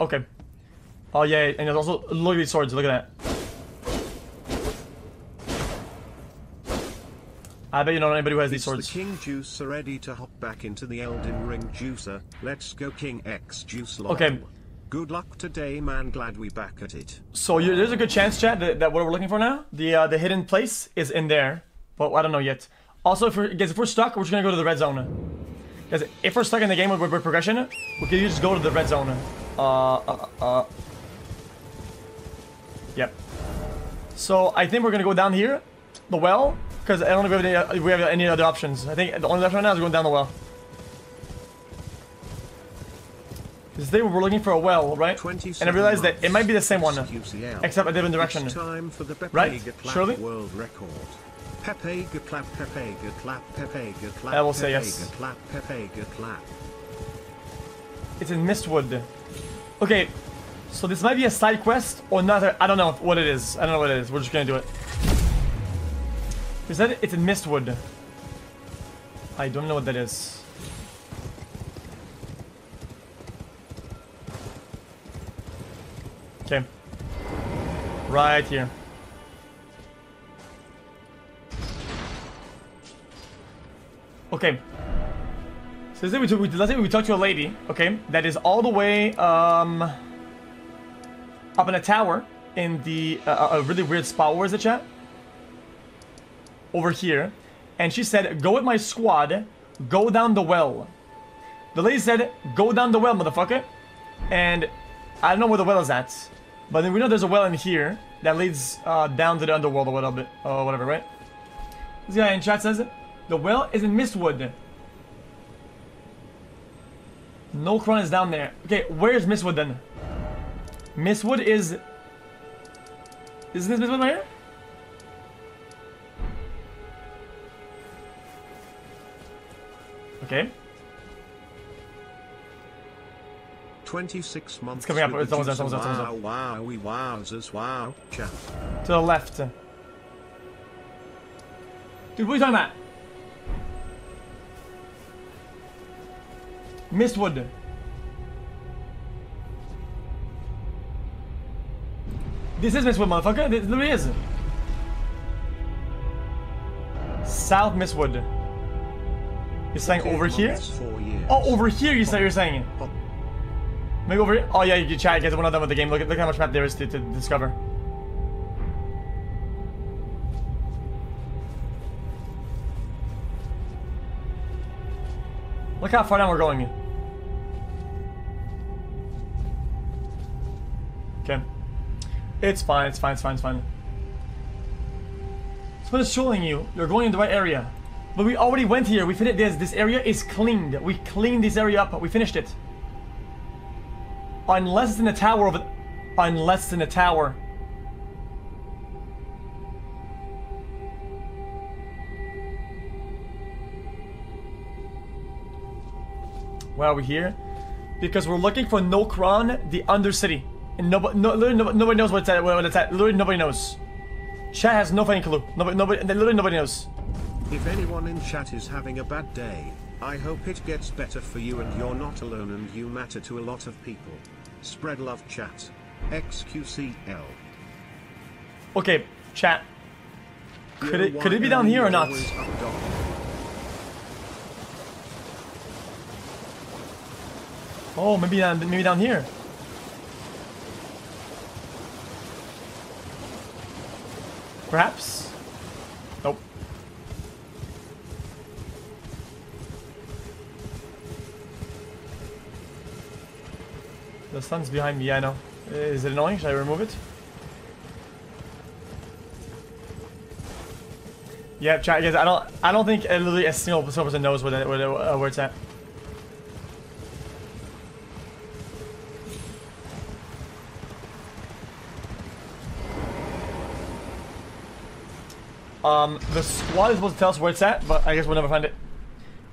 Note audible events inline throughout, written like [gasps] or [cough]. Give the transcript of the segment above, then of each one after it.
Okay. Oh yeah, and there's also look at these swords. Look at that. I bet you don't know anybody who has these swords. the King Juicer ready to hop back into the Elden Ring Juicer? Let's go King X Juice lol. Okay. Good luck today, man. Glad we back at it. So you, there's a good chance, chat, that, that what we're looking for now, the uh, the hidden place is in there, but I don't know yet. Also, if we're guys, if we're stuck, we're just gonna go to the red zone. Guys, if we're stuck in the game with, with progression, we can just go to the red zone. Uh, uh, uh. Yep. So I think we're gonna go down here, the well, because I don't know if we have, any, we have any other options. I think the only option right now is going down the well. Because they were looking for a well, right? 27 And I realized that it might be the same one, XQCL. except a different direction. Time for the Pepega Right? Surely? world record. Pepega clap, Pepega clap, Pepega clap. I will say yes. Clap, Pepega clap. It's in Mistwood. Okay, so this might be a side quest or another. I don't know what it is. I don't know what it is. We're just gonna do it. Is that it's in Mistwood? I don't know what that is. Okay. Right here. Okay. Let's say we, let's say we talk to a lady, okay, that is all the way um, up in a tower in the uh, a really weird spot. Where is it, chat? Over here, and she said, "Go with my squad, go down the well." The lady said, "Go down the well, motherfucker," and I don't know where the well is at, but then we know there's a well in here that leads uh, down to the underworld or whatever, or whatever, right? This guy in chat says, "The well is in Mistwood." Nokron is down there. Okay, where's Mistwood then? Mistwood is... Is this Mistwood right here? Okay. 26 months. coming up. with It's almost there, it's almost there, it's Wow, wow, we wowzers, wow. Chat. To the left. Dude, what are you talking about? Mistwood. This is Mistwood, motherfucker. This literally is. South Mistwood. You're saying over here? Months, four years. Oh, over here you say you're saying. Maybe over here? Oh yeah, you chat, guys, we're not done with the game. Look at look how much map there is to, to discover. Look how far down we're going. Okay. It's fine, it's fine, it's fine, it's fine. So what it's showing you, you're going in the right area. But we already went here, we finished this. This area is cleaned. We cleaned this area up, we finished it. Unless it's in the tower over... Unless it's in the tower. Why are we here? Because we're looking for Nokron, the Undercity. And nobody, no, literally nobody, nobody knows what it's at. What it's at. Literally nobody knows. Chat has no fucking clue. Nobody, nobody, literally nobody knows. If anyone in chat is having a bad day, I hope it gets better for you and you're not alone and you matter to a lot of people. Spread love chat. XQCL. Okay, chat. Could it, could it be down here or not? always up, dog? Oh, maybe down, maybe down here. Perhaps. Nope. The sun's behind me. I know. Is it annoying? Should I remove it? Yeah, chat guys. I don't. I don't think literally a single person knows where, the, where, the, uh, where it's at. Um, the squad is supposed to tell us where it's at, but I guess we'll never find it.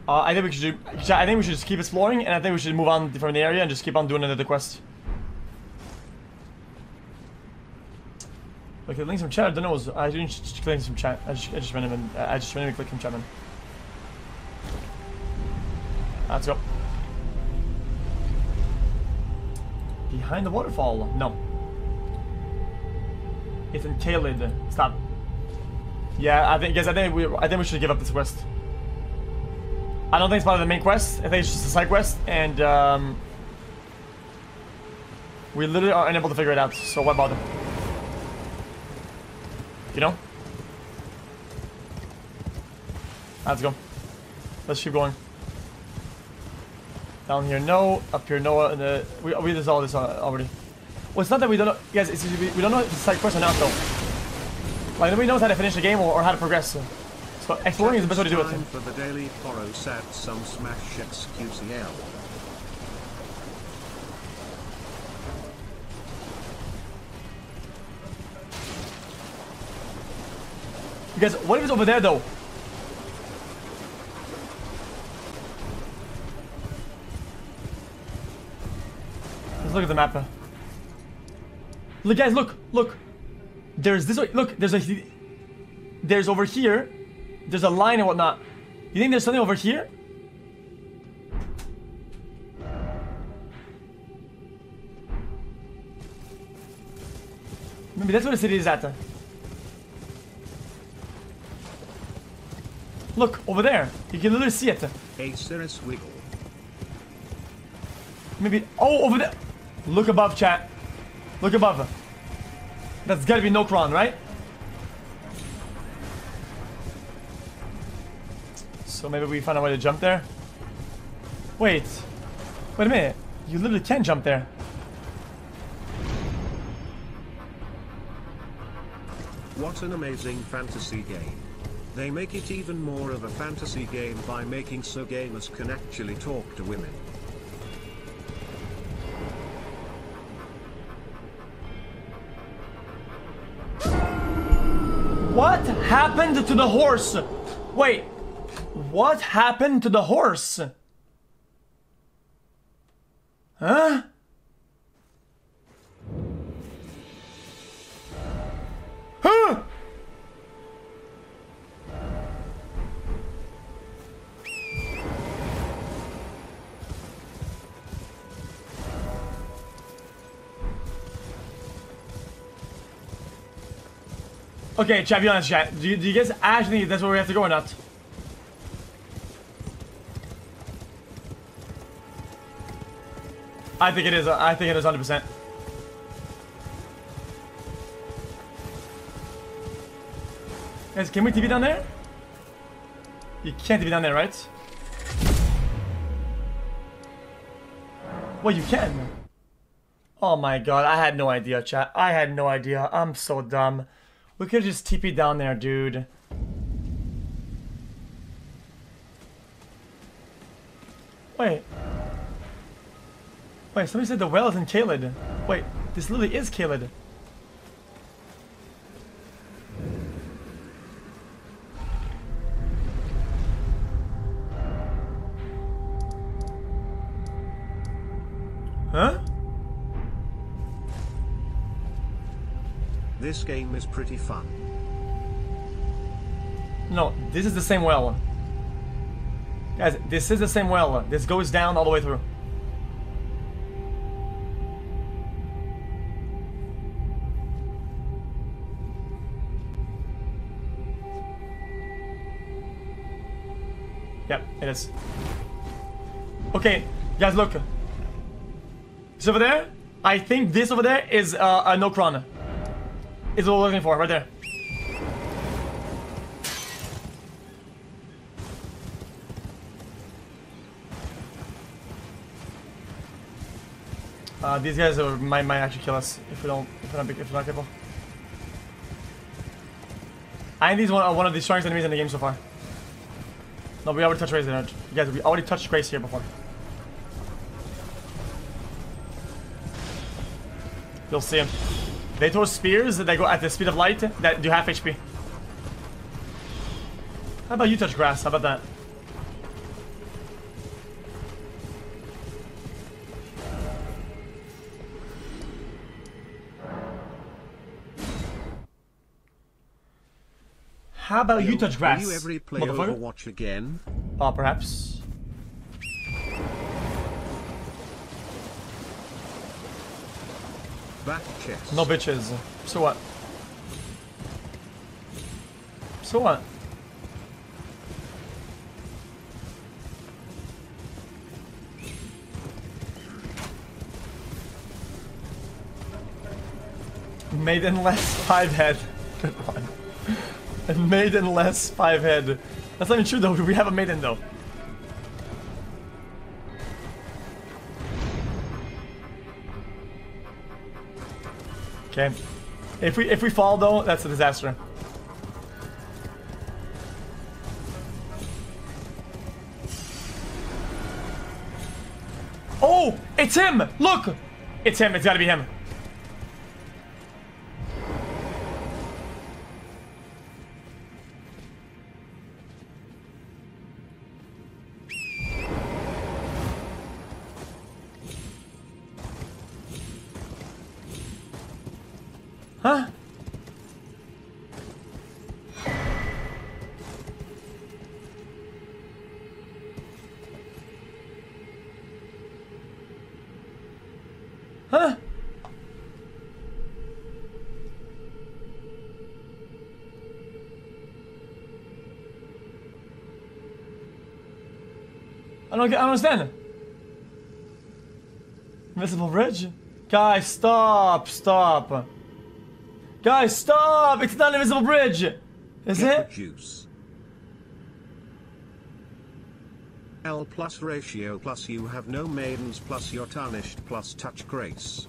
Uh, I think we should. do- I think we should just keep exploring, and I think we should move on from the area and just keep on doing another quest. Okay, links from chat. I don't know. I didn't just click from chat. I just, I just randomly, I just randomly clicked from chat, man. Let's go. Behind the waterfall. No. It's in Caelid. Stop. Yeah, I think guys, I think we I think we should give up this quest. I don't think it's part of the main quest. I think it's just a side quest, and um, we literally are unable to figure it out. So why bother? You know? Let's go. Let's keep going. Down here, no. Up here, no. And uh, we we did all this already. Well, it's not that we don't know, guys. It's, we, we don't know if it's a side quest or not, though. Like nobody knows how to finish the game or, or how to progress. So, so exploring is the best way to do it. Time for the daily Poro sat some smash XQCL. Because what if it's over there, though? Let's look at the map. Look, guys, look, look. There's this way. Look, there's a. There's over here. There's a line and whatnot. You think there's something over here? Maybe that's where the city is at. Look, over there. You can literally see it. A Cirrus Wiggle. Maybe. Oh, over there. Look above, chat. Look above. That's gotta be Nokron, right? So maybe we find a way to jump there. Wait. Wait a minute. You literally can jump there. What an amazing fantasy game. They make it even more of a fantasy game by making so gamers can actually talk to women. What happened to the horse? Wait. What happened to the horse? Huh? Huh? Okay, chat, be honest, chat. Do you, do you guys actually think that's where we have to go or not? I think it is. Uh, I think it is 100%. Guys, can we TV down there? You can't TV down there, right? Well, you can. Oh my god, I had no idea, chat. I had no idea. I'm so dumb. We could just TP down there, dude. Wait. Wait, somebody said the well is in Caelid. Wait, this literally is Caelid. Huh? This game is pretty fun. No, this is the same well. Guys, this is the same well. This goes down all the way through. Yep, it is. Okay, guys, look. This over there, I think this over there is uh, a Nokron. Is what we're looking for, right there. Uh, these guys are, might, might actually kill us if we don't, if we're not, if we're not careful. I think these one, one of the strongest enemies in the game so far. No, we already touched Grace. Guys, we already touched Grace here before. You'll see him. They throw spears that they go at the speed of light that do half HP. How about you touch grass? How about that? How about you touch grass? Will you ever play? Overwatch again? Uh, perhaps. Chest. No bitches. So what? So what? Maidenless five head. Good one. [laughs] A maidenless five head. That's not even true though. We have a maiden though. Okay. If we if we fall though, that's a disaster. Oh, it's him! Look! It's him, it's gotta be him. Huh? Huh? I don't get, I don't understand. Invisible bridge? Guys, stop, stop. Guys, stop! It's not an invisible bridge! Is Get it? juice. L plus ratio plus you have no maidens plus you're tarnished plus touch grace.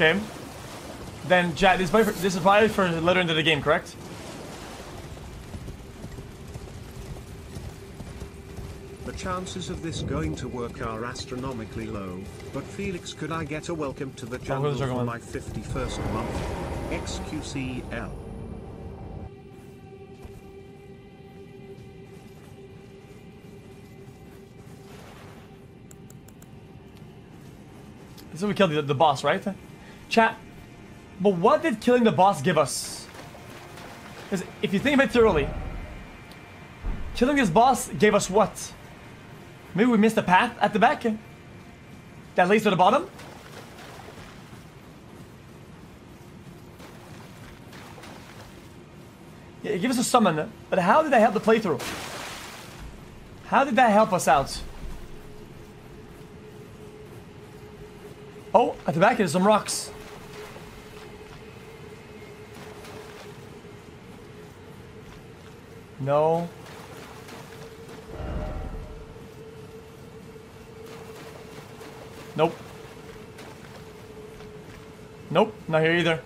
Okay. Then, Jack, this is probably for, this is probably for later into the game, correct? The chances of this going to work are astronomically low, but Felix could I get a welcome to the oh, jungle jungle for one. my 51st month? XQCL. So we killed the, the boss, right? Chat. But what did killing the boss give us? Because if you think of it thoroughly, killing this boss gave us what? Maybe we missed a path at the back? That leads to the bottom? Yeah, it gives us a summon, but how did that help the playthrough? How did that help us out? Oh, at the back there's some rocks. No. Nope. Nope, not here either.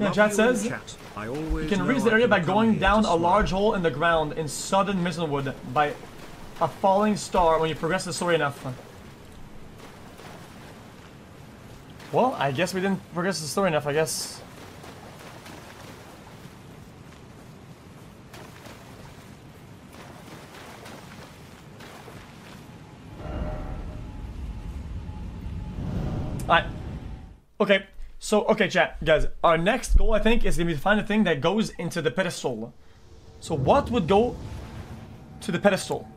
Yeah, chat says chat. I always you can reach the area by going down a large hole in the ground in southern Mistwood by a falling star when you progress the story enough. Well, I guess we didn't progress the story enough, I guess. Okay. So, okay, chat, guys. Our next goal, I think, is going to be to find a thing that goes into the pedestal. So, what would go to the pedestal?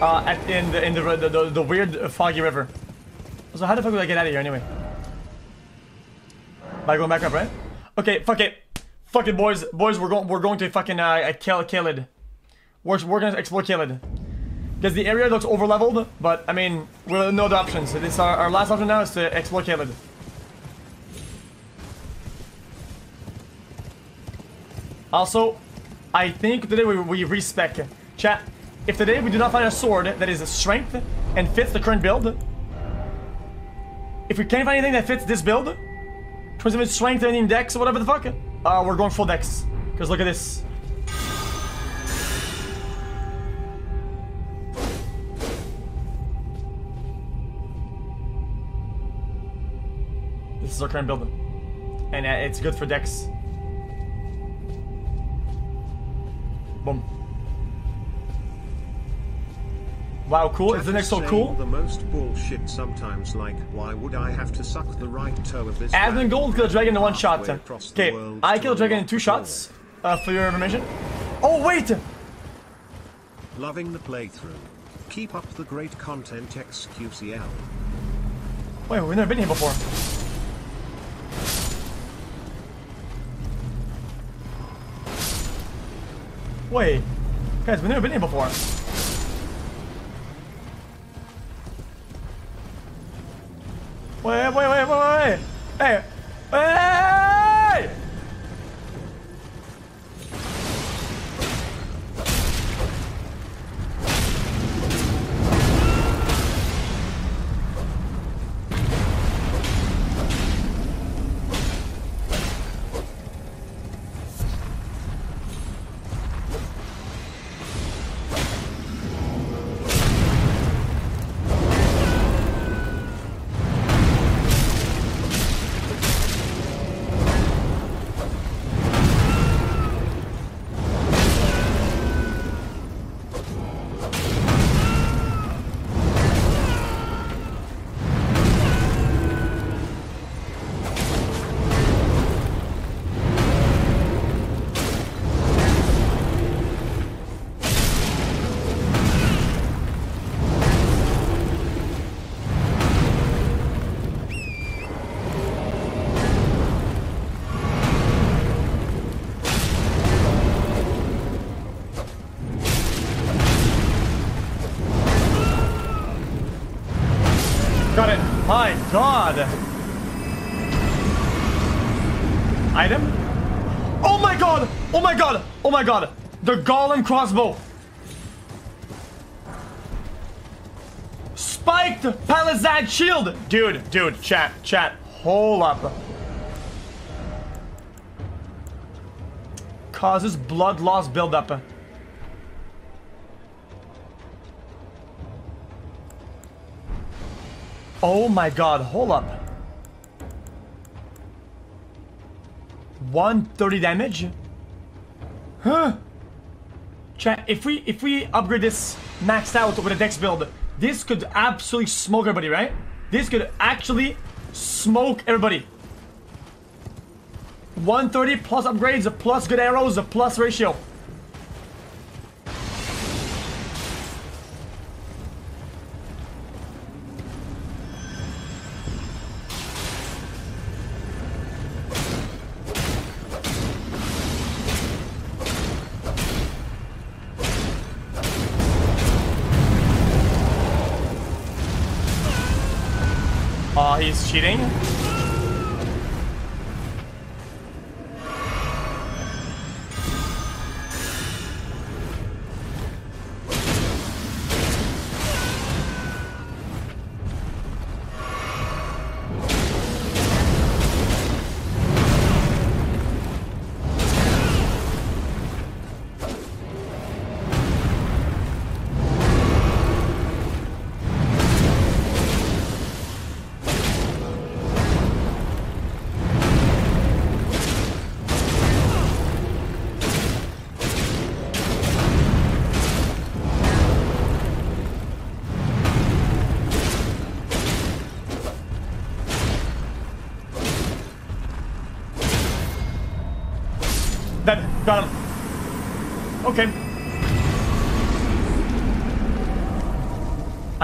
Uh, at, in the in the, the the the weird uh, foggy river. So, how the fuck would I get out of here anyway? By going back up, right? Okay, fuck it, fuck it, boys, boys. We're going we're going to fucking uh, kill Caelid. We're we're gonna explore Caelid. Because the area looks over leveled, but I mean, we have no other options. This our, our last option now is to explore Caelid. Also, I think today we, we respec. Chat, if today we do not find a sword that is a strength and fits the current build, if we can't find anything that fits this build, 27 strength and in dex or whatever the fuck, uh, we're going full dex. Because look at this. Is our current build. And uh, it's good for decks. Boom. Wow, cool. Is the next so cool? The most bullshit sometimes like why would I have to suck the right toe of this Admin Gold kill dragon in one shot. halfway across the Okay, I kill dragon in two shots. Uh, for your information. Oh wait! Loving the playthrough. Keep up the great content XQCL. Wait, we've never been here before. Wait, guys, we've never been here before. Wait, wait, wait, wait, wait! Hey, hey! My god! The Golem crossbow! Spiked Palisade shield! Dude, dude, chat, chat, hold up. Causes blood loss buildup. Oh my god, hold up. 130 damage? Huh? Chat, if we if we upgrade this maxed out with a dex build, this could absolutely smoke everybody, right? This could actually smoke everybody. 130 plus upgrades, plus good arrows, plus ratio.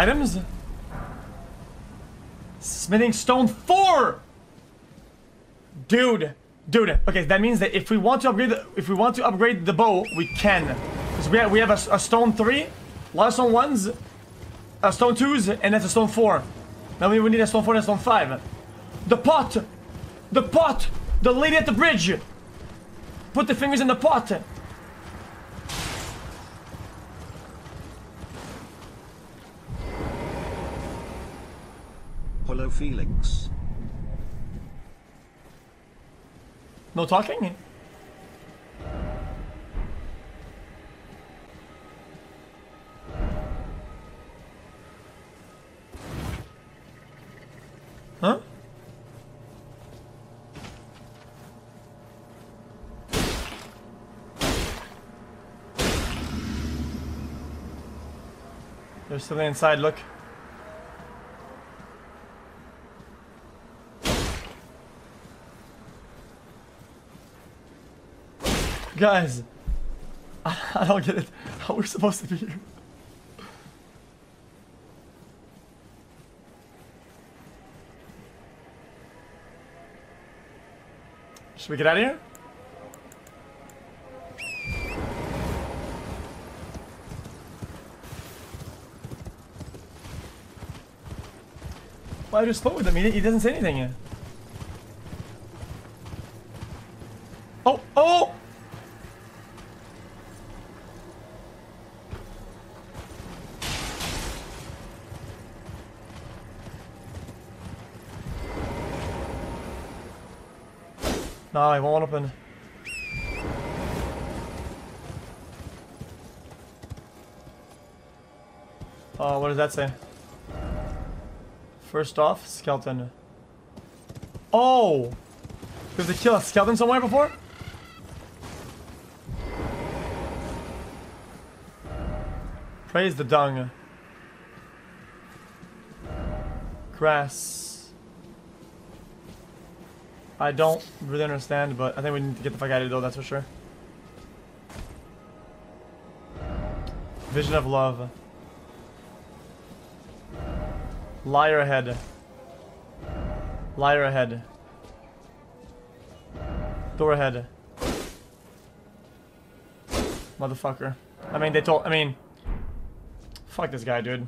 Items. Smithing stone four. Dude, dude. Okay, that means that if we want to upgrade, the, if we want to upgrade the bow, we can. Because we have we have a, a stone three, a lot of stone ones, a stone twos, and that's a stone four. Now we we need a stone four and a stone five. The pot, the pot, the lady at the bridge. Put the fingers in the pot. Hello, Felix. No talking? Huh? There's something inside, look. Guys, I, don't get it. How we're supposed to be here? Should we get out of here? Well, I just spoke with him. He, he doesn't say anything yet. Oh, oh! No, it won't open. Oh, ah, what does that say? First off, skeleton. Oh! Did they kill a skeleton somewhere before? Praise the dung. Grass. I don't really understand, but I think we need to get the fuck out of here though, that's for sure. Vision of love. Liar ahead. Liar ahead. Door ahead. Motherfucker. I mean, they told. I mean. Fuck this guy, dude.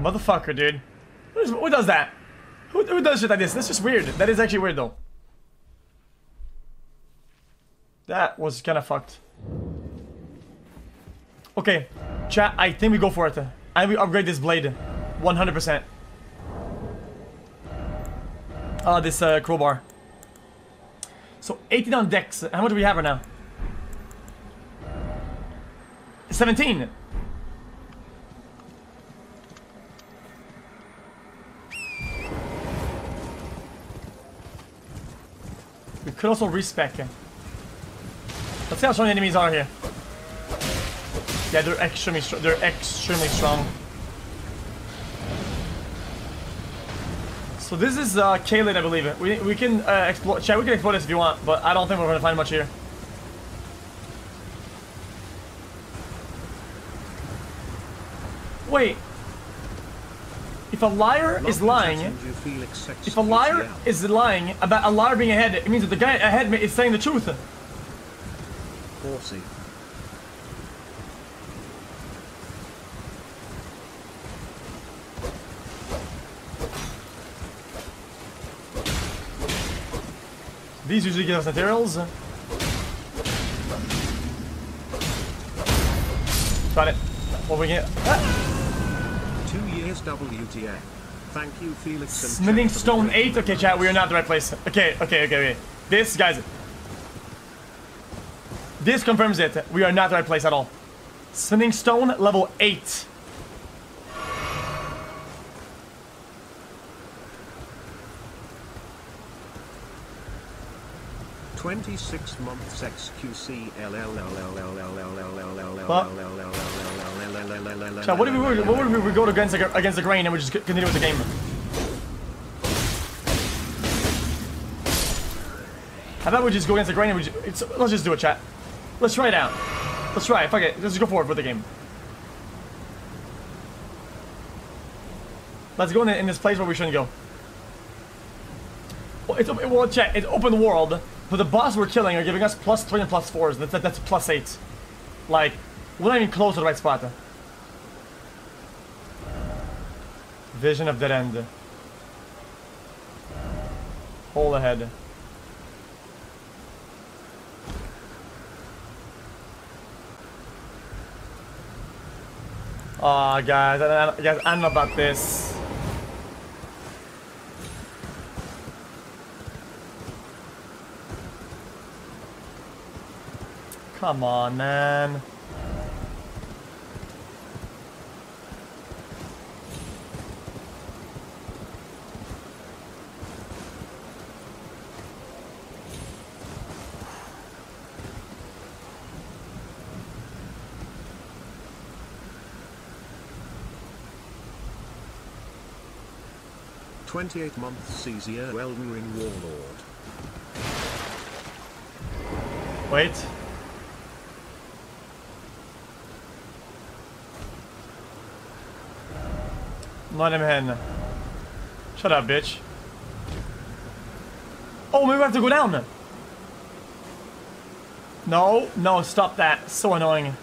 Motherfucker, dude. Who, does that? Who, who does shit like this? That's just weird. That is actually weird, though. That was kind of fucked. Okay, chat, I think we go for it. And we upgrade this blade. 100%. Uh, this uh, crowbar. So 18 on dex. How much do we have right now? 17. Could also respec. Let's see how strong the enemies are here. Yeah, they're extremely strong. They're extremely strong. So this is uh, I believe. We we can uh, explore. Chat, we can explore this if you want, but I don't think we're gonna find much here. Wait. If a liar is lying, if a liar is lying about a liar being ahead, it means that the guy ahead is saying the truth. Horsey. These usually give us materials. Got it. What we get? Ah. WTF. Thank you, Felix. Smithing chat for the Stone 8? Okay, chat, we are not the right place. Okay, okay, okay, okay. This, guys. This confirms it. We are not the right place at all. Smithing Stone, level 8. 26 months XQC Chat, what if we were, what if we go against the, against the grain and we just continue with the game? How about we just go against the grain and we just, let's just do it, chat. Let's try it out. Let's try it. Fuck it. Let's go forward with the game. Let's go in, in this place where we shouldn't go. Well, it's well, chat. It's open world, but the boss we're killing are giving us plus three and plus fours. That's that's plus eight. Like, we're not even close to the right spot. Vision of dead end. Hole ahead. Aw, guys, I, I, guys, I don't know about this. Come on, man. Twenty-eight months easier Elden Ring Warlord. Wait. Let him in. Shut up, bitch. Oh, maybe we have to go down. No, no, stop that. So annoying.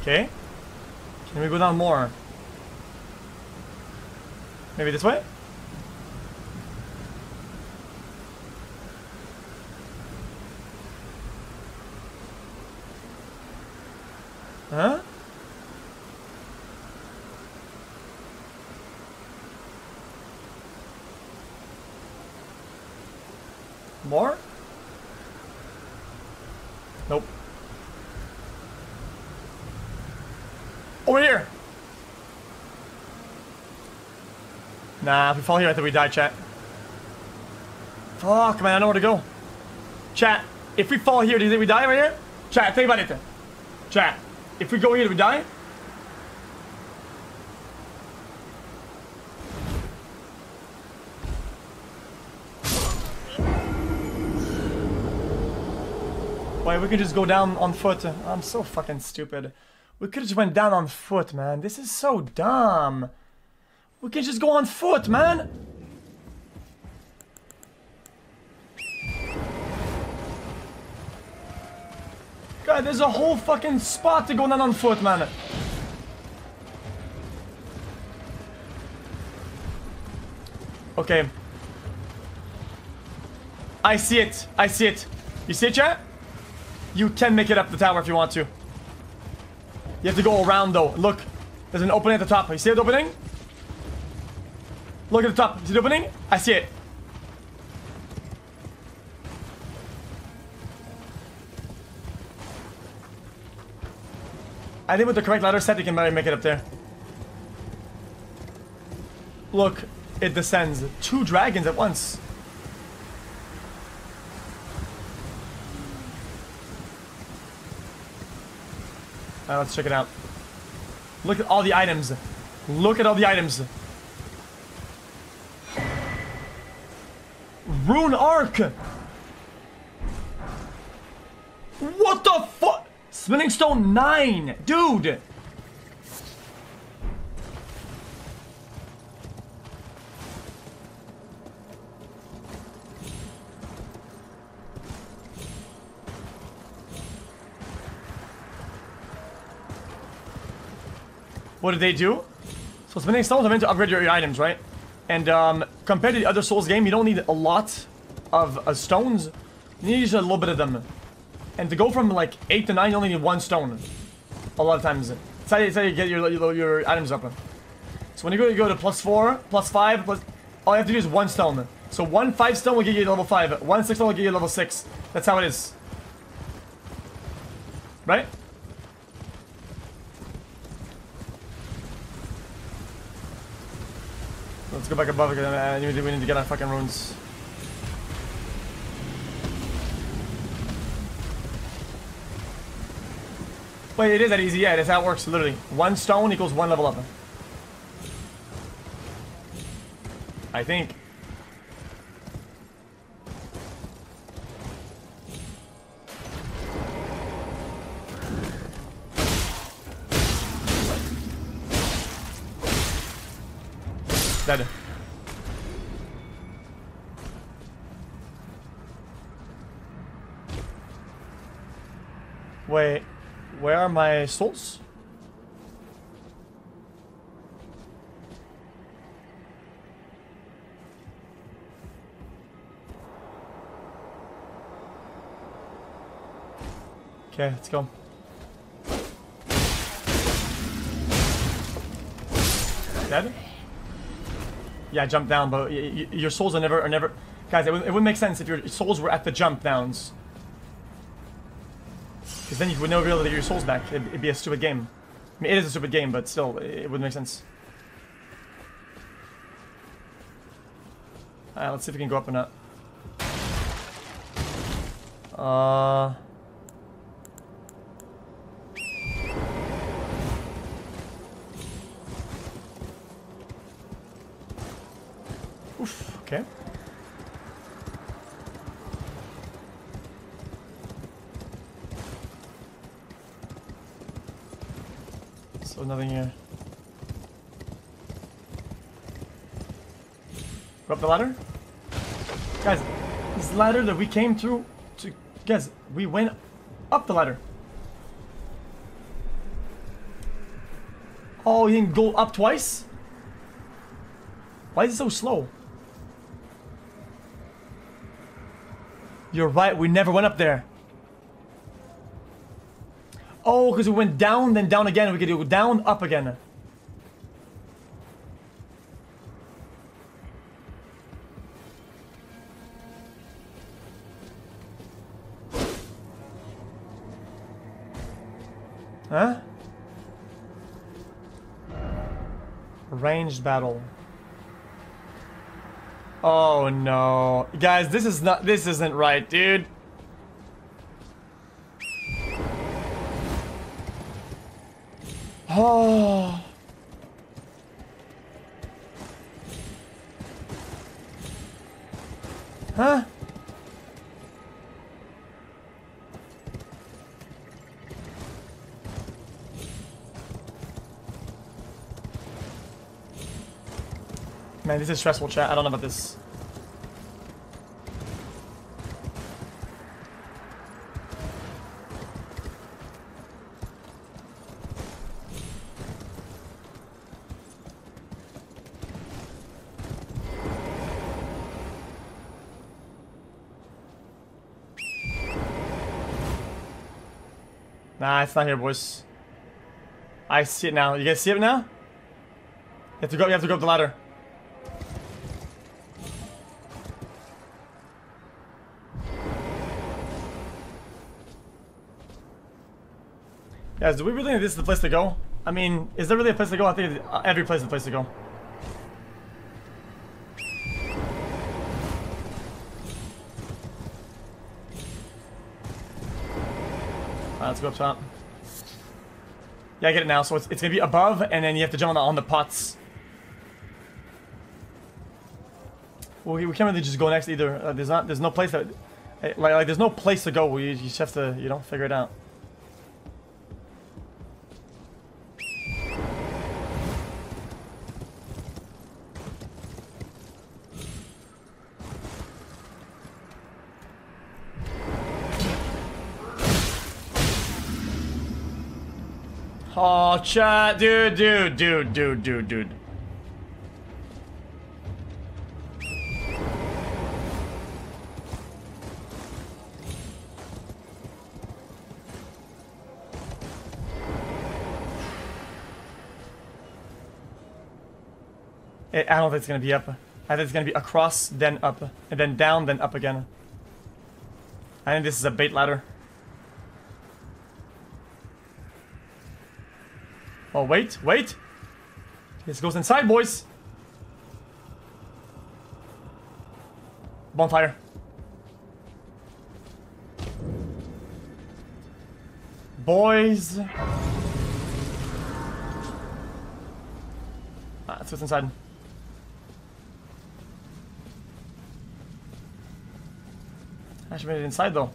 Okay. Can we go down more? Maybe this way? Huh? More? Nope. Over here! Nah, if we fall here, I think we die, chat. Fuck, man, I know where to go. Chat, if we fall here, do you think we die right here? Chat, think about it. Chat, if we go here, do we die? Why, we could just go down on foot. I'm so fucking stupid. We could just went down on foot, man. This is so dumb. We can just go on foot, man. There's a whole fucking spot to go down on foot, man. Okay. I see it. I see it. You see it, chat? You can make it up the tower if you want to. You have to go around, though. Look. There's an opening at the top. You see the opening? Look at the top. See the opening? I see it. I think with the correct ladder set, you can maybe make it up there. Look, it descends. Two dragons at once. Let's check it out. Look at all the items. Look at all the items. Rune Arc! What the? Smithing Stone 9! Dude! What did they do? So spinning stones are meant to upgrade your, your items, right? And um, compared to the other Souls game, you don't need a lot of uh, stones. You need just a little bit of them. And to go from like 8 to 9, you only need one stone. A lot of times. It's how you, it's how you get your, your, your items up. So when you go, you go to plus 4, plus 5, plus... All you have to do is one stone. So one 5 stone will get you level 5. One 6 stone will get you level 6. That's how it is. Right? Let's go back above again. Uh, we need to get our fucking runes. Wait, it is that easy. Yeah, that's how it works. Literally, one stone equals one level up. I think. Dead. Wait, where are my souls? Okay, let's go. Dead? Yeah, jump down, but your souls are never, are never... Guys, it it would make sense if your souls were at the jump downs. Because then you would never be able to get your souls back. It'd, it'd be a stupid game. I mean, it is a stupid game, but still, it, would make sense. Alright, let's see if we can go up or not. Uh. Oof, okay. Nothing here. Go up the ladder? Guys, this ladder that we came through to guys, we went up the ladder. Oh, you didn't go up twice? Why is it so slow? You're right, we never went up there. Oh, because we went down, then down again. We could go down, up again. Huh? Ranged battle. Oh no. Guys, this is not this isn't right, dude. Oh. Huh? Man, this is stressful, chat. I don't know about this. Nah, it's not here, boys. I see it now. You guys see it now? You have to go. You have to go up the ladder. Guys, do we really think this is the place to go? I mean, is there really a place to go? I think every place is the place to go. Let's go up top. Yeah, I get it now. So it's, it's gonna be above, and then you have to jump on the, on the pots. Well, we, we can't really just go next either. Uh, there's not, there's no place that, like, like, there's no place to go. You, you just have to, you know, figure it out. Oh, chat, dude, dude, dude, dude, dude, dude. Eh, I don't think it's gonna be up. I think it's gonna be across, then up, and then down, then up again. I think this is a bait ladder. Oh, wait, wait. This goes inside, boys. Bonfire. Boys. Ah, that's what's inside. I should made it inside though.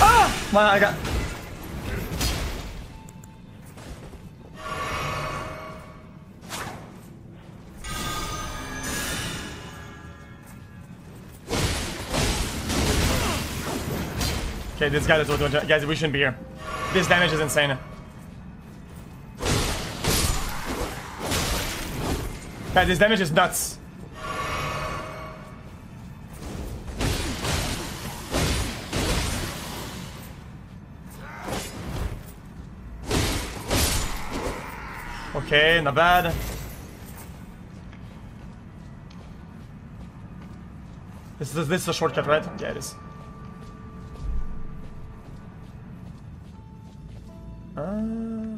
Ah! My, I got. Okay, this guy is what guys. We shouldn't be here. This damage is insane. Guys, this damage is nuts. Okay, not bad. This is this is a shortcut, right? Yeah, it is. Uh,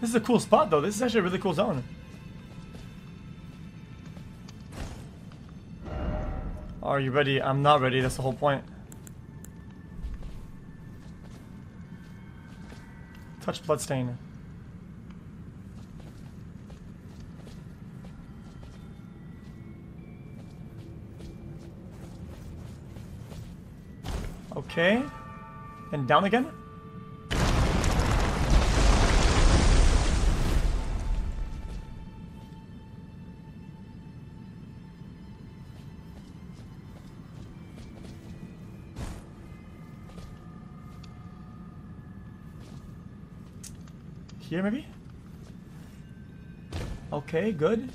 this is a cool spot, though. This is actually a really cool zone. Are you ready? I'm not ready. That's the whole point. Touch bloodstain. Okay. And down again? Here, maybe? Okay, good.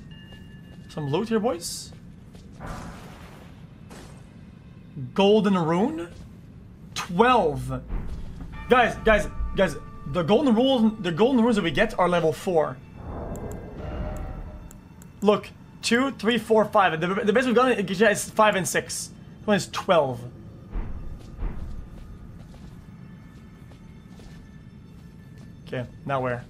Some loot here, boys. Golden rune? 12. Guys, guys, guys, the golden rules, the golden runes that we get are level 4. Look, two, three, four, five. The, the best we've gotten is 5 and 6. This one is 12. Okay, now where?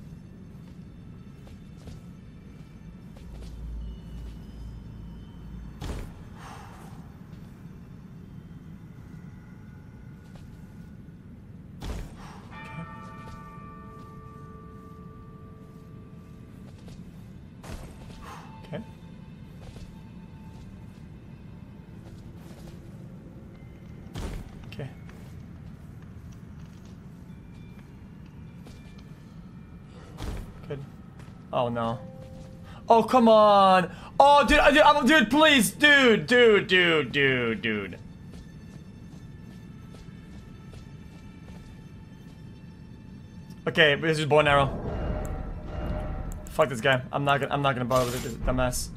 No. Oh come on. Oh dude, dude, I'm- dude, please, dude, dude, dude, dude, dude. Okay, this is bow and arrow. Fuck this guy. I'm not gonna. I'm not gonna bother with this dumbass.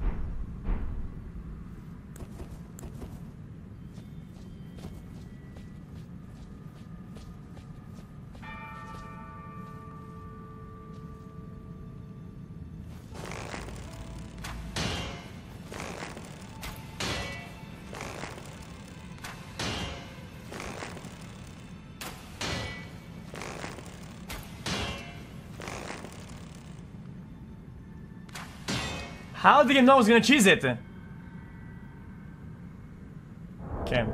How did he know I was gonna cheese it? Okay.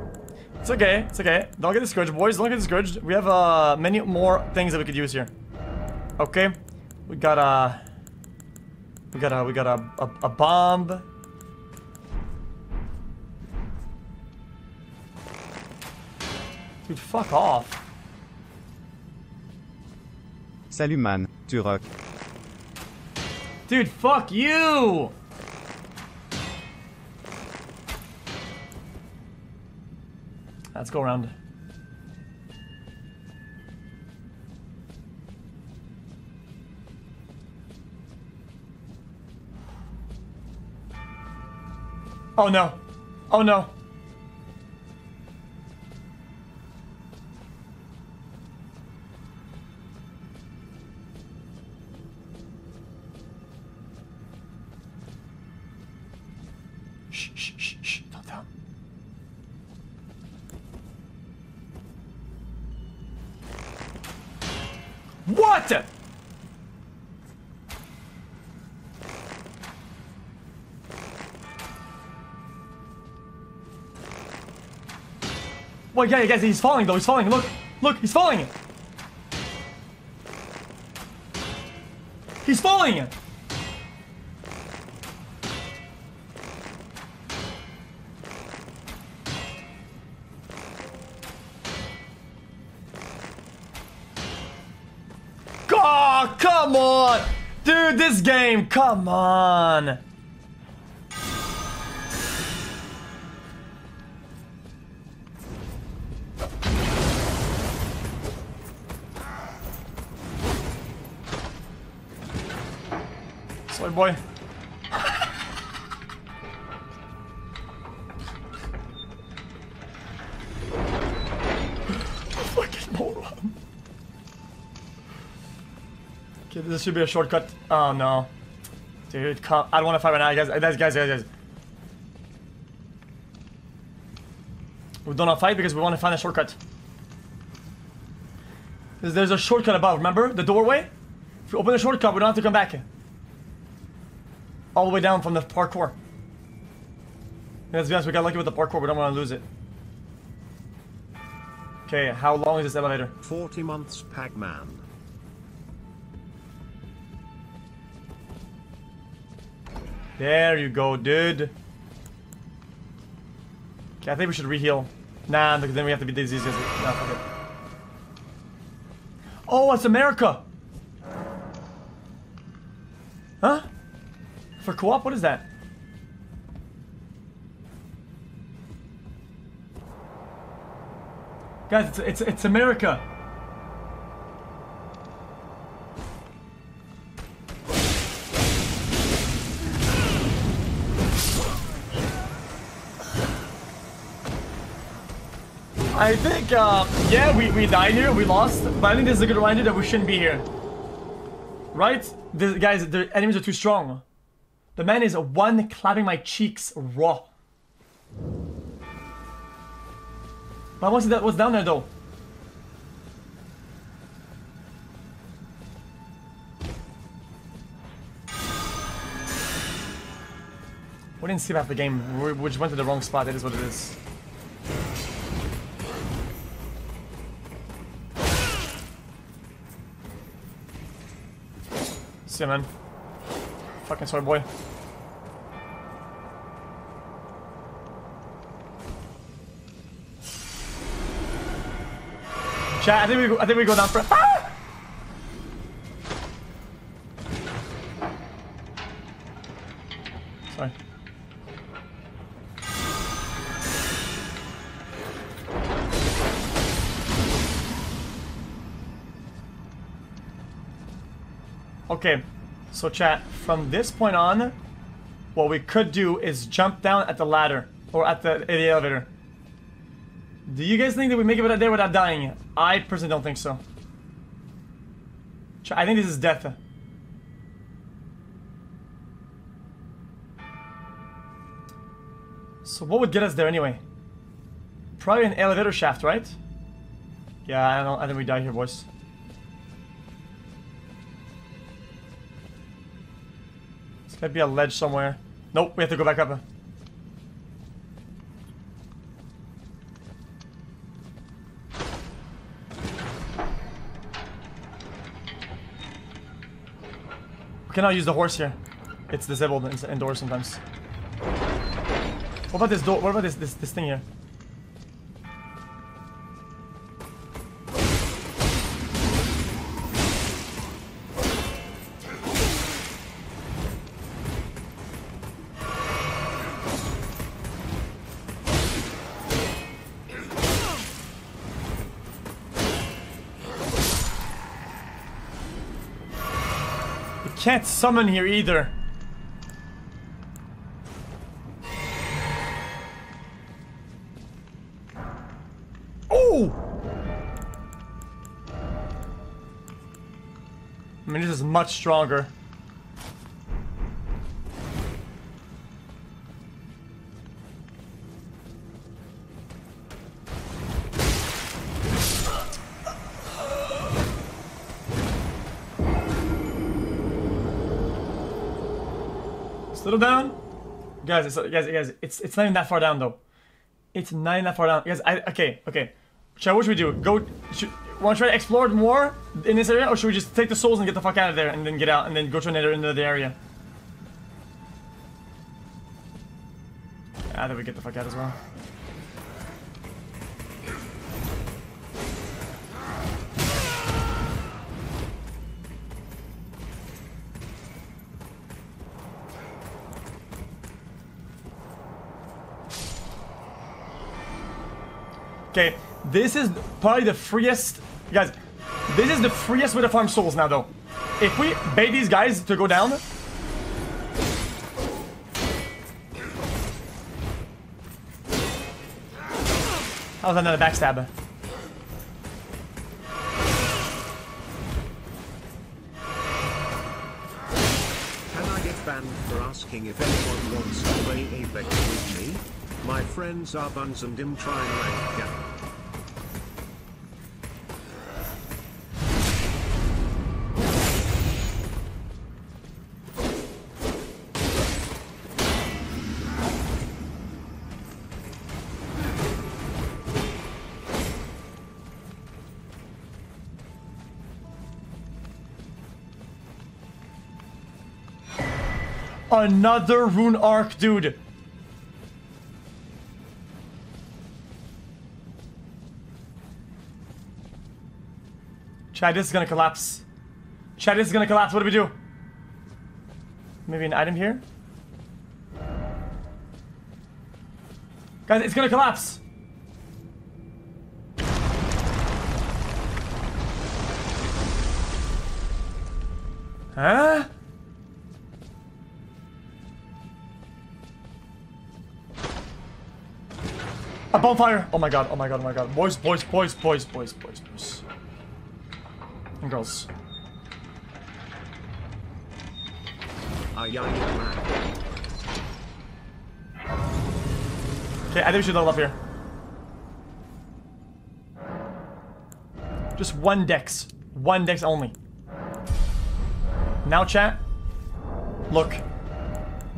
It's okay, it's okay. Don't get discouraged, boys. Don't get discouraged. We have uh, many more things that we could use here. Okay. We got a... We got a... We got a, a, a bomb. Dude, fuck off. Salut man, tu rock. Dude, fuck you! Let's go around. Oh no. Oh no. Well, yeah, guys, he's falling though. He's falling. Look, look, he's falling. He's falling. Oh, come on! Dude, this game, come on! Sorry, boy. Fucking moron. Okay, this should be a shortcut. Oh no. Dude, come. I don't want to fight right now, guys. Guys, guys, guys, guys. We don't want to fight because we want to find a shortcut. There's, a shortcut above, remember? The doorway? If you open the shortcut, we don't have to come back. All the way down from the parkour. Let's be honest, we got lucky with the parkour, we don't want to lose it. Okay, how long is this elevator? 40 months Pac-Man. There you go, dude. Okay, I think we should reheal. Nah, because then we have to be diseased. Nah, fuck it. Oh, it's America! Co-op? What is that? Guys, it's, it's, it's America! I think, uh, yeah, we, we died here, we lost, but I think this is a good reminder that we shouldn't be here. Right? The, guys, the enemies are too strong. The man is one clapping my cheeks raw. But what's that? What's down there though? We didn't skip half the game. We, we just went to the wrong spot. that is what it is. See man. Fucking sorry, boy. Chat, I think we go, I think we go down for. Ah! So chat, from this point on, what we could do is jump down at the ladder, or at the, at the elevator. Do you guys think that we make it out there without dying? I personally don't think so. I think this is death. So what would get us there anyway? Probably an elevator shaft, right? Yeah, I don't. I think we die here, boys. Might be a ledge somewhere. Nope, we have to go back up. We cannot use the horse here. It's disabled indoors sometimes. What about this door? What about this this this thing here? Can't summon here either. Oh! I mean, this is much stronger. Settle down. Guys, it's, guys, guys, it's it's not even that far down though. It's not even that far down. Guys, I okay, okay. Shall what should we do? Go. Should, want to try to explore more in this area, or should we just take the souls and get the fuck out of there and then get out and then go to another another area? Ah, I think we get the fuck out as well. Okay, this is probably the freest, guys. This is the freest way to farm souls now, though. If we bait these guys to go down, how's another backstab? Can I get banned for asking if anyone wants to play Apex with me? My friends are Buns and Dim trying rank Another rune arc, dude. Chad, this is gonna collapse. Chad, this is gonna collapse. What do we do? Maybe an item here? Guys, it's gonna collapse. Huh? A bonfire! Oh my god, oh my god, oh my god. Boys, boys, boys, boys, boys, boys, boys. And girls. Ah, Ay, Okay, I think we should level up here. Just one dex. One dex only. Now, chat. Look.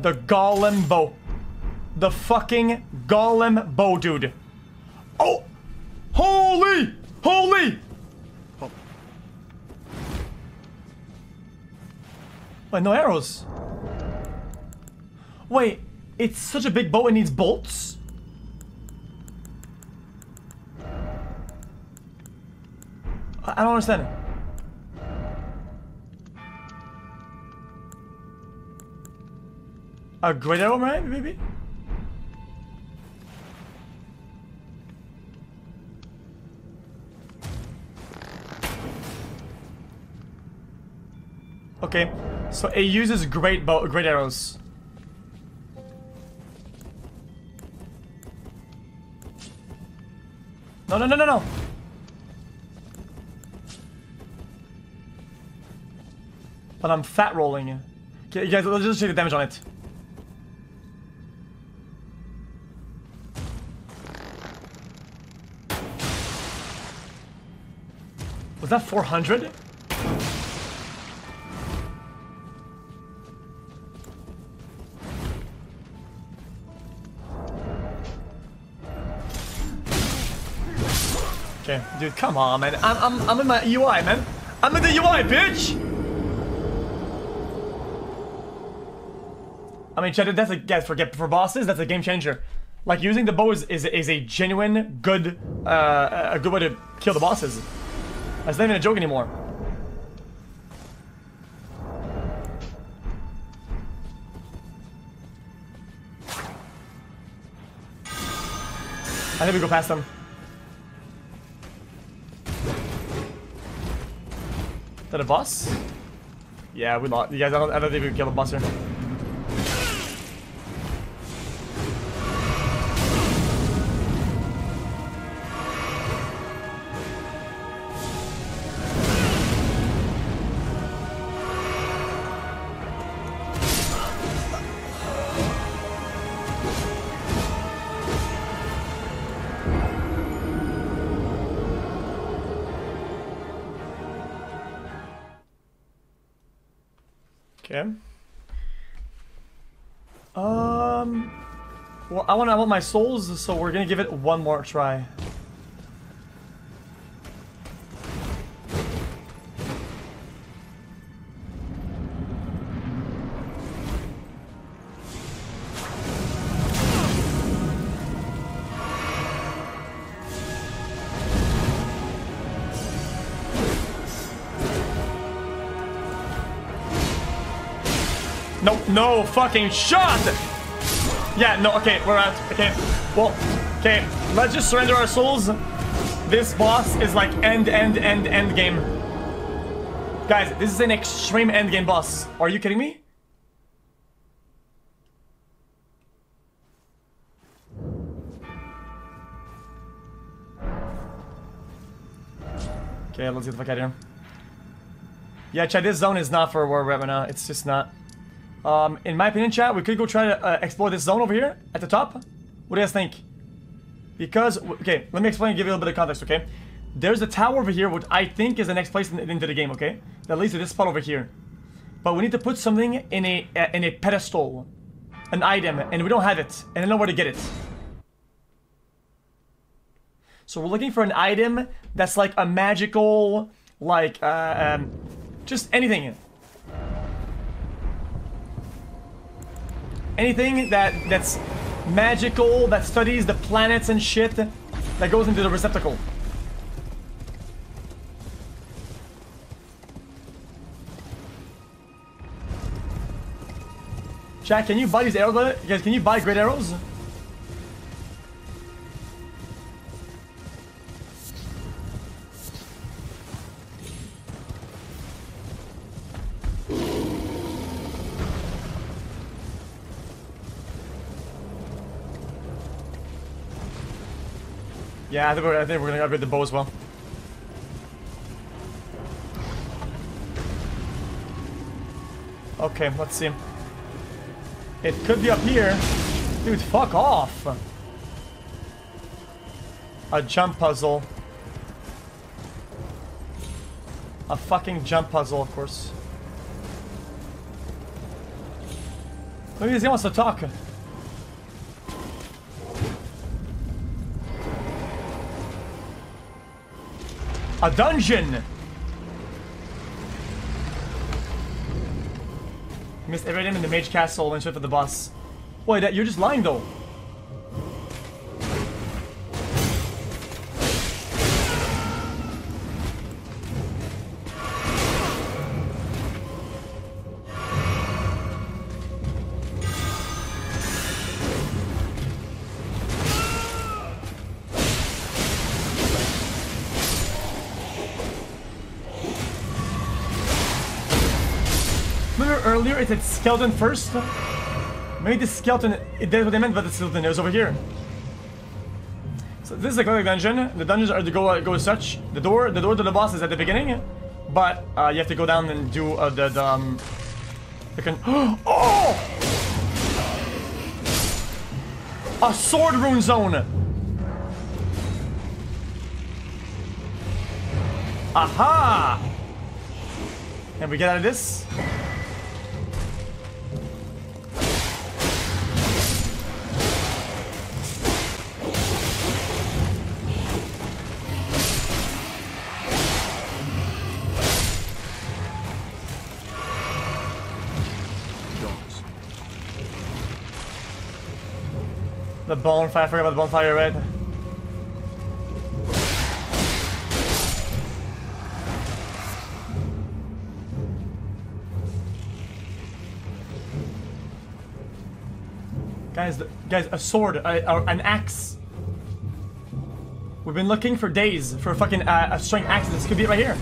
The golem bow. The fucking golem bow, dude. Oh! Holy! Holy! Wait, no arrows. Wait, it's such a big bow it needs bolts? I don't understand. A great arrow? Maybe? Okay, so it uses great bow, great arrows. No, no, no, no, no. But I'm fat rolling. Okay, guys, let's just check the damage on it. Was that 400? Dude, come on, man. I'm, I'm, I'm in my UI, man. I'm in the UI, bitch! I mean, Cheddar, that's a guys for for bosses. That's a game changer. Like using the bow is is, is a genuine good uh, a good way to kill the bosses. That's not even a joke anymore. I think we go past them. That a boss? Yeah, we lost. You guys, I don't, I don't think we can kill the boss Want my souls, so we're gonna give it one more try. No, no fucking shot! Yeah, no, okay, we're out. Okay, well, okay, let's just surrender our souls. This boss is like end, end, end, end game. Guys, this is an extreme end game boss. Are you kidding me? Okay, let's get the fuck out of here. Yeah, chat, this zone is not for right now. It's just not. Um, in my opinion, chat, we could go try to uh, explore this zone over here at the top. What do you guys think? Because, okay, let me explain and give you a little bit of context, okay? There's a tower over here, which I think is the next place in, into the game, okay? That leads to this spot over here. But we need to put something in a uh, in a pedestal, an item, and we don't have it, and I don't know where to get it. So we're looking for an item that's like a magical, like, uh, um, just anything. Anything that that's magical, that studies the planets and shit, that goes into the receptacle. Jack, can you buy these arrows? Guys, can you buy great arrows? Yeah, I think we're, I think we're gonna upgrade the bow as well. Okay, let's see. It could be up here. Dude, fuck off. A jump puzzle. A fucking jump puzzle, of course. Look at guy wants to talk. A dungeon! Missed every item in the Mage Castle and shit for the boss. Wait, you're just lying though. Remember earlier it skeleton first? Maybe the skeleton, it, that's what they meant by the skeleton, was over here. So this is a classic dungeon. The dungeons are to go uh, go as such. The door, the door to the boss is at the beginning, but uh, you have to go down and do uh, the, the um, the con [gasps] oh, a sword rune zone. Aha! And we get out of this. Bonfire, I forgot about the bonfire, right? Guys, guys, a sword, a, a- an axe. We've been looking for days for a fucking uh, a strength axe. This could be it right here.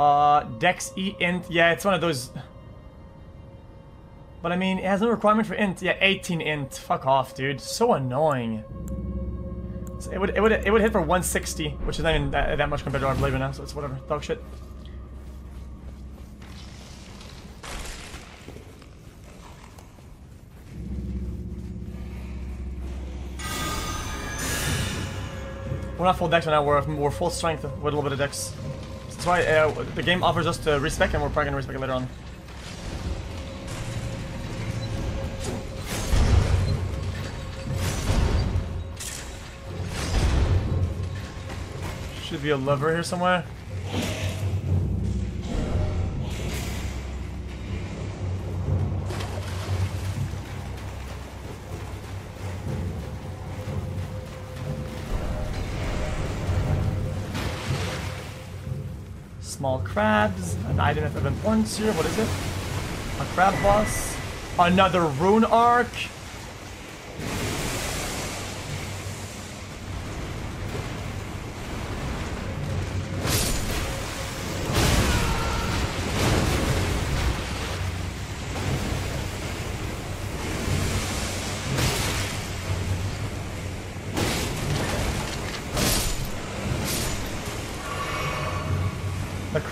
Uh, Dex E int. Yeah, it's one of those. But I mean, it has no requirement for int. Yeah, 18 int. Fuck off, dude. So annoying. So it would it would it would hit for 160, which is not even that, that much compared to our blade now. So it's whatever. Dog shit. We're not full dex right now. We're we're full strength with a little bit of dex. That's why uh, the game offers us to respec, and we're probably gonna respec later on. Should be a lever here somewhere. Small crabs, an item of importance here. What is it? A crab boss. Another rune arc.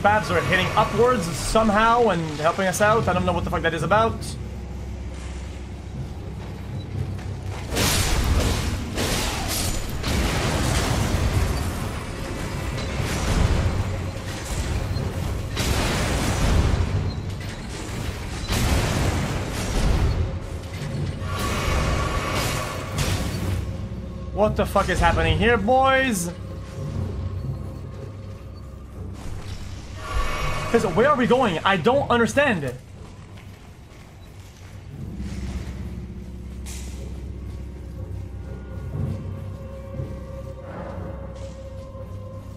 Crabs are hitting upwards somehow and helping us out. I don't know what the fuck that is about. What the fuck is happening here, boys? Because where are we going? I don't understand.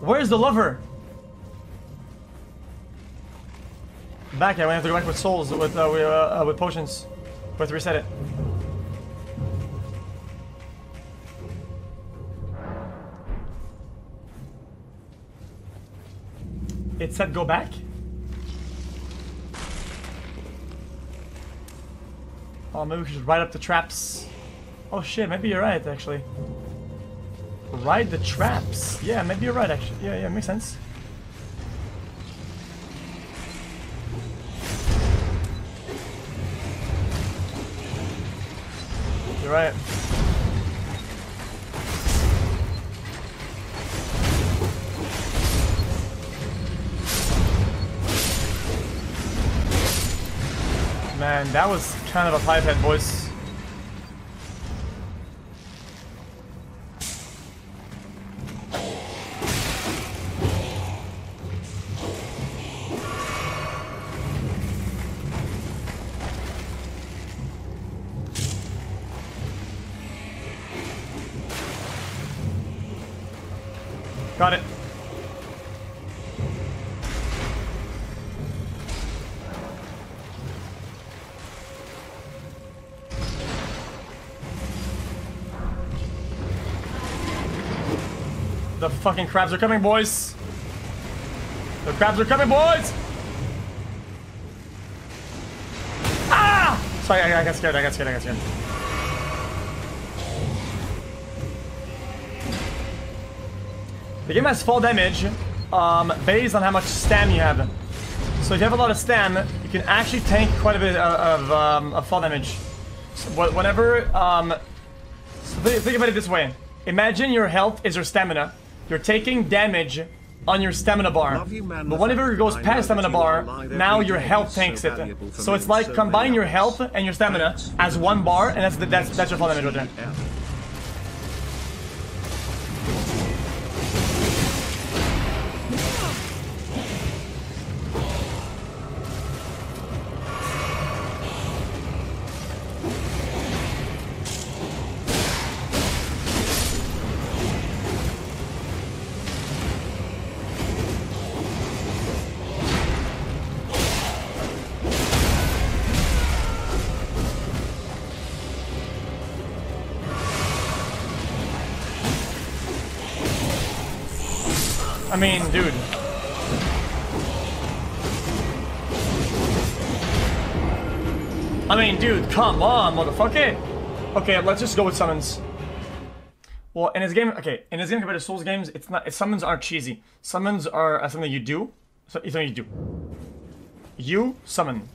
Where's the lover? Back, yeah, we have to go back with souls, with uh, with, uh, uh, with potions. We have to reset it. It said go back? Oh, maybe we should ride up the traps. Oh shit, maybe you're right, actually. Ride the traps. Yeah, maybe you're right, actually. Yeah, yeah, makes sense. You're right. Man, that was kind of a pipe head fucking crabs are coming, boys. The crabs are coming, boys. Ah! Sorry, I, I got scared. I got scared. I got scared. The game has fall damage um, based on how much stam you have. So if you have a lot of stam, you can actually tank quite a bit of, of, um, of fall damage. So whenever, um, so think, think about it this way. Imagine your health is your stamina. You're taking damage on your stamina bar. You, man. But whenever it goes past stamina bar, now your health is so tanks it. So it's like so combine your health and your stamina as one bar, and that's the, that's that's your fall damage right there. Mean, dude. I mean, dude, come on, motherfucker. Okay, let's just go with summons. Well, in this game, okay, in this game compared to Souls games, it's not. It's, summons aren't cheesy. Summons are uh, something you do. So something you do. You summon,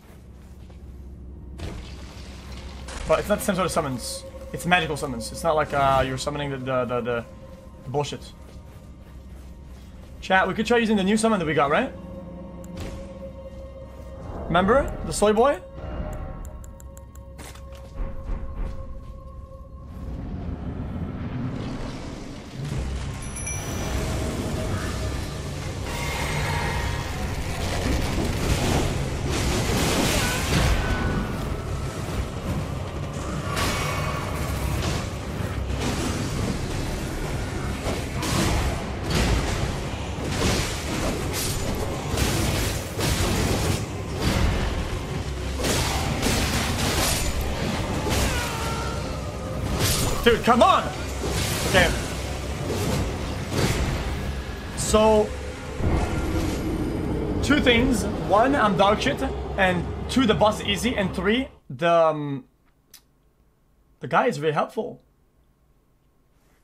but it's not the same sort of summons. It's magical summons. It's not like uh, you're summoning the the, the, the bullshit. Chat, we could try using the new summon that we got, right? Remember? The soy boy? One, I'm dog shit, and two, the boss easy, and three, the um, the guy is very helpful.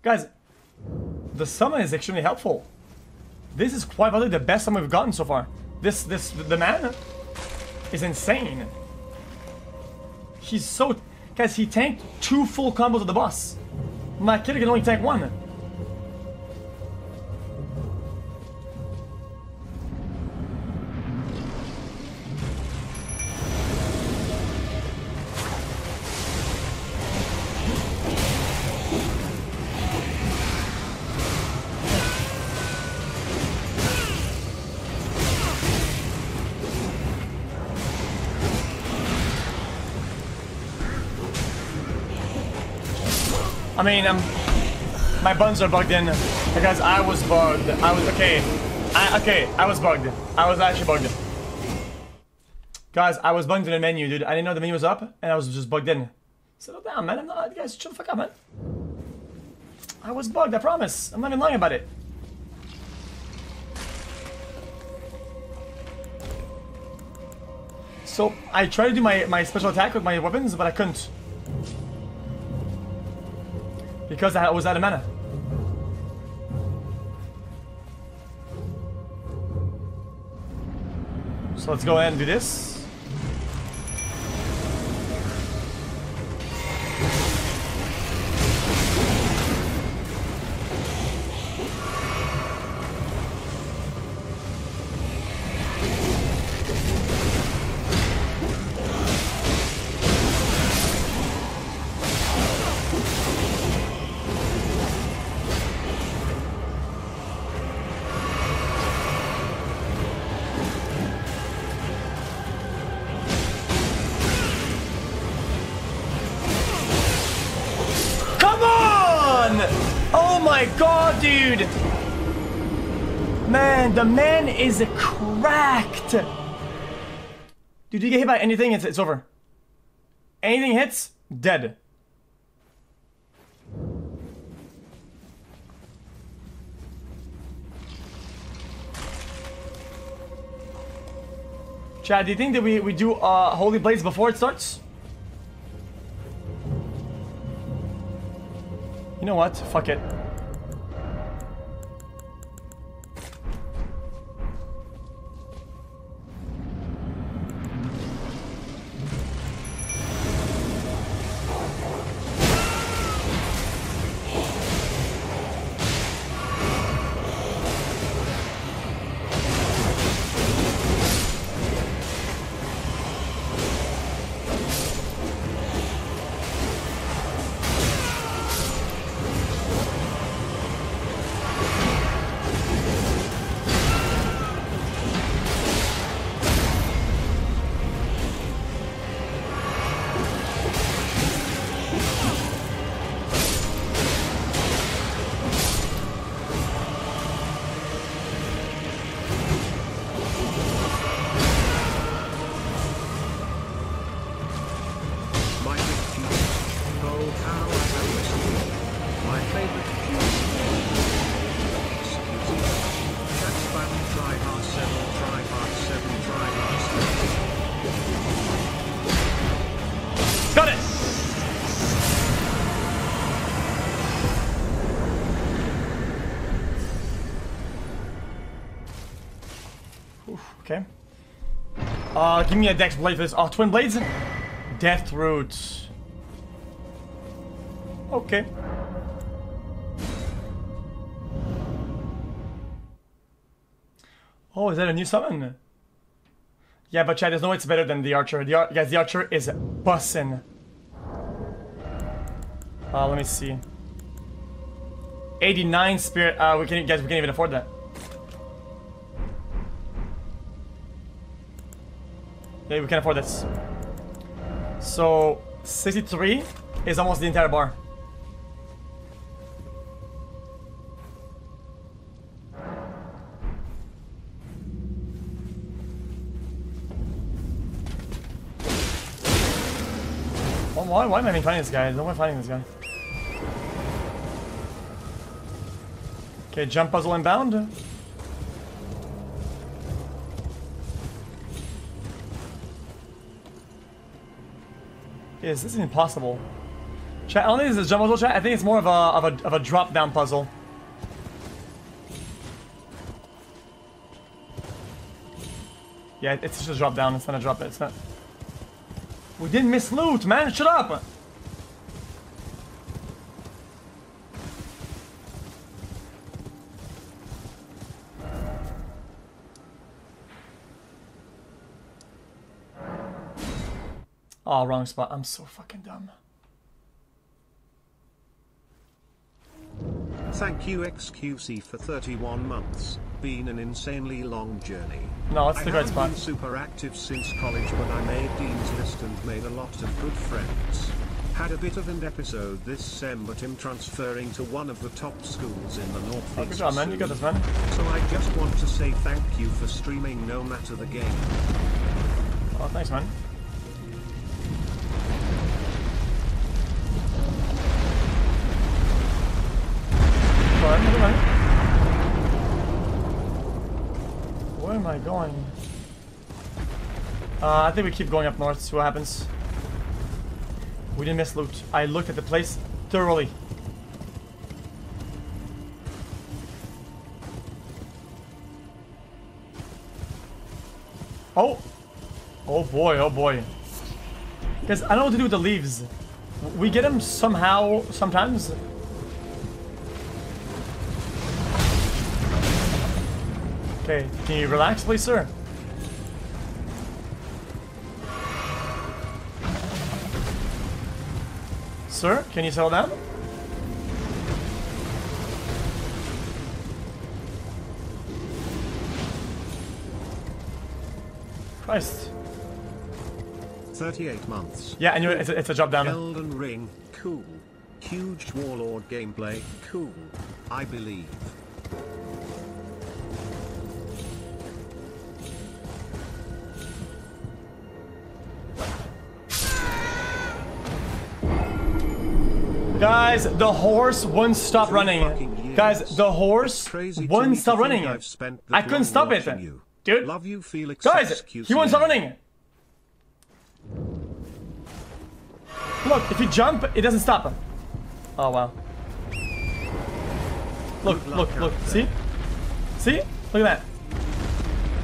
Guys, the summon is extremely helpful. This is quite probably the best summon we've gotten so far. This, this, the man is insane. He's so... Guys, he tanked two full combos of the boss. My kid can only tank one. I mean, I'm. My buns are bugged in because I was bugged. I was okay. I, okay, I was bugged. I was actually bugged. Guys, I was bugged in the menu, dude. I didn't know the menu was up, and I was just bugged in. Settle down, man. I'm not. Guys, chill the fuck out, man. I was bugged. I promise. I'm not even lying about it. So I tried to do my, my special attack with my weapons, but I couldn't. Because I was out of mana. So let's go ahead and do this. The man is cracked! Dude, you get hit by anything, it's, it's over. Anything hits, dead. Chad, do you think that we, we do uh, Holy Blades before it starts? You know what? Fuck it. Uh, give me a dex blade for this. Oh, twin blades? Death roots. Okay. Oh, is that a new summon? Yeah, but Chad, there's no way it's better than the archer. The ar guys, the archer is bussin'. Uh, let me see. 89 spirit. Uh, we can, guys, we can't even afford that. Yeah, we can afford this. So, 63 is almost the entire bar. Why, why, am I even fighting this guy? Am I fighting this guy? Okay, jump puzzle inbound. Is this is impossible? Chat, I don't think this is a jump puzzle chat. I think it's more of a of a of a drop down puzzle. Yeah, it's just a drop down. It's not a drop. It's not. We didn't miss loot, man. Shut up. Oh, wrong spot. I'm so fucking dumb. Thank you XQC for 31 months. Been an insanely long journey. No, that's I the great haven't spot. been super active since college when I made Dean's List and made a lot of good friends. Had a bit of an episode this sem but am transferring to one of the top schools in the northeast. Oh, good job, man. You got this, man. So I just want to say thank you for streaming no matter the game. Oh, thanks, man. Ahead, go ahead. Where am I going? Uh, I think we keep going up north, see what happens. We didn't miss loot. I looked at the place thoroughly. Oh! Oh boy, oh boy. Because I don't know what to do with the leaves. We get them somehow, sometimes. Okay, can you relax, please, sir? Sir, can you settle down? Christ. 38 months. Yeah, and you it's a, it's a job down. Elden Ring, cool. Huge Warlord gameplay, cool. I believe. Guys, the horse wouldn't stop running. Guys, the horse wouldn't stop running. I've spent I couldn't stop it. you. Dude. Love you, Felix. Guys, he won't stop running. Look, if you jump, it doesn't stop. Oh, wow. Look, look, look. See? See? Look at that.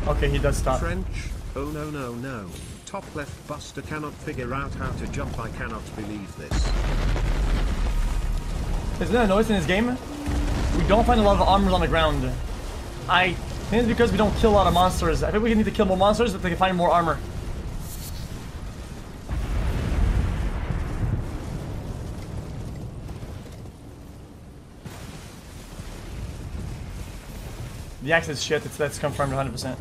Okay, he does stop. French? Oh no no no. Top left buster cannot figure out how to jump. I cannot believe this. Isn't there a noise in this game? We don't find a lot of armors on the ground. I think it's because we don't kill a lot of monsters. I think we need to kill more monsters so they can find more armor. The axe is shit, that's confirmed 100%.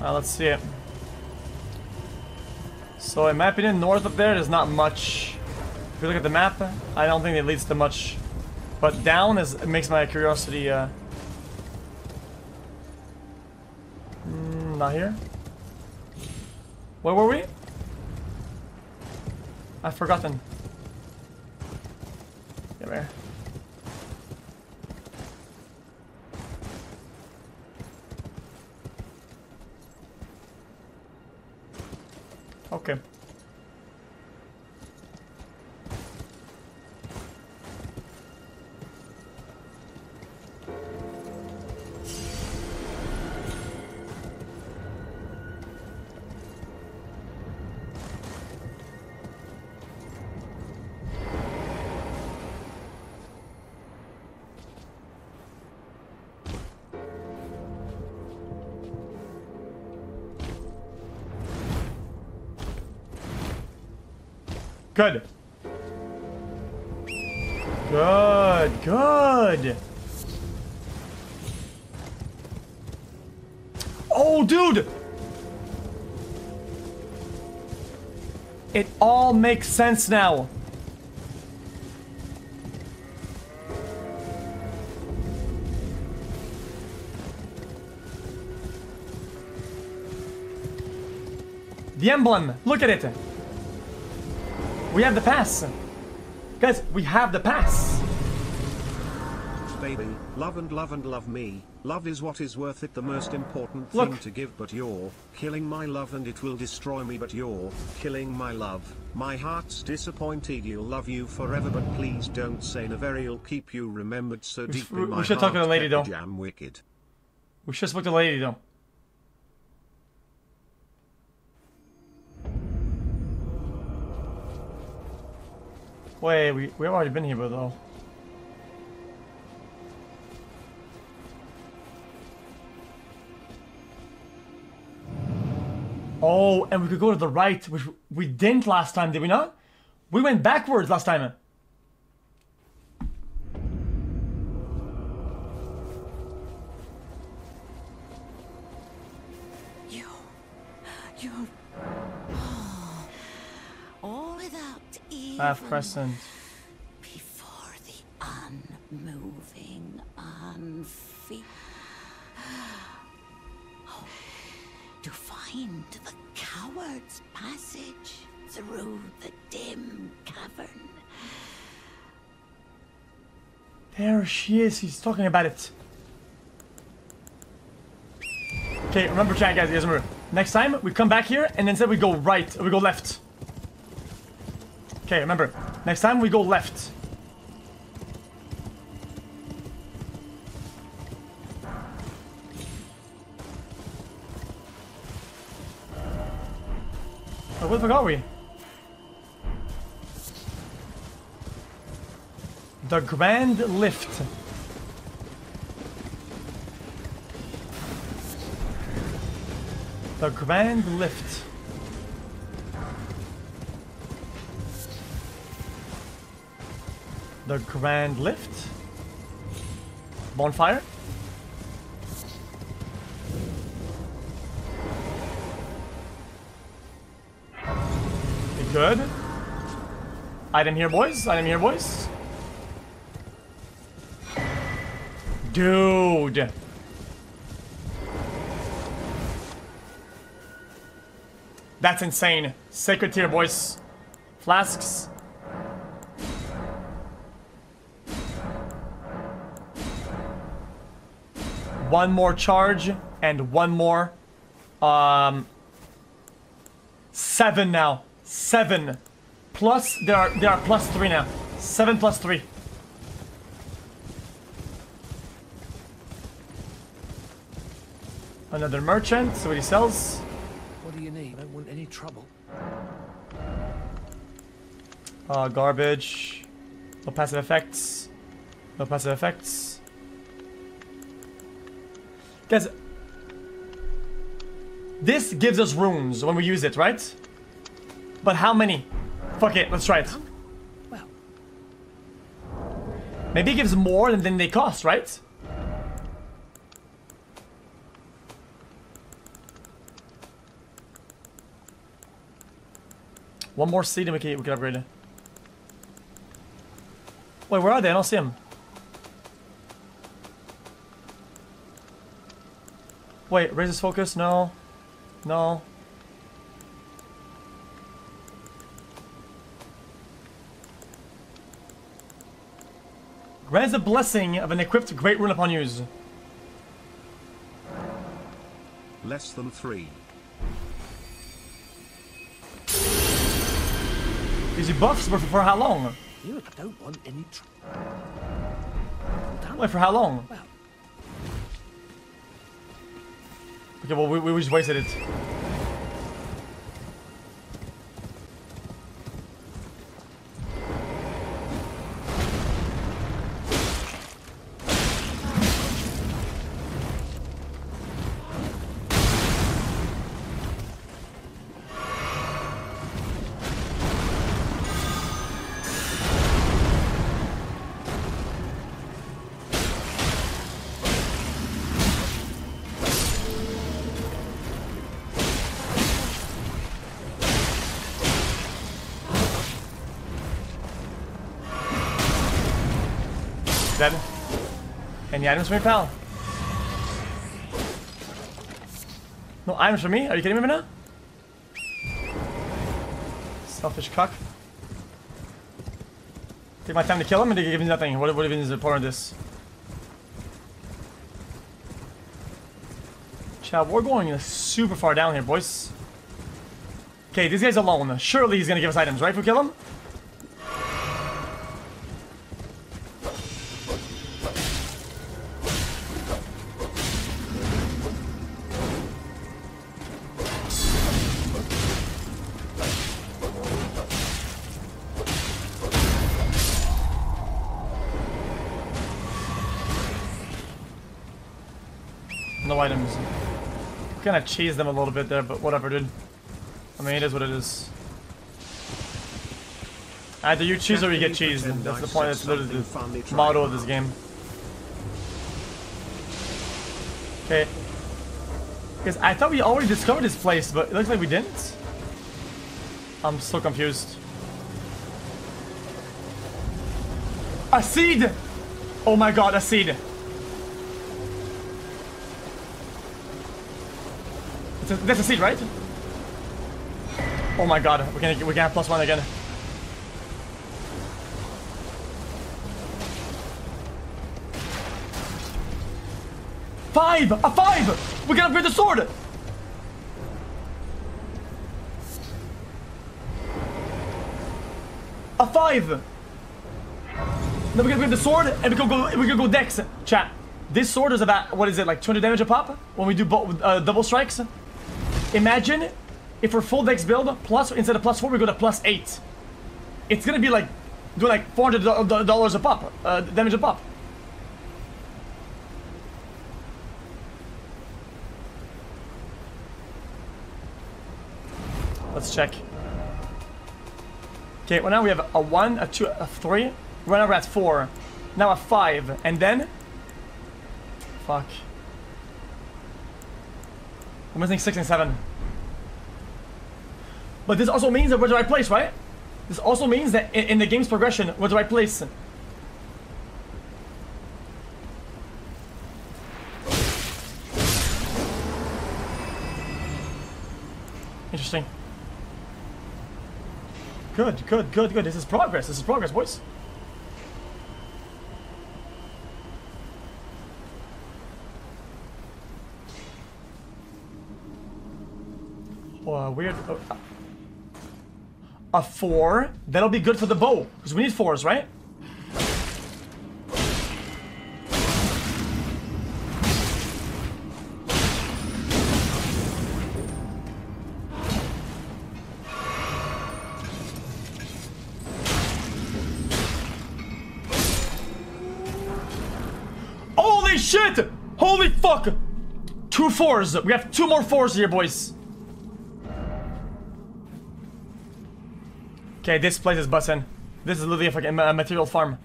Uh, let's see it. So in my opinion, north up there, there's not much. If you look at the map, I don't think it leads to much. But down is it makes my curiosity. Uh, mm, not here. Where were we? I've forgotten. Yeah, where? Okay. Good. Good, good. Oh, dude! It all makes sense now. The emblem, look at it. We have the pass. Guys, we have the pass. Baby, love and love and love me. Love is what is worth it, the most important Look. thing to give. But you're killing my love and it will destroy me. But you're killing my love. My heart's disappointed. You'll love you forever. But please don't say never. It'll keep you remembered so We deep sh- in we should talk to the lady, though. Jam wicked. We should talk to the lady though. Wait, we we've already been here though. Oh, and we could go to the right, which we didn't last time, did we not? We went backwards last time. Half crescent. Before the unmoving, unfe... Oh, to find the coward's passage through the dim cavern. There she is. He's talking about it. Okay, remember chat, guys. Guys, remember. Next time, we come back here, and instead we go right, or we go left. Okay, remember. Next time, we go left. Oh, where we? The Grand Lift. The Grand Lift. The Grand Lift. Bonfire. Good. Item here, boys. Item here, boys. Dude. That's insane. Sacred Tear, boys. Flasks. One more charge and one more. Um. Seven now. Seven. Plus, there are there are plus three now. Seven plus three. Another merchant. So what he sells. What do you need? I don't want any trouble. Uh, garbage. No passive effects. No passive effects. Guys, this gives us runes when we use it, right? But how many? Fuck it, let's try it. Well, Maybe it gives more than, they cost, right? One more seed and we can, we can upgrade it. Wait, where are they? I don't see them. Wait, raises focus? No. No. Grants the blessing of an equipped great rune upon use. Less than 3. Easy buffs, but for how long? you don't want any trouble. Done. Wait, for how long? Well, Okay, well, we, we just wasted it. Any items for me, pal? No items for me? Are you kidding me now? Selfish cuck. Take my time to kill him and they give me nothing. What, what even is the point of this? Chat, we're going uh, super far down here, boys. Okay, this guy's alone. Surely he's gonna give us items, right, if we kill him? Kind of cheese them a little bit there, but whatever, dude. I mean, it is what it is. Either you cheese or you get cheese. Pretend That's the point. That's literally the motto of this game. Okay. Because I thought we already discovered this place, but it looks like we didn't. I'm so confused. A seed! Oh my god, a seed. It's a, that's a seed, right? Oh my god, we're gonna, we're gonna have plus one again. Five! A five! We can upgrade the sword! A five! Then we can upgrade the sword and we can go we can go dex. Chat. This sword is about what is it like 200 damage a pop when we do uh, double strikes. Imagine if we're full dex build plus instead of plus four we go to plus eight. It's gonna be like doing like 400 do- do- dollars a pop, uh, damage a pop. Let's check. Okay, well now we have a one, a two, a three. Right now we're at four. Now a five, and then. Fuck. We're missing six and seven. But this also means that we're the right place, right? This also means that in, in the game's progression, we're the right place. Interesting. Good, good, good, good. This is progress. This is progress, boys. Uh, weird. uh, a four. That'll be good for the bow. Because we need fours, right? Holy shit! Holy fuck! Two fours. We have two more fours here, boys. Okay, this place is bussin'. This is literally a fucking ma- material farm.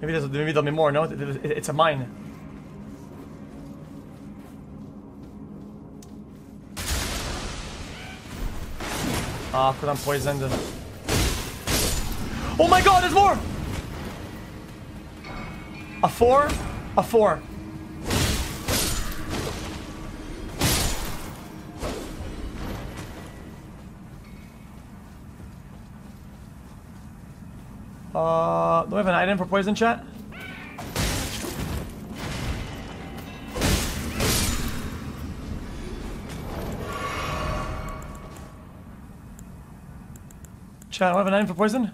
Maybe there's maybe there'll be more. No, It- it- it's a mine. Ah, because I'm poisoned. Oh my god, there's more! A four? A four. Uh, do we have an item for poison chat? Chat, do we have an item for poison?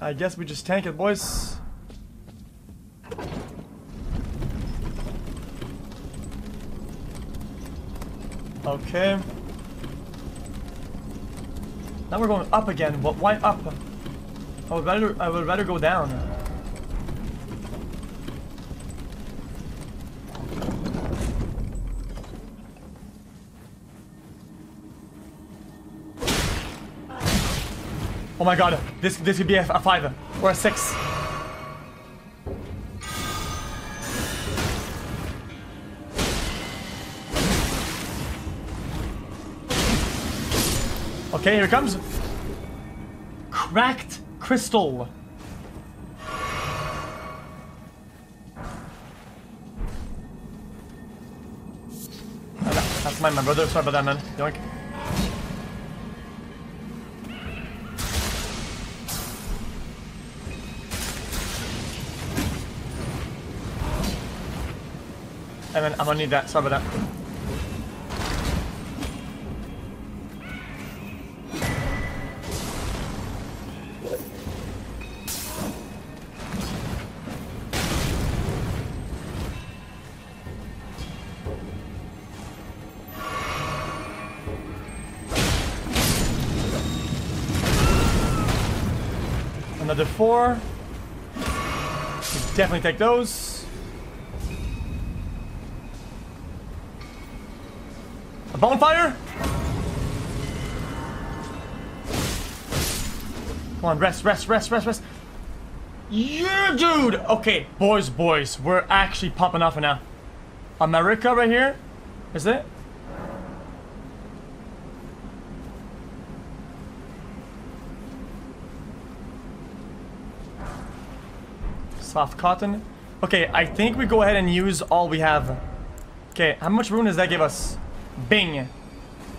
I guess we just tank it, boys. Okay. Now we're going up again. But why up? I would rather I would rather go down. Oh my god, this this could be a, a five or a six. Okay, here it comes. Cracked crystal. That's my brother. Sorry about that, man. Yoink. Hey man, I'm gonna need that. Sorry about that. Four. Definitely take those. A bonfire? Come on, rest, rest, rest, rest, rest. Yeah, dude! Okay, boys, boys, we're actually popping off now. America right here? Is it? Soft cotton. Okay, I think we go ahead and use all we have. Okay, how much room does that give us? Bing.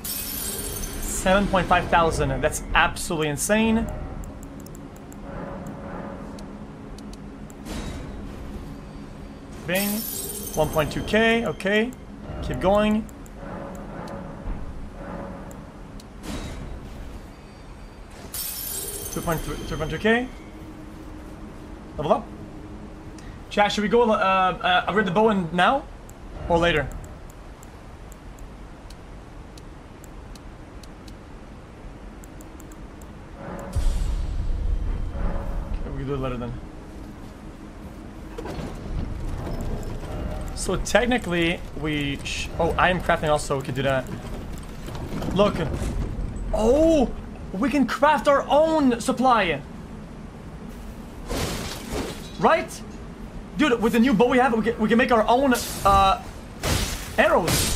7.5 thousand. That's absolutely insane. Bing. 1.2k. Okay. Keep going. Two point two point two k. Level up. Chat, should we go uh, uh, upgrade the bow in now or later? Okay, we can do it later then. So technically, we. Oh, I am crafting also. We could do that. Look. Oh, we can craft our own supply. Right? Dude, with the new bow we have, we can, we can make our own uh, arrows.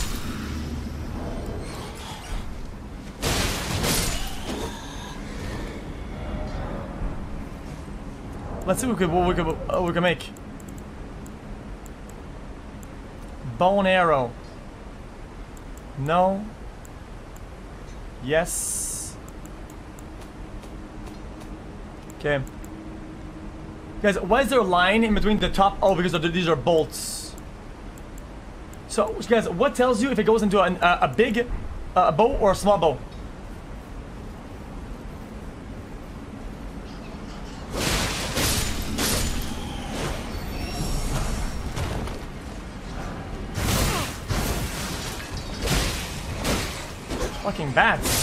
Let's see what we can, what we can, uh, we can make. Bone arrow. No. Yes. Okay. Guys, why is there a line in between the top? Oh, because these are bolts. So, guys, what tells you if it goes into an, uh, a big uh, bow or a small bow? Fucking bats.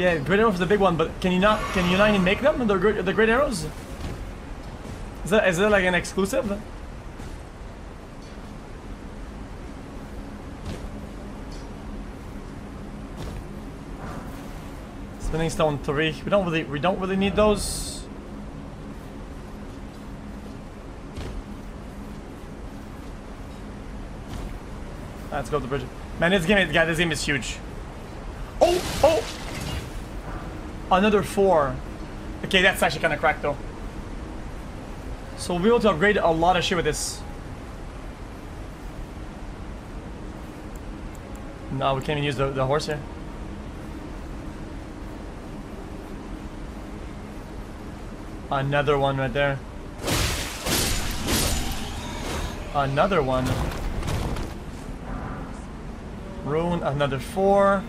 Yeah, great arrow is the big one, but can you not? Can you not even make them? The great, the great arrows. Is that is that like an exclusive? Smithing Stone three. We don't really we don't really need those. Let's go to the bridge. Man, this game, guy, this game is huge. Another four. Okay, that's actually kind of cracked though. So we'll be able to upgrade a lot of shit with this. No, we can't even use the, the horse here. Another one right there. Another one. Rune, another four.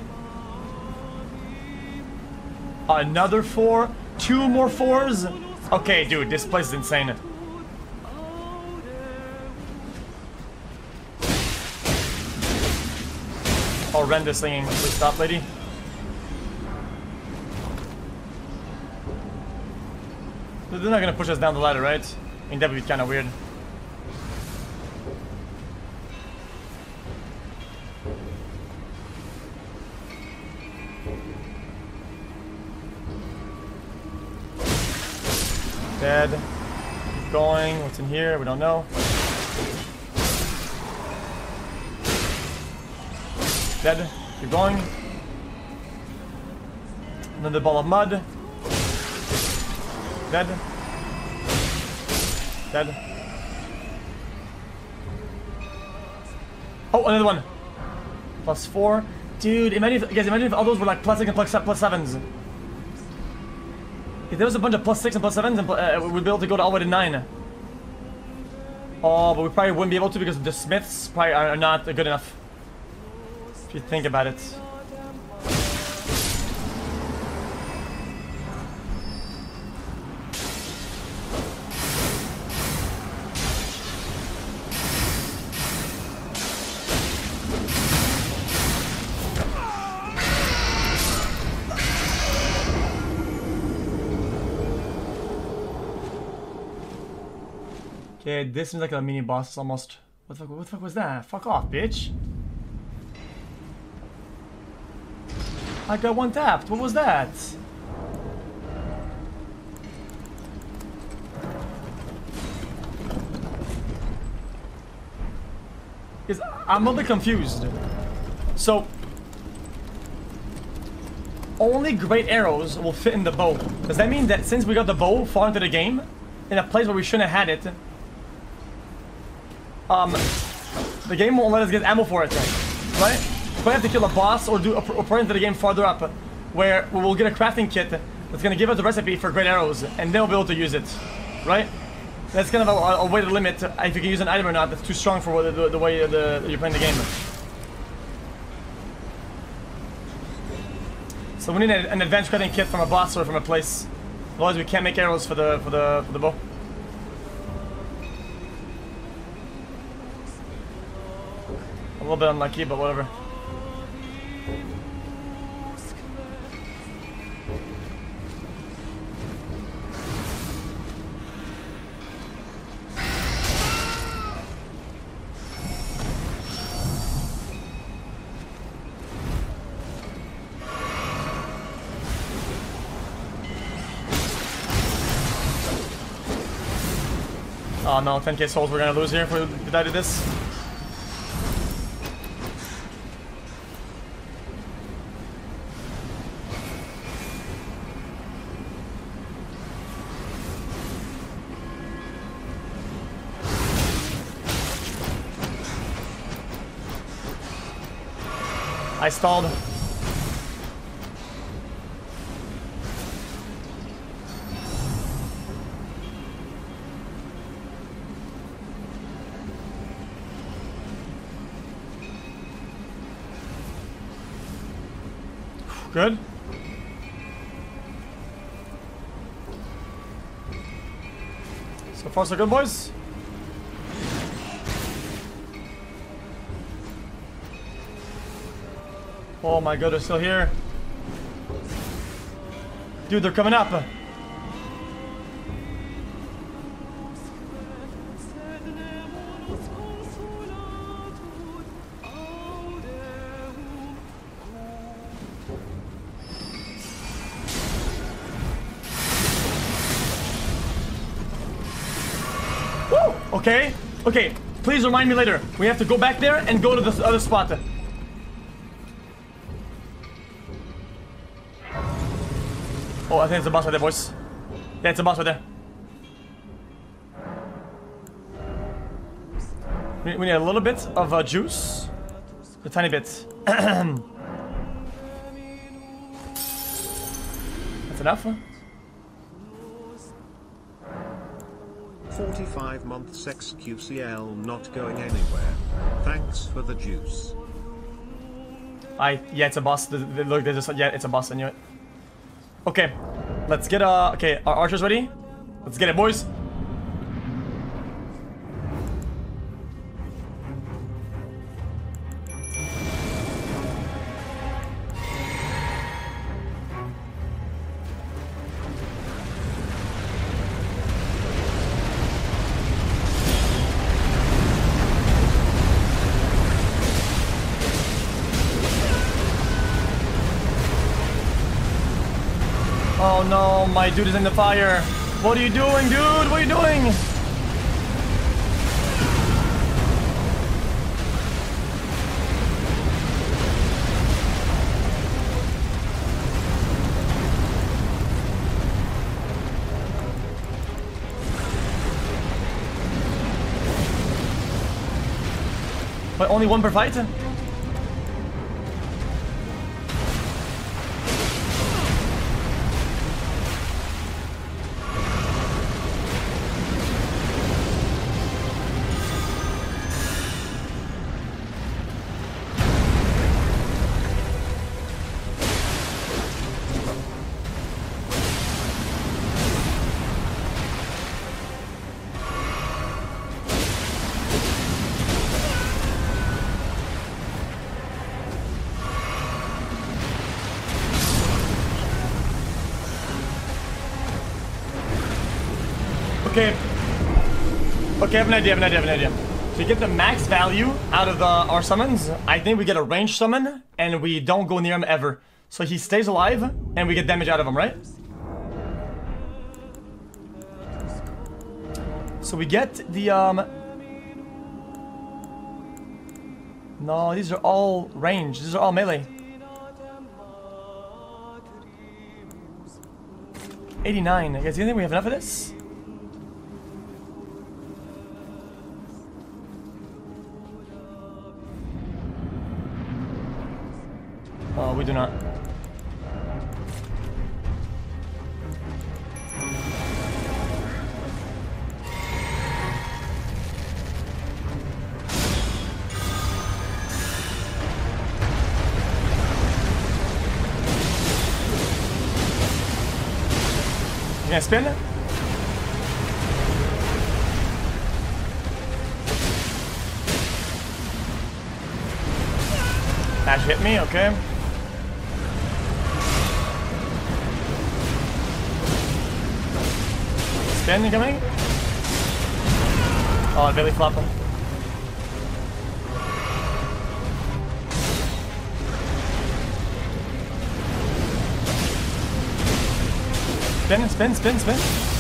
Another four. Two more fours. Okay, dude, this place is insane. Horrendous singing. Please stop, lady. They're not gonna push us down the ladder, right? I mean, that would be kind of weird. Here? We don't know. Dead. Keep going. Another ball of mud. Dead. Dead. Oh, another one. Plus four. Dude, imagine if, guys, imagine if all those were like plus six and plus, plus sevens. If there was a bunch of plus six and plus sevens, and uh, we'd be able to go all the way to nine. Oh, but we probably wouldn't be able to because the smiths probably are not good enough. If you think about it. This seems like a mini boss. Almost. What the fuck? What the fuck was that? Fuck off, bitch. I got one tapped. What was that? Because I'm a bit confused. So, only great arrows will fit in the bow. Does that mean that since we got the bow far into the game, in a place where we shouldn't have had it, um, the game won't let us get ammo for it, right? We have to kill a boss or do a, or put into the game farther up, where we will get a crafting kit that's gonna give us a recipe for great arrows, and then we'll be able to use it, right? That's kind of a, a way to limit if you can use an item or not that's too strong for the, the, the way the, you're playing the game. So we need an, an advanced crafting kit from a boss or from a place. Otherwise we can't make arrows for the for the for the bow. Little bit unlucky, but whatever. Oh no, 10k souls we're gonna lose here if we die to this. Stalled. Good. So far so good, boys. Oh my god, they're still here. Dude, they're coming up. Okay, okay. Please remind me later. We have to go back there and go to the other spot. Oh, I think it's a boss right there, boys. Yeah, it's a boss right there. We, we need a little bit of uh, juice. A tiny bit. [clears throat] That's enough. 45 months XQCL not going anywhere. Thanks for the juice. I yeah, it's a boss. Look, there's just yeah, it's a boss. I knew it. Okay, let's get uh. Okay, our archers ready? Let's get it, boys. My dude is in the fire. What are you doing, dude? What are you doing? But only one per fight? Okay, I have an idea, I have an idea, I have an idea. To get the max value out of the, our summons, I think we get a range summon, and we don't go near him ever. So he stays alive, and we get damage out of him, right? So we get the, um... No, these are all range. These are all melee. 89. Guys, do you think we have enough of this? Oh, we do not. You gonna spin it? That hit me, okay. Spin coming? Oh, belly flopping. Spin, spin, spin, spin.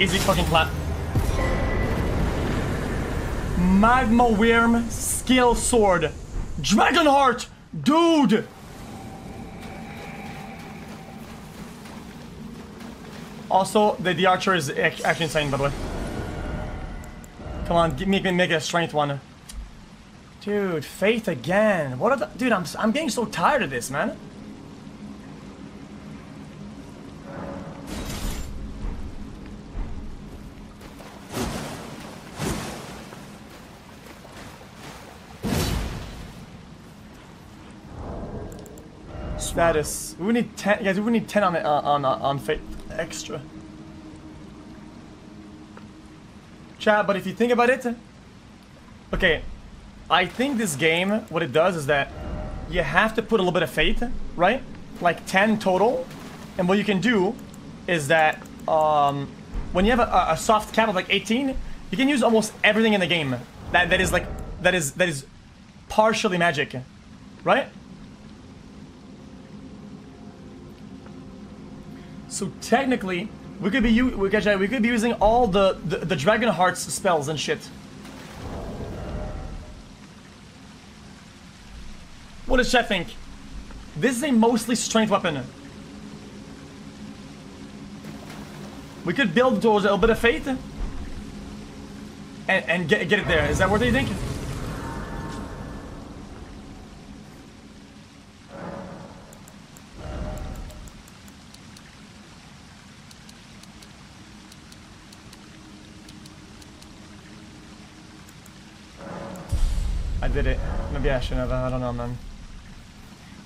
Easy fucking clap. Magma Wyrm Scalesword. Dragon Heart! Dude! Also, the, the archer is actually insane, by the way. Come on, give me, make a strength one. Dude, faith again. What are the, dude? I'm I'm getting so tired of this, man. Status. We need ten, guys. We need ten on uh, on uh, on faith extra. Chat, but if you think about it, okay, I think this game, what it does is that you have to put a little bit of faith, right? Like 10 total. And what you can do is that um, when you have a, a soft cap of like 18, you can use almost everything in the game that, that is like, that is, that is partially magic, right? So technically, we could be we could, we could be using all the, the the Dragon Hearts spells and shit. What does Chet think? This is a mostly strength weapon. We could build towards a little bit of faith and, and get, get it there. Is that what you think? Did it. Maybe I shouldn't have. I don't know, man.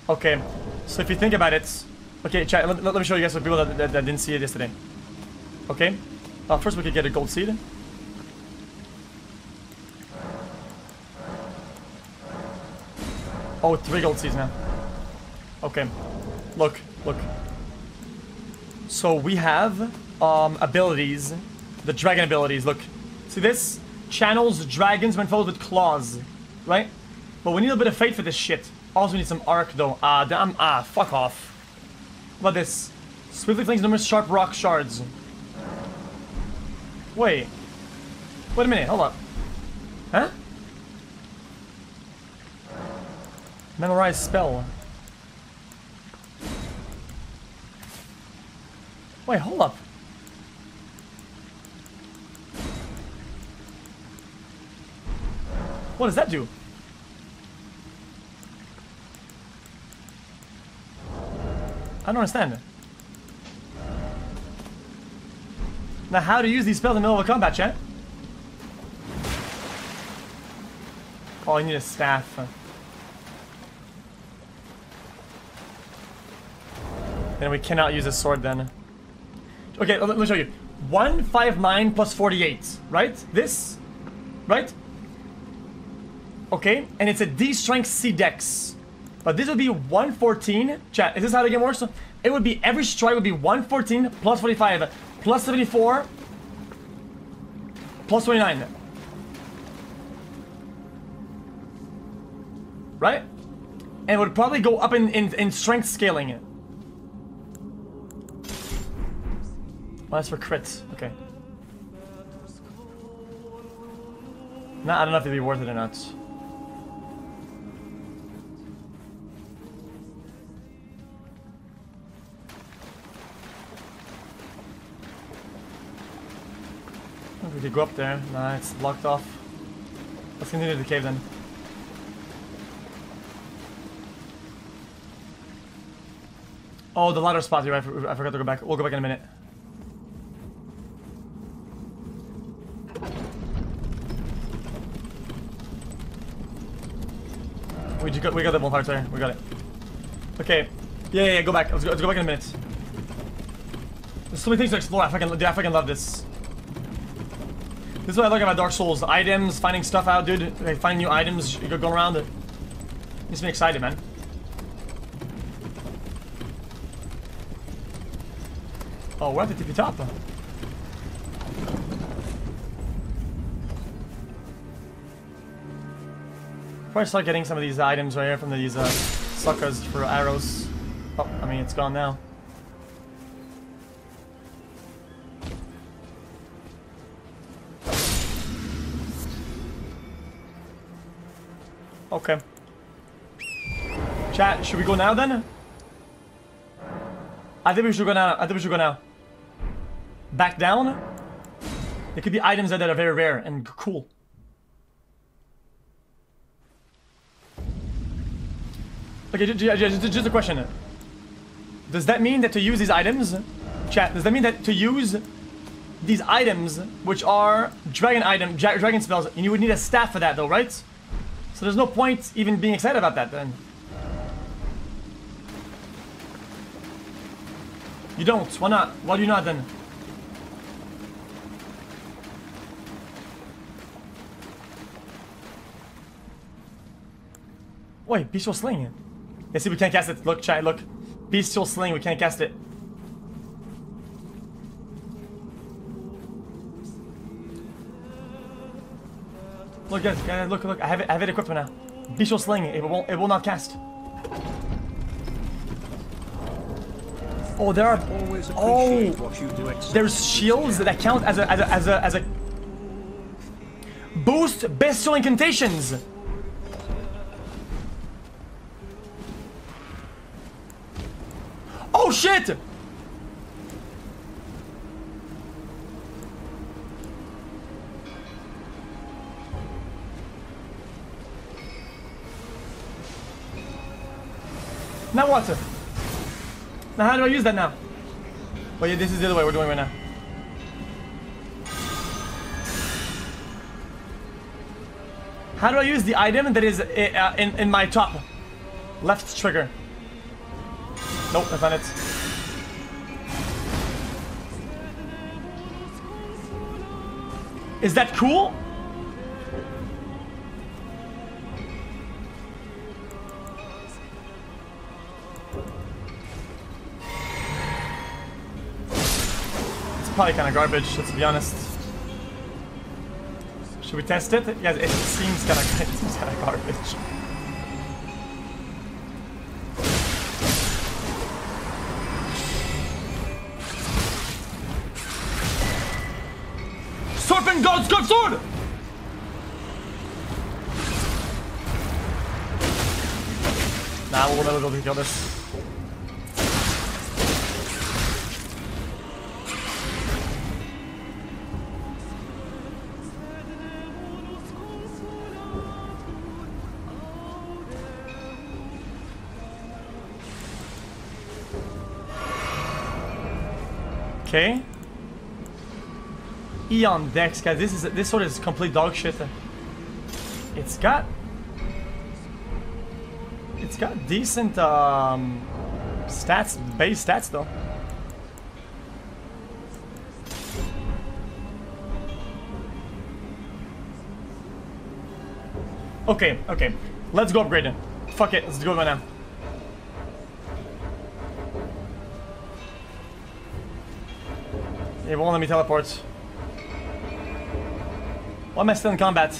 Okay, so if you think about it, okay, chat. Let, let me show you guys for people that, that, that didn't see it yesterday. Okay, uh, first we could get a gold seed. Oh, three gold seeds now. Okay, look, look. So we have um, abilities, the dragon abilities. Look, see this? Channels dragons when followed with claws, right? But we need a bit of fate for this shit. Also we need some arc though. Ah, damn. Ah, fuck off. What about this? Swiftly flings numerous sharp rock shards. Wait. Wait a minute. Hold up. Huh? Memorize spell. Wait, hold up. What does that do? I don't understand. Now, how to use these spells in the middle of a combat, chat? Oh, you need a staff. Then we cannot use a sword then. Okay, let me show you. 159 plus 48, right? This, right? Okay, and it's a D strength C dex. But this would be 114. Chat, is this how the game works? It would be every strike would be 114 plus 45 plus 74 plus 29. Right? And it would probably go up in, in, in strength scaling. it. Well, that's for crits. Okay. Nah, I don't know if it'd be worth it or not. We could go up there. Nah, it's locked off. Let's continue the cave then. Oh, the ladder spot here. I, I forgot to go back. We'll go back in a minute. We got we got the hearts there. We got it. Okay. Yeah, yeah, yeah, go back. Let's go, let's go back in a minute. There's so many things to explore. I fucking, I fucking love this. This is what I like about Dark Souls. Items, finding stuff out, dude. They find new items, you go around it. Makes me excited, man. Oh, we're at the tippy top. Probably start getting some of these items right here from these uh, suckers for arrows. Oh, I mean, it's gone now. Chat, should we go now then? I think we should go now. I think we should go now. Back down? There could be items that are very rare and cool. Okay, ju- ju- ju- just, just a question. Does that mean that to use these items, chat, does that mean that to use these items, which are dragon item, dragon spells, and you would need a staff for that though, right? So there's no point even being excited about that then. You don't. Why not? Why do you not then? Wait, bestial sling. Yeah, see, we can't cast it. Look, chat, look. Bestial sling, we can't cast it. Look, guys, look, look. I have it. I have it equipped for now. Bestial sling. It won't. It will not cast. Oh, there are. Always Oh, what you do. there's shields that count as a as a as a as a boost bestial incantations. Oh shit! Now what? Now how do I use that now? Oh yeah, this is the other way we're doing right now. How do I use the item that is uh, uh, in, in my top left trigger? Nope, that's not it. Is that cool? Probably kind of garbage, let's be honest. Should we test it? Yeah, it seems kind of kind of garbage. Serpent God's God Sword! Nah, we'll be able to kill this. Okay. Eon Dex, guys. This is this sword is complete dog shit. It's got. It's got decent um, stats, base stats though. Okay, okay. Let's go upgrade it. Fuck it, let's go now. It won't let me teleport. Why am I still in combat?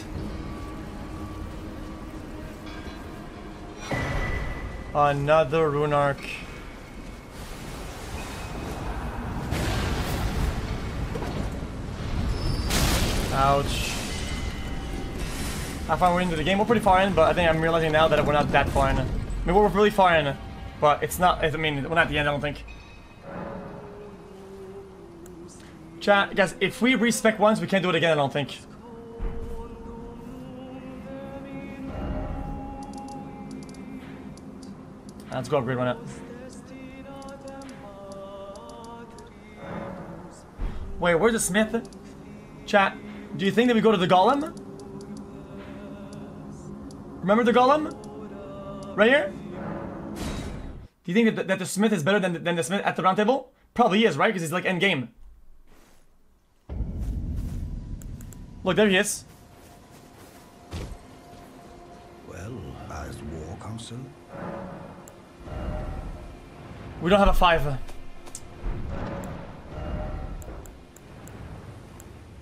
Another rune arc. Ouch. How far we're into the game? We're pretty far in, but I think I'm realizing now that we're not that far in. I mean, we're really far in, but it's not, I mean, we're not at the end, I don't think. Chat, guys, if we respec once, we can't do it again, I don't think. Let's go upgrade one up. Wait, where's the smith? Chat, do you think that we go to the golem? Remember the golem? Right here? Do you think that, that the smith is better than, than the smith at the round table? Probably is, right? Because he's like end game. Look, there he is. Well, as war council, We don't have a five.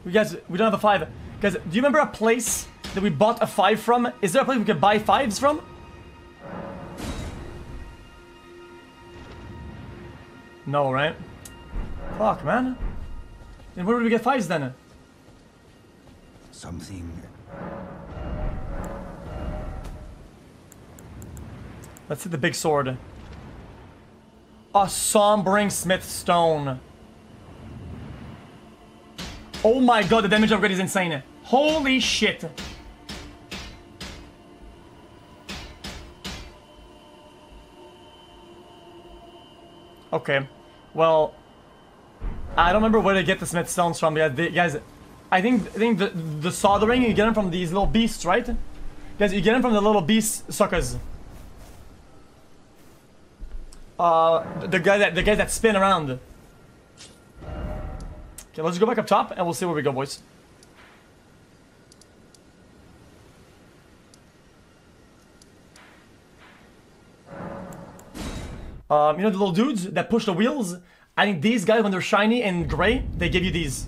We guys, we don't have a five. Guys, do you remember a place that we bought a five from? Is there a place we could buy fives from? No, right? Fuck, man. And where would we get fives then? Something Let's hit the big sword. A Somber Smithing Stone. Oh my god, the damage upgrade is insane. Holy shit. Okay. Well, I don't remember where to get the smith stones from. They, guys, I think I think the the soldering you get them from these little beasts, right? Guys, you get them from the little beast suckers. Uh, the, guy that the guys that spin around. Okay, let's go back up top and we'll see where we go, boys. Um, you know the little dudes that push the wheels? I think these guys, when they're shiny and gray, they give you these.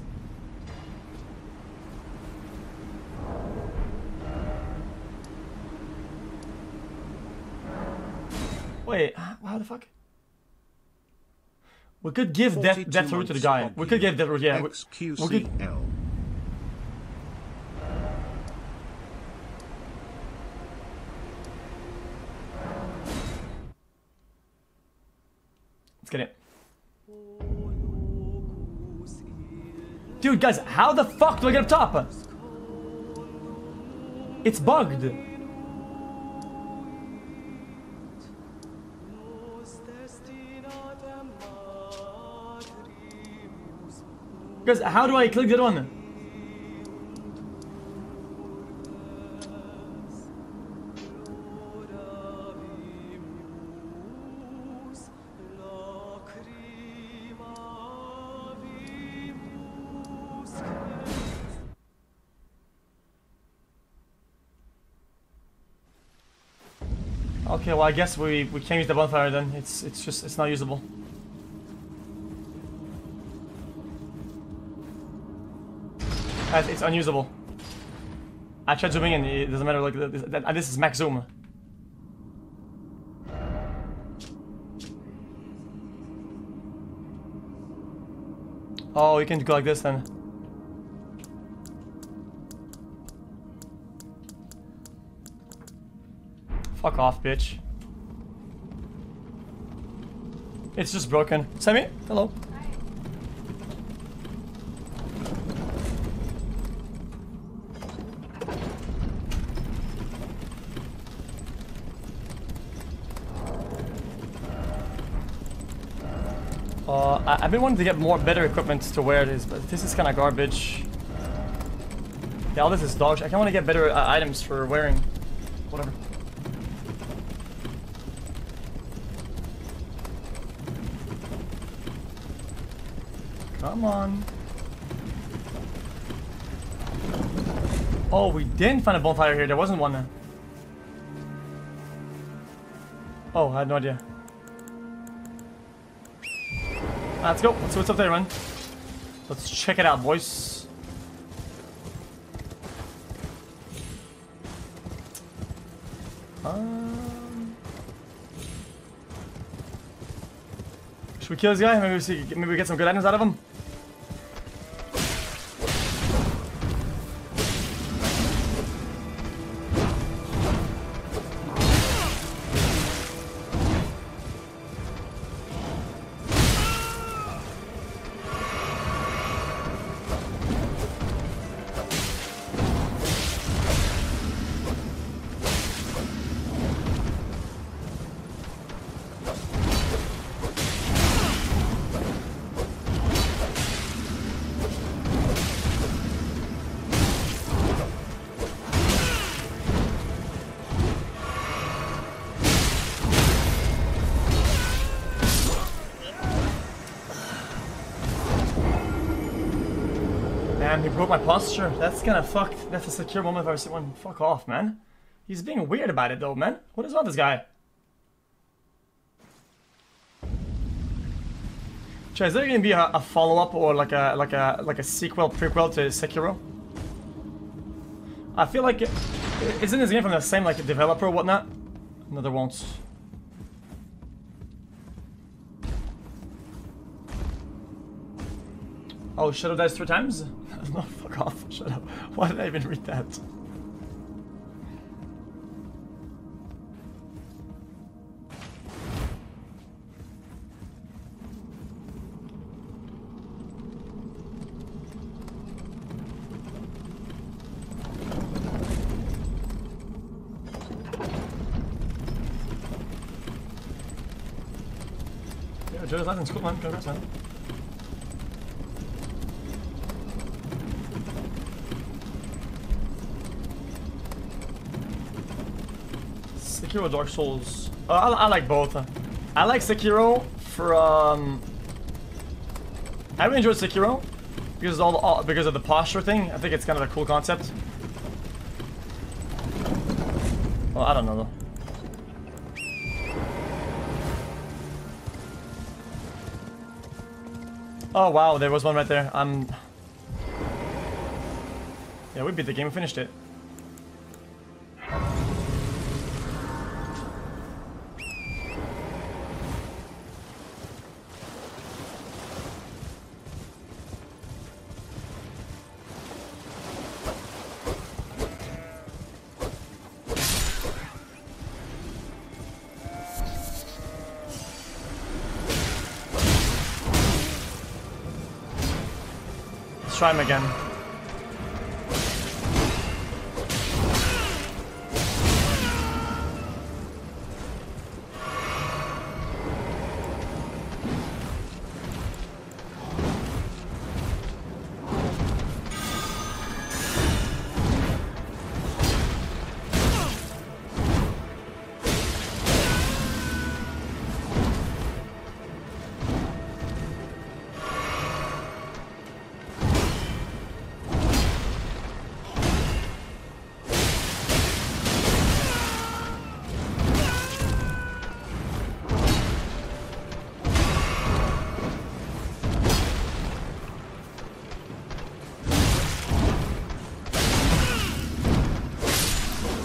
Wait, how the fuck? We could give death, 42 Deathroot to the guy. We could give Deathroot, yeah. We, we could, let's get it. Dude, guys, how the fuck do I get up top? It's bugged. Guys, how do I click that one? Okay, well I guess we we can't use the bonfire then. It's it's just it's not usable. It's unusable. I tried zooming in, it doesn't matter, like, this, this is max zoom. Oh, you can go like this then. Fuck off, bitch. It's just broken. Sammy, hello. Uh, I, I've been wanting to get more better equipment to wear this, but this is kind of garbage. Yeah, all this is dog. I kind of want to get better uh, items for wearing. Whatever. Come on. Oh, we didn't find a bonfire here. There wasn't one. Oh, I had no idea. Let's go. Let's see what's up there, man. Let's check it out, boys. Um, should we kill this guy? Maybe we see. Maybe we get some good items out of him. Broke my posture. That's kind of fucked. That's a Sekiro moment if I've seen one. Fuck off, man. He's being weird about it, though, man. What is wrong with this guy? Chat, is there gonna be a, a follow-up or like a like a like a sequel prequel to Sekiro? I feel like it, isn't this game from the same like a developer or whatnot? No, there won't. Oh, Shadow dies three times? [laughs] no, fuck off, Shut up. [laughs] Why did I even read that? Yeah, in school, man. Congrats, man. Sekiro, Dark Souls. Uh, I, I like both. I like Sekiro from... I really enjoyed Sekiro because all, all because of the posture thing. I think it's kind of a cool concept. Well, I don't know though. Oh wow, there was one right there. I'm. Yeah, we beat the game. We finished it. Him again.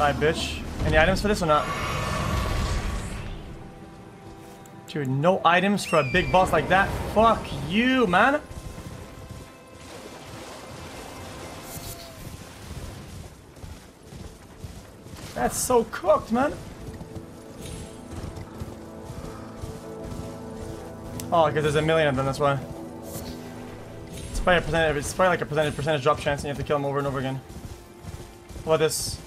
Bye, bitch. Any items for this or not? Dude, no items for a big boss like that? Fuck you, man! That's so cooked, man! Oh, because there's a million of them, that's why. It's probably a percentage, it's probably like a percentage percentage drop chance and you have to kill them over and over again. What this?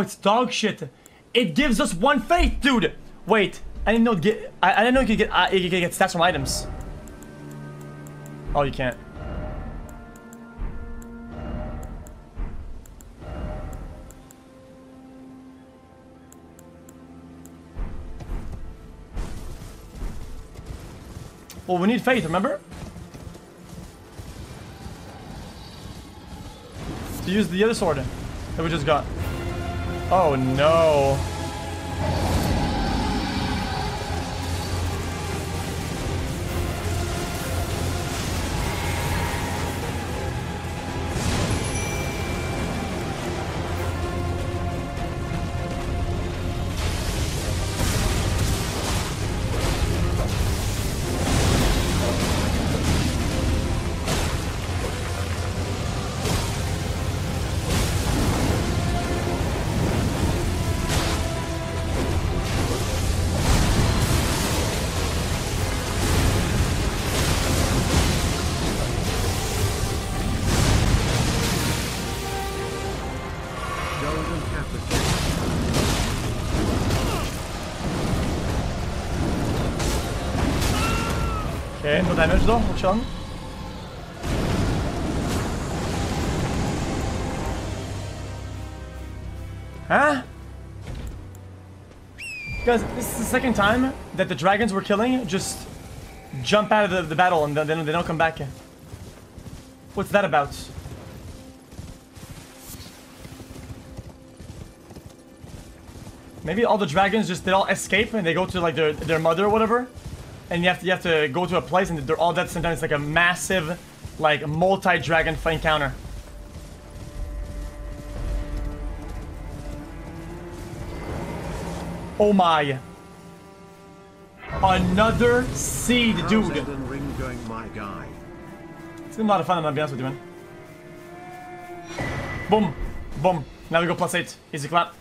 Oh, it's dog shit. It gives us one faith, dude. Wait, I didn't know. Get I, I didn't know you could get uh, you could get stats from items. Oh, you can't. Well, we need faith, remember? To use the other sword that we just got. Oh no. Second time that the dragons we're killing just jump out of the, the battle and then then they don't come back. What's that about? Maybe all the dragons just they all escape and they go to like their their mother or whatever, and you have to you have to go to a place and they're all dead. Sometimes it's like a massive, like multi-dragon fight encounter. Oh my! Another seed, How's dude. Elden Ring going, my guy? It's been a lot of fun. I'm gonna be honest with you, man. Boom, boom. Now we go plus eight. Easy clap.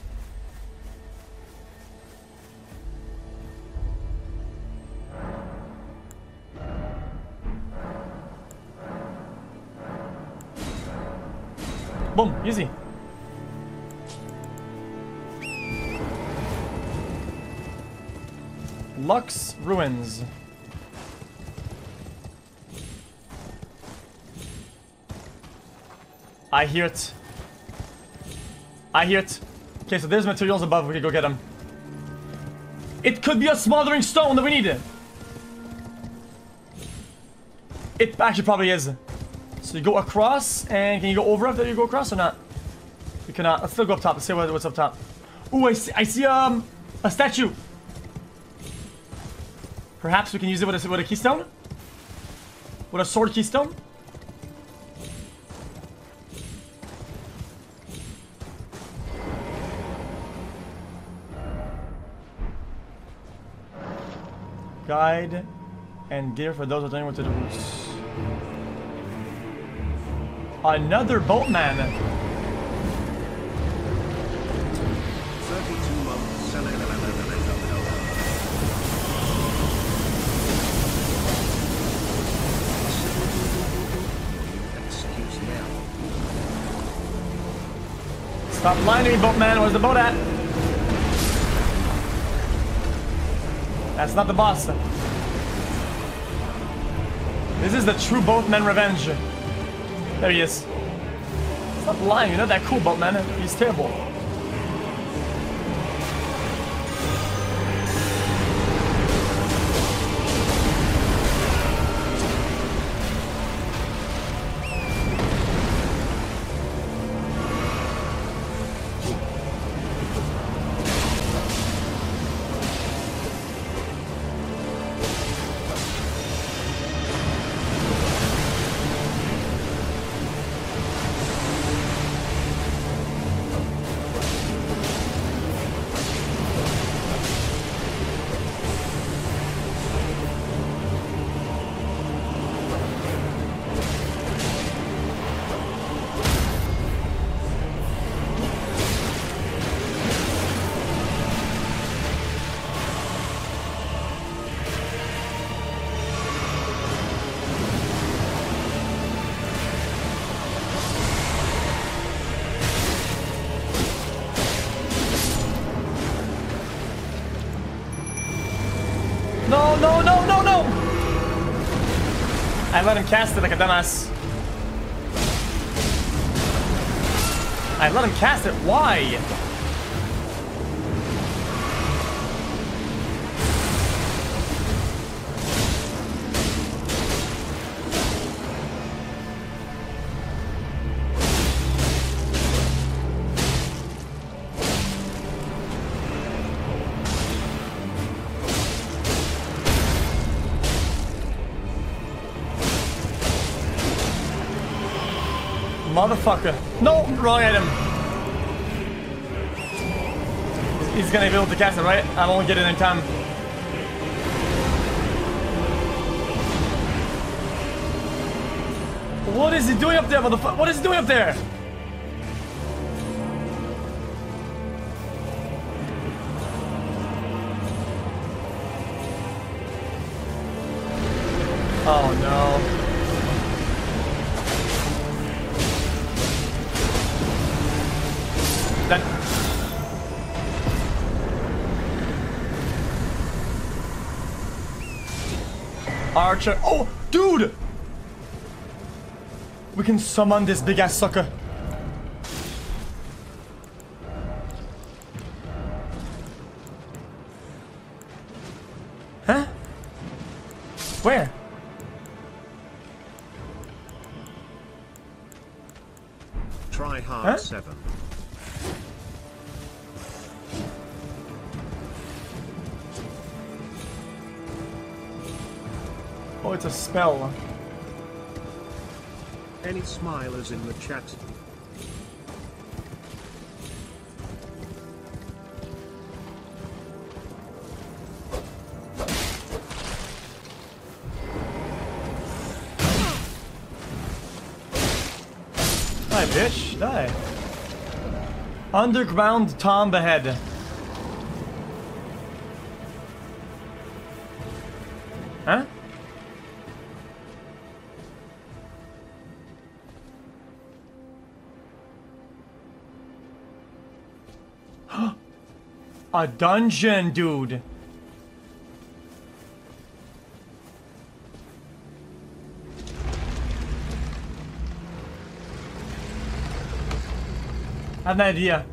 Boom, easy. Lux Ruins. I hear it. I hear it. Okay, so there's materials above. We can go get them. It could be a Smithing Stone that we need. It actually probably is. So you go across, and can you go over after you go across or not? You cannot. Let's still go up top. Let's see what's up top. Ooh, I see, I see um a statue. Perhaps we can use it with a, with a keystone? With a sword keystone? Guide and gear for those returning to the roots. Another boatman. Stop lying to me, boatman. Where's the boat at? That's not the boss. This is the true boatman revenge. There he is. Stop lying. You're not that cool, boatman. He's terrible. Let him cast it like a dumbass. I let him cast it. Why? Motherfucker. No, wrong item. He's gonna be able to cast it, right? I won't get it in time. What is he doing up there, motherfucker? What is he doing up there? Summon this big ass sucker. Smilers in the chat? Die, bitch. Die. Underground Tomb A dungeon, dude. I have an idea.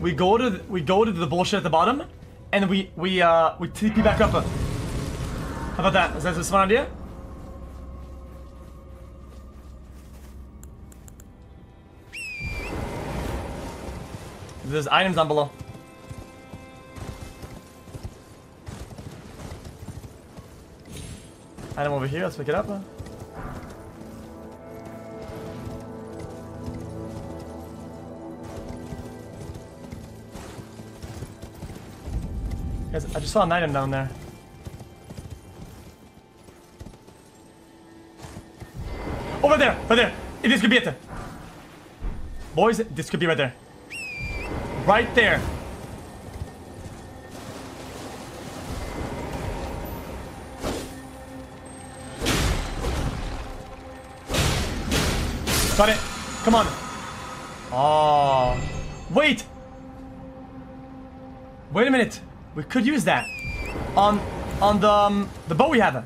We go to th- we go to the bullshit at the bottom, and we we uh we TP back up. How about that? Is that a smart idea? There's items down below. Item over here. Let's pick it up. Guys, I just saw an item down there. Over there, right there. This could be it. Boys, this could be right there. Right there. Got it. Come on. Oh. Wait. Wait a minute. We could use that on on the um, the bow we have.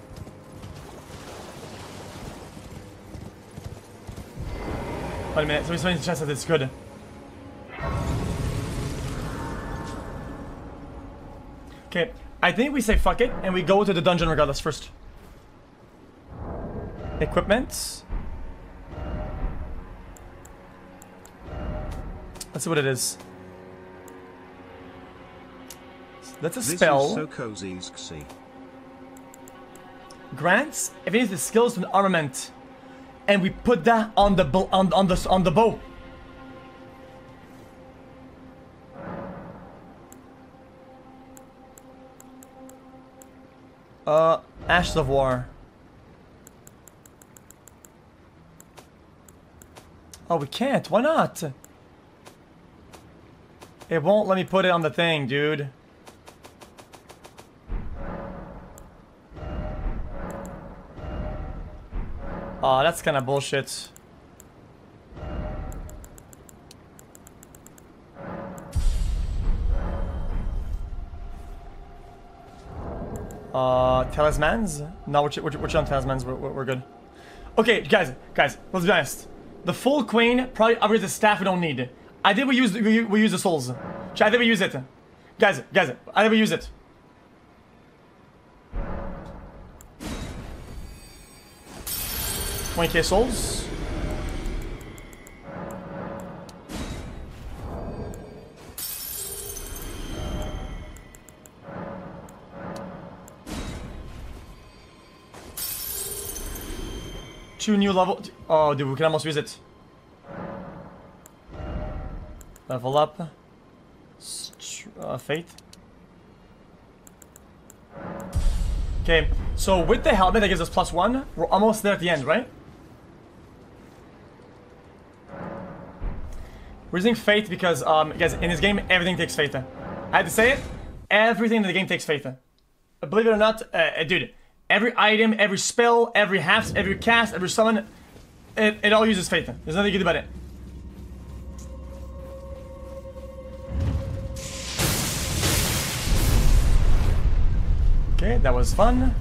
Wait a minute. We Somebody's somebody's chest that it's good. Okay, I think we say fuck it and we go to the dungeon regardless first. Equipment. Let's see what it is. That's a This spell. is so cozy, grants if it is the skills to an armament and we put that on the on, on the on the bow. Uh ashes of war. Oh we can't. Why not it won't let me put it on the thing dude Oh, that's kind of bullshit. Uh, talismans? No, which which which on talismans? We're, we're, we're good. Okay, guys, guys, let's be honest. The full queen probably upgrades the staff we don't need. I think we use we, we use the souls. I think we use it. Guys, guys, I think we use it. Twenty K souls. Two new level. Oh, dude, we can almost use it. Level up. Uh, fate. Okay, so with the helmet that gives us plus one, we're almost there at the end, right? We're using fate because, um, guys, in this game, everything takes fate. I had to say it. Everything in the game takes fate. Believe it or not, uh, uh, dude, every item, every spell, every half, every cast, every summon, it, it all uses fate. There's nothing do about it. Okay, that was fun.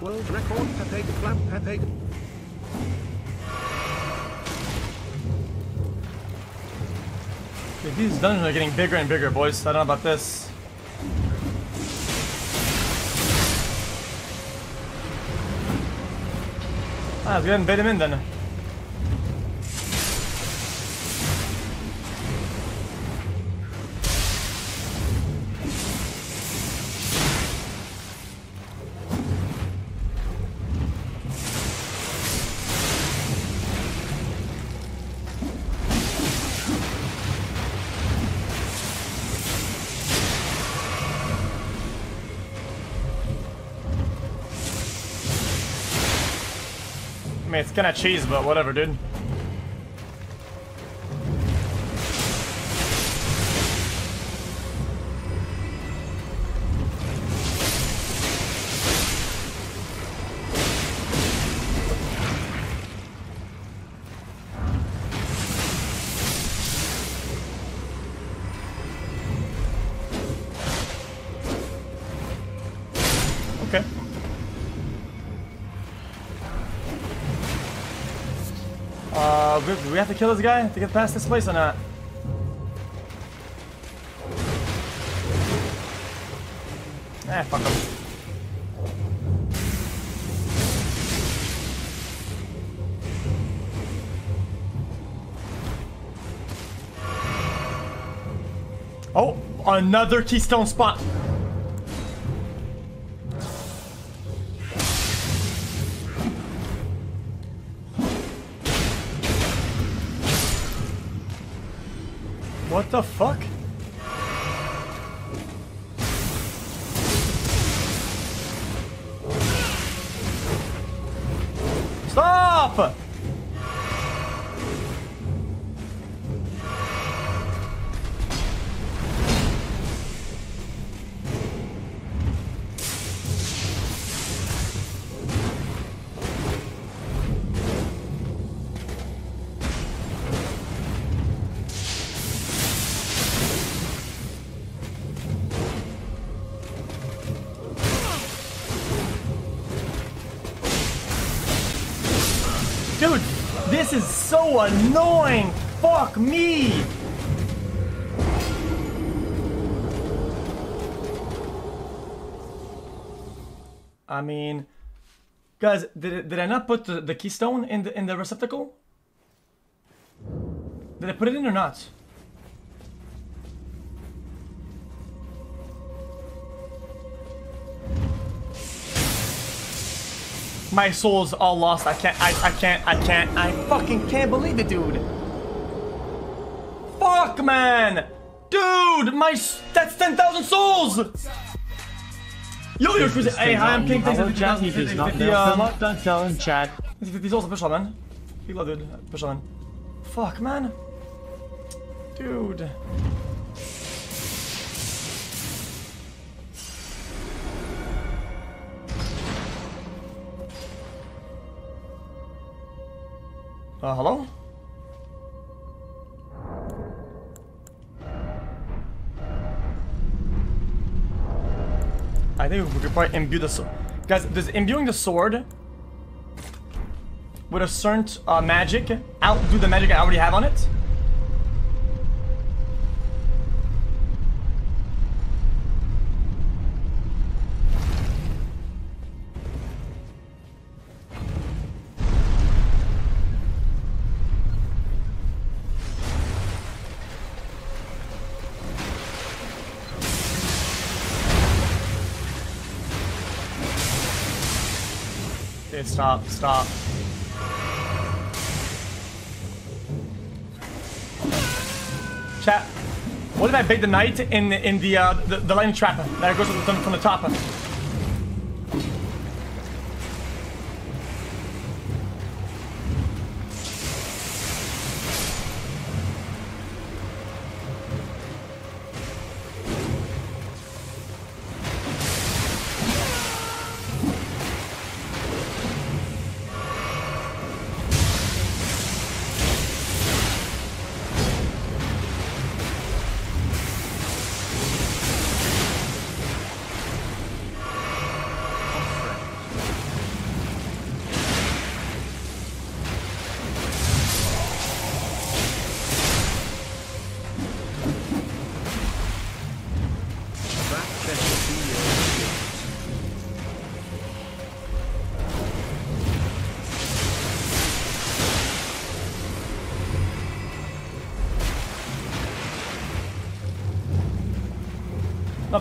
World record, Pepe Clap, Pepe. Okay, these dungeons are getting bigger and bigger, boys. I don't know about this. Ah, let's go ahead and bait him in then. It's kinda cheese, but whatever, dude. We- have to kill this guy to get past this place or not? Ah, fuck him. Oh, another keystone spot. Is so annoying! Fuck me! I mean, guys, did, did I not put the, the keystone in the in the receptacle? Did I put it in or not? My soul's all lost. I can't. I, I can't. I can't. I fucking can't believe it, dude. Fuck, man. Dude, my that's ten thousand souls. Yo, you're crazy. Hey, hi, I'm King. Thanks for the chat. He does not 50, know. um, don't tell him, chat. These also push on, man. People dude. Push on. Fuck, man. Dude. Uh, hello? I think we could probably imbue the sword. Guys, does imbuing the sword with a certain uh, magic outdo the magic I already have on it? Stop, stop. Chat. What if I bait the knight in in the uh, the, the lightning trap that goes from, from the top?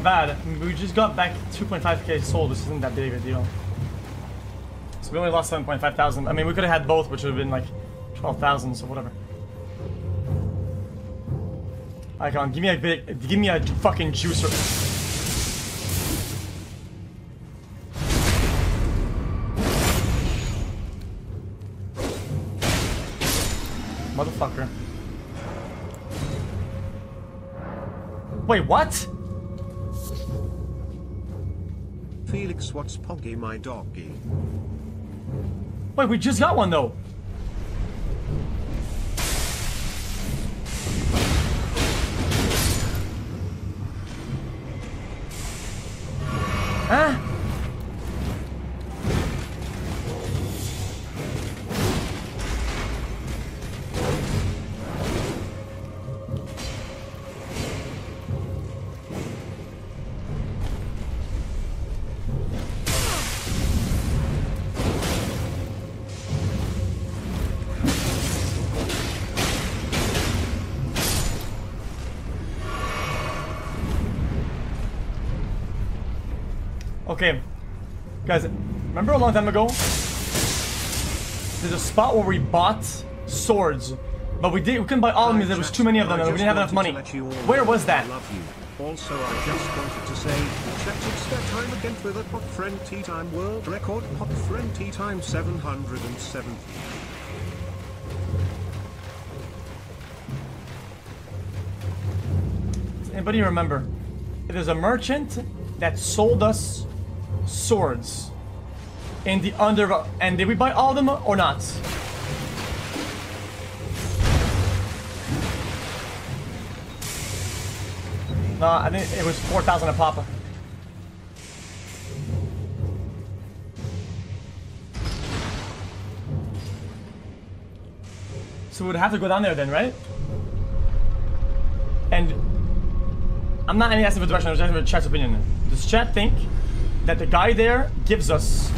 Bad. We just got back 2.5k sold. This isn't that big of a deal. So we only lost 7.5 thousand. I mean, we could have had both, which would have been like 12,000. So whatever. Icon, give me a bit. Give me a fucking juicer. Motherfucker. Wait, what? What's Poggy my doggy? Wait, we just got one though. A long time ago? There's a spot where we bought swords, but we did we couldn't buy all of them because there was too many of them and we didn't have enough money. Where was that? Love you. Also, I just wanted to say, chat it's that time again for the pot friend tea time world record pot friend tea time 770. Does anybody remember? There's a merchant that sold us swords in the under and did we buy all of them or not? No, I think it was 4,000 a pop. So we would have to go down there then, right? And I'm not any asking for direction, I'm just asking for chat's opinion. Does chat think that the guy there gives us,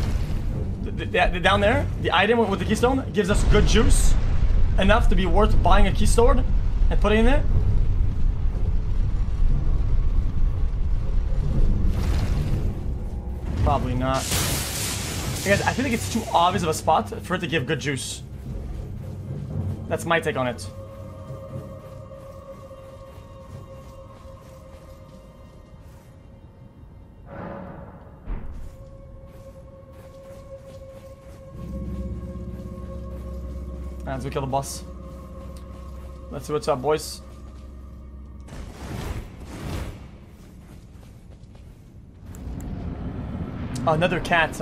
the, the, down there, the item with the keystone, gives us good juice enough to be worth buying a keystone and putting it in there? Probably not. Because I feel like it's too obvious of a spot for it to give good juice. That's my take on it. Let's go kill the boss. Let's see what's up, boys. Another cat.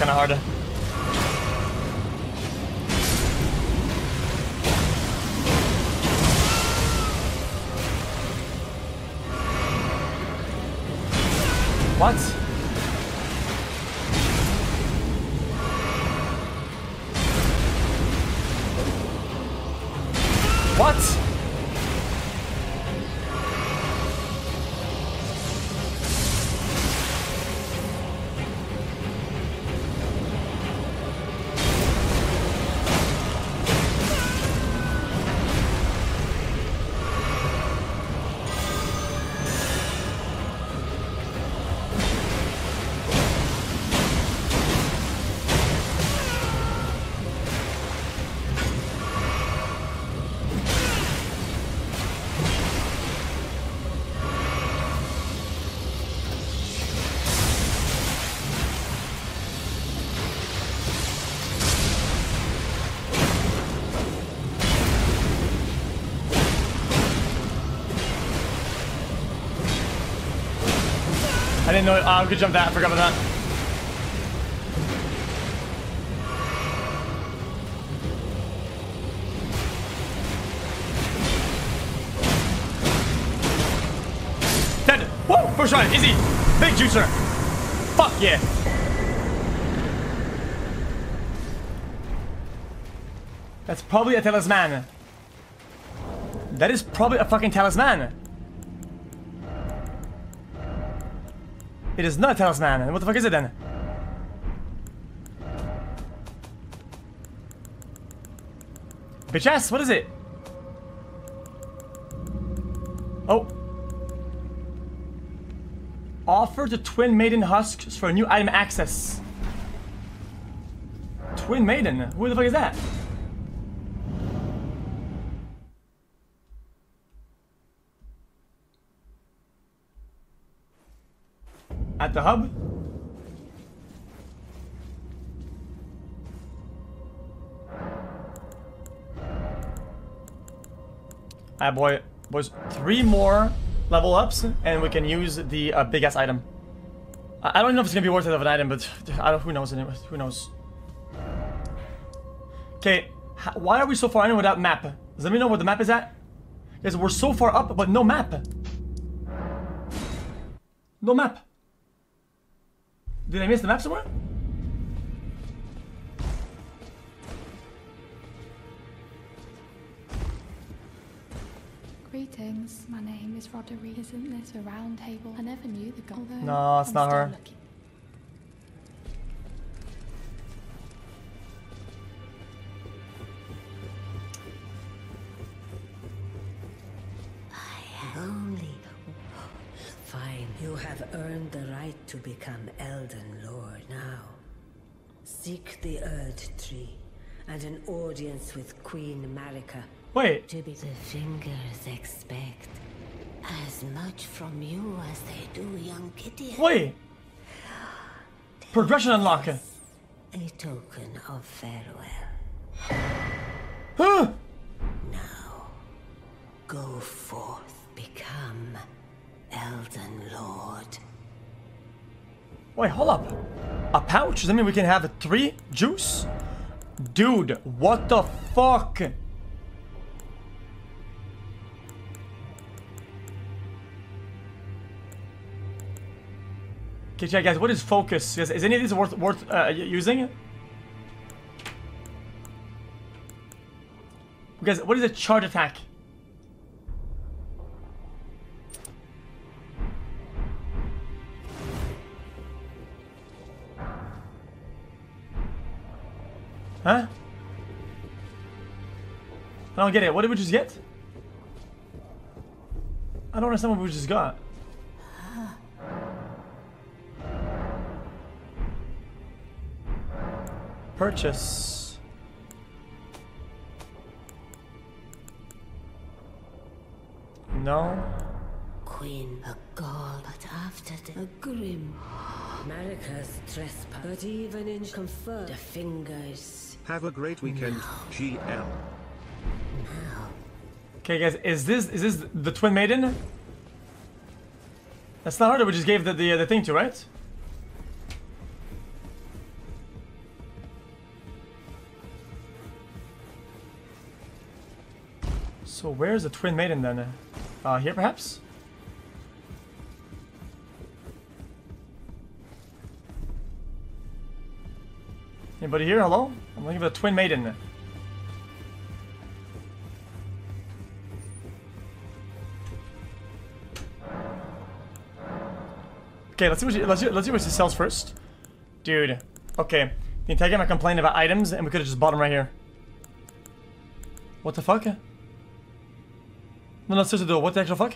Kind of hard. What? Didn't know. Oh, good jump that. I forgot about that. Dead. Woo! First try. Easy. Big juicer. Fuck yeah. That's probably a talisman. That is probably a fucking talisman. It is not talisman. What the fuck is it then? Bitch ass, what is it? Oh. Offer the Twin Maiden husks for a new item access. Twin Maiden? Who the fuck is that? At the hub? Ah, boy, boys, three more level ups, and we can use the uh, big ass item. I, I don't know if it's gonna be worth it of an item, but I don't. Who knows? Anyway, who knows? Okay, why are we so far in without map? Does me know where the map is at? Because we're so far up, but no map. No map. Did I miss the map somewhere? Greetings, my name is Roderick. Isn't this a round table? I never knew the goal. No, it's not her. Only. Fine. You have earned the right to become Elden Lord now. Seek the Erd Tree and an audience with Queen Marika. Wait, To be the fingers expect as much from you as they do young Kitty. wait. Progression unlock. A token of farewell. Huh? Now, go forth, become Elden Lord. Wait, hold up. A pouch? Does that mean we can have three juice? Dude, what the fuck? Okay, check, guys. What is focus? Is, is any of these worth worth uh, using? Guys, what is a charge attack? Huh? I don't get it. What did we just get? I don't understand what we just got. purchase. No. Queen, a god, but after the a grim. Marika's trespass, but even in confer, the fingers. Have a great weekend, GL. Okay, guys, is this is this the twin maiden? That's not her we just gave the the, uh, the thing to, right? So where's the twin maiden then? Uh, here perhaps? Anybody here? Hello? I'm looking for the twin maiden. Okay, let's see what she, let's see, let's see what she sells first. Dude, okay. The entire game I complained about items, and we could have just bought them right here. What the fuck? No, no, seriously, what the actual fuck?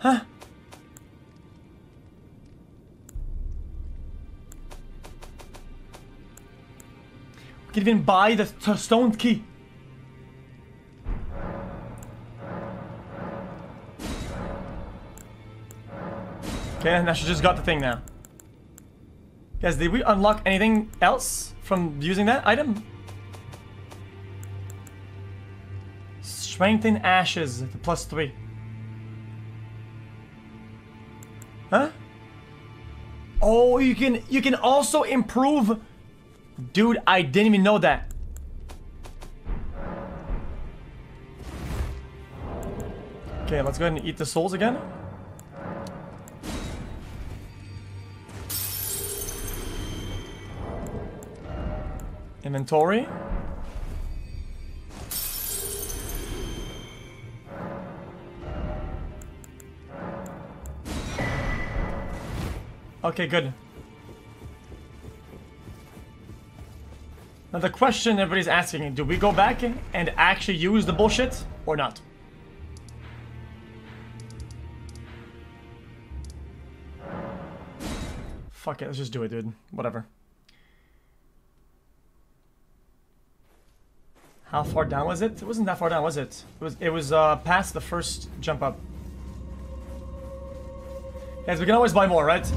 Huh? Can even buy the stone key. Okay, now she just got the thing now. Guys, did we unlock anything else from using that item? Strengthen ashes to plus three. Huh? Oh, you can you can also improve. Dude, I didn't even know that. Okay, let's go ahead and eat the souls again. Inventory. Okay, good. Now the question everybody's asking, do we go back and actually use the bullshit or not? Fuck it, let's just do it, dude. Whatever. How far down was it? It wasn't that far down, was it? It was it was uh past the first jump up. Guys, we can always buy more, right?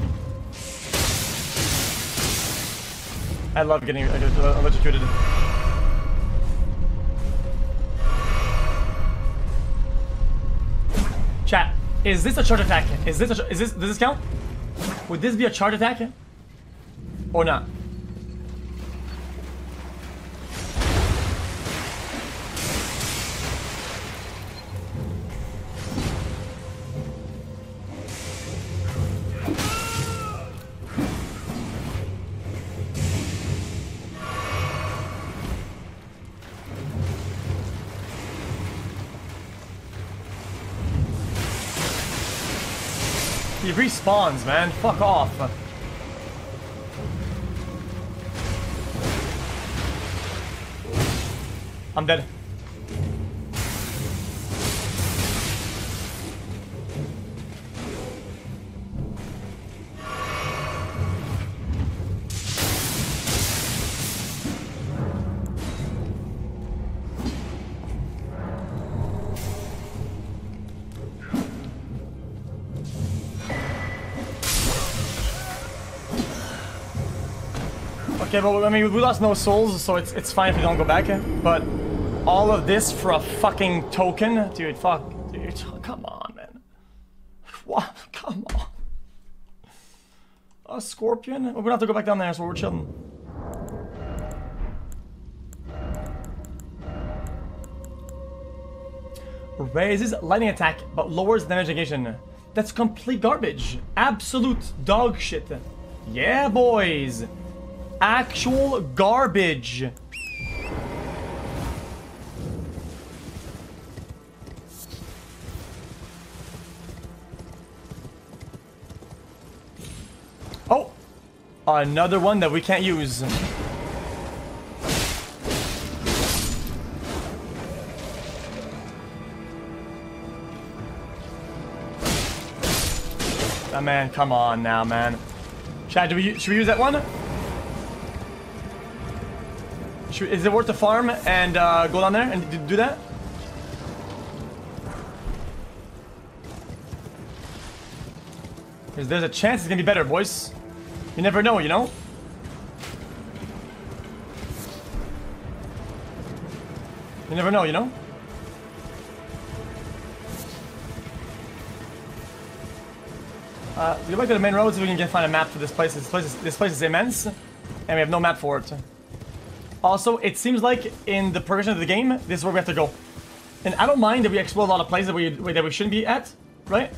I love getting electrocuted. Chat, is this a charge attack? Is this a is this does this count? Would this be a charge attack? Or not? Respawns, man. Fuck off. I'm dead. Okay, but I mean, we lost no souls, so it's it's fine if we don't go back. But all of this for a fucking token, dude. Fuck, dude. Come on, man. What? Come on. A scorpion? Well, we don't have to go back down there, so we're chilling. Raises lightning attack, but lowers damage negation. That's complete garbage. Absolute dog shit. Yeah, boys actual garbage. Oh, another one that we can't use. Oh, man, come on now, man. Chad, do we, should we use that one? Should, is it worth the farm and uh, go down there and do that? Because there's a chance it's gonna be better, boys. You never know, you know? You never know, you know? Uh, let's go back to the main road so we can get find a map for this place. This place is, this place is immense, and we have no map for it. Also, it seems like in the progression of the game, this is where we have to go. And I don't mind that we explore a lot of places that we that we shouldn't be at, right?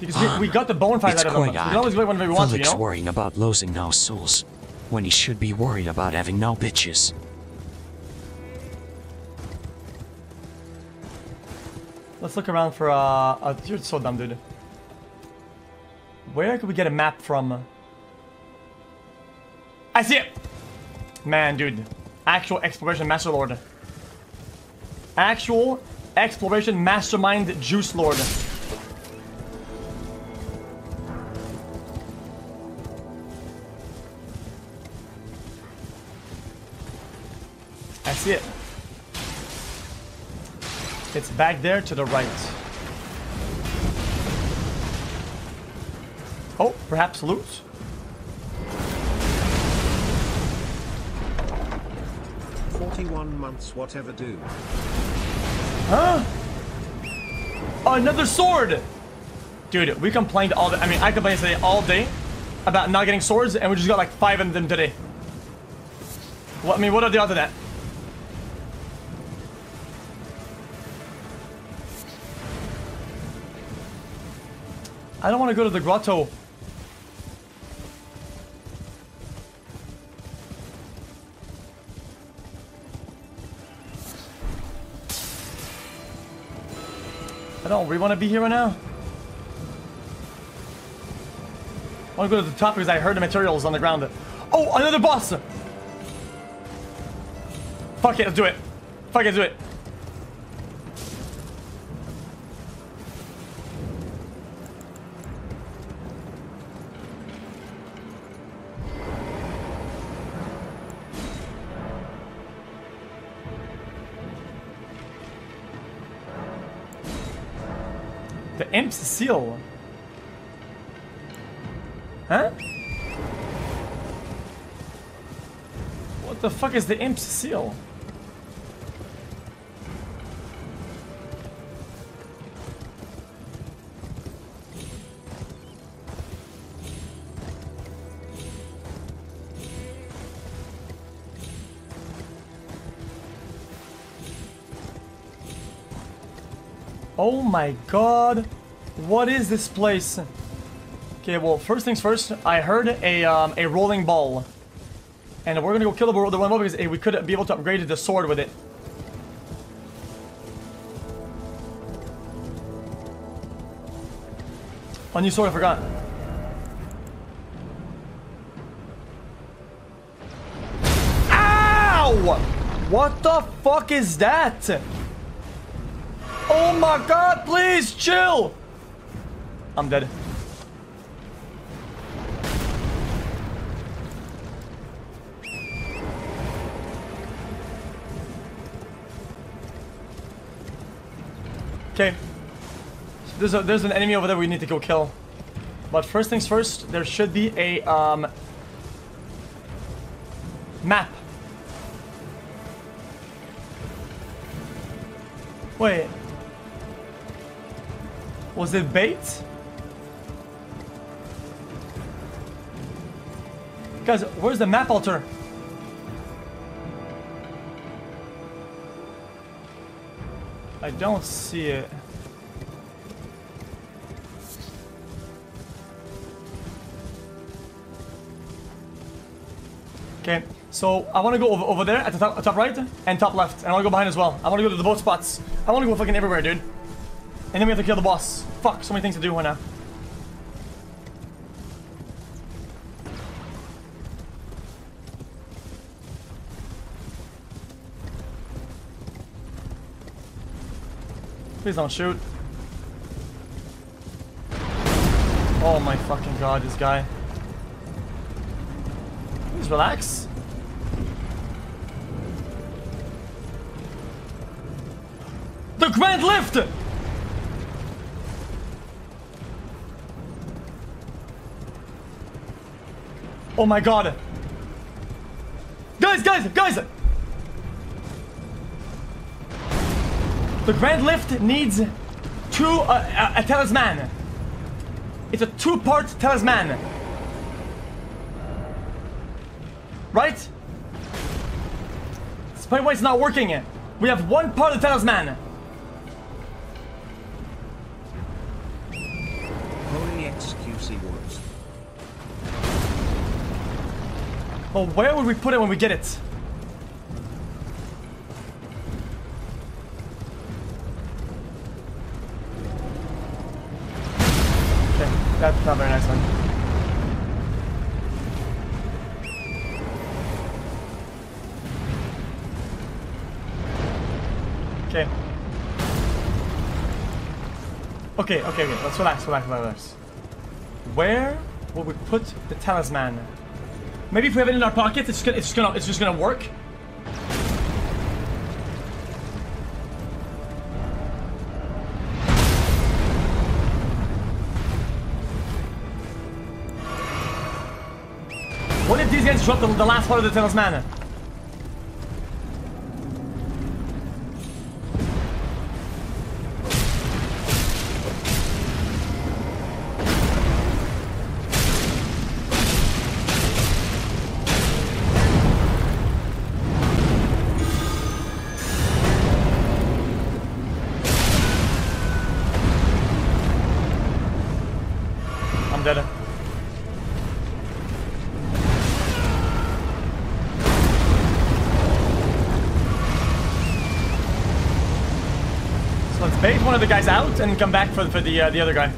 Because we, we got the bonfire It's out of them. We can always go whenever we want to, you know? worrying about losing no souls, when he should be worried about having no bitches. Let's look around for uh, uh you're so dumb, dude. Where could we get a map from? I see it! Man, dude. Actual exploration master lord. Actual exploration mastermind juice lord. I see it. It's back there to the right. Oh, perhaps loot? Forty-one months whatever do. Huh? Another sword! Dude, we complained all day. I mean, I complained today all day about not getting swords, and we just got like five of them today. What, I mean, what are the odds of that? I don't want to go to the grotto. I don't really want to be here right now. I want to go to the top because I heard the materials on the ground. Oh, another boss! Fuck it, let's do it. Fuck it, let's do it. The Seal. Huh? What the fuck is the Imp's Seal? Oh my god. What is this place? Okay, well, first things first, I heard a um, a rolling ball. And we're gonna go kill the, one ball because we could be able to upgrade the sword with it. A new sword, I forgot. Ow! What the fuck is that? Oh my god, please chill! I'm dead. Okay. There's a, there's an enemy over there we need to go kill. But first things first, there should be a um map. Wait. Was it bait? Guys, where's the map altar? I don't see it. Okay, so I want to go over, over there at the top, top right and top left, and I want to go behind as well. I want to go to the both spots. I want to go fucking everywhere, dude. And then we have to kill the boss. Fuck, so many things to do right now. Please don't shoot. Oh my fucking god, this guy. Please relax. The Grand Lift! Oh my god. Guys, guys, guys! The Grand Lift needs two, uh, a, a talisman. It's a two-part talisman. Right? Probably why it's not working. We have one part of the talisman. Holy. Well, where would we put it when we get it? Okay, that's not very nice one. Okay. Okay, okay, okay. Let's relax, relax, relax. Where will we put the talisman? Maybe if we have it in our pocket, it's gonna, it's gonna, it's just gonna work. What if these drop the, the last part of the talisman? I'm of the guys out and come back for, for the uh, the other guy.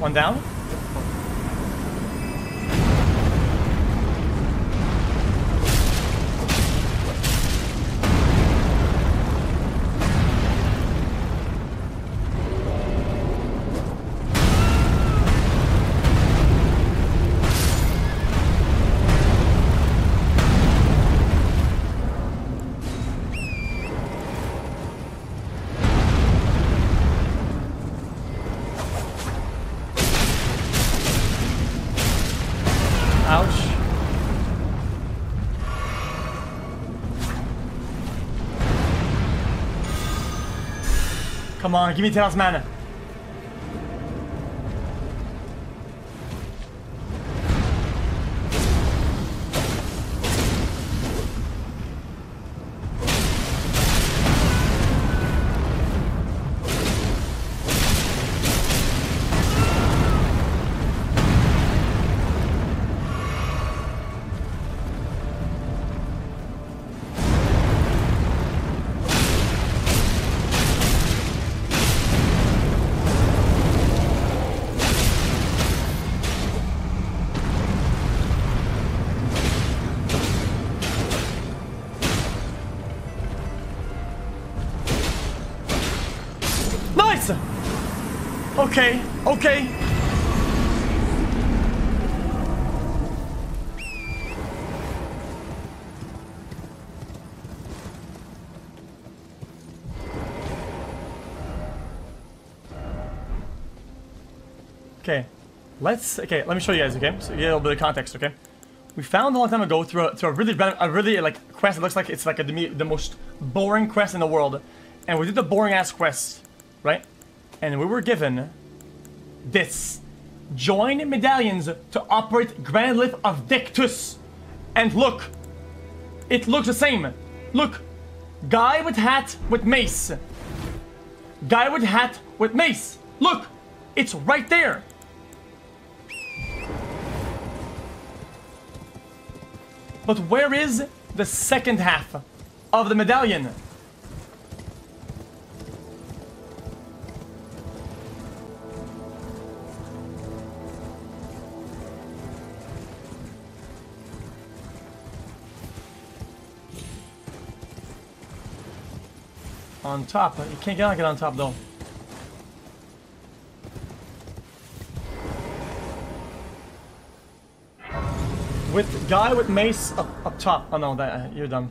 One down. Come on, give me talisman. Okay, okay. Let's. Okay, let me show you guys. Okay, so you get a little bit of context. Okay, we found a long time ago through a, through a really a really like quest. It looks like it's like a, the most boring quest in the world, and we did the boring ass quest, right? And we were given this: join medallions to operate Grand Lift of Dectus. And look, it looks the same. Look, guy with hat with mace. Guy with hat with mace. Look, it's right there. But where is the second half of the medallion? On top. You can't get on, get on top though. With guy with mace up, up top. Oh no, that you're done.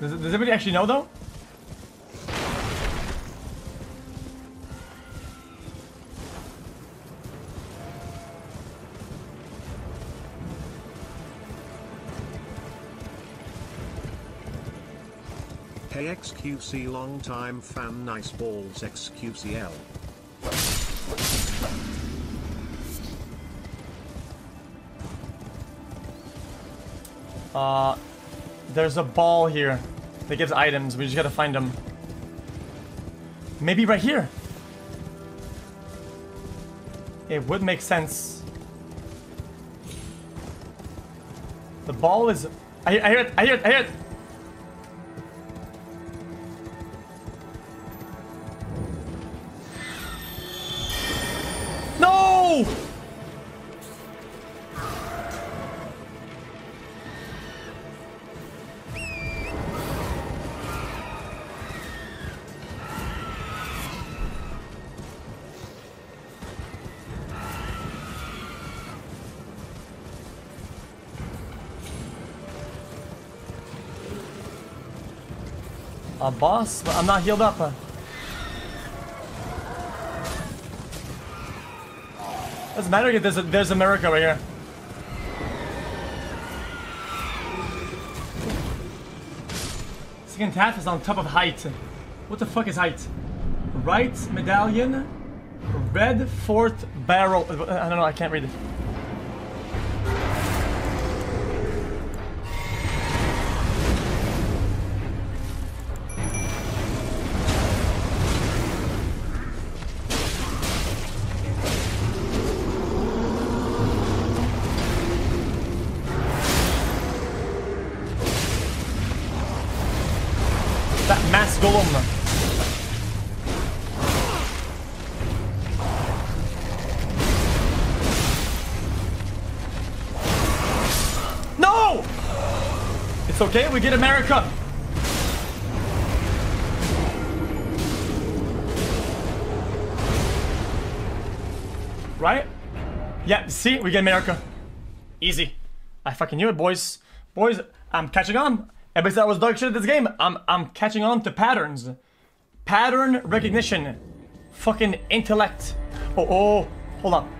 Does, does anybody actually know though? Hey XQC long time fan nice balls XQCL. Uh, there's a ball here that gives items. We just gotta find them. Maybe right here. It would make sense. The ball is. I, I hear it. I hear it. I hear it. No! A boss? But I'm not healed up. Doesn't matter if there's a, there's America right here. Second half is on top of Haight. What the fuck is Haight? Right medallion, red fourth barrel. I don't know. I can't read it. Okay, we get America. Right? Yeah, see, we get America. Easy. I fucking knew it, boys. Boys, I'm catching on. Everybody said I was dog shit at this game. I'm I'm catching on to patterns. Pattern recognition. Fucking intellect. Oh, oh, hold on.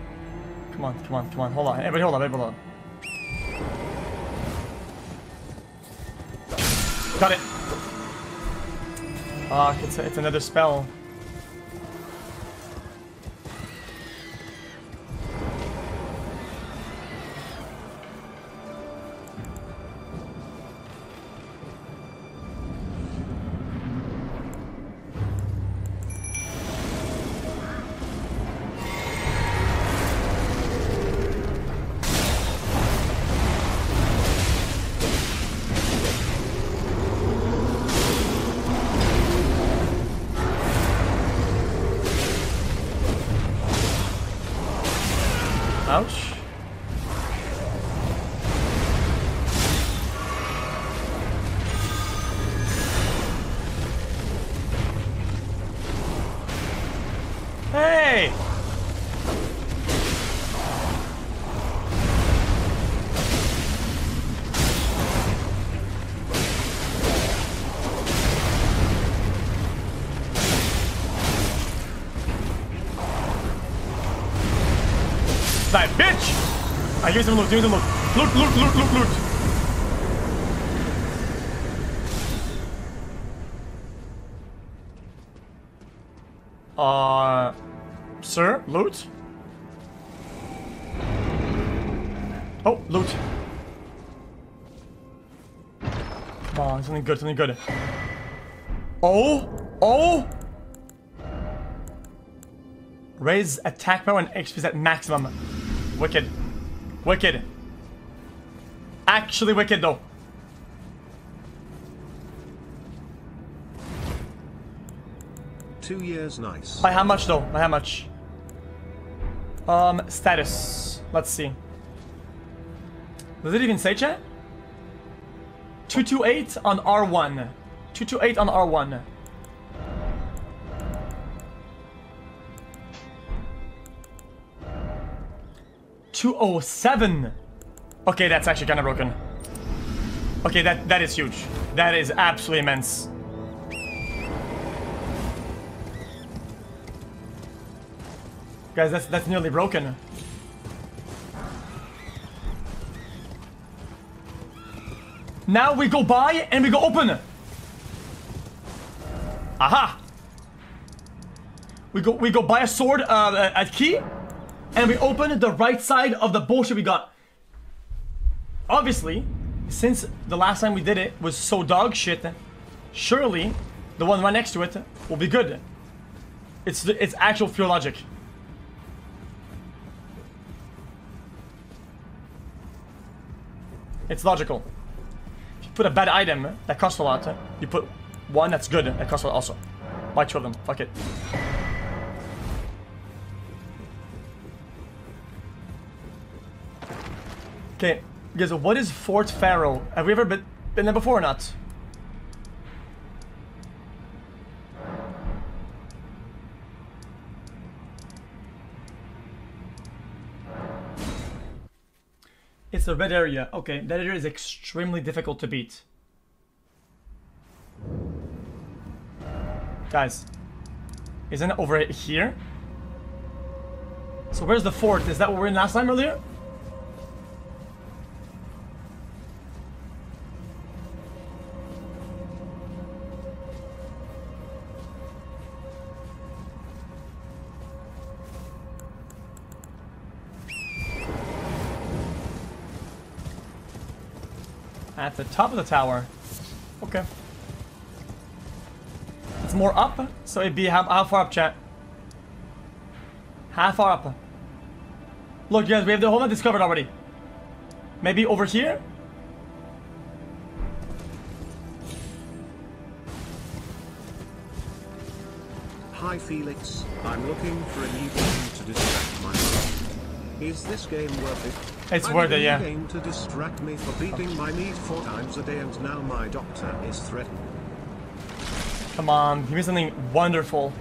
Come on, come on, come on. Hold on. Everybody hold on, everybody hold on. Got it. Fuck, it's, it's another spell. I give him loot, give him loot. Loot, loot, loot, loot, loot. Uh, sir, loot? Oh, loot. Come on, something good, something good. Oh, oh! Raise attack power and XP at maximum. Wicked. Wicked. Actually wicked though. Two years nice. By how much though? By how much? Um, status. Let's see. Does it even say chat? 228 on R1. 228 on R1. Two oh seven. Okay, that's actually kind of broken. Okay, that that is huge. That is absolutely immense. Guys, that's that's nearly broken. Now we go by and we go open. Aha! We go we go buy a sword uh, at key, and we open the right side of the bullshit we got. Obviously, since the last time we did it was so dog shit, surely the one right next to it will be good. It's the, it's actual pure logic. It's logical. If you put a bad item that costs a lot, you put one that's good that costs a lot also. Buy two of them. Fuck it. Okay, guys, what is Fort Faroth? Have we ever been, been there before or not? It's a red area. Okay, that area is extremely difficult to beat. Guys, isn't it over here? So where's the fort? Is that what we were in last time earlier? At the top of the tower. Okay. It's more up, so it'd be how, how far up, chat? How far up? Look, guys, we have the whole map discovered already. Maybe over here? Hi Felix, I'm looking for a new game to distract my mind. Is this game worth it? It's I worth it, yeah. game to distract me for beating my meat four times a day and now my doctor is threatened. Come on, give me something wonderful.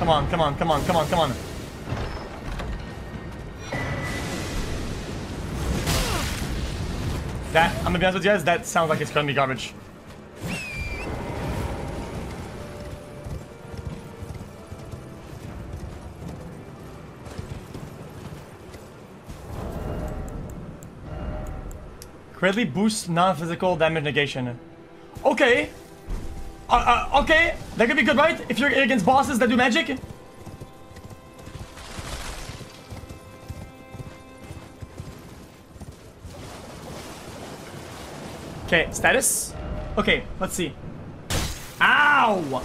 Come on, come on, come on, come on, come on. That, I'm gonna be honest with you guys, that sounds like it's gonna be garbage. Greatly boosts non-physical damage negation. Okay. Uh, uh, okay, that could be good, right? If you're against bosses that do magic. Okay, status. Okay, let's see. Ow!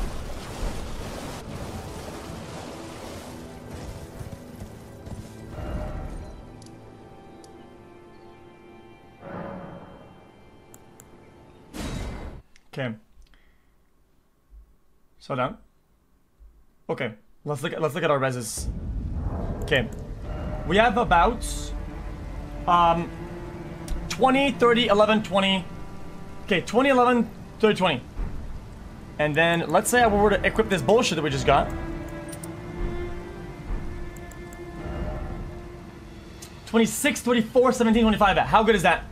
Okay. Slow down. Okay, let's look at let's look at our reses. Okay. We have about um 20, 30, 11, 20. Okay, 20, 11, 30, 20. And then let's say I were to equip this bullshit that we just got. 26, 24, 17, 25. How good is that?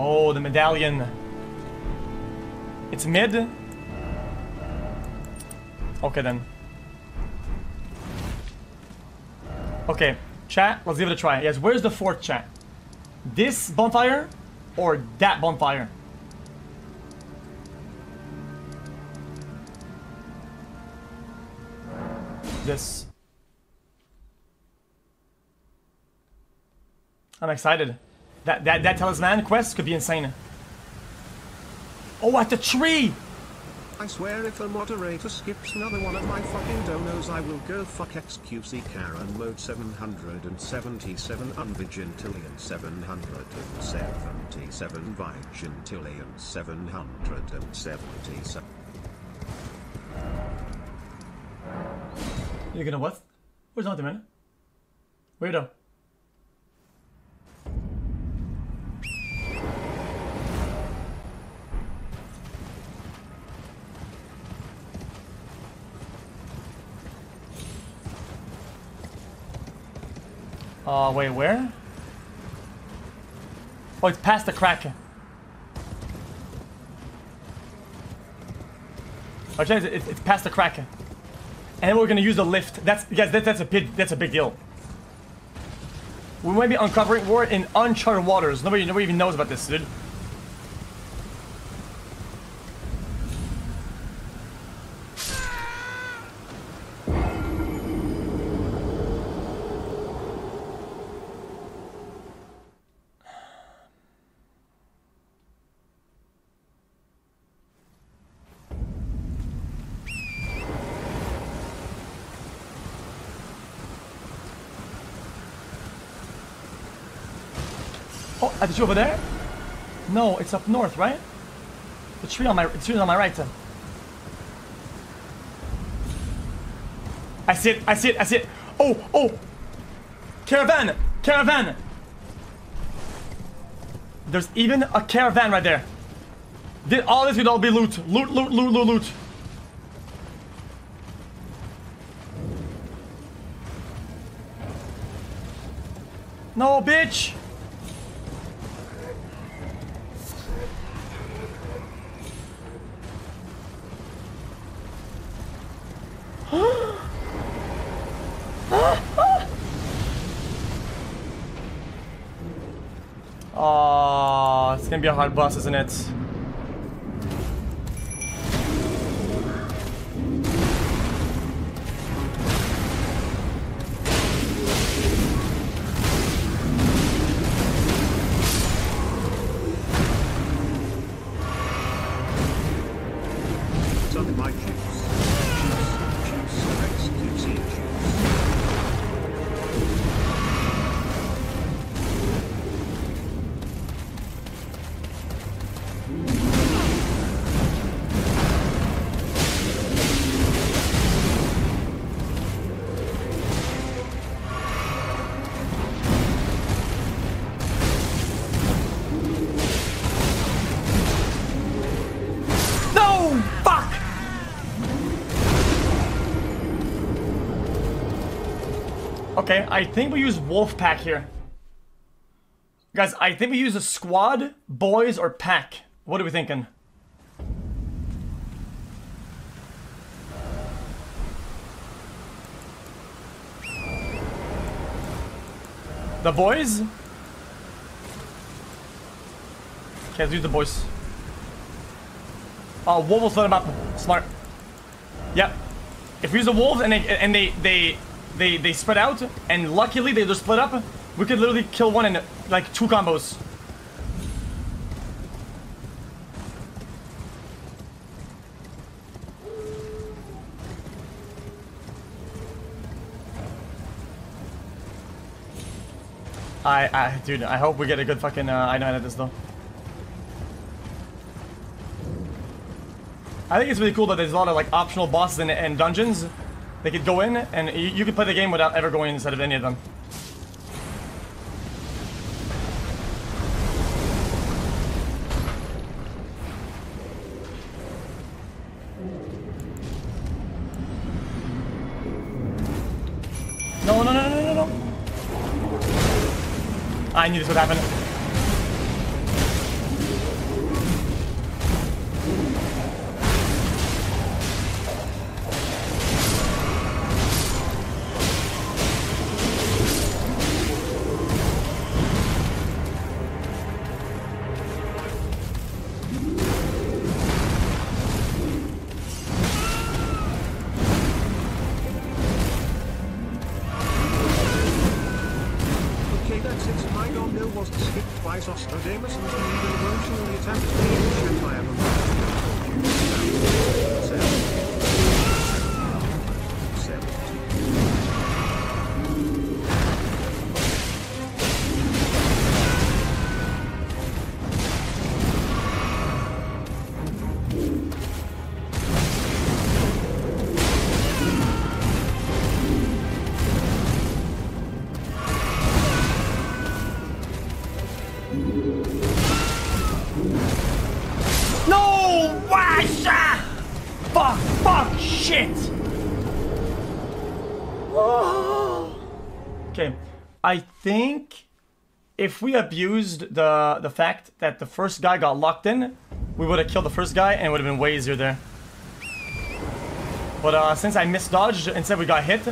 Oh, the medallion. It's mid. Okay then. Okay, chat, let's give it a try. Yes, where's the fourth chat? This bonfire or that bonfire? This. I'm excited. That that that talisman quest could be insane. Oh, at the tree! I swear if a moderator skips another one of my fucking donos I will go fuck XQC Karen mode 777 unvigintillion 777 vigintillion 777 You're gonna what? Where's Hunter, man? Where Weirdo. Uh, wait, where? Oh, it's past the crack. Oh, check it's, it's past the crack. And we're gonna use the lift. That's guys, that, that's a big that's a big deal. We might be uncovering we're in uncharted waters. Nobody nobody even knows about this, dude. Over there? No, it's up north, right? The tree on my the tree on my right. then. I see it, I see it, I see it. Oh, oh! Caravan! Caravan! There's even a caravan right there. Did all this could all be loot. Loot, loot, loot, loot, loot. No, bitch! Gonna be a hard boss, isn't it? I think we use wolf pack here. Guys, I think we use a squad, boys, or pack. What are we thinking? The boys? Okay, let's use the boys. Oh, wolf will split them up. Smart. Yep. If we use the wolves and they and they they they they spread out, and luckily they just split up, we could literally kill one in like two combos. I, I, dude, I hope we get a good fucking, uh, I know at this though. I think it's really cool that there's a lot of like optional bosses and, and dungeons. They could go in and you, you could play the game without ever going inside of any of them. No, no, no, no, no, no. I knew this would happen. Think if we abused the the fact that the first guy got locked in, we would have killed the first guy and it would have been way easier there. But uh, since I misdodged, instead we got hit,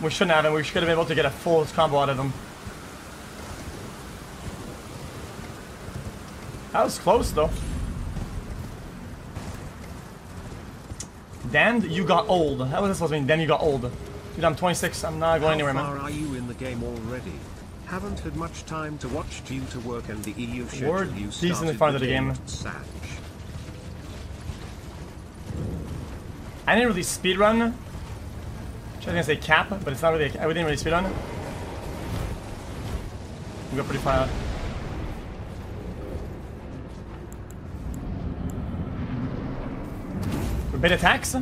we shouldn't have, and we should have been able to get a full combo out of him. That was close though. Damned, you got old. That was supposed to mean. Then you got old. Dude, I'm 26. I'm not going anywhere, How man. far are you in the game already? Haven't had much time to watch due to work and the EU schedule We're you started into the game. at Satch. I didn't really speedrun. I was gonna say cap, but it's not really. I didn't really speedrun. We got pretty far out. Bit attacks.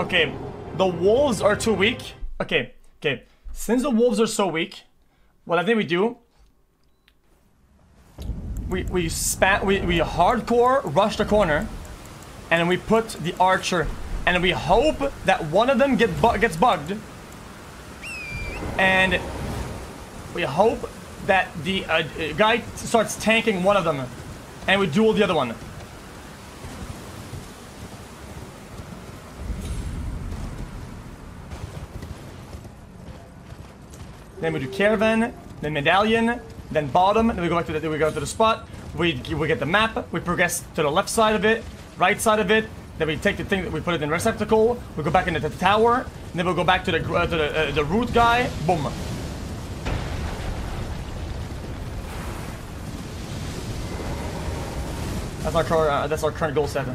Okay. The wolves are too weak. Okay, okay. Since the wolves are so weak, what I think we do, we we spat we we hardcore rush the corner, and we put the archer, and we hope that one of them get bu gets bugged, and we hope that the uh, guy starts tanking one of them, and we duel the other one. Then we do caravan, then medallion, then bottom, then we go back to the we go to the spot. We we get the map. We progress to the left side of it, right side of it. Then we take the thing that we put it in receptacle. We go back into the tower. Then we'll go back to the uh, to the uh, the root guy. Boom. That's our current uh, that's our current goal set.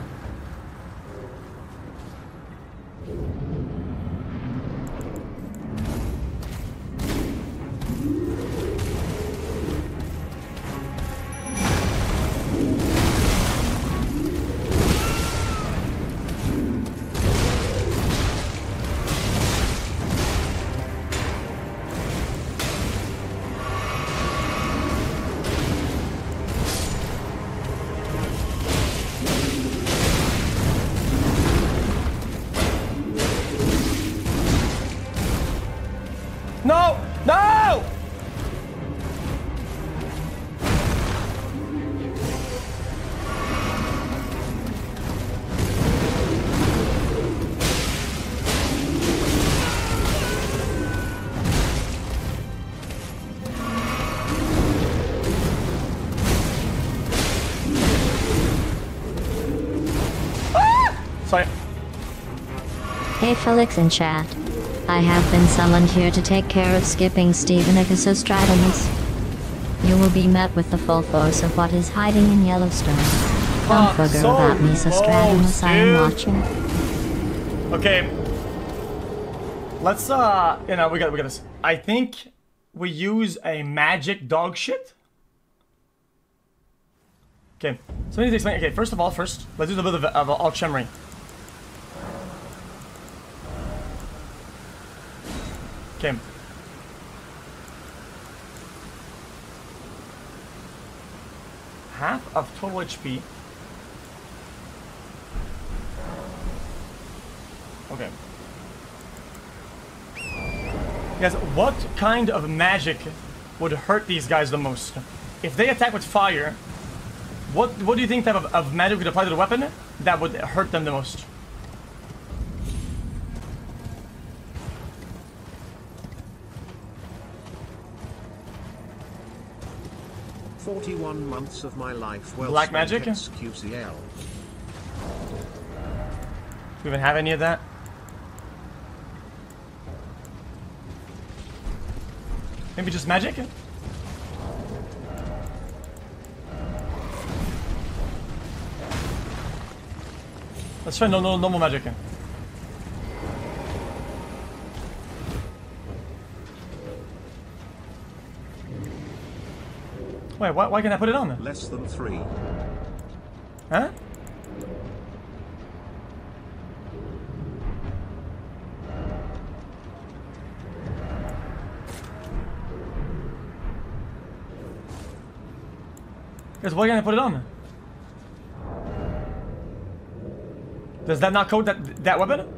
Hey Felix in chat. I have been summoned here to take care of skipping Stevenicus Ostradamus. You will be met with the full force of what is hiding in Yellowstone. Don't Fuck, forget so about me, Sostradamus, I am watching. Okay. Let's uh you know we got we got this. I think we use a magic dog shit. Okay. So I need to explain okay, first of all, first, let's do a bit of, of alchemy. Half of total HP. Okay. Yes, what kind of magic would hurt these guys the most? If they attack with fire, what what do you think type of, of magic would apply to the weapon that would hurt them the most? 41 months of my life well Black magic? XQCL. Do we even have any of that? Maybe just magic? Let's try no, no, normal magic. Wait, why, why can't I put it on then? Less than 3. Huh? Guys, why can't I put it on? Does that not code that that weapon?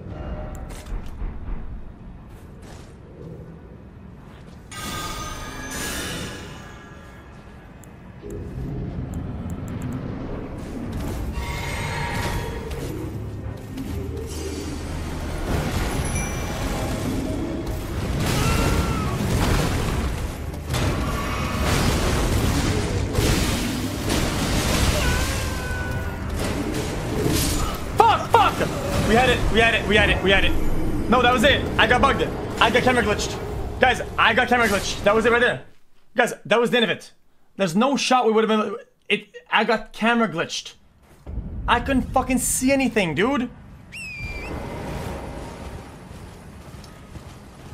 We had it. We had it. No, that was it. I got bugged. I got camera glitched. Guys, I got camera glitched. That was it right there. Guys, that was the end of it. There's no shot we would have been. It. I got camera glitched. I couldn't fucking see anything, dude.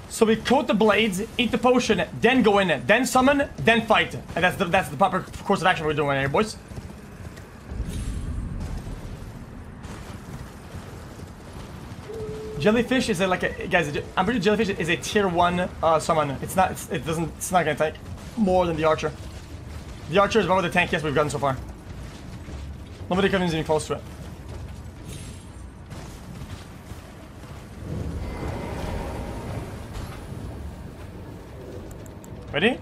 So we coat the blades, eat the potion, then go in, then summon, then fight. And that's the that's the proper course of action we're doing here, boys. Jellyfish is a, like a guys. I'm pretty jellyfish is a tier one uh, summon. It's not. It's, it doesn't. It's not gonna take more than the archer. The archer is one of the tankiest we've gotten so far. Nobody comes even close to it. Ready?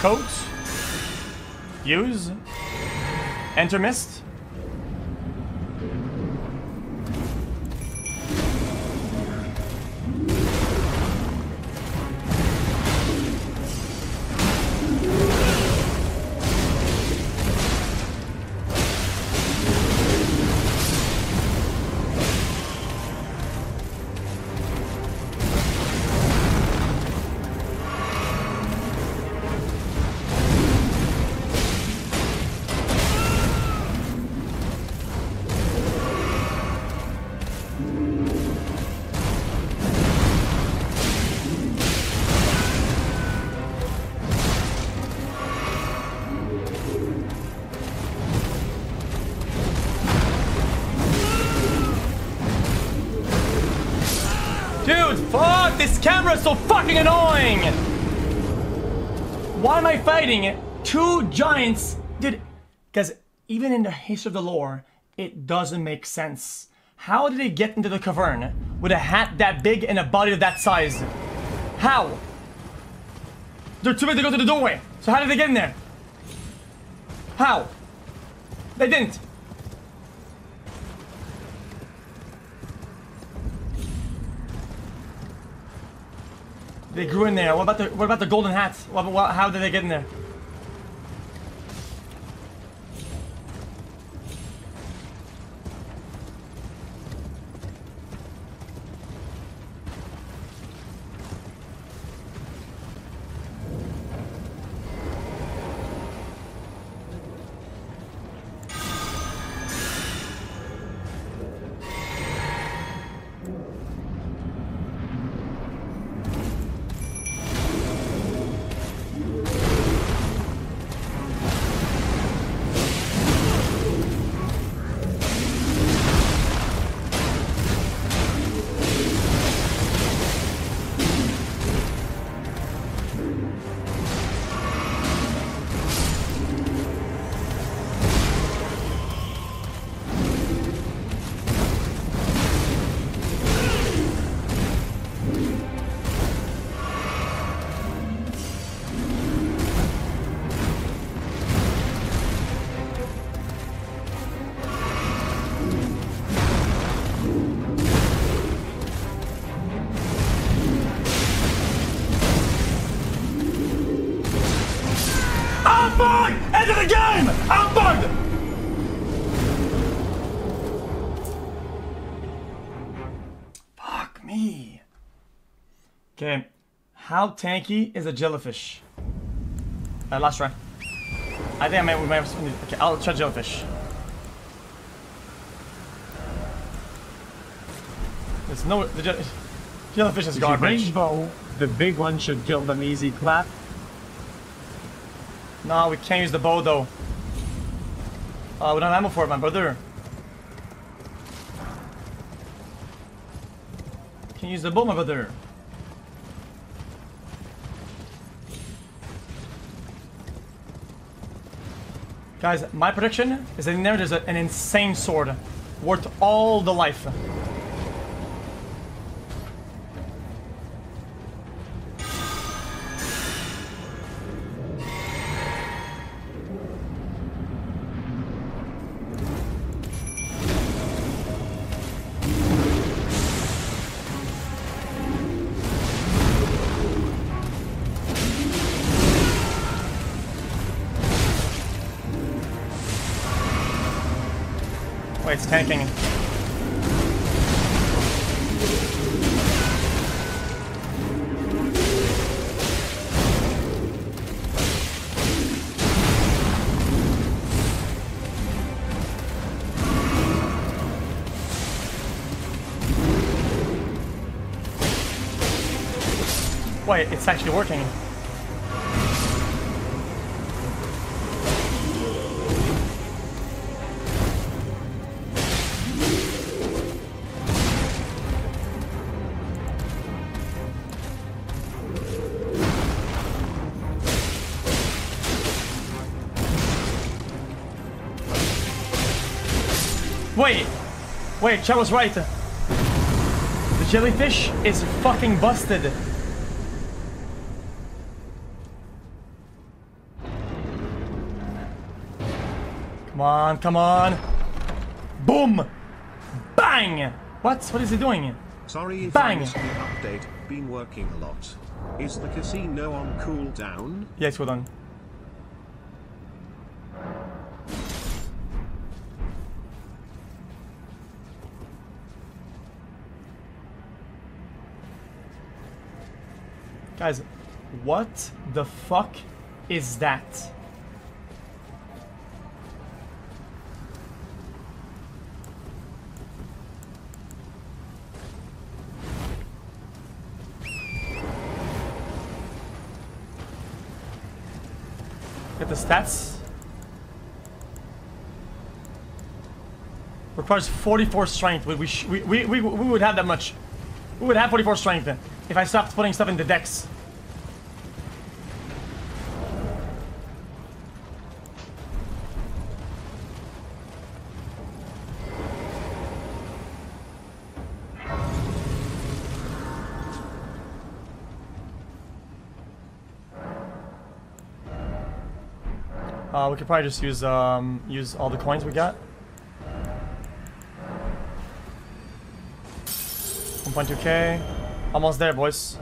Coat. Use. Enter mist. Annoying! Why am I fighting two giants? Dude, because even in the history of the lore, it doesn't make sense. How did they get into the cavern with a hat that big and a body of that size? How? They're too big to go to the doorway. So how did they get in there? How? They didn't. They grew in there. What about the what about the golden hats? What, what, how did they get in there? How tanky is a jellyfish? Uh, last try. I think I might, we might have. Okay, I'll try jellyfish. There's no. The jell jellyfish is garbage. Rainbow, the big one should kill them easy clap. No, we can't use the bow though. Uh, we don't have ammo for it, my brother. Can't use the bow, my brother. Guys, my prediction is that there's an insane sword worth all the life. Wait, it's actually working. Wait, wait, Chad was right. The jellyfish is fucking busted. Come on. Boom! Bang! What? What is he doing? Sorry if Bang. I missed the update. Been working a lot. Is the casino on cooldown? Yes, hold on. Guys, what the fuck is that? The stats. Requires 44 strength. We, we, we, we, we, would have that much. We would have 44 strength if I stopped putting stuff in the decks. We could probably just use um, use all the coins we got. 1.2k. Almost there, boys.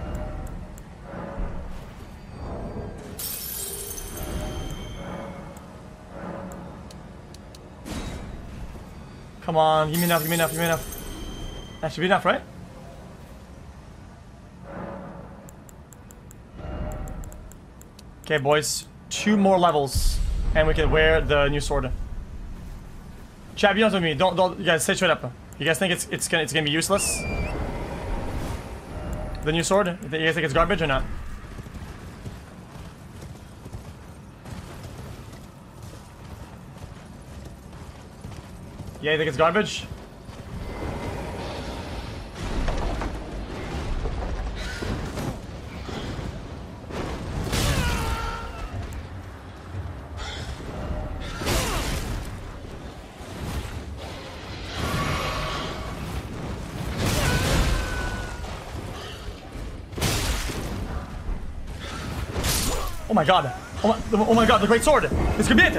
Come on, give me enough, give me enough, give me enough. That should be enough, right? Okay, boys. Two more levels, and we can wear the new sword. Chat, be honest with me. Don't, don't, you guys, say straight up. You guys think it's it's gonna it's gonna be useless? The new sword? You guys think it's garbage or not? Yeah, you think it's garbage? My god. Oh my, oh my god, the great sword. This could be it.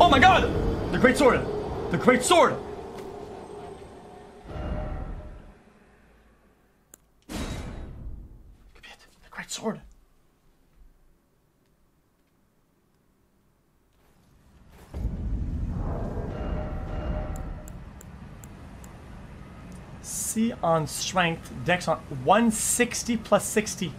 Oh my god. The great sword. The great sword. The great sword. AC on strength, dex on 160 plus 60.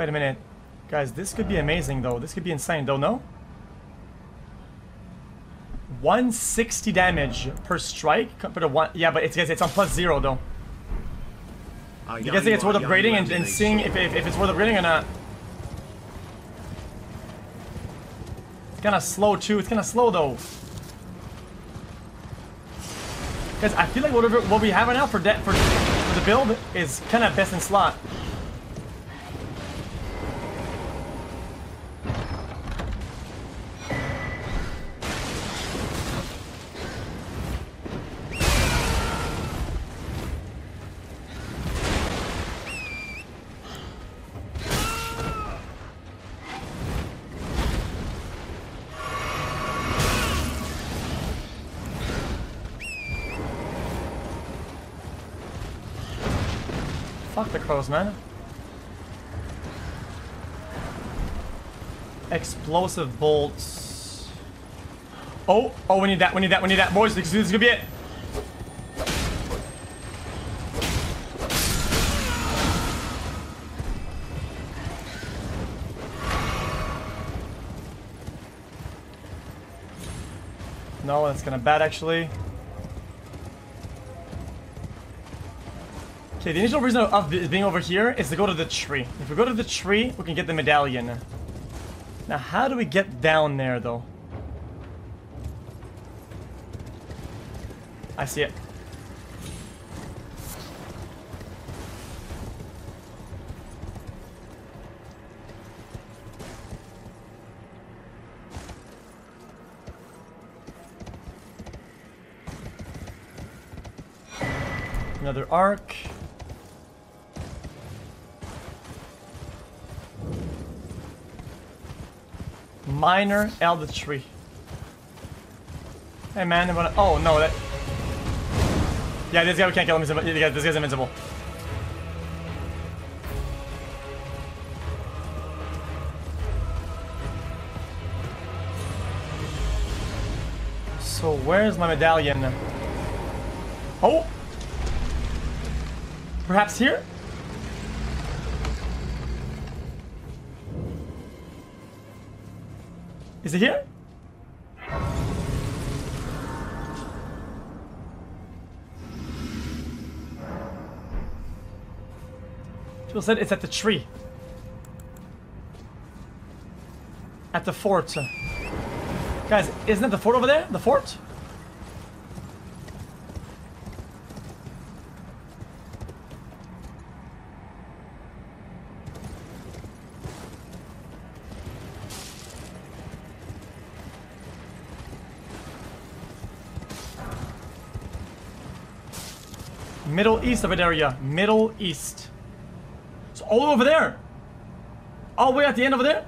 Wait a minute. Guys, this could be amazing though. This could be insane, don't know? 160 damage per strike compared to one. Yeah, but it's it's on plus zero though. You guys think it's worth upgrading and, and seeing if, if, if it's worth upgrading or not? It's kind of slow too. It's kind of slow though. Guys, I feel like whatever what we have right now for for, for the build is kind of best in slot. The crows, man. Explosive bolts. Oh, oh, we need that, we need that, we need that. Boys, this is gonna be it. No, that's gonna bad actually. Okay, the initial reason of being over here is to go to the tree. If we go to the tree, we can get the medallion. Now, how do we get down there, though? I see it. Another arc. Minor Erdtree. Hey man, wanna- oh no, that. Yeah, this guy we can't kill him. This guy's invincible. So where's my medallion? Oh! Perhaps here? Is it here? People said it's at the tree. At the fort. Guys, isn't it the fort over there? The fort? Middle east of an area. Middle east. So all over there. All the way at the end over there.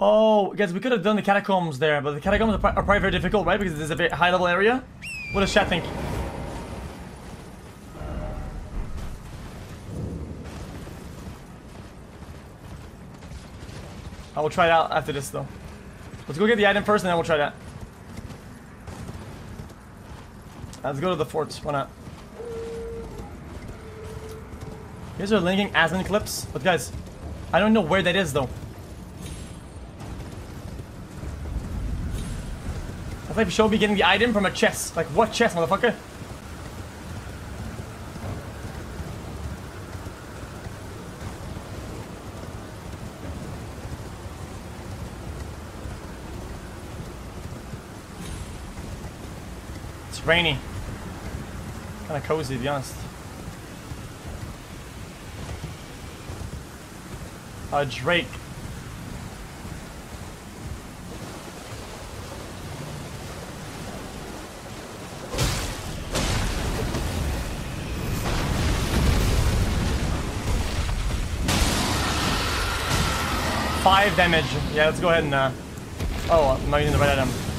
Oh, guys, we could have done the catacombs there, but the catacombs are, probably very difficult, right? Because it's a very high level area. What does chat think? Will try it out after this, though. Let's go get the item first, and then we'll try that. Let's go to the forts. Why not? Here's our linking Aslan clips. But guys, I don't know where that is, though. I thought you showed me getting the item from a chest. Like, what chest, motherfucker? It's rainy. Kind of cozy, to be honest. A Drake. five damage. Yeah, let's go ahead and. Uh... Oh, I'm not using the right item.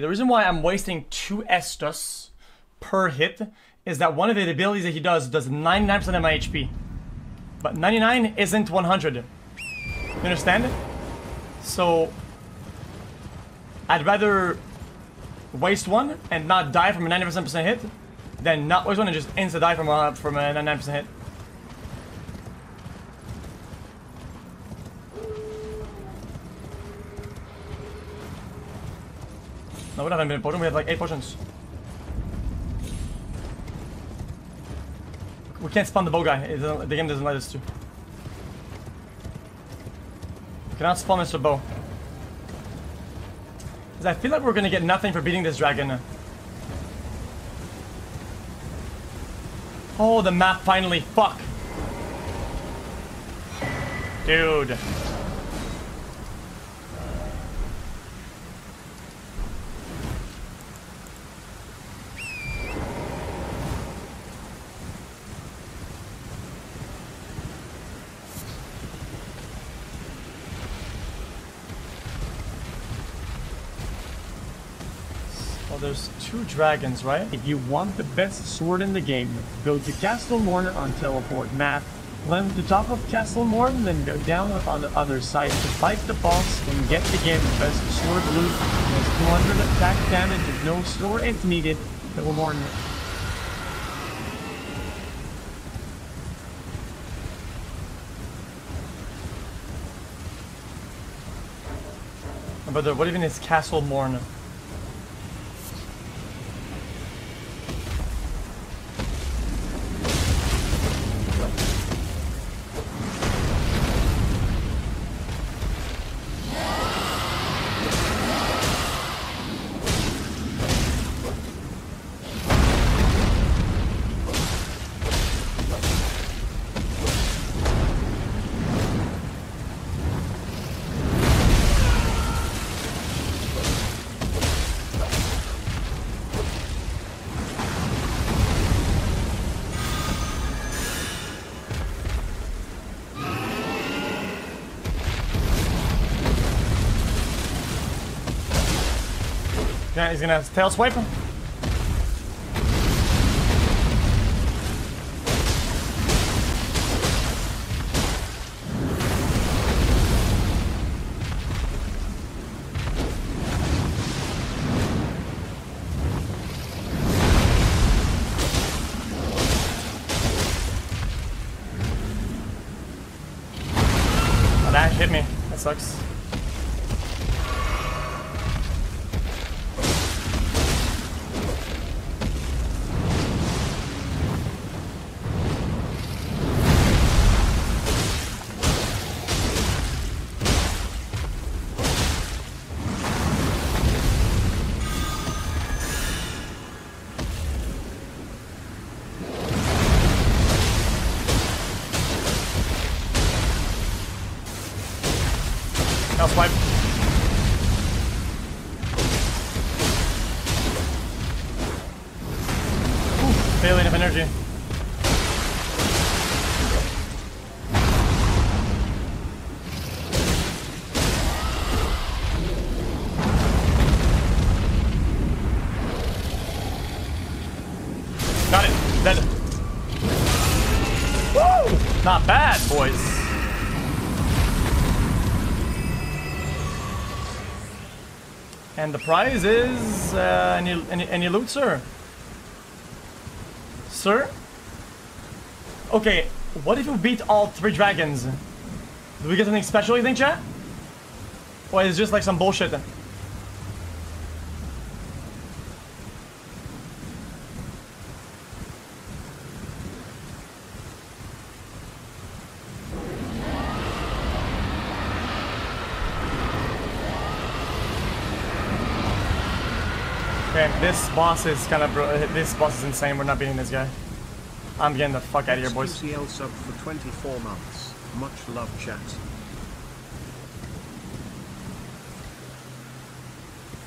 The reason why I'm wasting two Estus per hit is that one of the abilities that he does does 99% of my HP. But 99 isn't 100. You understand? So, I'd rather waste one and not die from a 90% hit than not waste one and just insta die uh, from a, from a 99% hit. No, we don't have infinite potion. We have like eight potions. We can't spawn the bow guy. The game doesn't let us to. We cannot spawn Mr. Bow. Because I feel like we're gonna get nothing for beating this dragon. Oh, the map finally. Fuck. Dude. Well, there's two dragons, right? If you want the best sword in the game, go to Castle Morne on teleport map, climb the top of Castle Morne, then go down on the other side to fight the boss and get the game best sword loot. Has 200 attack damage if no sword is needed. Castle Morne. But what even is Castle Morne? He's gonna tail swipe him. And the prize is uh, any, any any loot, sir? Sir? Okay, what if you beat all three dragons? Do we get something special, you think, chat? Or is it just like some bullshit? Okay, this boss is kind of uh, this boss is insane. We're not beating this guy. I'm getting the fuck out of here, boys. XQCL sub for 24 months. Much love, chat.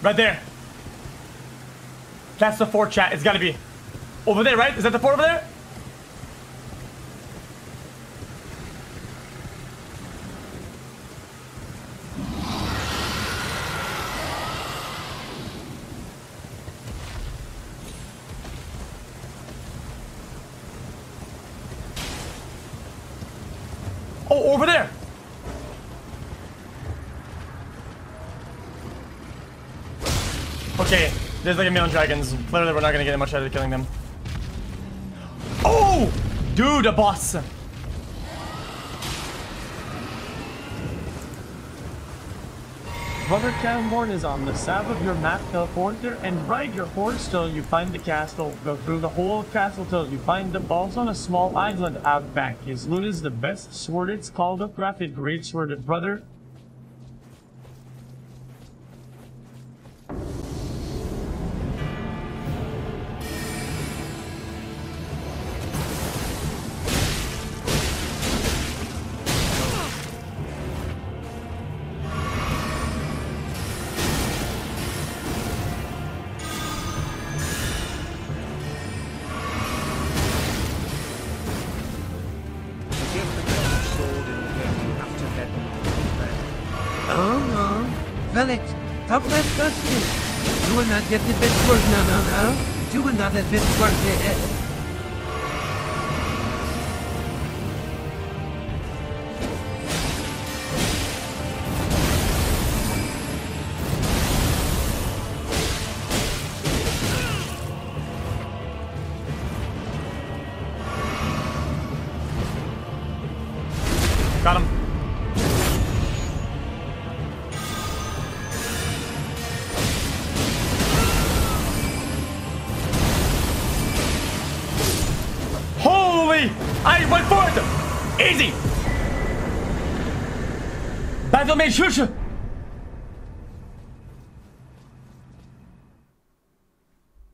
Right there. That's the fort chat. It's gotta be. Over there, right? Is that the fort over there? Oh, over there. Okay, there's like a million dragons. Clearly, we're not gonna get much out of killing them. Oh! Dude, a boss! Brother Cairnborn is on the south of your map, teleport there and ride your horse till you find the castle. Go through the whole castle till you find the balls on a small island out back. His loot is the best sword, it's called a Graphic Great Sword, brother.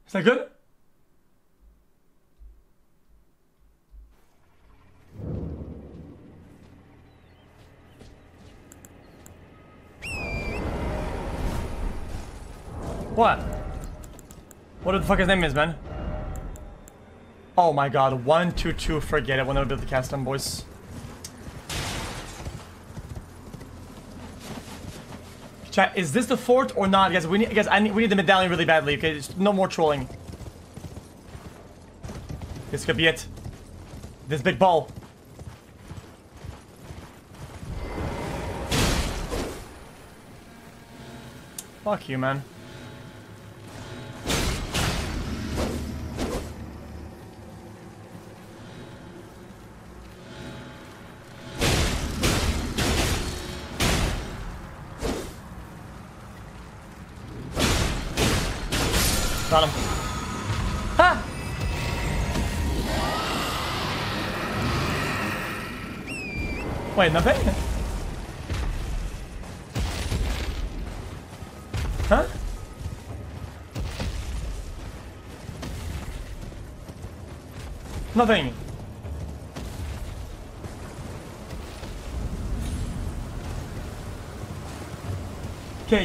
Is that good? What? What the fuck his name is, man? Oh my god, one, two, two, forget it. We'll never able to cast them, boys. Chat, is this the fort or not? Guys, we need, guys, I need, we need the medallion really badly. Okay, Just no more trolling. This could be it. This big ball. Fuck you, man.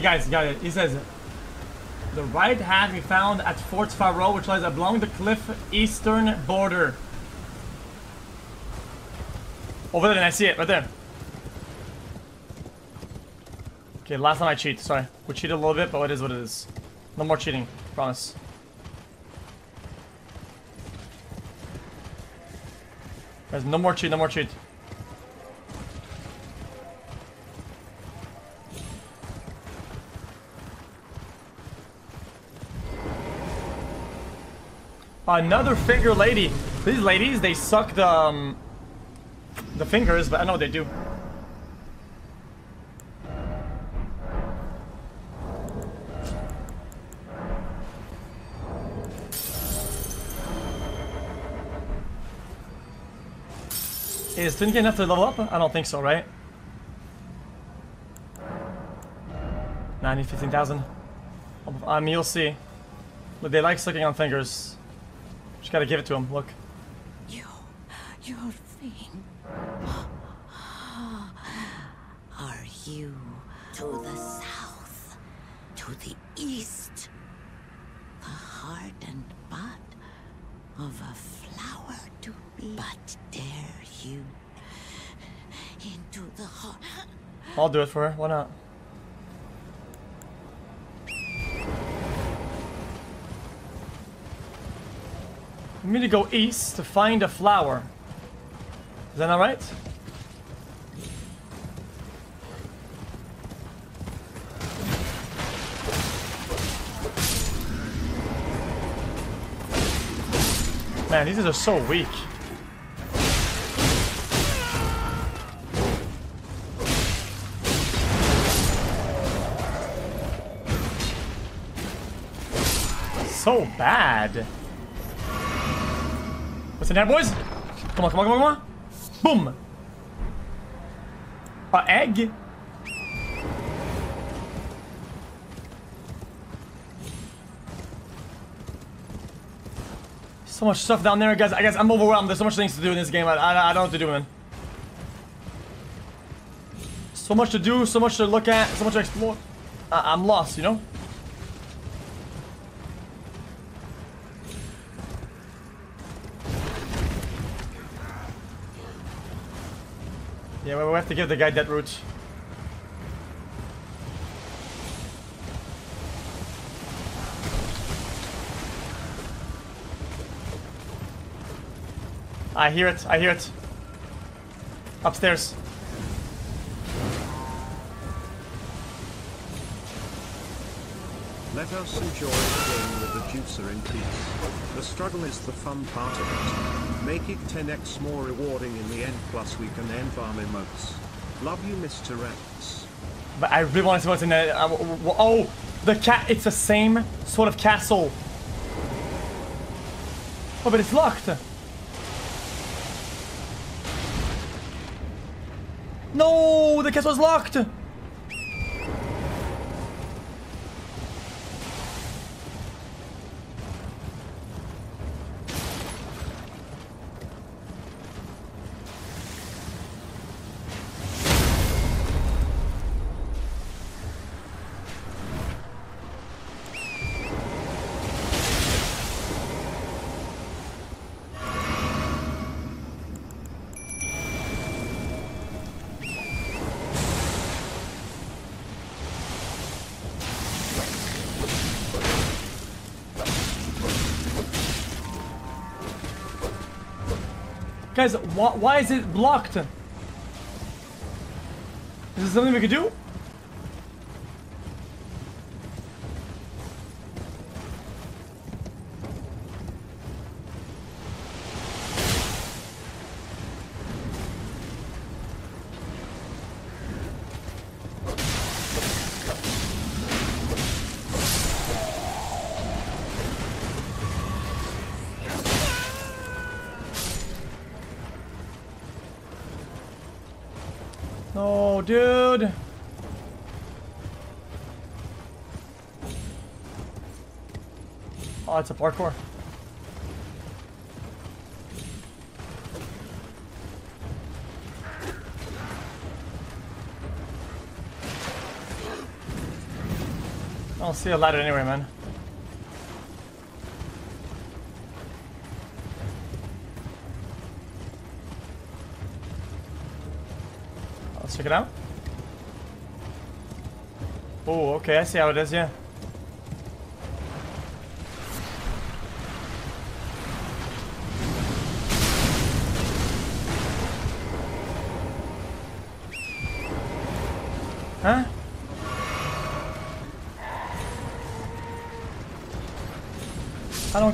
Guys, got it. He says, the right hand we found at Fort Faroth, which lies along the cliff eastern border. Over there, I see it right there. Okay, last time I cheat. Sorry, we cheated a little bit, but it is what it is. No more cheating, promise. Guys, no more cheat, no more cheat. Another finger lady. These ladies, they suck the um, the fingers, but I know they do. Is Twinkie enough to level up? I don't think so, right? 90, 15,000. I mean, you'll see. But they like sucking on fingers. Just gotta give it to him. Look. You, your thing. Are you to the south, to the east, the hardened bud of a flower to be? But dare you into the heart? I'll do it for her. Why not? Need to go east to find a flower. Is that not right? Man, these are so weak. So bad. In there, boys? Come on, come on, come on, come on. Boom. A egg? So much stuff down there, guys. I guess I'm overwhelmed. There's so much things to do in this game. I, I, I don't know what to do, man. So much to do, so much to look at, so much to explore. I, I'm lost, you know? Yeah, we have to give the guy that route. I hear it, I hear it. Upstairs. Let us enjoy the game with the juicer in peace. The struggle is the fun part of it. Make it 10x more rewarding in the end plus we can end farm emotes. Love you Mr. Rex. But I really want to what's in there. Oh, the cat. It's the same sort of castle. Oh, but it's locked. No, the castle castle's locked. Guys, wh why is it blocked? Is there something we could do? It's a parkour. I don't see a ladder anywhere, man. Let's check it out. Oh, okay, I see how it is, yeah.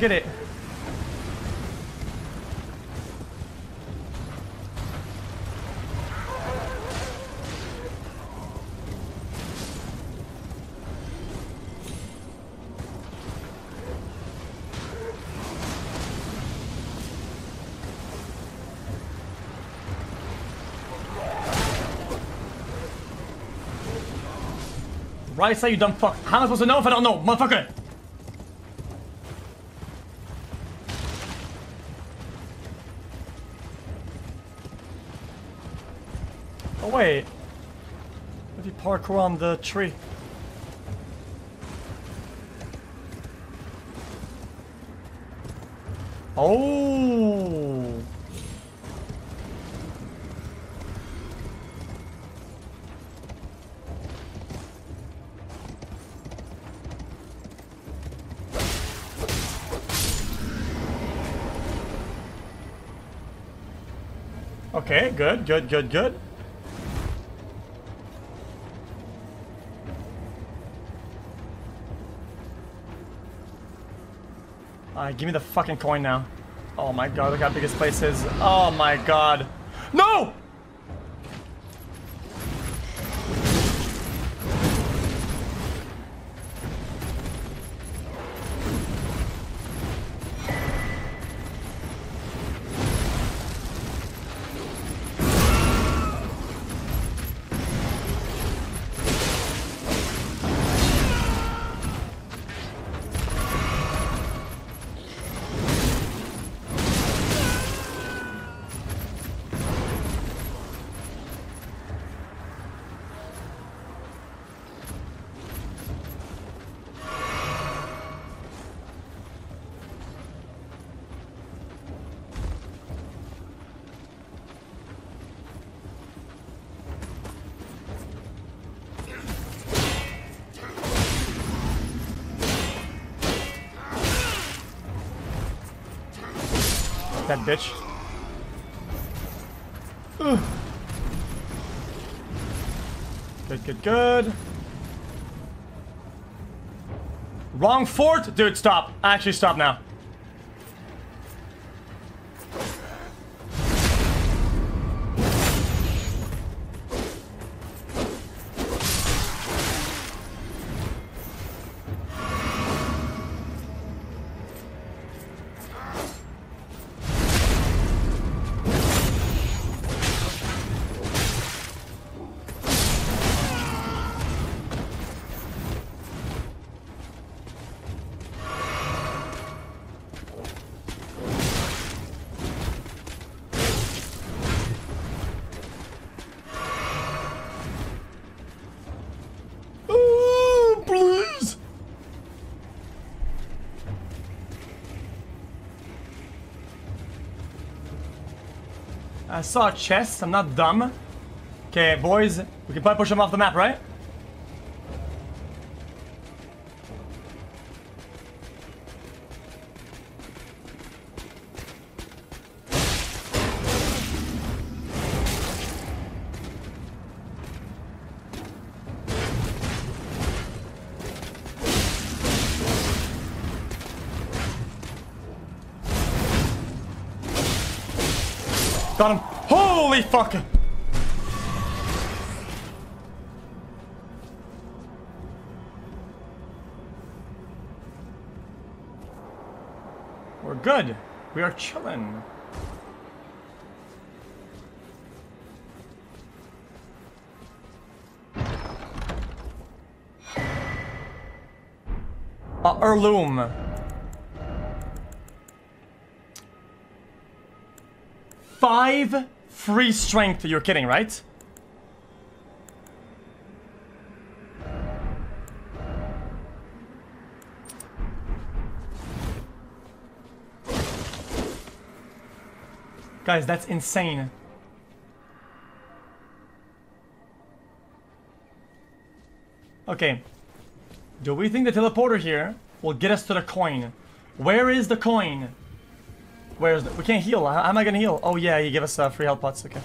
Don't get it. Right side, you dumb fuck. How am I supposed to know if I don't know, motherfucker? Wait. If you parkour on the tree? Oh. Okay, good, good, good, good. Give me the fucking coin now. Oh my god, look how big this place is. Oh my god. No! Good, good, good. Wrong fort? Dude, stop. Actually, stop now. I saw a chest. I'm not dumb. Okay, boys, we can probably push them off the map, right? Heirloom. Five free strength. You're kidding, right? Guys, that's insane. Okay. Do we think the teleporter here will get us to the coin? Where is the coin? Where is the... We can't heal. How, how am I gonna heal? Oh yeah, you give us uh, free health pots. Okay.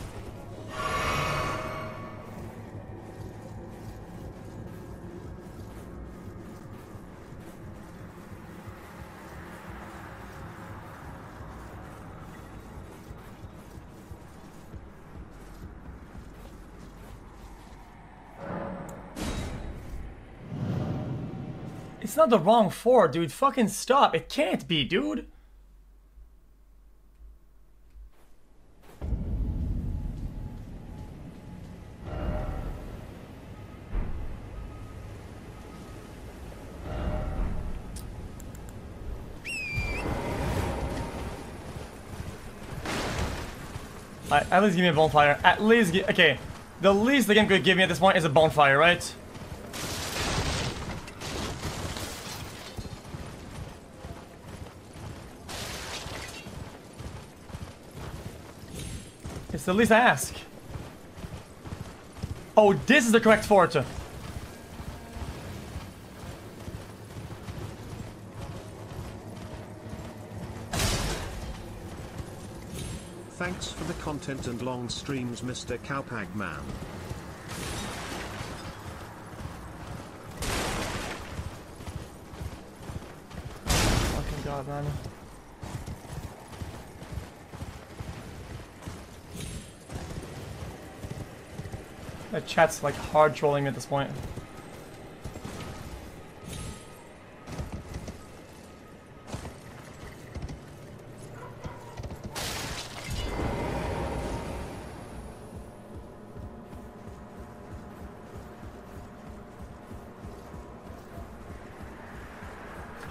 It's not the wrong four, dude. Fucking stop. It can't be, dude. Alright, at least give me a bonfire. At least okay. The least the game could give me at this point is a bonfire, right? It's the least I ask. Oh, this is the correct fort. Thanks for the content and long streams, Mr. Cowpag Man. Fucking god, man. Chat's like hard trolling me at this point.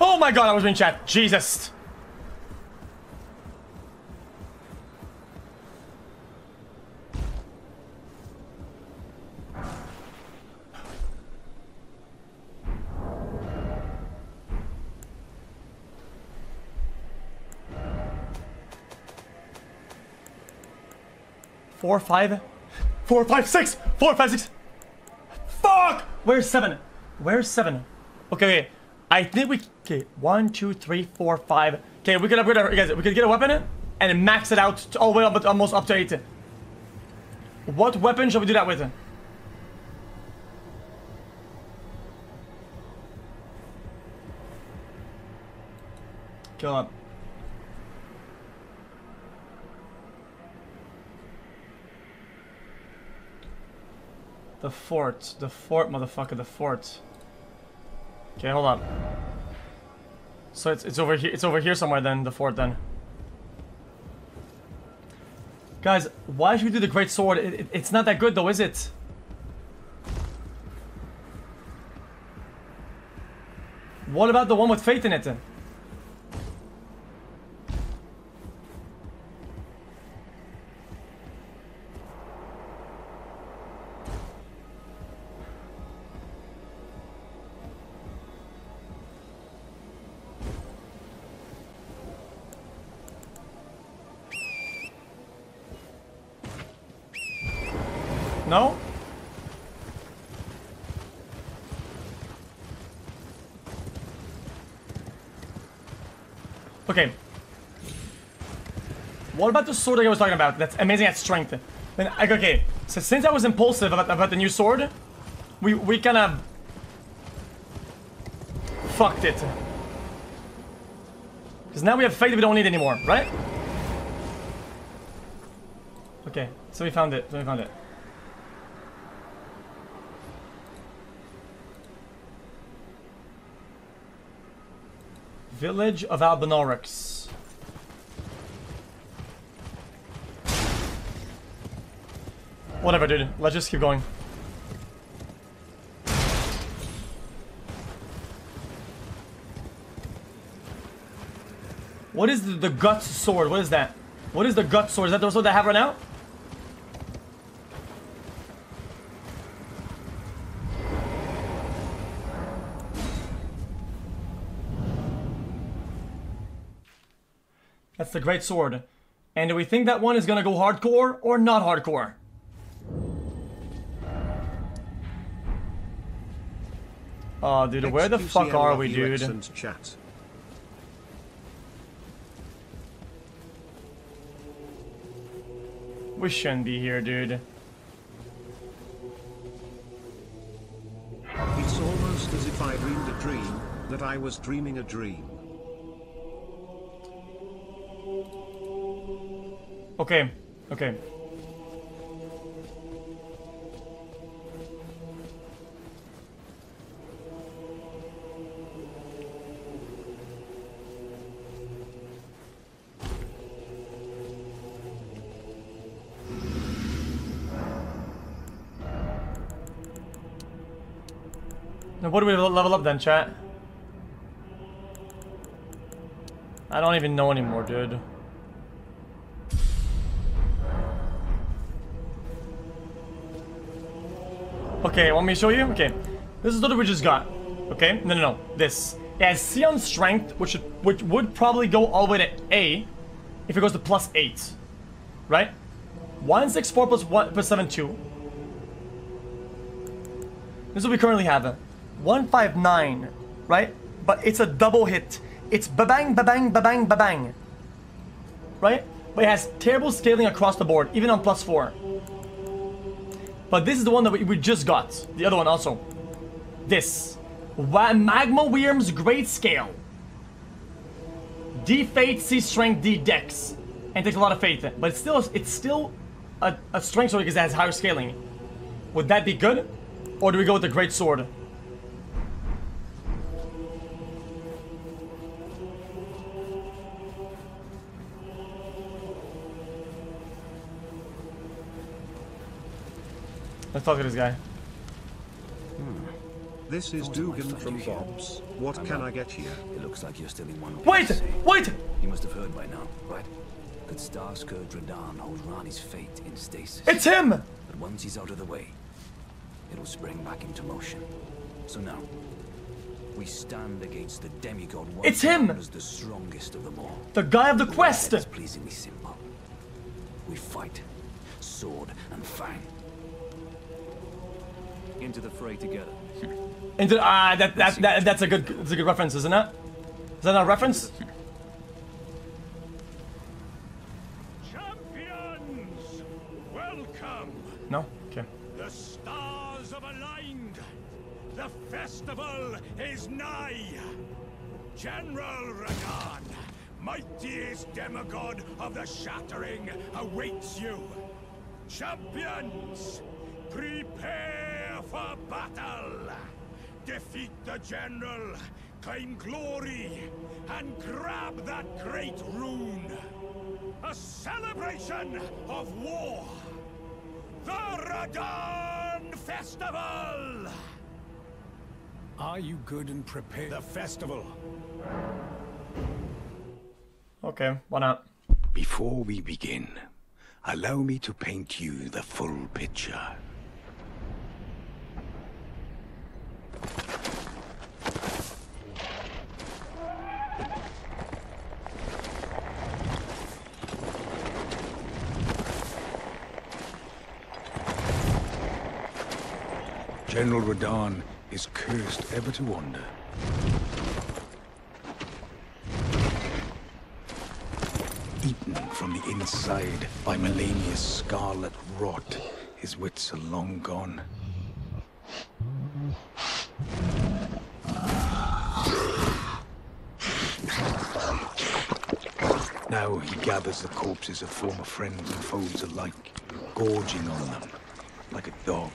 Oh my god, I was in chat. Jesus. Four, five, four, five, six, four, five, six. Fuck! Where's seven? Where's seven? Okay, okay. I think we. Okay, one, two, three, four, five. Okay, we could upgrade our. Guys, we could get a weapon and max it out to, all the way up, almost up to eight. What weapon shall we do that with? Kill up. The fort. The fort, motherfucker, the fort. Okay, hold on. So it's it's over here it's over here somewhere then, the fort then. Guys, why should we do the great sword? It, it- it's not that good though, is it? What about the one with faith in it? No? What about the sword that I was talking about? That's amazing at strength. Then, okay, so since I was impulsive about, about the new sword, we, we kind of fucked it. Because now we have faith we don't need anymore, right? Okay, so we found it, so we found it. Village of Albinaurics. Whatever, dude. Let's just keep going. What is the, guts sword? What is that? What is the gut sword? Is that the sword that I have right now? That's the great sword. And do we think that one is gonna go hardcore or not hardcore? Oh, dude, where the fuck are we, dude? Chat. We shouldn't be here, dude. It's almost as if I dreamed a dream, that I was dreaming a dream. Okay, okay. What do we level up then, chat? I don't even know anymore, dude. Okay, want me to show you? Okay, this is what we just got. Okay, no, no, no, this. It has C on strength, which should, which would probably go all the way to A, if it goes to plus eight, right? One six four plus one plus seven two. This is what we currently have. One five nine, right? But it's a double hit. It's ba bang, ba bang, ba bang, ba bang. Right? But it has terrible scaling across the board, even on plus four. But this is the one that we, we just got. The other one also. This. Wa Magma Wyrm's Great Scale. D Fate, C Strength, D Dex. And takes a lot of faith. But it's still it's still a, a strength sword because it has higher scaling. Would that be good? Or do we go with the Great Sword? Talk to this guy. Hmm. This is Dugan from Bob's. What I'm can not- I get you? It looks like you're still in one Wait! piece. Wait! You must have heard by now, right? That Starscourge Radahn holds Ranni's fate in stasis. It's him! But once he's out of the way, it'll spring back into motion. So now, we stand against the demigod once It's him! known as the strongest of them all. The guy of the The quest! way ahead is pleasingly simple. We fight, sword and fang. Into the fray together. Into ah, that that, that that's a good that's a good reference, isn't it? Is that not a reference? Champions! Welcome! No. Okay. The stars have aligned. The festival is nigh. General Radahn, mightiest demigod of the Shattering, awaits you. Champions, prepare for battle. Defeat the general, claim glory, and grab that great rune. A celebration of war. The Radahn Festival! Are you good and prepared? The festival. Okay, why not? Before we begin, allow me to paint you the full picture. General Radahn is cursed ever to wander. Eaten from the inside by Malenia's scarlet rot, his wits are long gone. Now he gathers the corpses of former friends and foes alike, gorging on them like a dog.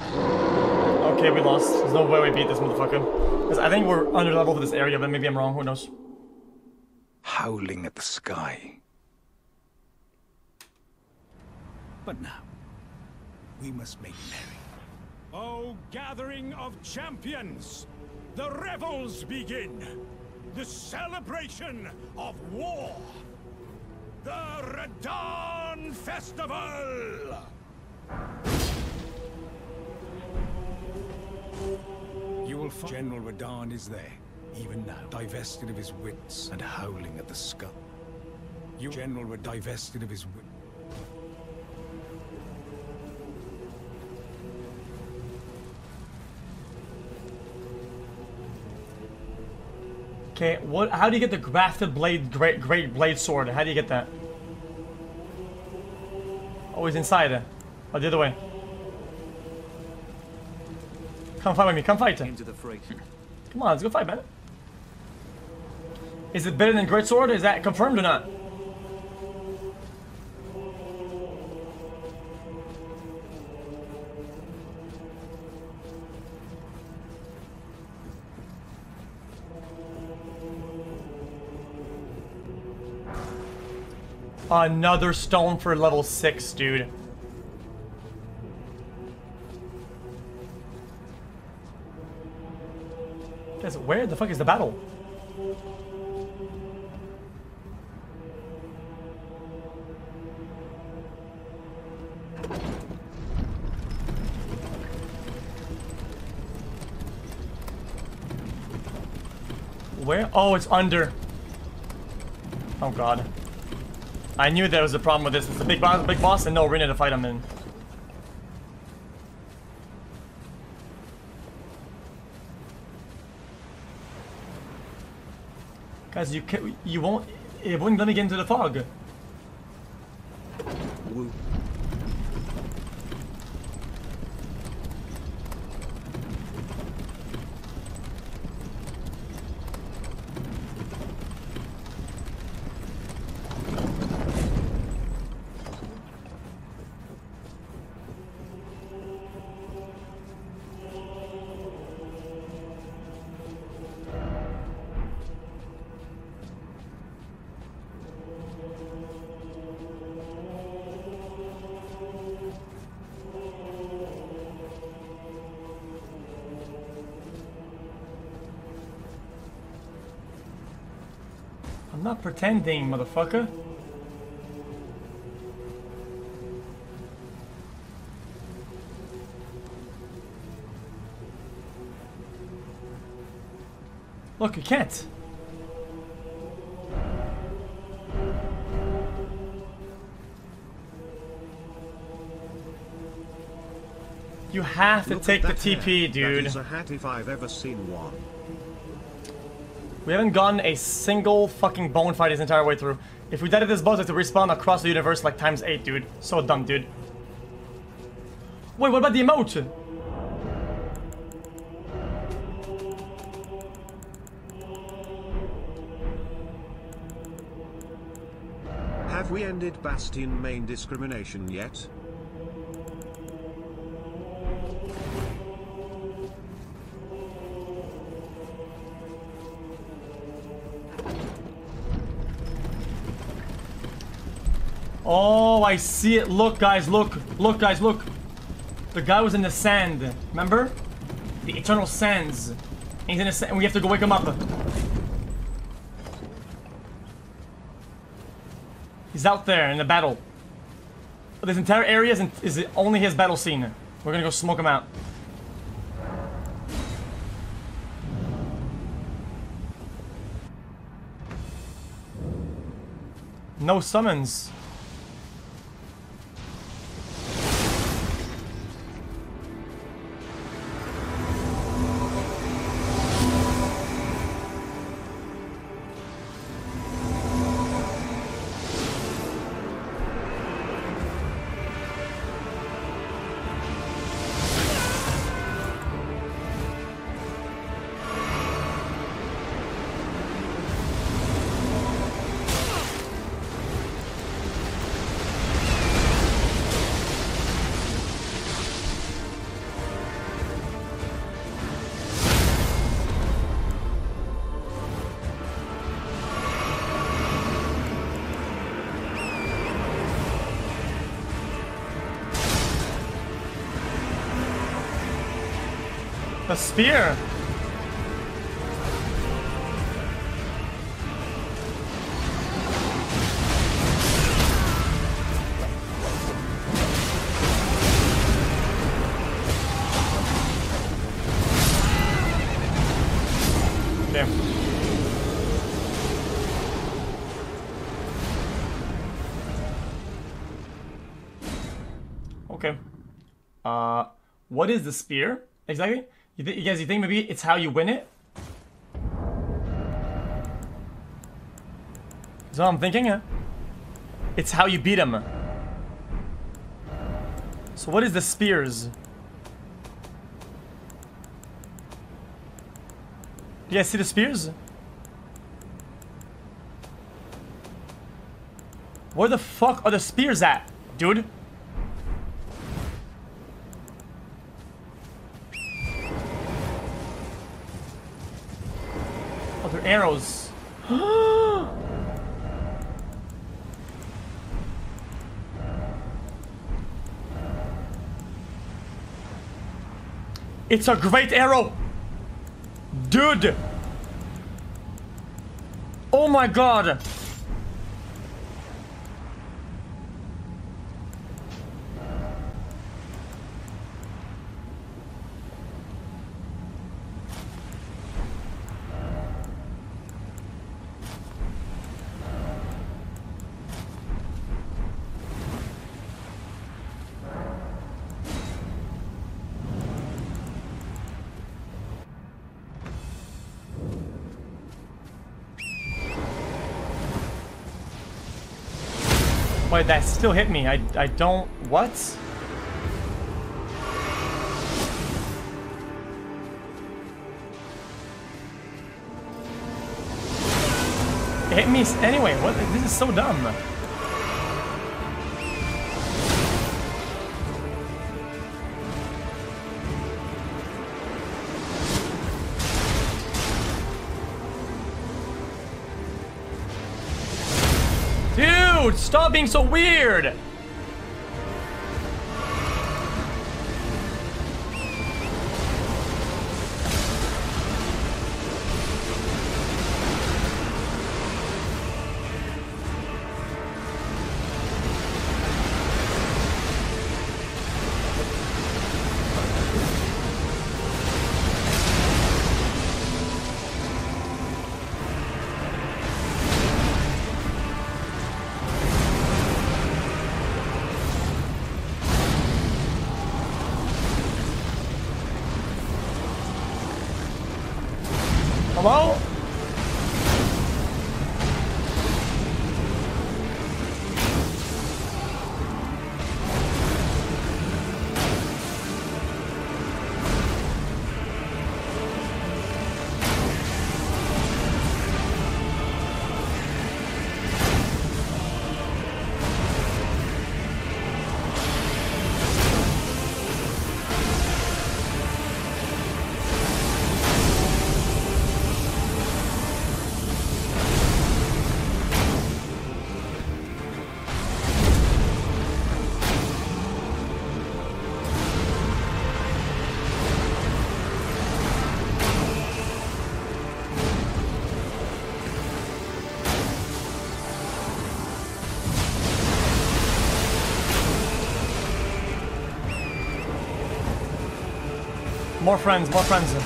Okay, we lost. There's no way we beat this motherfucker. Because I think we're under level for this area, but maybe I'm wrong. Who knows? howling at the sky. But now, we must make merry. Oh, gathering of champions! The revels begin! the celebration of war. The Radahn Festival! You will find General Radahn is there, even now, divested of his wits and howling at the skull. You, General, were divested of his wits. Okay, what? How do you get the grafted blade, great, great blade sword? How do you get that? Oh, he's inside. Oh, the other way. Come fight with me. Come fight. Into the fray. Come on, let's go fight, man. Is it better than great sword? Is that confirmed or not? Another stone for level 6, dude. Where the fuck is the battle? Where? Oh, it's under. Oh god. I knew there was a problem with this. It's a big boss, big boss, and no arena to fight him in. Guys, you can, you won't. It wouldn't let me get into the fog. Woo. Pretending, motherfucker. Look, you can't. You have to Look take the. TP, dude. That is a hat if I've ever seen one. We haven't gotten a single fucking bone fight this entire way through. If we at this boss, have to respawn across the universe like times 8, dude. So dumb, dude. Wait, what about the emote? Have we ended Bastion main discrimination yet? Oh, I see it. Look, guys, look. Look, guys, look. The guy was in the sand. Remember? The eternal sands. And He's in the sand. We have to go wake him up. He's out there in the battle. This entire area is, in, is only his battle scene. We're gonna go smoke him out. No summons. A spear! okay uh, What is the spear exactly? You, you guys, you think maybe it's how you win it? That's what I'm thinking. Huh? It's how you beat him. So what is the spears? You guys see the spears? Where the fuck are the spears at, dude? Arrows. [gasps] it's a great arrow! Dude! Oh my god! Wait, that still hit me. I, I don't... What? It hit me anyway. What? This is so dumb. Stop being so weird! More friends, more friends.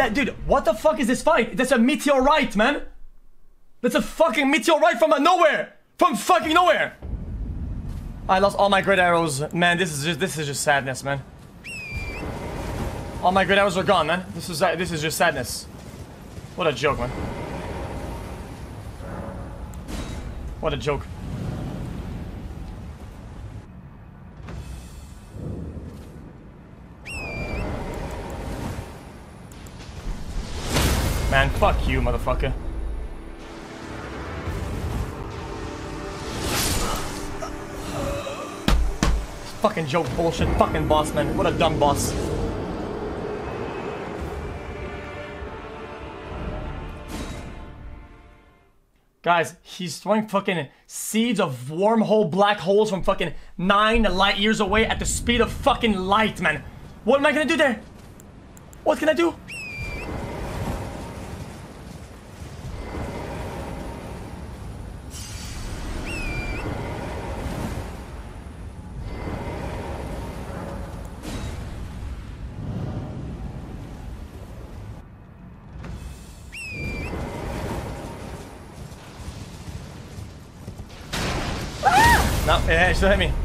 That dude, what the fuck is this fight? That's a meteorite, man. That's a fucking meteorite from nowhere. From fucking nowhere. I lost all my great arrows. Man, this is just this is just sadness, man. All my great arrows are gone, man. This is uh, this is just sadness. What a joke, man. What a joke. Fuck you, motherfucker. Fucking joke bullshit. Fucking boss, man. What a dumb boss. Guys, he's throwing fucking seeds of wormhole black holes from fucking nine light years away at the speed of fucking light, man. What am I gonna do there? What can I do? No, yeah,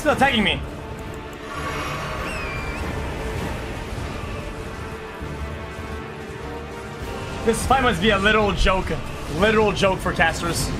still attacking me. This fight must be a literal joke. Literal joke for casters.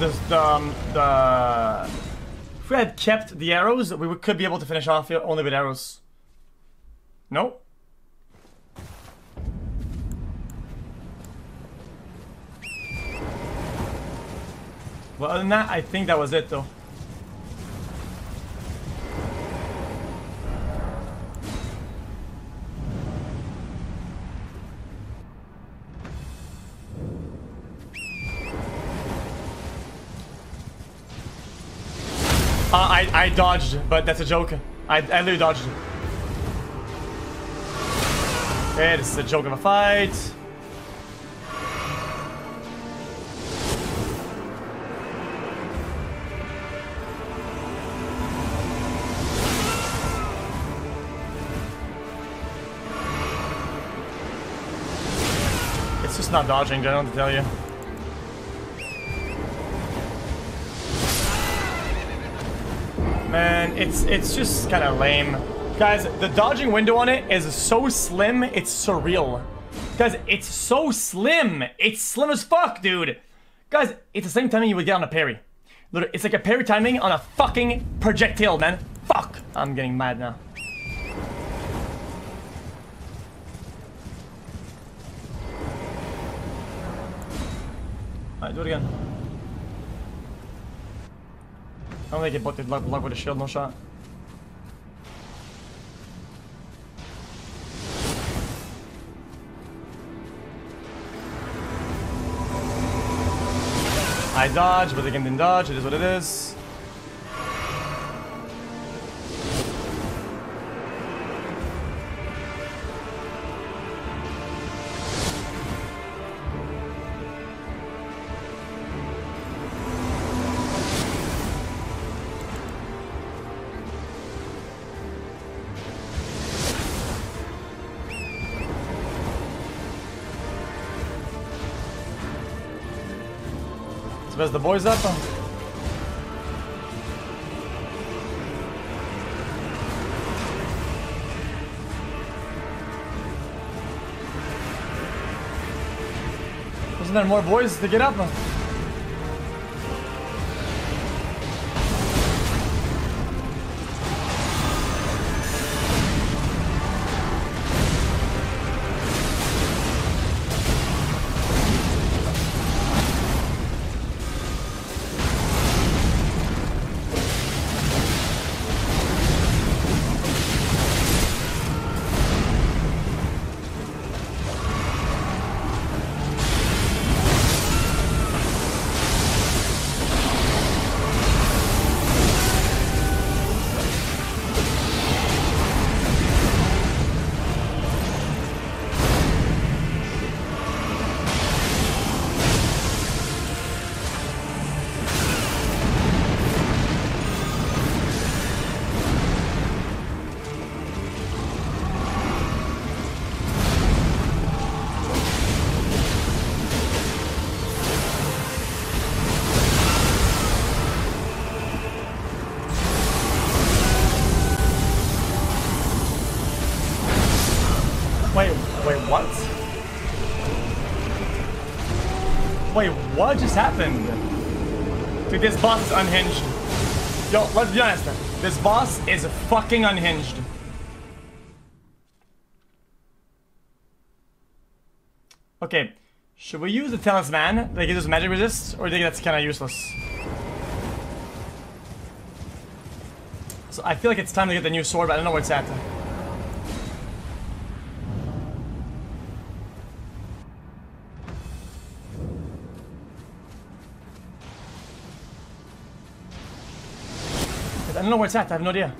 The um, the if we had kept the arrows, we could be able to finish off it only with arrows. No. Well, other than that, I think that was it though. I, dodged, but that's a joke. I, I literally dodged. Okay, this is a joke of a fight. It's just not dodging, I don't tell you. Man, it's it's just kind of lame. Guys, the dodging window on it is so slim, it's surreal. Guys, it's so slim. It's slim as fuck, dude. Guys, it's the same timing you would get on a parry. Literally, it's like a parry timing on a fucking projectile, man. Fuck. I'm getting mad now. Alright, do it again. I don't think it blocked block, block with a shield, no shot. I dodge, but they can't dodge, it is what it is. There's the boys up. Um, Wasn't there more boys to get up? Just happened? Dude, this boss is unhinged. Yo, let's be honest. This boss is fucking unhinged. Okay, should we use the talisman that gives us magic resist, or do you think that's kind of useless? So I feel like it's time to get the new sword, but I don't know where it's at. Don't know where it's at. I have no idea.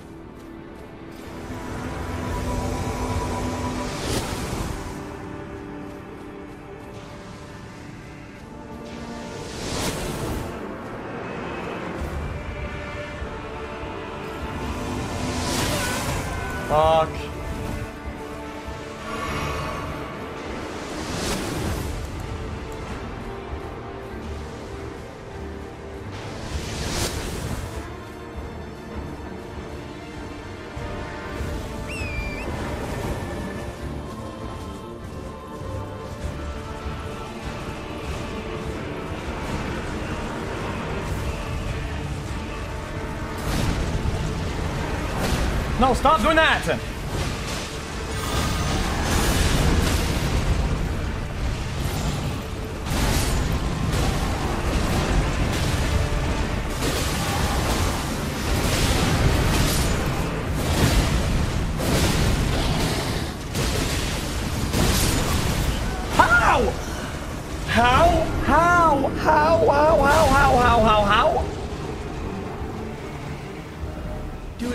Stop doing that!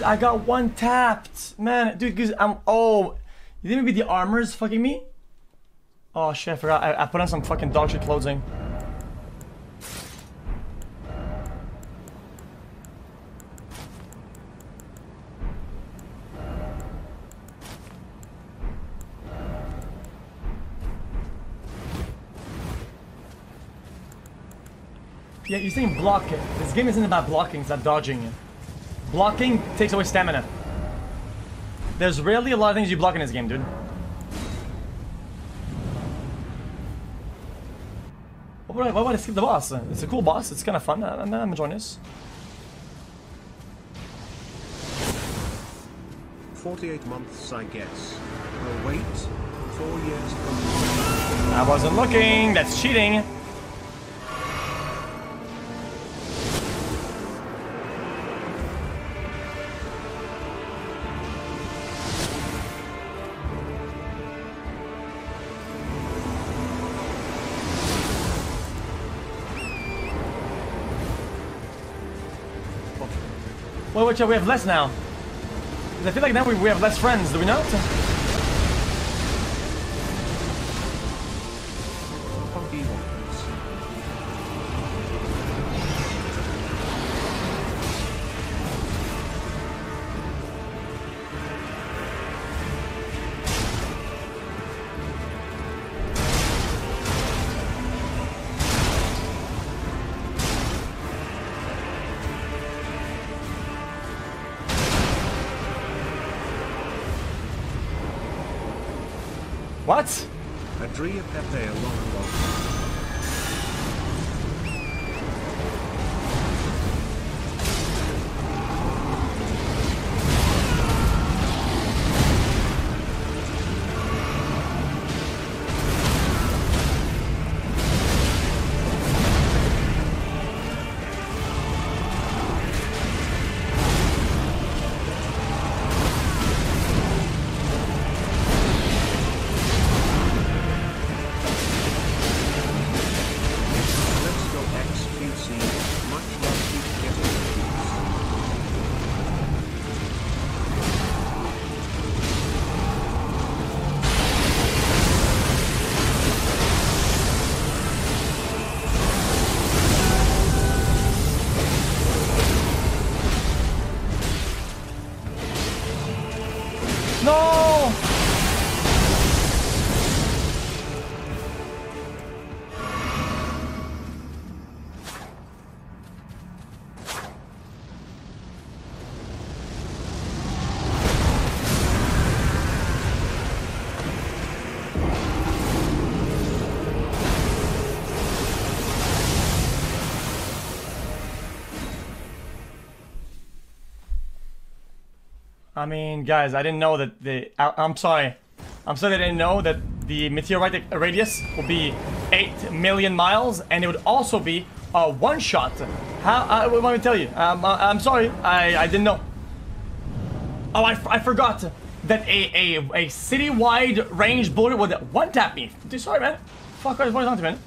I got one tapped. Man, dude, because I'm. Oh. You think maybe the armor's fucking me? Oh shit, I forgot. I, I put on some fucking dog shit clothing. Yeah, you're saying block it. This game isn't about blocking, it's about dodging it. Blocking takes away stamina. There's rarely a lot of things you block in this game, dude. Why would I, why would I skip the boss? It's a cool boss, it's kind of fun, I'm, I'm enjoying this. 48 months, I guess. Oh, wait. Four years from I wasn't looking, that's cheating. Which we have less now. I feel like now we, we have less friends, do we not? What? I mean, guys, I didn't know that the. I, I'm sorry. I'm sorry I didn't know that the meteoritic radius will be 8 million miles and it would also be a one shot. How? I, what want me to tell you? Um, I, I'm sorry. I, I didn't know. Oh, I, I forgot that a, a, a city-wide range bullet would one tap me. Sorry, man. Fuck, what is on to man?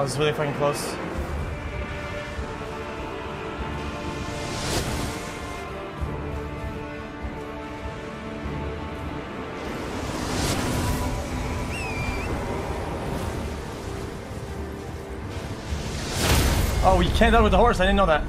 That was really fucking close. Oh, we can't out with the horse. I didn't know that.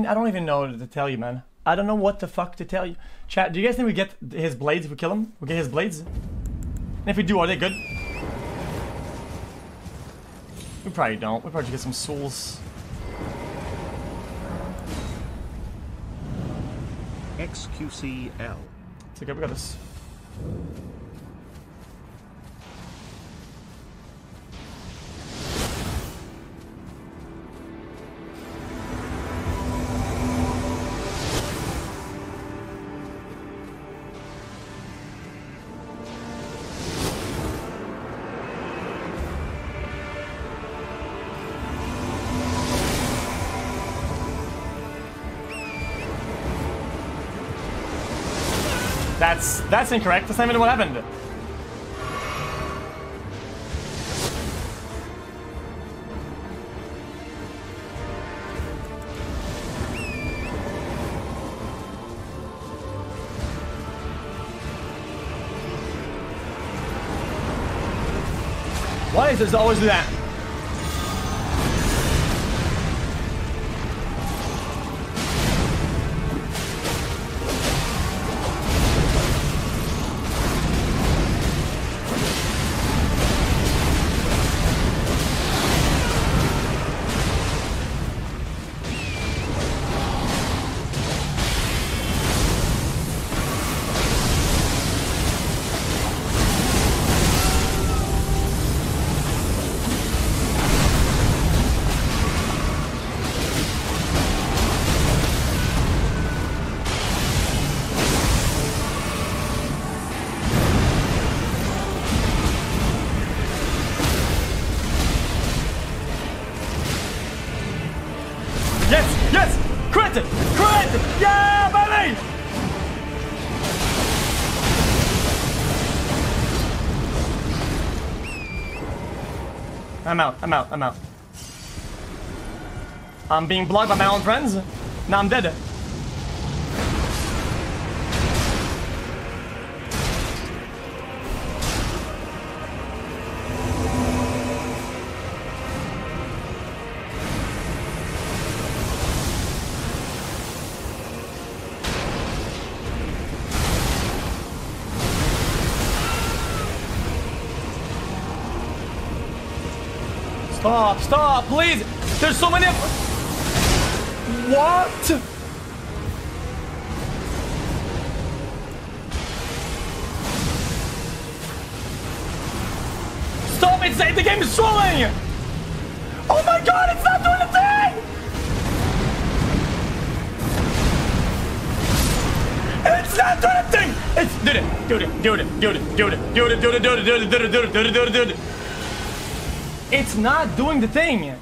Mean, I don't even know what to tell you, man. I don't know what the fuck to tell you. Chat, do you guys think we get his blades if we kill him? We get his blades? And if we do, are they good? We probably don't. We probably get some souls. XQCL. It's okay, we got this. That's that's incorrect. That's not even what happened. Why does it always do that? I'm out. I'm out. I'm out. I'm being blocked by my own friends. Now I'm dead. Stop, stop, please! There's so many What? Stop it! The game is trolling! Oh my god, it's not doing a thing! It's not doing a thing! It's did it, do it, do it, do it, do it, do it, do it, do it, do it, do it, do it, do it, do it, do it, do it. It's not doing the thing.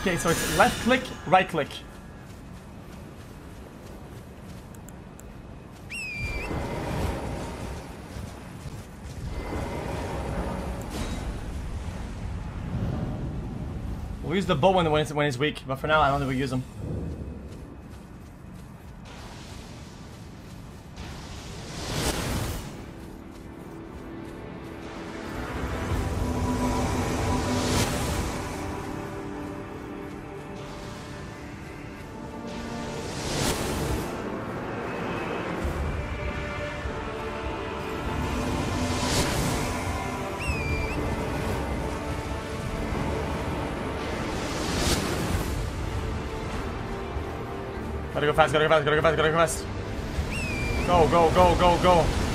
Okay, so it's left click, right click. We'll use the bow when when it's, when it's weak, but for now I don't think we use them. Fast, gotta go fast, gotta go fast, gotta go fast. Go, go, go, go, go.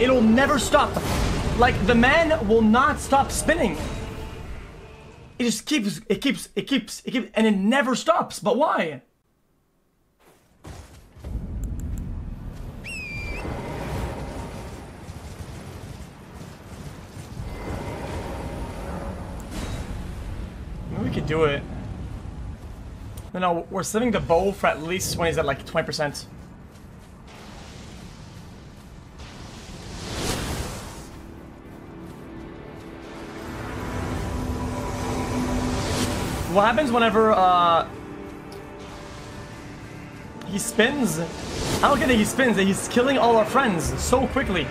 It'll never stop. Like the man will not stop spinning. It just keeps it keeps it keeps it keeps and it never stops. But why? We could do it. No, no, we're saving the bow for at least when he's at like 20%. What happens whenever, uh... He spins? I don't get that he spins, that he's killing all our friends so quickly.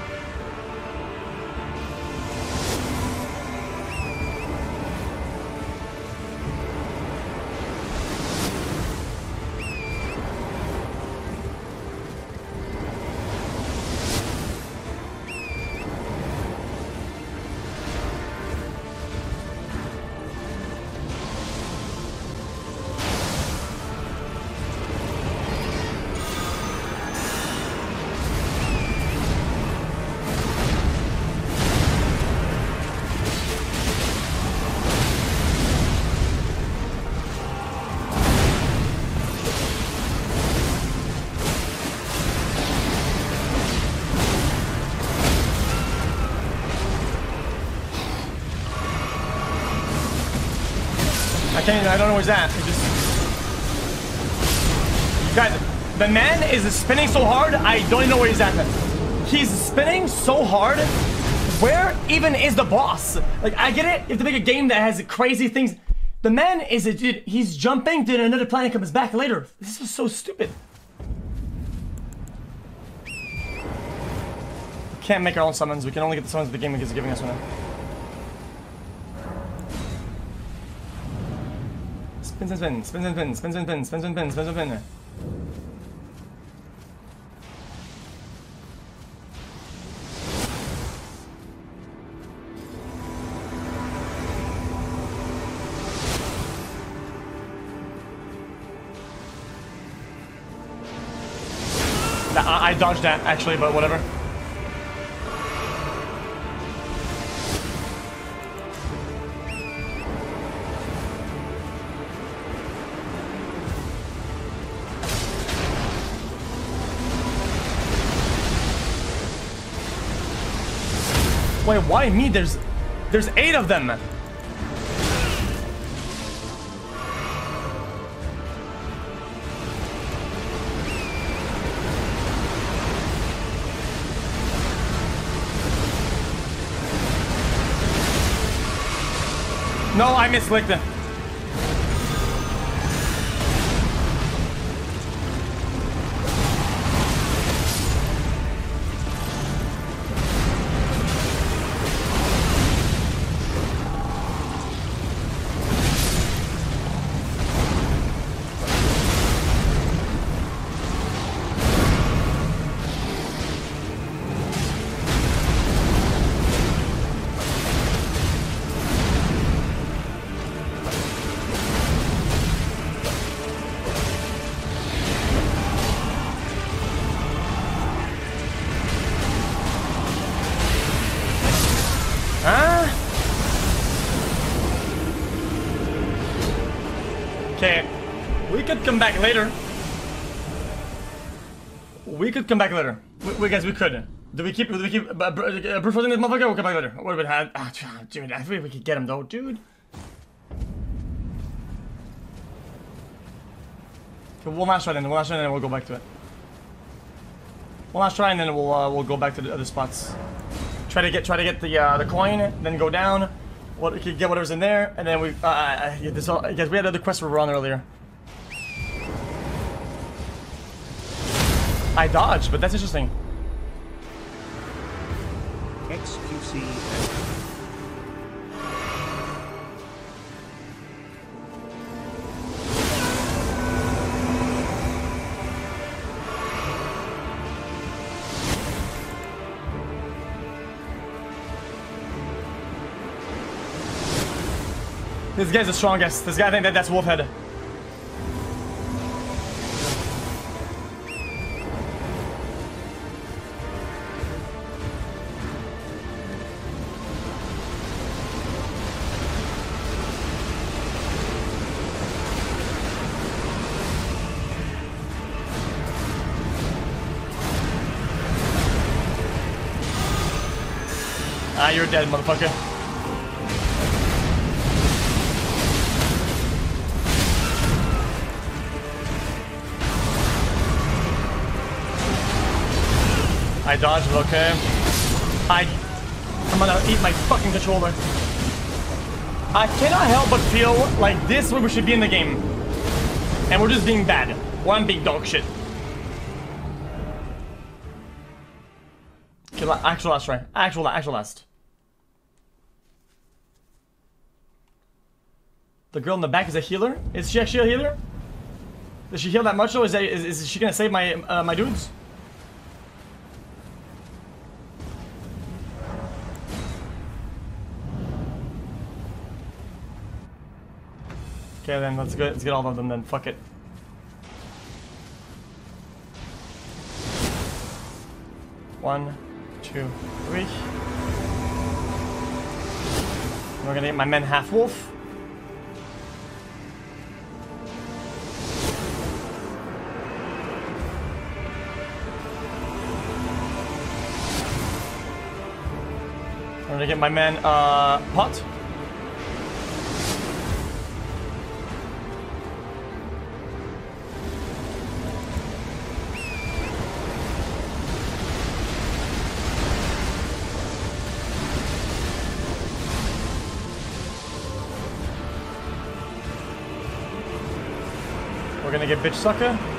I he's at. He just. Guys, the man is spinning so hard. I don't even know where he's at. He's spinning so hard. Where even is the boss? Like, I get it. You have to make a game that has crazy things. The man is a dude. He's jumping to another planet, comes back later. This is so stupid. Can't make our own summons. We can only get the summons the game is giving us right now. Spins, spins and spins, spins and spins, spins and spins. I, I dodged that actually, but whatever. Wait, why me? There's there's eight of them. No, I misclicked it. Come back later. We could come back later. We, we guys, we could. Do we keep? Do we keep? Uh, uh, brute this motherfucker? We'll come back later. What would have? Ah, dude, I think we could get him though, dude. Okay, one last try, then one last try, and then we'll go back to it. One last try, and then we'll uh, we'll go back to the other spots. Try to get try to get the uh, the coin, then go down. What we could get whatever's in there, and then we uh, uh, this all, guys. We had other quests we were on earlier. I dodged, but that's interesting. XQC This guy's the strongest. This guy, I think that that's Wolfhead. You're dead, motherfucker. I dodged it, okay? I... I'm gonna eat my fucking controller. I cannot help but feel like this where we should be in the game. And we're just being bad. One big dog shit. Okay, actual last try. Actual, actual last. The girl in the back is a healer? Is she actually a healer? Does she heal that much though? Is, that, is, is she gonna save my uh, my dudes? Okay, then let's get let's get all of them then. Fuck it. One, two, three. We're gonna get my men half wolf. gonna get my man, uh, Pot. We're gonna get Bitch Sucker.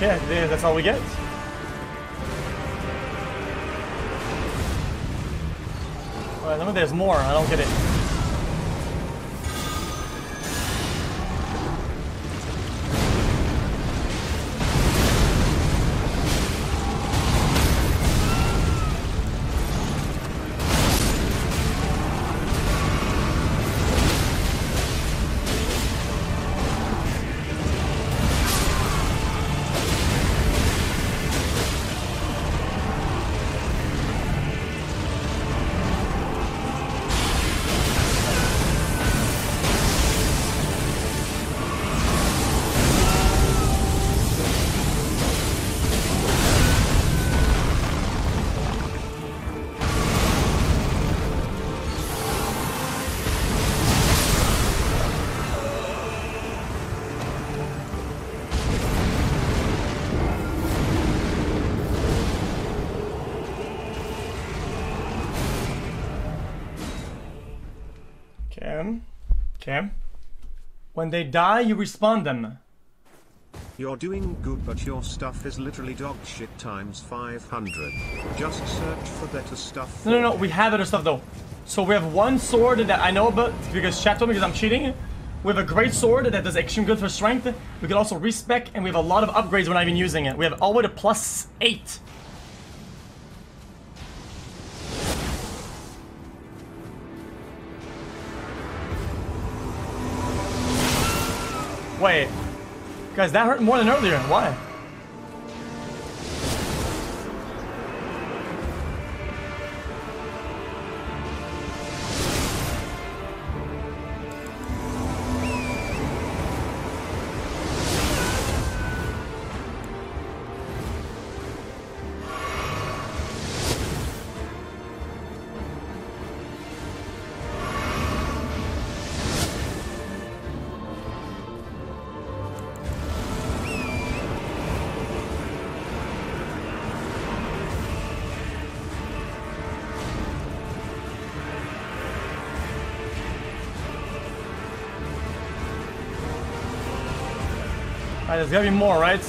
Okay, that's all we get. Alright, no, there's more. I don't get it. When they die, you respawn them. You're doing good, but your stuff is literally dog shit times 500. Just search for better stuff. No, no, no. We have other stuff though. So we have one sword that I know about because chat told me because I'm cheating. We have a great sword that does extreme good for strength. We can also respec, and we have a lot of upgrades we're not even using it. We have all the way to plus eight. Wait. Guys, that hurt more than earlier. Why? There's gotta be more, right?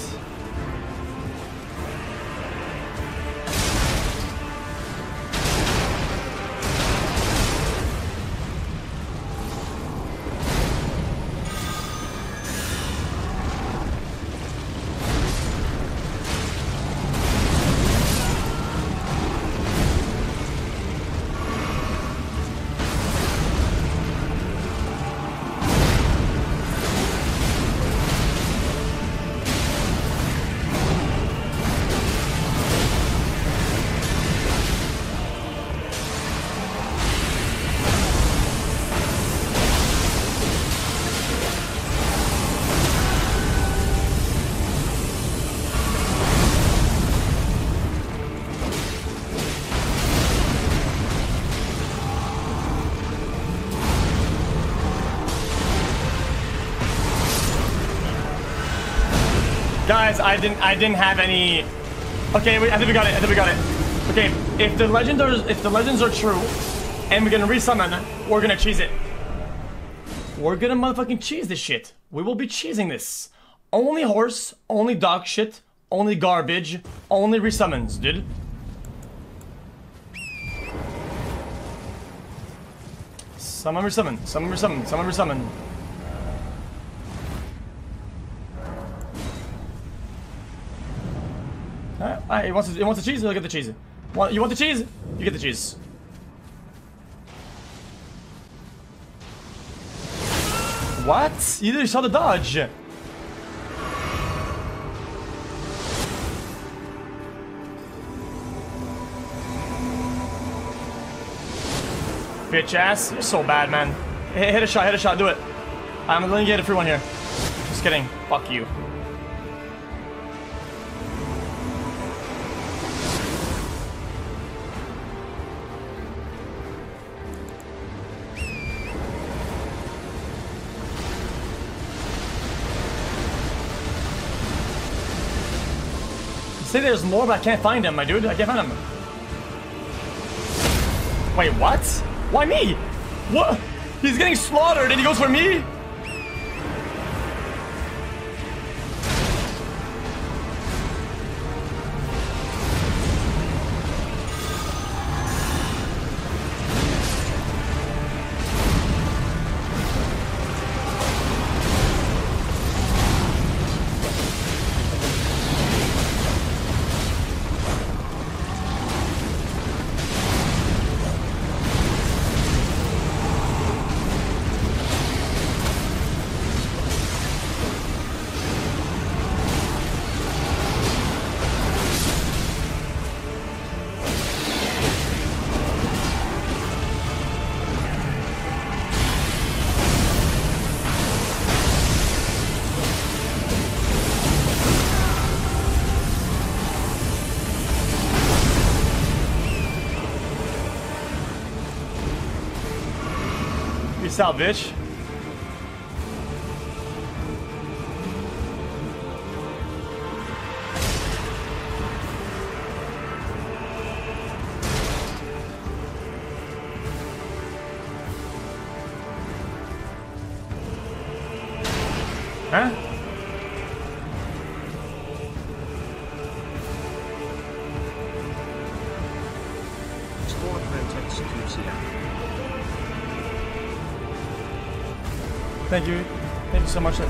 I didn't I didn't have any Okay, wait, I think we got it. I think we got it. Okay, if the legends are if the legends are true and we're gonna resummon, we're gonna cheese it. We're gonna motherfucking cheese this shit. We will be cheesing this. Only horse, only dog shit, only garbage, only resummons, dude. Summon resummon, summon resummon, summon resummon. Alright, alright, he wants, he wants the cheese, he'll get the cheese. Want, you want the cheese? You get the cheese. What? You literally saw the dodge. Bitch ass, you're so bad, man. Hit, hit a shot, hit a shot, do it. I'm gonna get a free one here. Just kidding. Fuck you. Say there's more, but I can't find him, my dude. I can't find him. Wait, what? Why me? What? He's getting slaughtered and he goes for me? Peace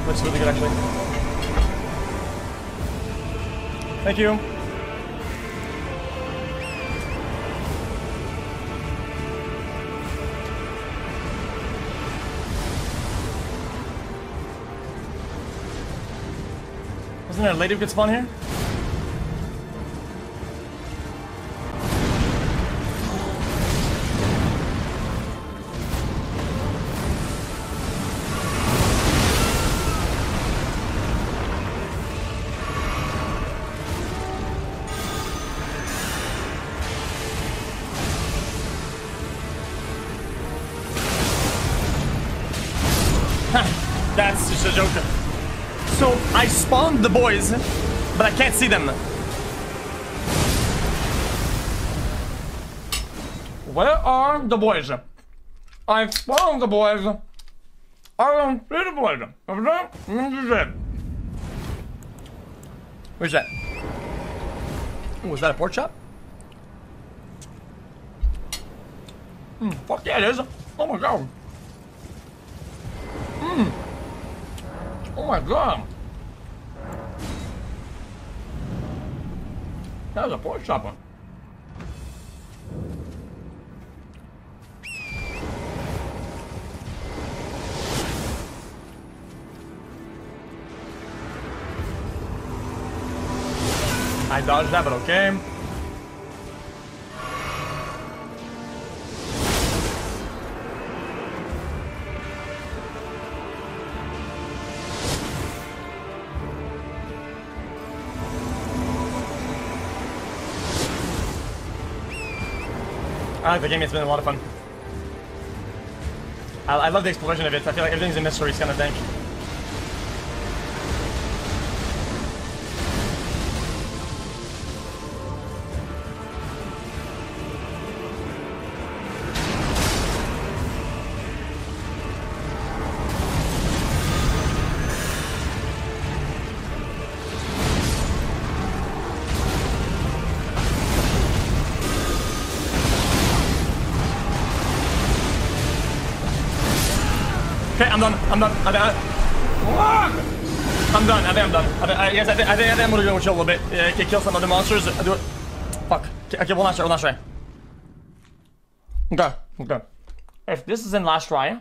That's really good, actually. Thank you. Wasn't there a lady who could spawn here? The boys, but I can't see them. Where are the boys? I spawned the boys. I don't see the boys. Where's that? Oh, is that a pork chop? Hmm, fuck yeah, it is. Oh my god. Mmm. Oh my god. That was a pork chopper. I dodged that, but okay. I like the game, it's been a lot of fun. I, I love the exploration of it, I feel like everything's a mystery it's kind of thing. I'm done. I'm done. I'm done. I think I'm done. I, think, I guess I think, I think, I think I'm gonna go chill a little bit. Uh, okay, kill some other monsters. I do it. Fuck. Okay, okay, one last try. One last try. Okay. Okay. If this is in last try,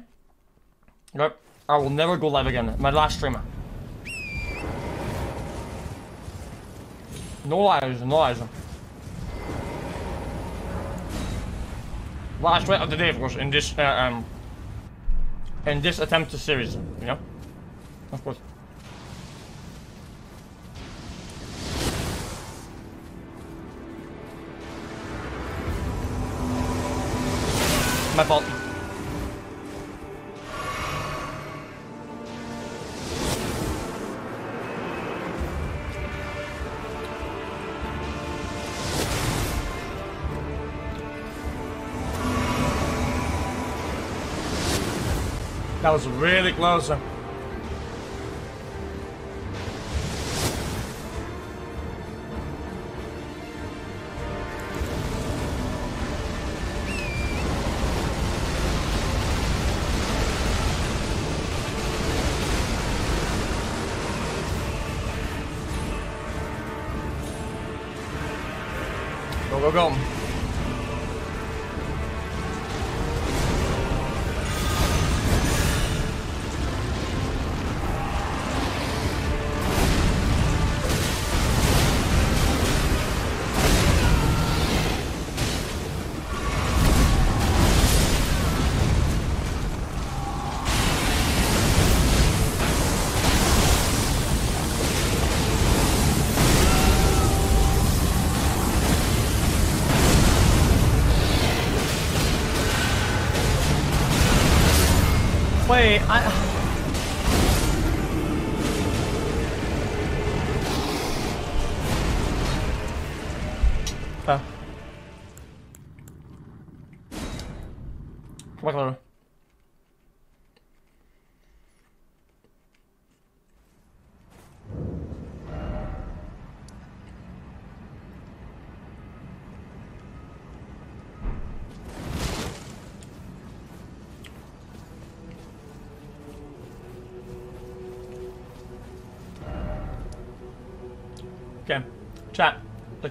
okay, I will never go live again. My last streamer. No lies. No lies. Last try of the day, of course. In this, uh, um in this attempt to series, you know? Of course. My fault. That was really close.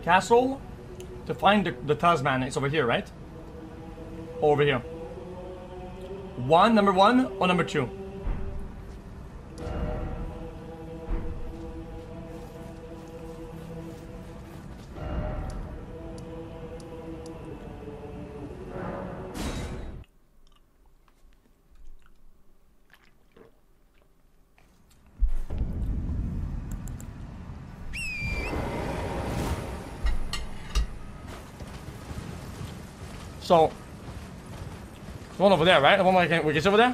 Castle, to find the, the Tasman, it's over here, right? Over here. One, number one, or number two? So, one over there, right? The one we can, we can see over there?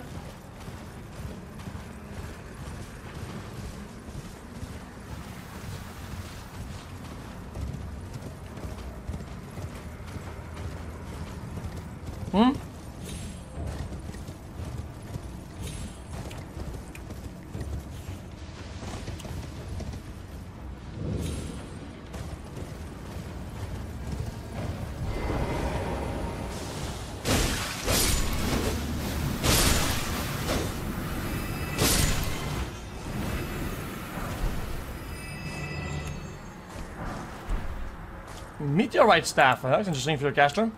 Meteorite staff. That's interesting for your caster.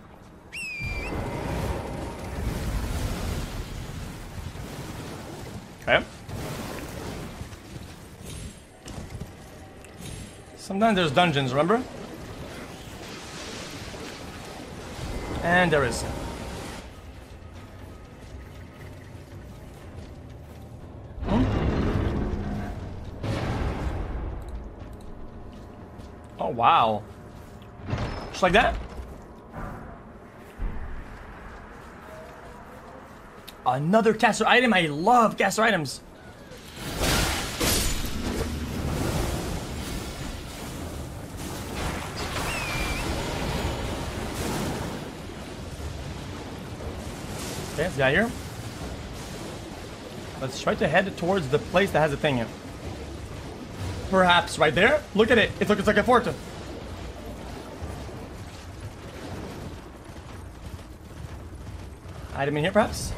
Okay. Sometimes there's dungeons, remember? And there is. Hmm? Oh, wow. Just like that. Another caster item. I love caster items. Okay, this guy here. Let's try to head towards the place that has a thing. In. Perhaps right there. Look at it. It looks like a fort. Item in here, perhaps?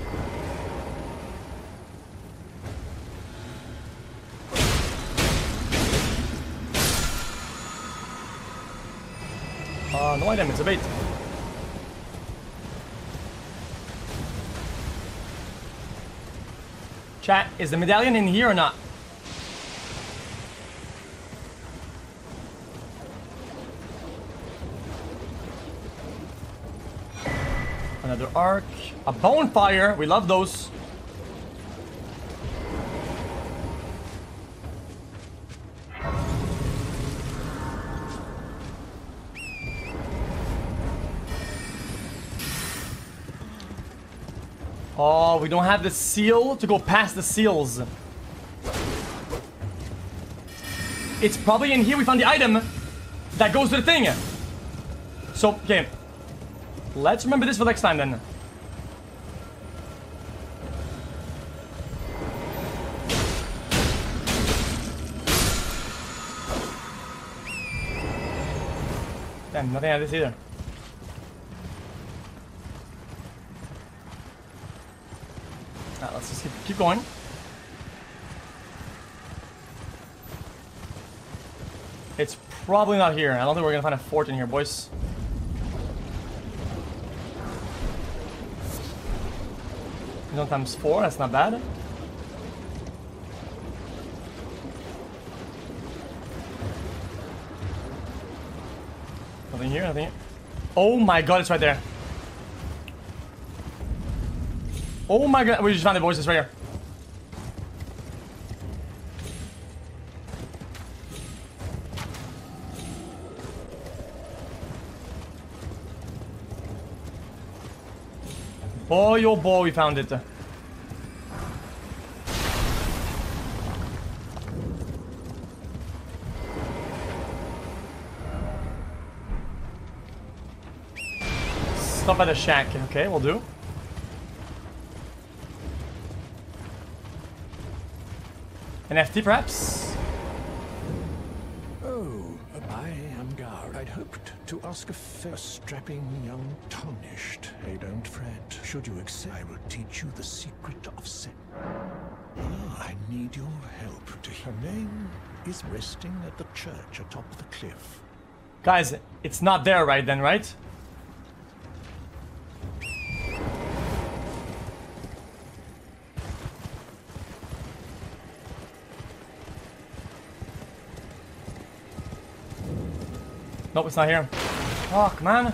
Uh, no item, it's a bait. Chat, is the medallion in here or not? Another arc. A bonfire. We love those. Oh, we don't have the seal to go past the seals. It's probably in here we found the item that goes to the thing. So, okay. Let's remember this for next time then. Damn, nothing like this either. Right, let's just keep, keep going. It's probably not here. I don't think we're gonna find a fort in here, boys. One times four, that's not bad. Nothing here, nothing here. Oh my god, it's right there. Oh my god, we just found boys. It's right here. Boy, oh boy, we found it. Stop at the shack. Okay, we'll do. An FT, perhaps? Ask a fair strapping young tarnished. Hey, don't fret. Should you accept, I will teach you the secret of sin. Ah, I need your help to her name is resting at the church atop the cliff. Guys, it's not there right then, right? Nope, it's not here. Fuck, man.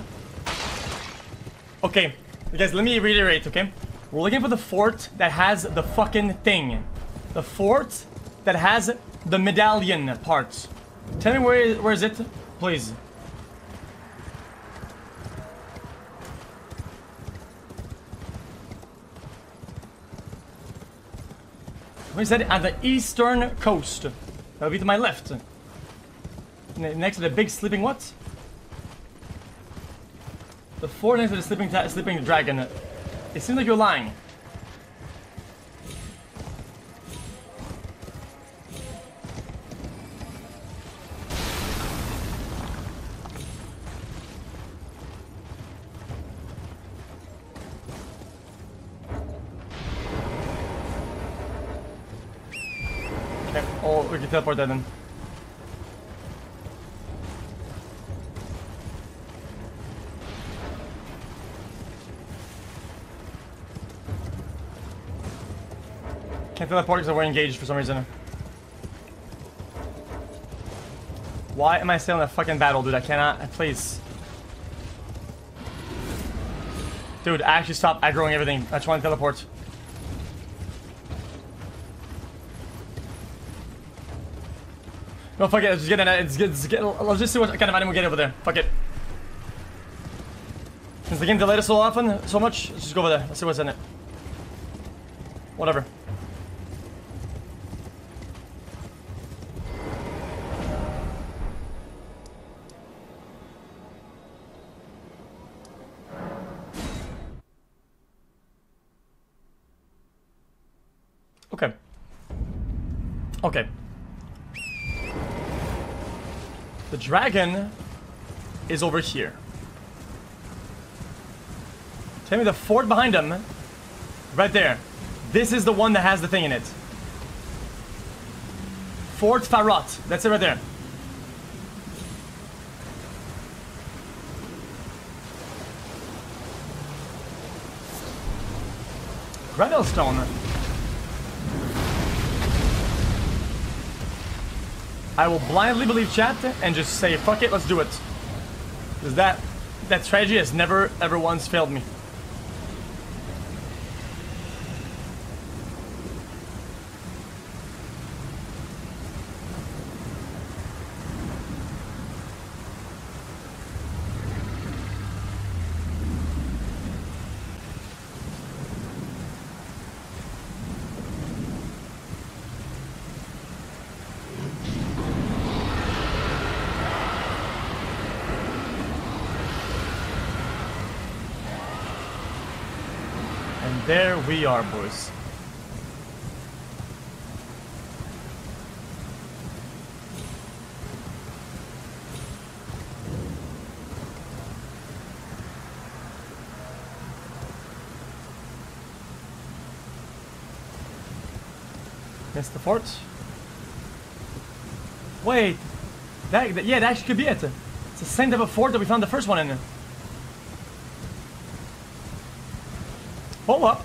Okay, guys, let me reiterate, okay? We're looking for the fort that has the fucking thing. The fort that has the medallion part. Tell me where, where is it, please. We said at the eastern coast. That'll be to my left. Next to the big sleeping what? The four next of the sleeping sleeping dragon. It seems like you're lying. Okay, oh, we can teleport that then. Teleport because we're engaged for some reason. Why am I still in a fucking battle, dude? I cannot. Please. Dude, actually stop aggroing everything. I just want to teleport. No, fuck it. Let's just get in. Let's get, let's get. Let's just see what kind of item we get over there. Fuck it. Since the game delayed us so often, so much, let's just go over there. Let's see what's in it. Dragon is over here. Tell me the fort behind him. Right there. This is the one that has the thing in it. Fort Faroth. That's it right there. Gretelstone. I will blindly believe chat and just say, fuck it, let's do it. Because that, that strategy has never, ever once failed me. we are. That's the fort. Wait. That, that, yeah, that actually could be it. It's the same type of fort that we found the first one in. Hold up.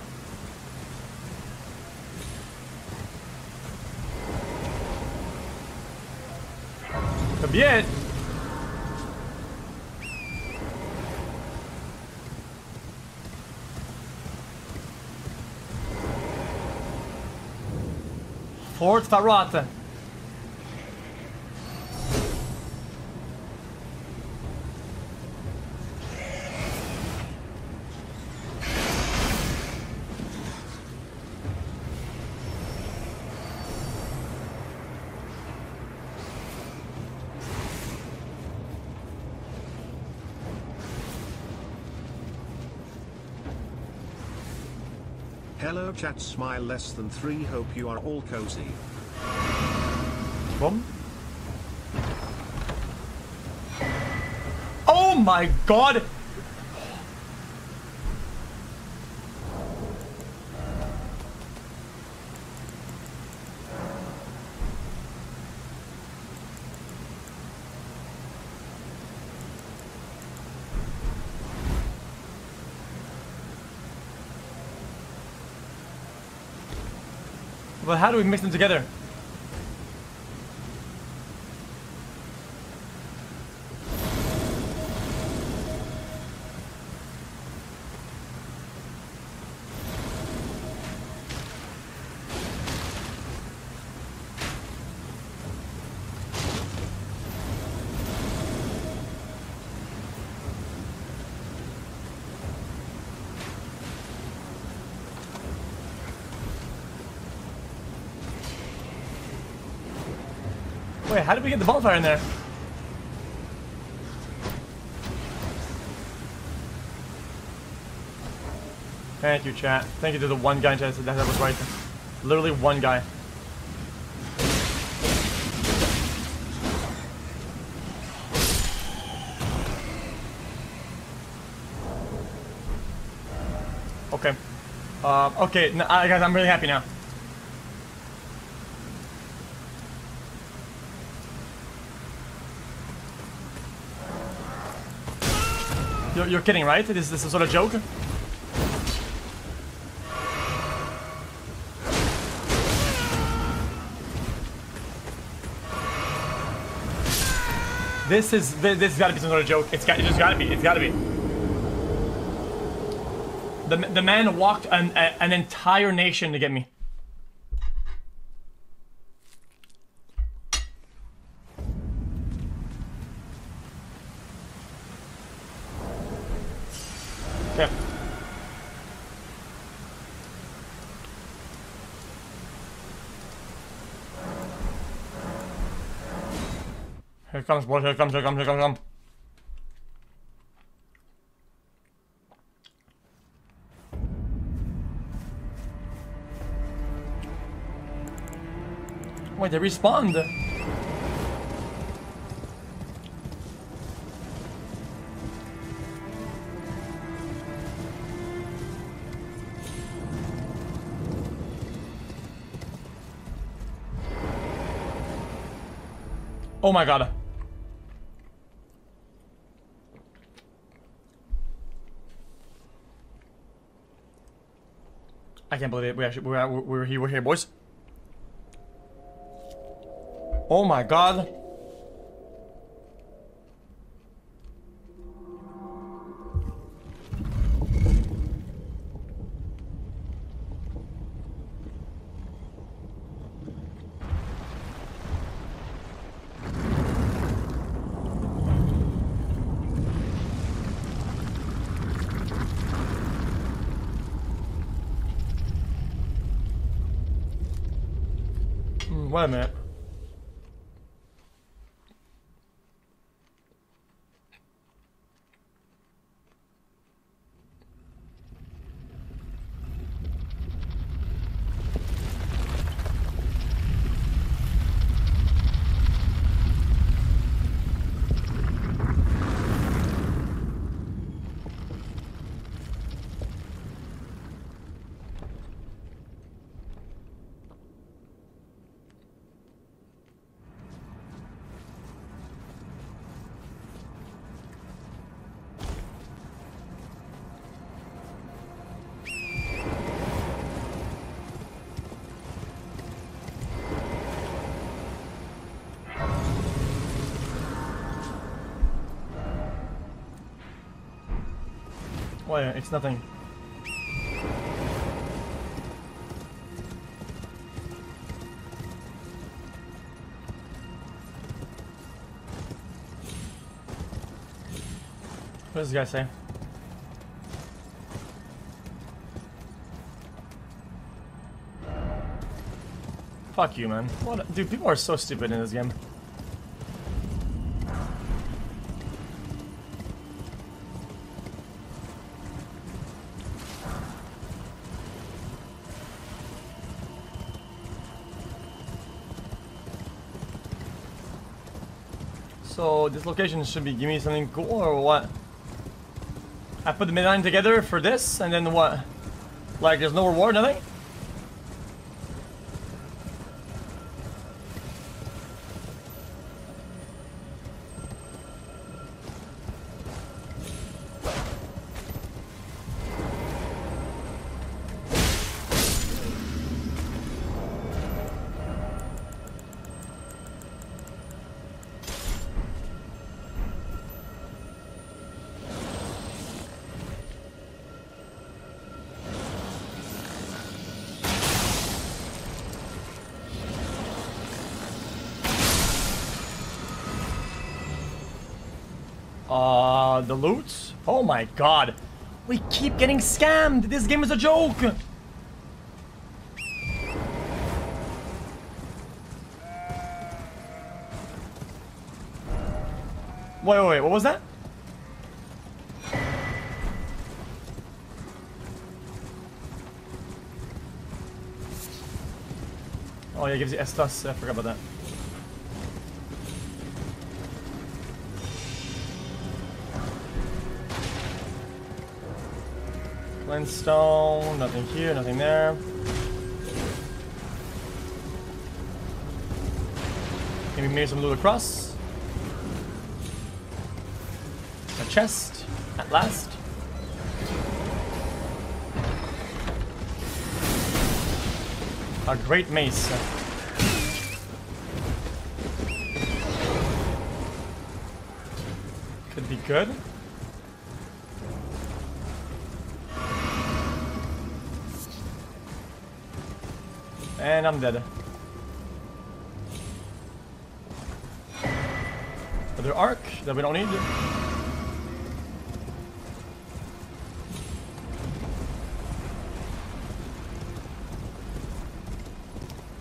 Fort Farata. Hello chat smile less than 3 hope you are all cozy. Boom. Oh my god! But how do we mix them together? How did we get the bonfire in there? Thank you, chat. Thank you to the one guy in chat that was right. Literally one guy. Okay. Uh, okay, n- I guys, I'm really happy now. You're, you're kidding, right? This, this is a sort of joke? This is this, this has got to be some sort of joke. It's got it just got to be. It's got to be. The the man walked an a, an entire nation to get me. Comes, boys. Here comes, here comes, here comes, here comes. Wait, they respawned. Oh my god. I can't believe it. We actually we're we're, we're here. We're here, boys. Oh my god. Wait, it's nothing. What does this guy say? Fuck you, man. What? Dude, people are so stupid in this game. This location should be give me something cool or what? I put the medallion together for this and then what? Like there's no reward, nothing? The loot? Oh my god. We keep getting scammed. This game is a joke. Wait, wait, wait, what was that? Oh yeah, it gives you Estus. I forgot about that. Flintstone, nothing here, nothing there. Maybe made some loot across. A chest, at last. A great mace. Could be good. I'm. Another arc that we don't need.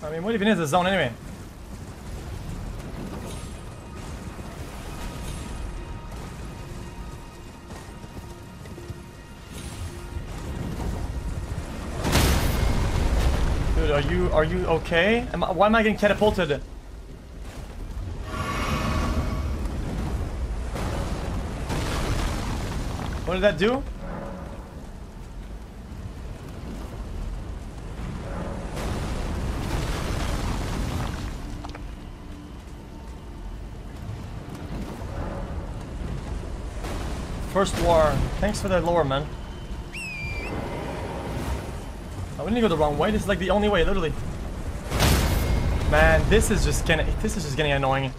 I mean, what even is the zone anyway? Are you okay? Am I, why am I getting catapulted? What did that do? First war. Thanks for the lore, man. I wouldn't go the wrong way. This is like the only way, literally. Man, this is just getting this is just getting annoying.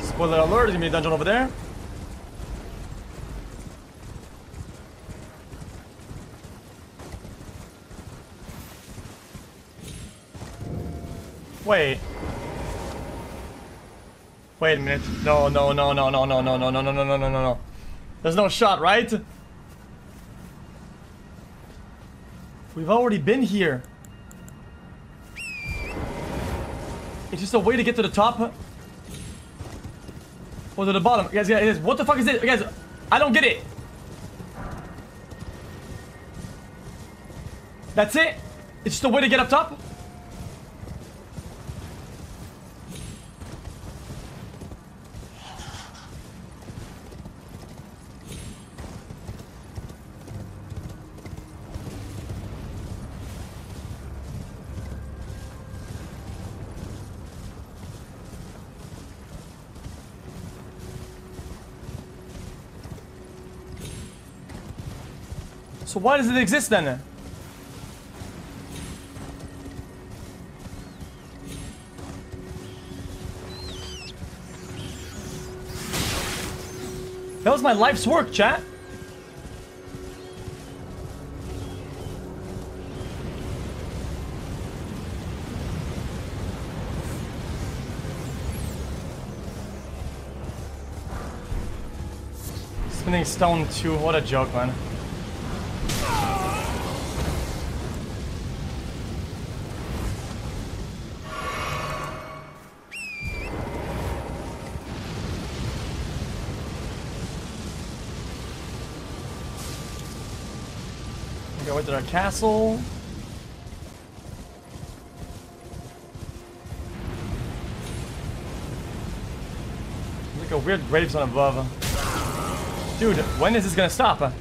Spoiler alert, there's gonna be a dungeon over there. Wait. Wait a minute. No, no, no, no, no, no, no, no, no, no, no, no, no, no. There's no shot, right? We've already been here. It's just a way to get to the top. Or to the bottom. Guys, guys, what the fuck is this? Guys, I don't get it. That's it? It's just a way to get up top? why does it exist then? That was my life's work, chat. Smithing Stone too, what a joke, man. Our castle. Like a weird gravestone above. Dude, when is this gonna stop? Huh?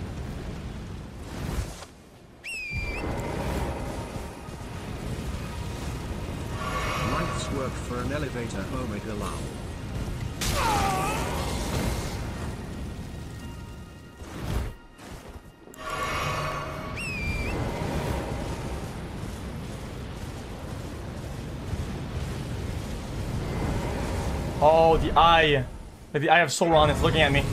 Life's work for an elevator OMEGALUL. The eye. Like the eye of Sauron is looking at me.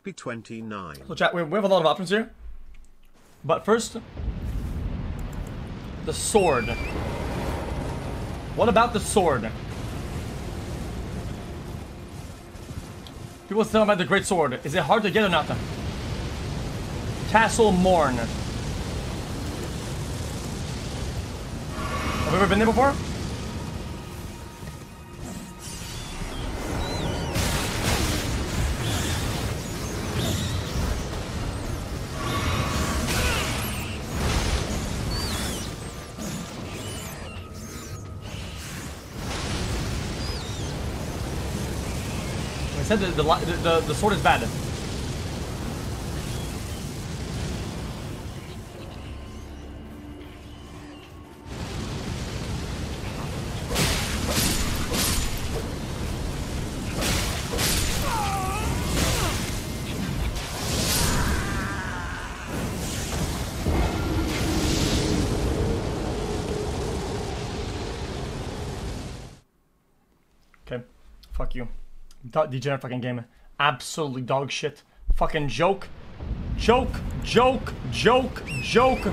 Happy 29. So chat, we have a lot of options here. But first, the sword. What about the sword? People tell about the great sword. Is it hard to get or not? Castle Morne. Have you ever been there before? Said the, the, the, the, the sword is bad. Degenerate fucking game. Absolutely dog shit. Fucking joke. Joke, joke, joke, joke.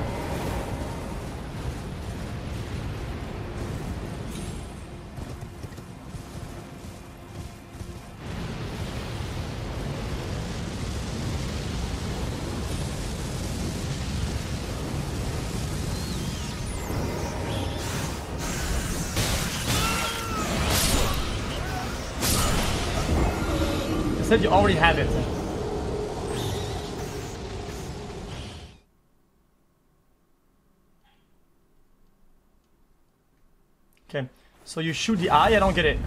You already have it. Okay, so you shoot the eye, I don't get it.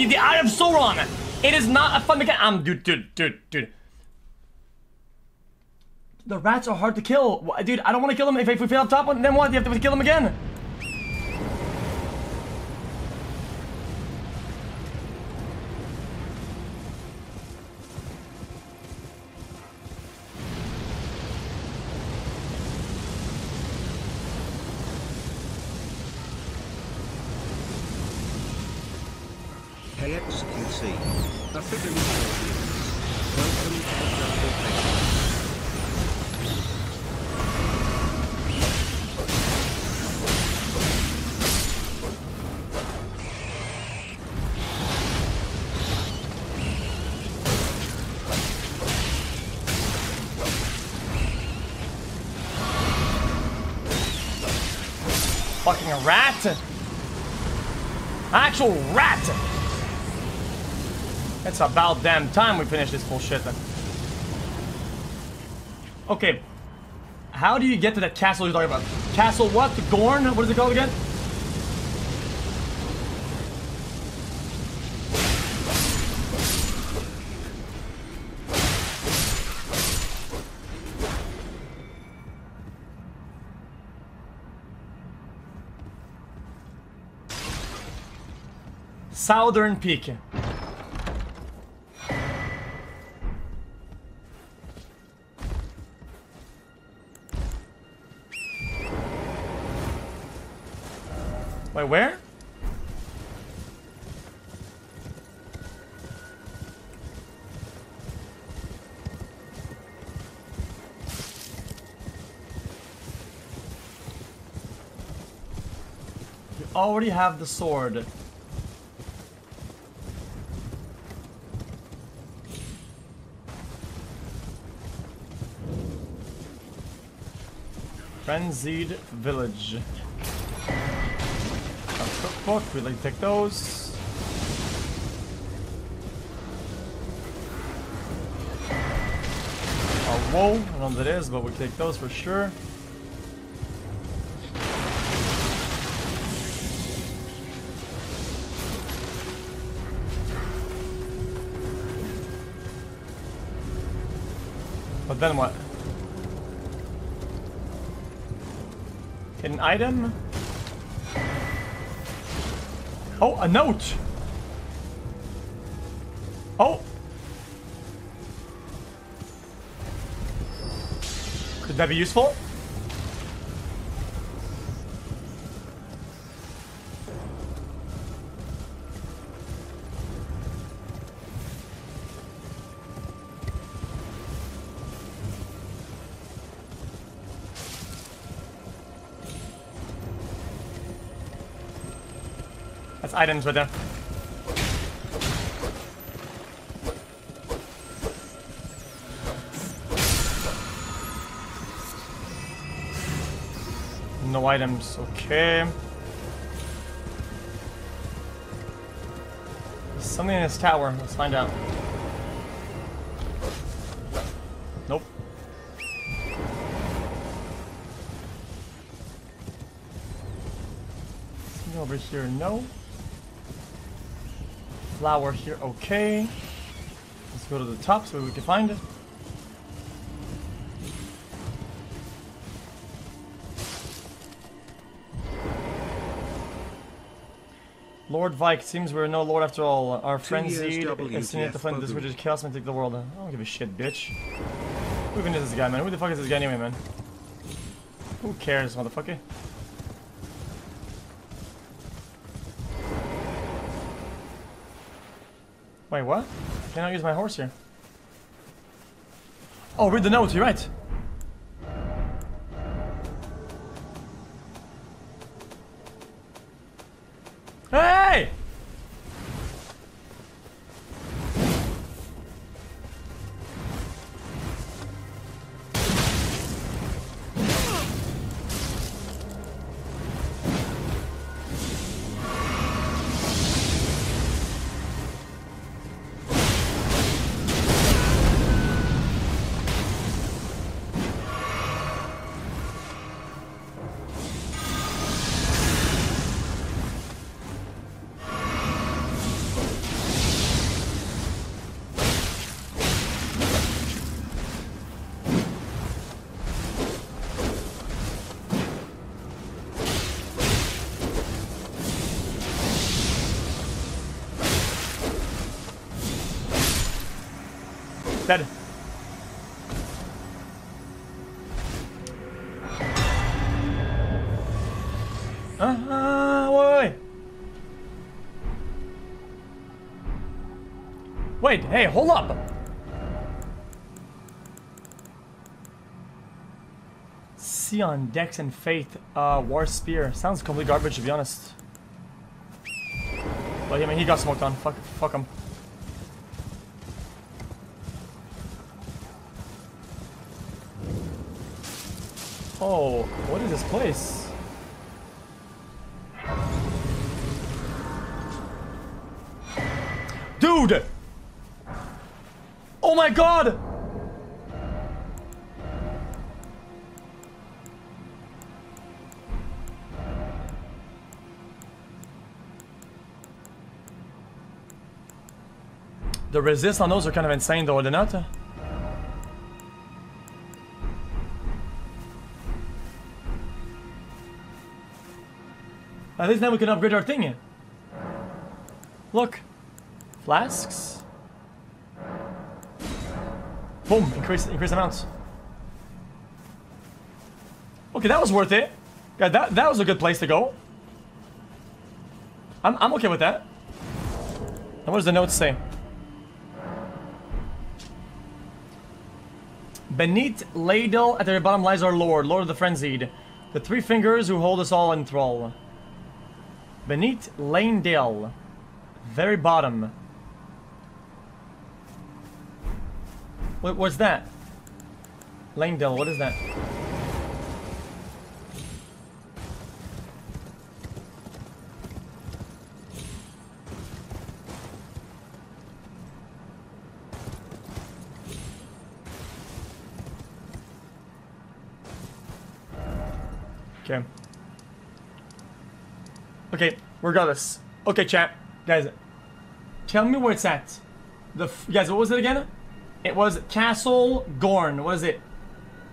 The, the Eye of Sauron! It is not a fun mechanic. Um, dude, dude, dude, dude. The rats are hard to kill. Dude, I don't want to kill them. If, if we fail up top one, then what? You have to kill them again. Rat! Actual rat! It's about damn time we finish this bullshit then. Okay. How do you get to that castle you're talking about? Castle what? Gorn? What is it called again? Southern Peak. Wait, where? You already have the sword. Frenzied Village. A cookbook, we'd like to take those. A wool, I don't know what it is, but we take those for sure. But then what? Hidden item? Oh, a note! Oh! Could that be useful? Items right there. No items, okay. There's something in this tower, let's find out. Nope. Something over here, no. Flower here, okay. Let's go to the top so we can find it. Lord Vyke, seems we're no lord after all. Our Two friend years Zed WTF the flame, this is chaos and take the world. I don't give a shit, bitch. Who even is this guy, man? Who the fuck is this guy anyway, man? Who cares, motherfucker? Wait, what? Cannot use my horse here. Oh, read the notes, you're right. Hey, hold up. Sion, Dex, and Faith, uh, War Spear. Sounds complete garbage, to be honest. But, I mean, he got smoked on. Fuck, fuck him. Oh, what is this place? My god! The resist on those are kind of insane though, are they not? At least now we can upgrade our thing. Look. Flasks. Boom, increase increase amounts. Okay, that was worth it. Yeah, that that was a good place to go. I'm I'm okay with that. And what does the note say? Beneath Ladle, at the very bottom lies our Lord, Lord of the Frenzied. The three fingers who hold us all in thrall. Beneath Leyndell. Very bottom. What was that? Leyndell, what is that? Okay. Okay, regardless. Okay, chat. Guys, tell me where it's at. The guys, what was it again? It was Castle Gorn. What is it?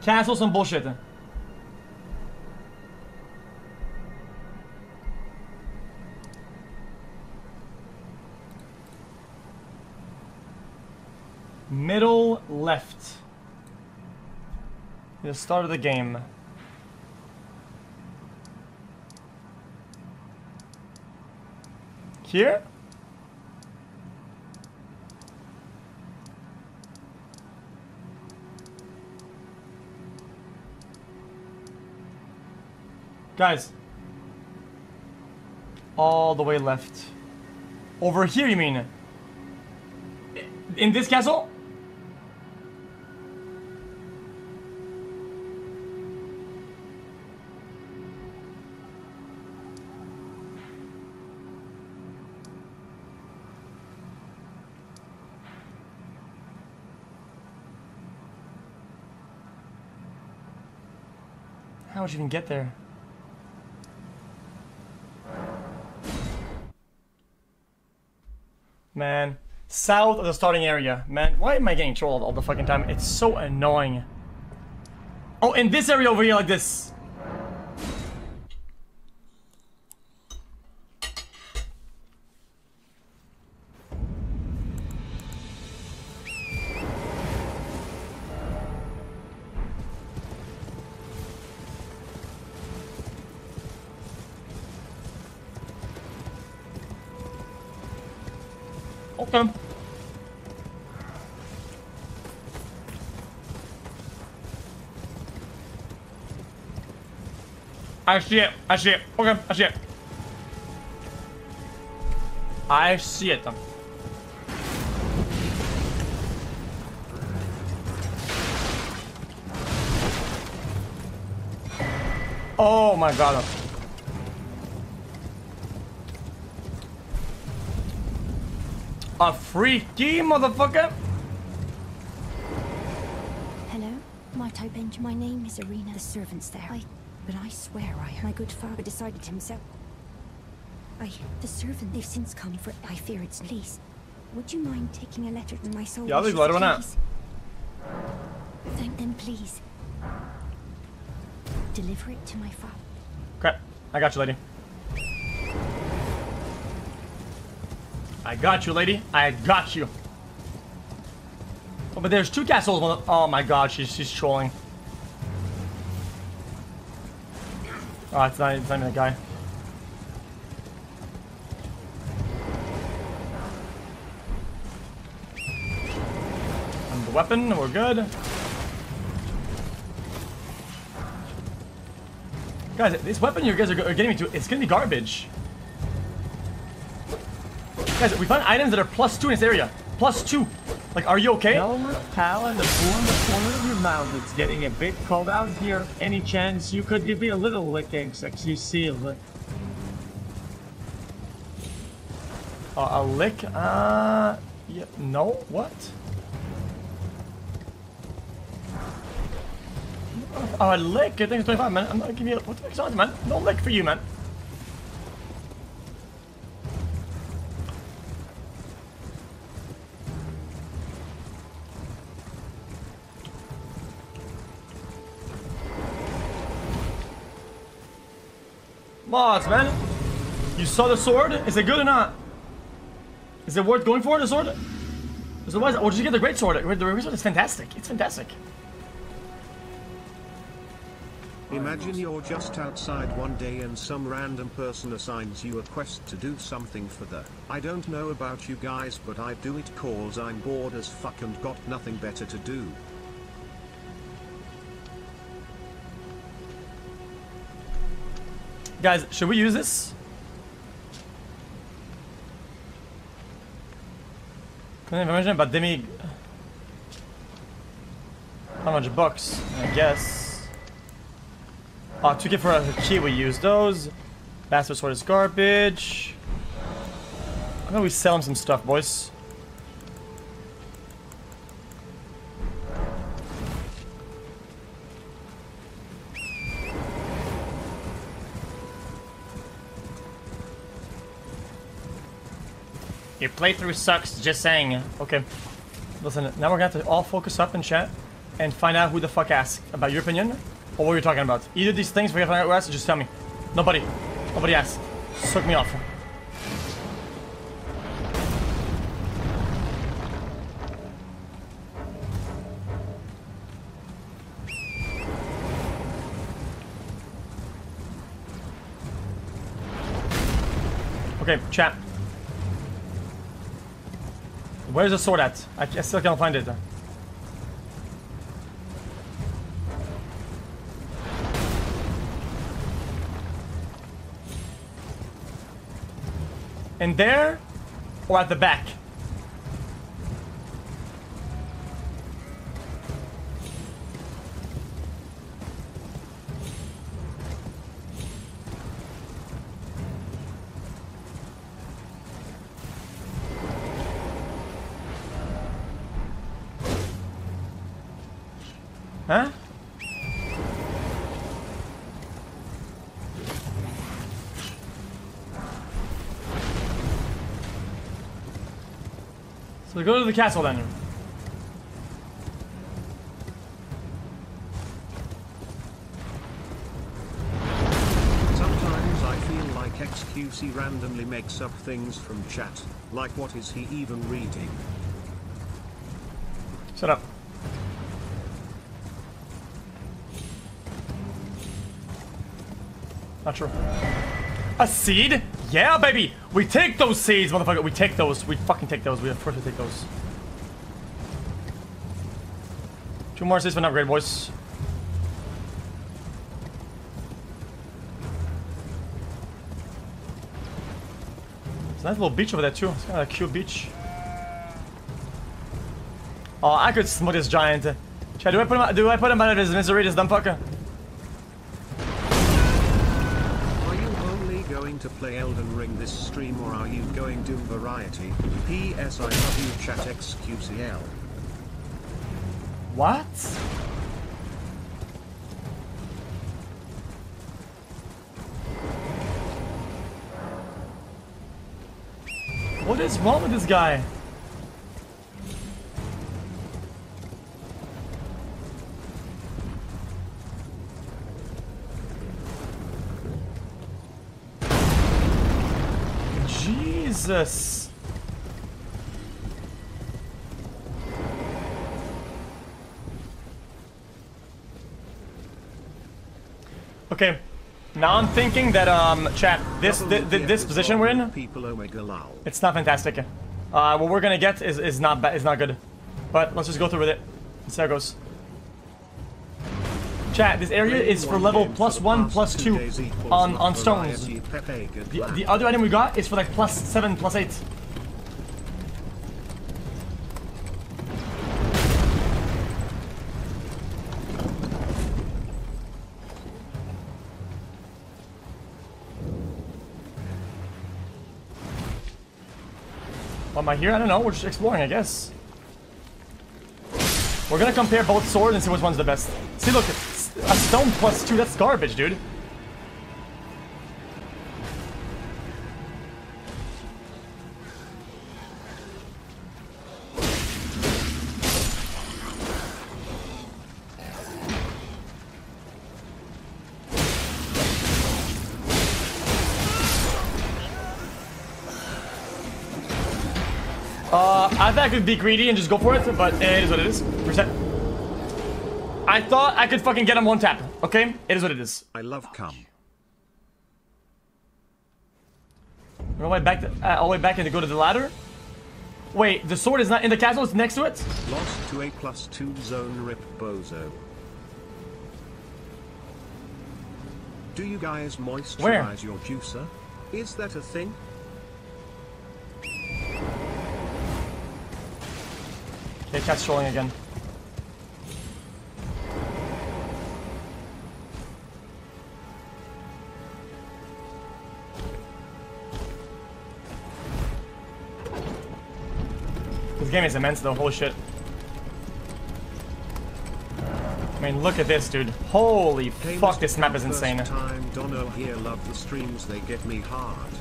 Castle some bullshit. Middle left. The start of the game. Here? Guys. All the way left. Over here, you mean? In this castle? How would you even get there? Man. South of the starting area. Man, why am I getting trolled all the fucking time? It's so annoying. Oh, in this area over here like this. I see it. I see it. Okay, I see it. I see it. Oh my god. A freaky motherfucker? Hello? Marto Benj, my name is Irina. The servant's there. I... But I swear I heard my good father decided himself. I... The servant, they've since come for... I fear it's... Please. Would you mind taking a letter to my soul? Ja, det är glad det var. Thank them, please. Deliver it to my father. Okay, I got you, lady. I got you, lady. I got you. Oh, but there's two castles. Oh my god, she's she's trolling. Oh, it's not, it's not even a guy. And the weapon, we're good. Guys, this weapon you guys are, getting me to, it's gonna be garbage. Guys, we found items that are plus two in this area. Plus two. Like, are you okay? Helmet, pal, and the pool in the corner of your mouth. It's getting a bit cold out here. Any chance you could give me a little licking, sexy seal? Uh, a lick? Uh, yeah, no, what? Oh, a lick? I think it's 25, minutes. I'm not giving you, what the fuck's on, man? No lick for you, man. Mods, man. You saw the sword? Is it good or not? Is it worth going for, the sword? Otherwise, or oh, did you get the great sword? The great sword is fantastic. It's fantastic. Imagine you're just outside one day and some random person assigns you a quest to do something for the. I don't know about you guys but I do it cause I'm bored as fuck and got nothing better to do. Guys, should we use this? I imagine about Demi? How much bucks? I guess. Oh, 2k for a key, we use those. Bastard sword is garbage. How about we sell him some stuff, boys? Playthrough sucks, just saying. Okay. Listen, now we're gonna have to all focus up in chat and find out who the fuck asked about your opinion or what you're talking about. Either these things we have to find out who asked, just tell me. Nobody. Nobody asked. Suck me off. Okay, chat. Where's the sword at? I, I still can't find it. In there? Or at the back? Go to the castle then. Sometimes I feel like XQC randomly makes up things from chat, like what is he even reading? Shut up. Not true. A seed? Yeah, baby! We take those seeds, motherfucker! We take those. We fucking take those. We of course we take those. Two more seeds for an upgrade, boys. It's a nice little beach over there too. It's kind of a cute beach. Oh, I could smoke this giant. Chad, do I put him? Do I put him out of his misery, this dumb fucker? Play Elden Ring this stream or are you going Doom variety? P.S. I love you chat XQCL. What? What is wrong with this guy? Jesus. Okay, now I'm thinking that um, chat, this thi- thi- this position we're in, it's not fantastic. Uh, what we're gonna get is is not bad, is not good. But let's just go through with it. Let's see how it goes. Chat, this area is for level plus one, plus two on on stones. The, the other item we got is for like plus seven, plus eight. Why am I here? I don't know. We're just exploring, I guess. We're gonna compare both swords and see which one's the best. See, look, a stone plus two. That's garbage, dude. Uh, I thought I could be greedy and just go for it, but it is what it is. Reset. I thought I could fucking get him one tap. Okay, it is what it is. I love cum. All the way back to, uh, all the way back and to go to the ladder. Wait, the sword is not in the castle. It's next to it. Lost to a plus two zone rip bozo. Do you guys moisturize Where? your juicer? Is that a thing? Okay, cat's trolling again. This game is immense though, holy shit. I mean, look at this, dude. Holy Hey, fuck, this map is insane. Time Dono here love the streams, they get me hard.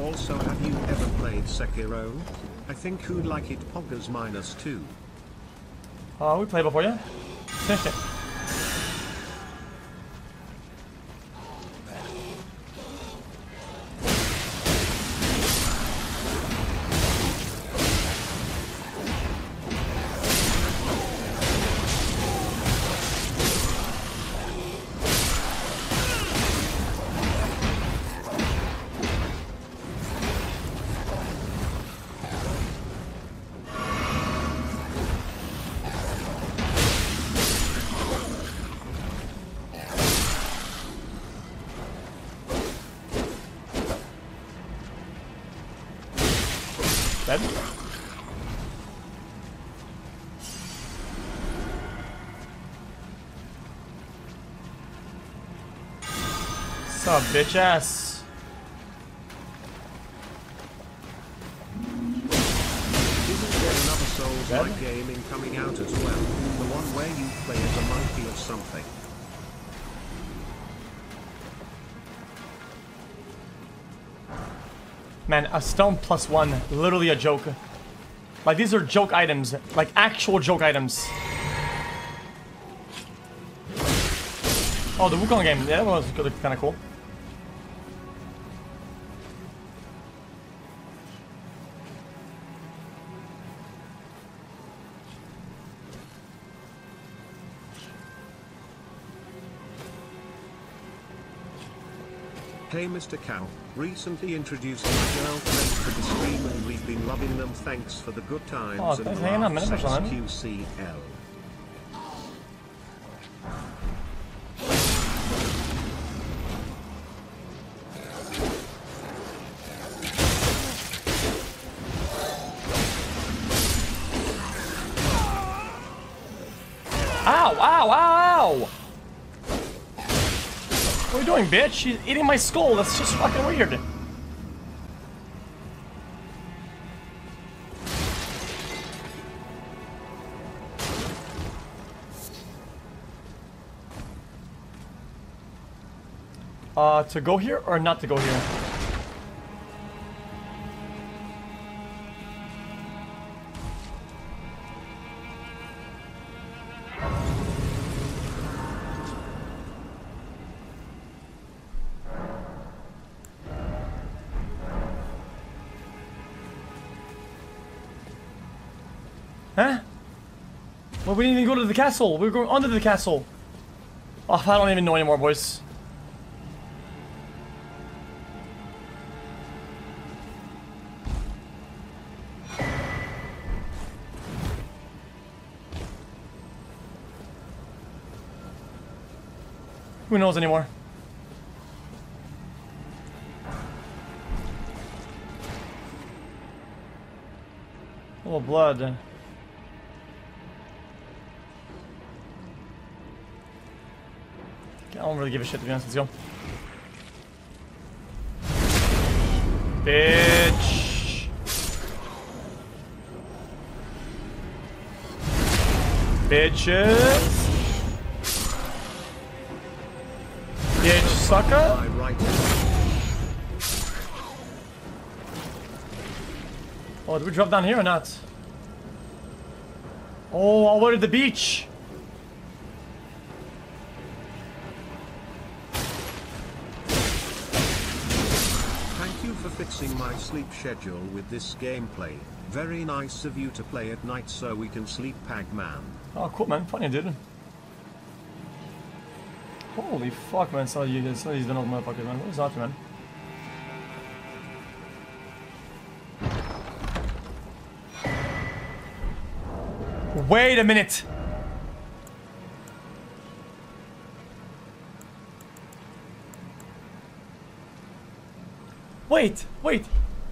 Also, have you ever played Sekiro? I think who'd like it poggers minus two. Uh, we played before, yeah? [laughs] bitch ass. Isn't there another Souls-like coming out as well? The one where you play as a monkey or something. Man, a stone plus one, literally a joke. Like, these are joke items. Like, actual joke items. Oh, the Wukong game. Yeah, that was kind of cool. Hey Mr. Cow, recently introduced my girlfriend to the stream and we've been loving them thanks for the good times Oh, and thanks, hang on a minute, laughs. XQCL. Bitch? She's eating my skull. That's just fucking weird. Uh, to go here or not to go here? The castle. We're going under the castle. Oh, I don't even know anymore, boys. Who knows anymore? Oh, blood. I don't really give a shit to be honest with you. Bitch. Bitches. Bitch sucker. Oh, did we drop down here or not? Oh, over the beach. My sleep schedule with this gameplay. Very nice of you to play at night so we can sleep Pac-Man. Oh, cool, man. Funny, dude. Holy fuck, man. Saw you guys. Saw these little motherfuckers, man. What is that, man? Wait a minute. Wait, wait.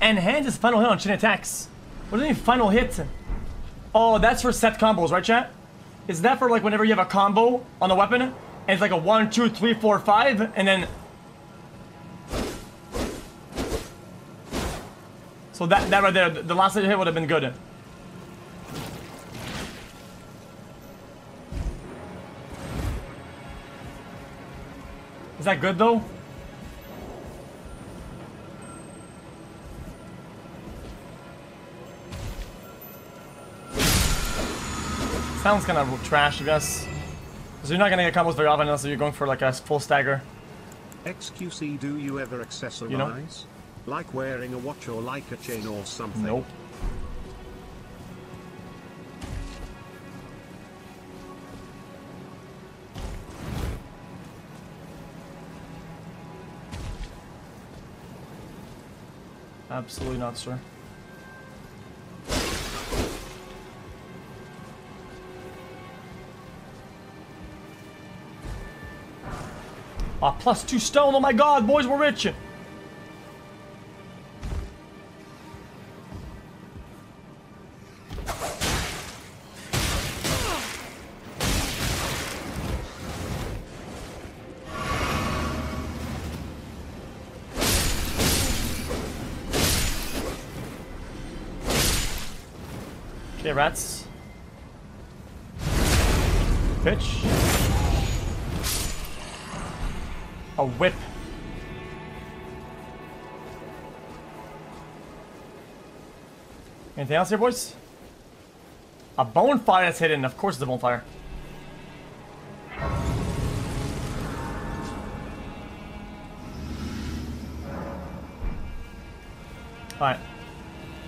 Enhances final hit on chain attacks. What does it mean final hit? Oh, that's for set combos, right, chat? Is that for like whenever you have a combo on a weapon? And it's like a one, two, three, four, five, and then... So that, that right there, the last hit would have been good. Is that good though? Sounds kind of trash, I guess. Because you're not gonna get combos very often unless you're going for like a full stagger. XQC, do you ever accessorize? You know? Like wearing a watch or like a chain or something? Nope. Absolutely not, sir. Ah, plus two stone. Oh my god, boys, we're rich. Okay, rats. Pitch. A whip. Anything else here, boys? A bonfire that's hidden. Of course it's a bonfire. Alright.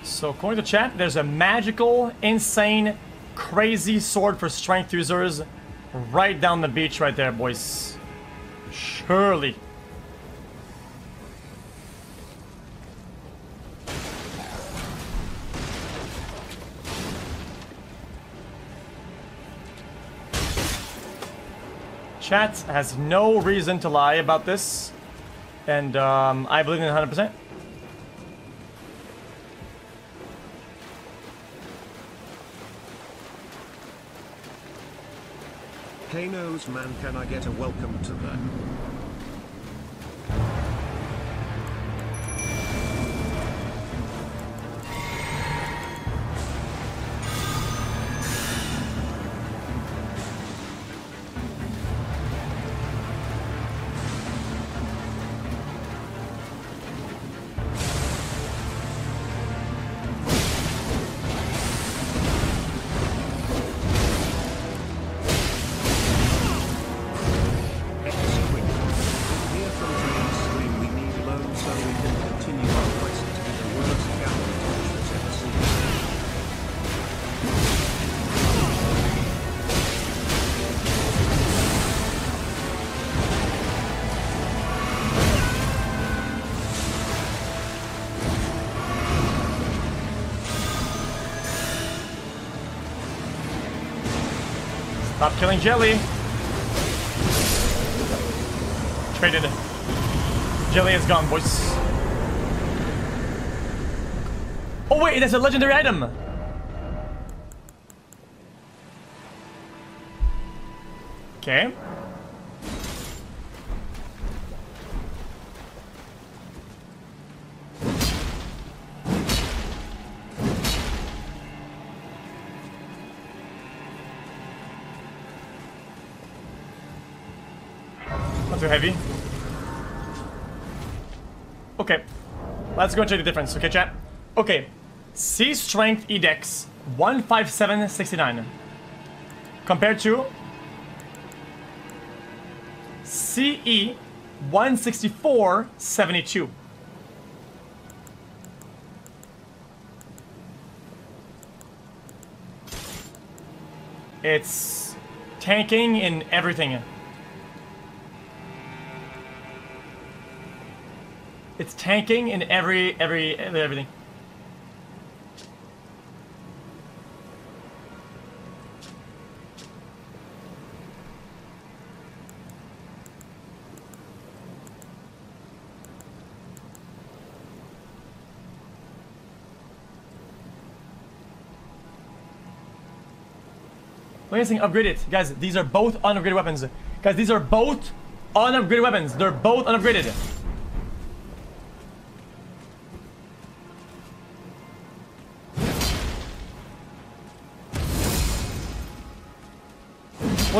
So according to chat, there's a magical, insane, crazy sword for strength users right down the beach right there, boys. Surely. Chat has no reason to lie about this. And um, I believe in it 100%. Hey Kano's man, can I get a welcome to the... Jelly. Traded. Jelly is gone, boys. Oh wait, that's a legendary item. Okay. Heavy. Okay. Let's go check the difference, okay, chat? Okay. C strength E dex 15769 compared to CE 16472. It's tanking in everything. It's tanking in every every everything. This thing upgraded. Guys, these are both unupgraded weapons. Guys, these are both unupgraded weapons. They're both unupgraded.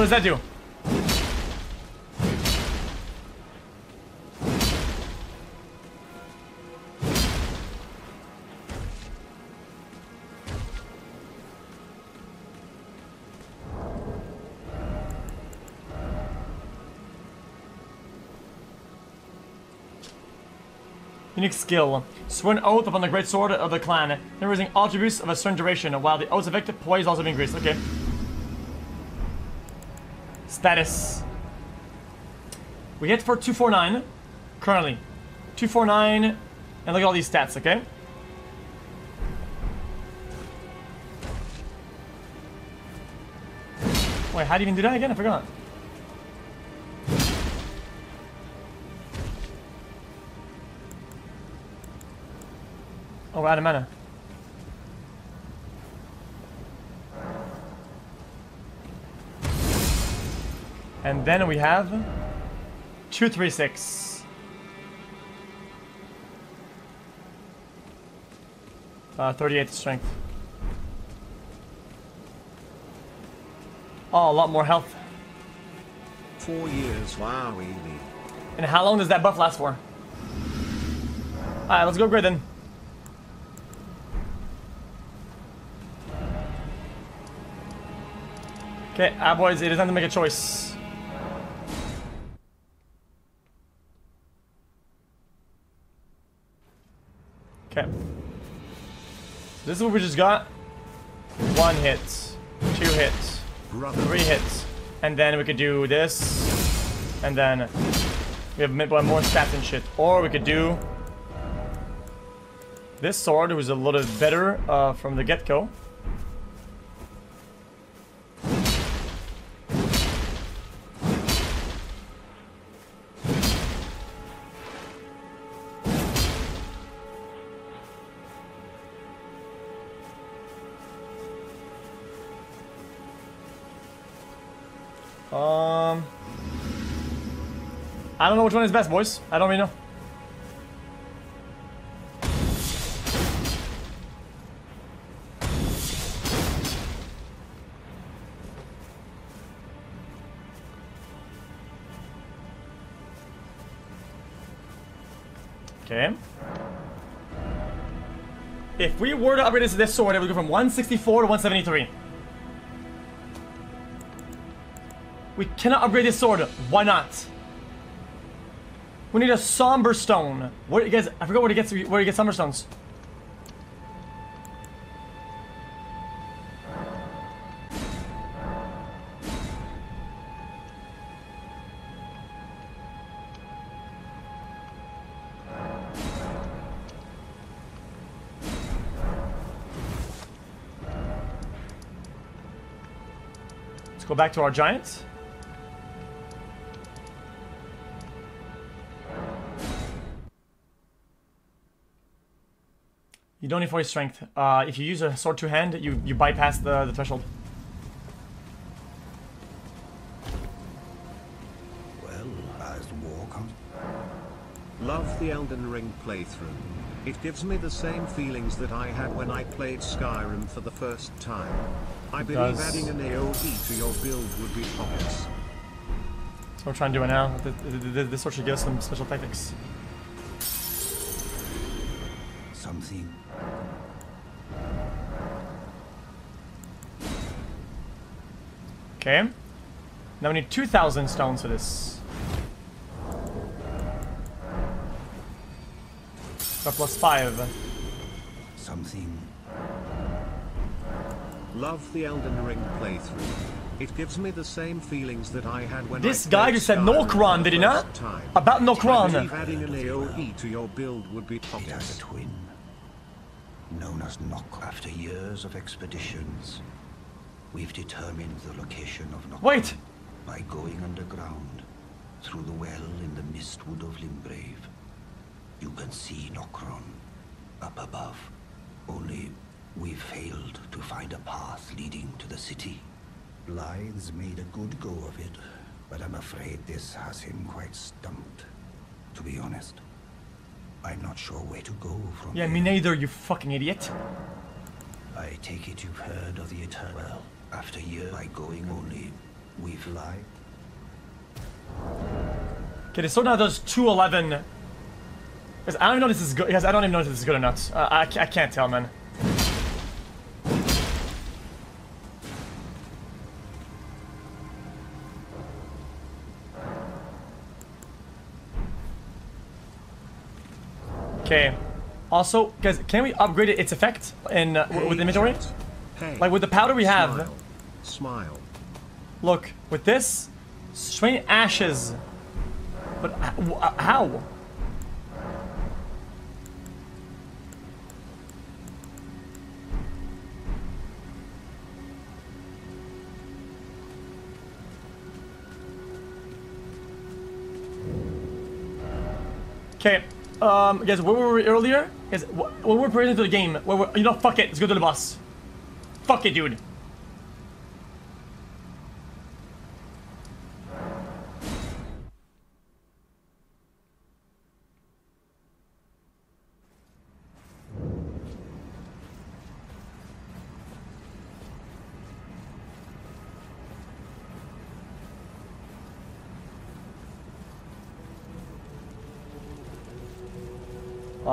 What does that do? Unique skill. Swear an oath upon the great sword of the clan, never using attributes of a certain duration, while the oath's effect poise also increased. Okay. Status. We hit for 249 currently. 249 and look at all these stats, okay? Wait, how do you even do that again? I forgot. Oh, we're out of mana. And then we have 236. Uh, 38 strength. Oh, a lot more health. Four years, wow, Ely. And how long does that buff last for? Alright, let's go grid then. Okay, ah boys, it is time to make a choice. This is what we just got. One hit, two hits, three hits, and then we could do this, and then we have one more stats and shit. Or we could do this sword, who's a little bit better uh, from the get-go. Don't know which one is best, boys. I don't really know. Okay. If we were to upgrade this, this sword, it would go from 164 to 173. We cannot upgrade this sword. Why not? We need a somber stone. What you guys? I forgot where to get where you get somber stones. Let's go back to our giants. Don't need 40 strength. Uh, if you use a sword to hand, you, you bypass the, the threshold. Well, as the war comes. Love the Elden Ring playthrough. It gives me the same feelings that I had when I played Skyrim for the first time. I believe does. adding an AoE to your build would be obvious. So we're trying to do it now. Th- th- th- This sort should give us some special tactics. Something. Okay. Now we need 2,000 stones for this. Got plus 5. Something. Love the Elden Ring playthrough. It gives me the same feelings that I had when This I guy played just said Skyrim for Nokron, the did he not? first Time. About I Nokron. believe adding an AoE to your build would be It has a twin. Known as Nock. After years of expeditions, we've determined the location of Nock. Wait! By going underground, through the well in the mistwood of Limgrave, you can see Nokron up above. Only we've failed to find a path leading to the city. Blaidd's made a good go of it, but I'm afraid this has him quite stumped. To be honest, I'm not sure where to go from Yeah, me neither, you fucking idiot. I take it you've heard of the Eternal. Well, after years by going only, we've lied. Okay, so now does 211. Guys, I don't even know if this is good. Guys, I don't even know if this is good or not. Uh, I, I can't tell, man. Okay. Also, guys, can we upgrade it, its effect in uh, w- with inventory? Hey, Like with the powder we have. Smile. Smile. Look, with this, strain ashes. But h- w- uh, how? Okay, um, guys, where were we earlier? Guys, wh- when we were putting into the game, where we you know, fuck it, let's go to the boss. Fuck it, dude.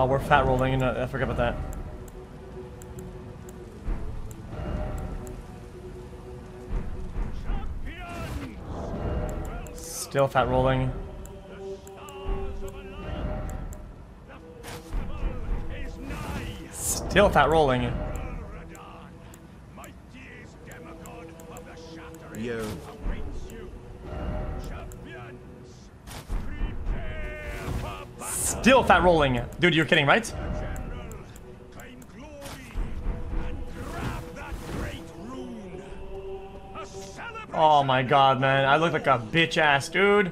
Oh, we're fat rolling, and I forgot about that. Still fat rolling. Still fat rolling. Yo. Still fat rolling. Dude, you're kidding, right? Oh my god, man. I look like a bitch ass, dude.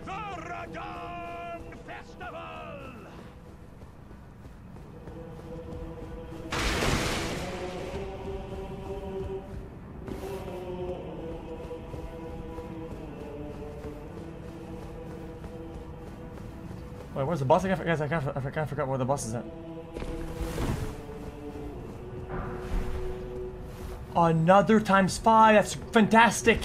Boss? I, guys, I, can't, I kind of forgot where the boss is at. Another times five. That's fantastic.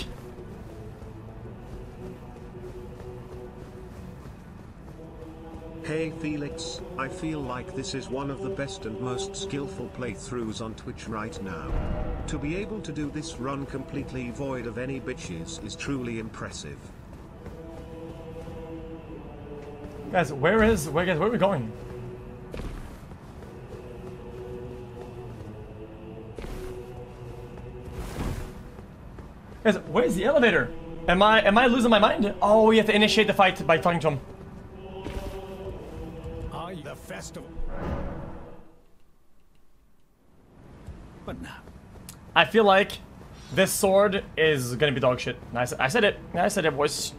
Hey Felix, I feel like this is one of the best and most skillful playthroughs on Twitch right now. To be able to do this run completely void of any bitches is truly impressive. Guys, where is where guys? Where are we going? Guys, where's the elevator? Am I am I losing my mind? Oh, we have to initiate the fight by talking to him. I the festival. But now, I feel like this sword is gonna be dog shit. I said, I said it. I said it, boys.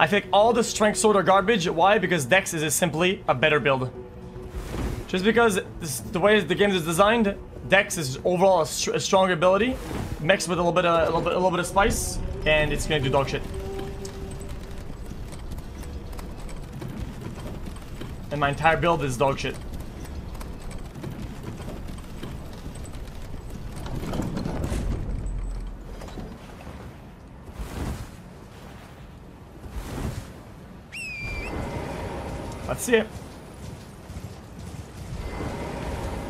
I think all the strength sword are garbage. Why? Because Dex is simply a better build. Just because this, the way the game is designed, Dex is overall a, str a strong ability, mixed with a little bit of a little bit a little bit of spice, and it's gonna do dog shit. And my entire build is dog shit. See it.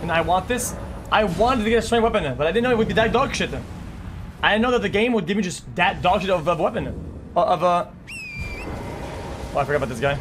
And I want this. I wanted to get a strength weapon, but I didn't know it would be that dog shit. I didn't know that the game would give me just that dog shit of a weapon. Uh, Of a... Oh, I forgot about this guy.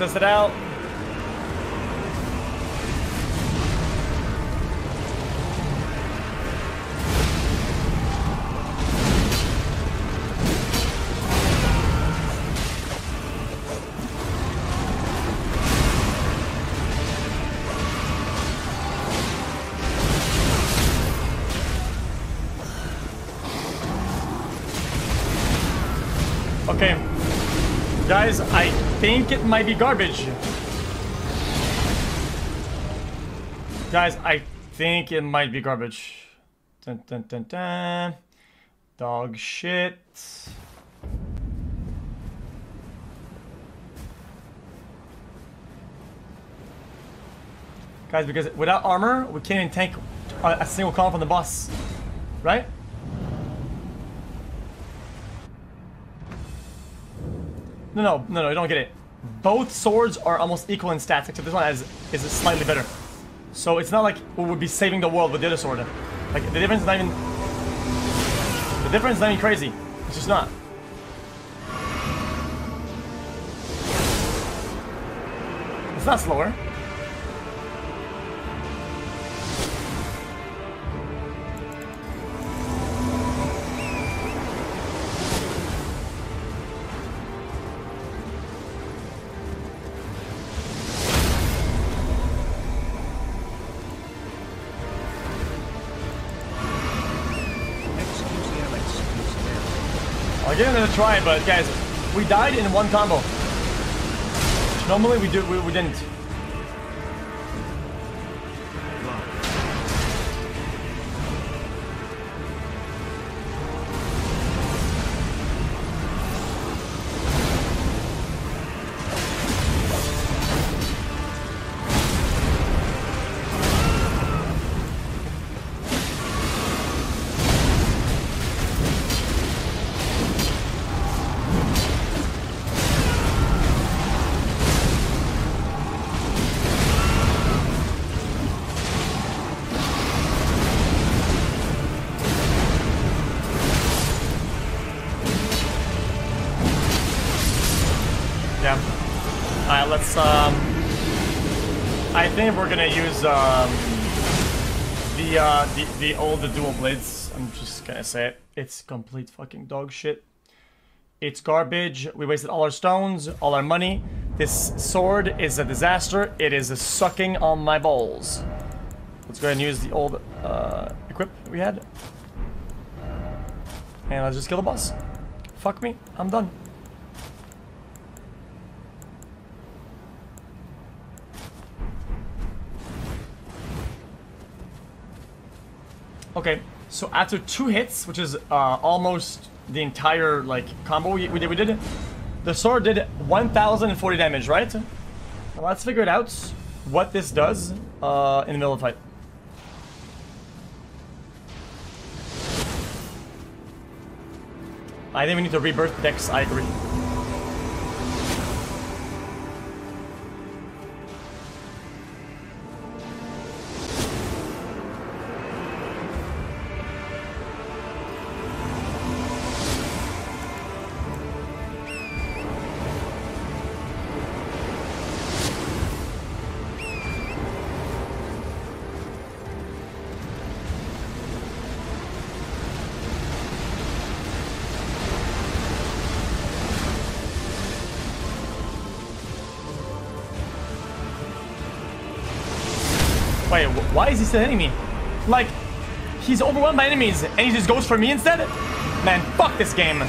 Let's it out. It might be garbage. Guys, I think it might be garbage. Dun, dun, dun, dun. Dog shit. Guys, because without armor, we can't even tank a, single call from the boss. Right? No, no, no, no, you don't get it. Both swords are almost equal in stats, except this one has, is slightly better. So it's not like we would be saving the world with the other sword. Like, the difference is not even... The difference is not even crazy. It's just not. It's not slower. I'll it try, but guys, we died in one combo. Normally we do we, we didn't. Gonna use um the uh the, the old dual blades. I'm just gonna say it. It's complete fucking dog shit. It's garbage. We wasted all our stones, all our money. This sword is a disaster. It is sucking on my balls. Let's go ahead and use the old uh, equip we had. And let's just kill the boss. Fuck me. I'm done. Okay, so after two hits, which is uh, almost the entire like combo we, we did, we did, the sword did 1,040 damage, right? Let's figure it out what this does uh, in the middle of the fight. I think we need to rebirth Dex, I agree. Hitting me? Like, he's overwhelmed by enemies, and he just goes for me instead? Man, fuck this game.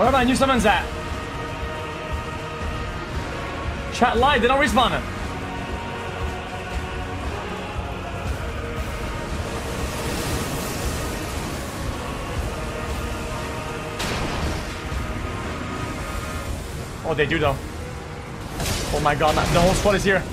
Where are my new summons at? Chat live, they don't respawn. Oh, they do though. Oh my god, the whole squad is here.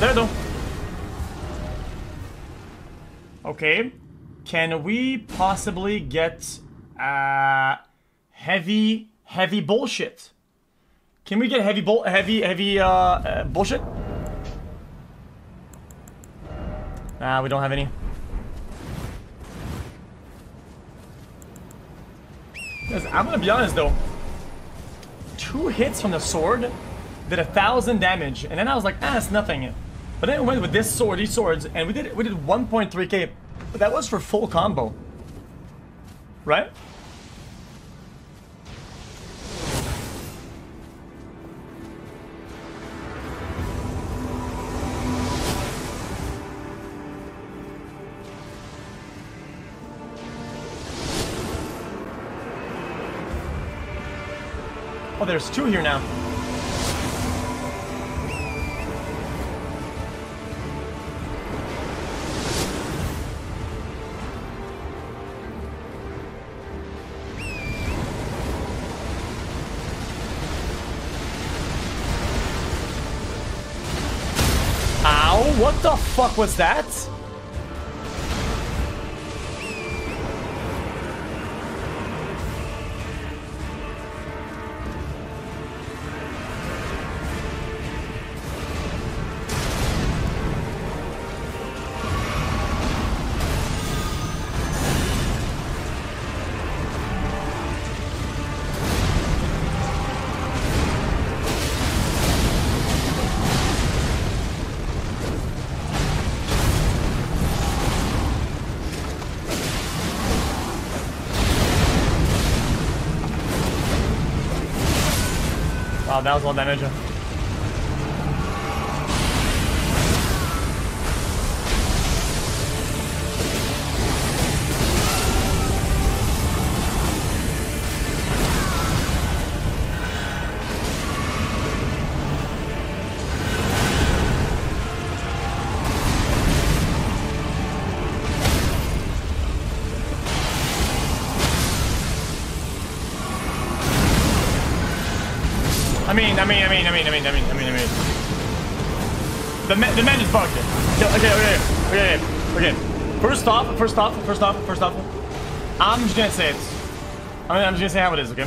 There though. Okay. Can we possibly get uh heavy heavy bullshit? Can we get heavy bull heavy heavy uh, uh bullshit? Ah, we don't have any. I'm gonna be honest though. Two hits from the sword did a thousand damage, and then I was like, ah, it's nothing. But then I went with this sword, these swords, and we did we did 1.3k. But that was for full combo. Right? Oh, there's two here now. Was that? That was a lot of damage. First off, first off, first off. I'm just gonna say it. I mean, I'm just gonna say how it is, okay?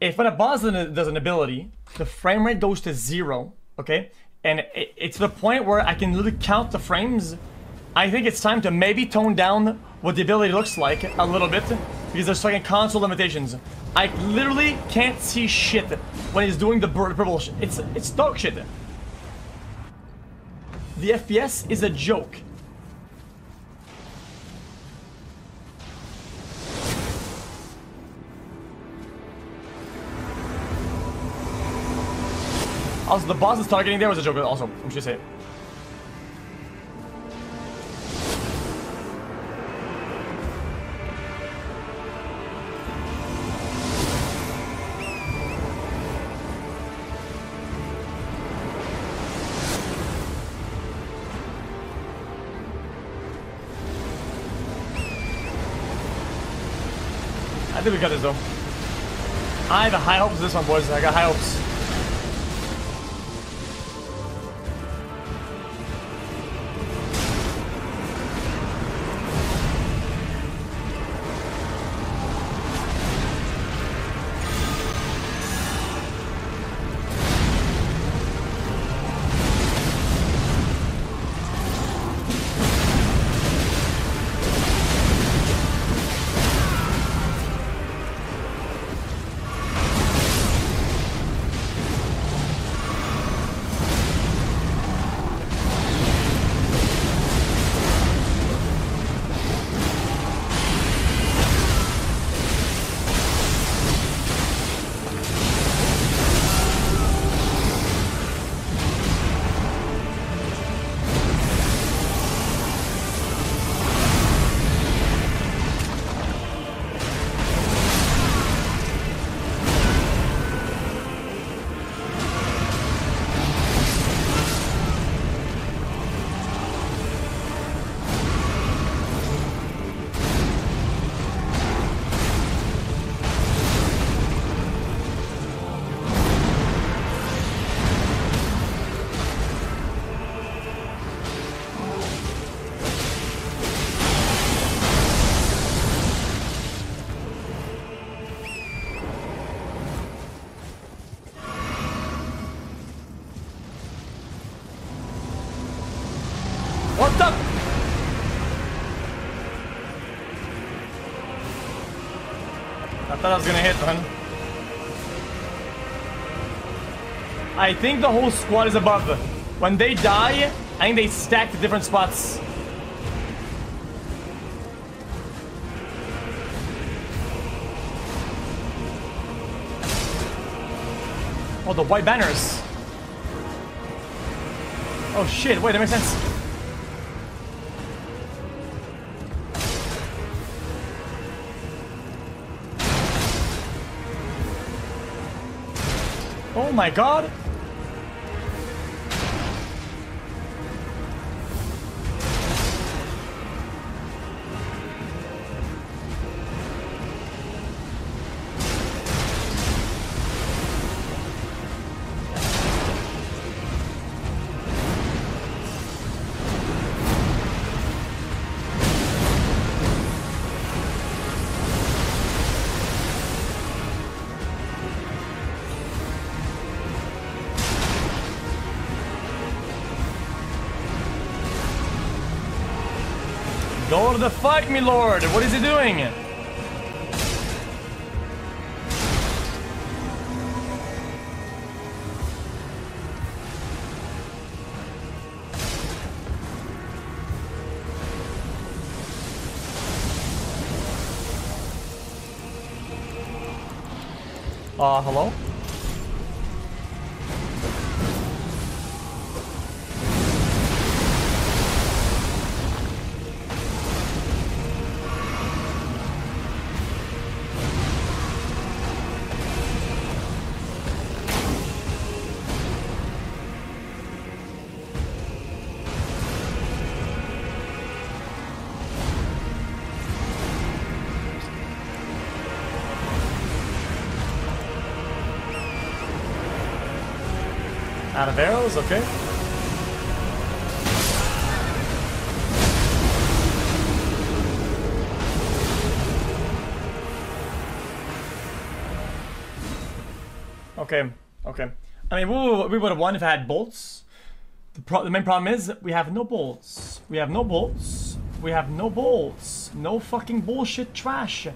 If when a boss does an- ability, the frame rate goes to zero, okay? And it, it's the point where I can literally count the frames. I think it's time to maybe tone down what the ability looks like a little bit because there's fucking console limitations. I literally can't see shit when he's doing the purple. It's it's dog shit. The FPS is a joke. Also, the boss is targeting there was a joke also. I'm just saying. I think we got this though. I have high hopes of this one, boys. I got high hopes. I was gonna hit, man. I think the whole squad is above. When they die, I think they stack to different spots. Oh, the white banners. Oh shit, wait, that makes sense. Oh my god. Me lord! What is he doing? Uh, hello? We, would have won if I had bolts. The, pro the main problem is we have no bolts. We have no bolts. We have no bolts. No fucking bullshit trash.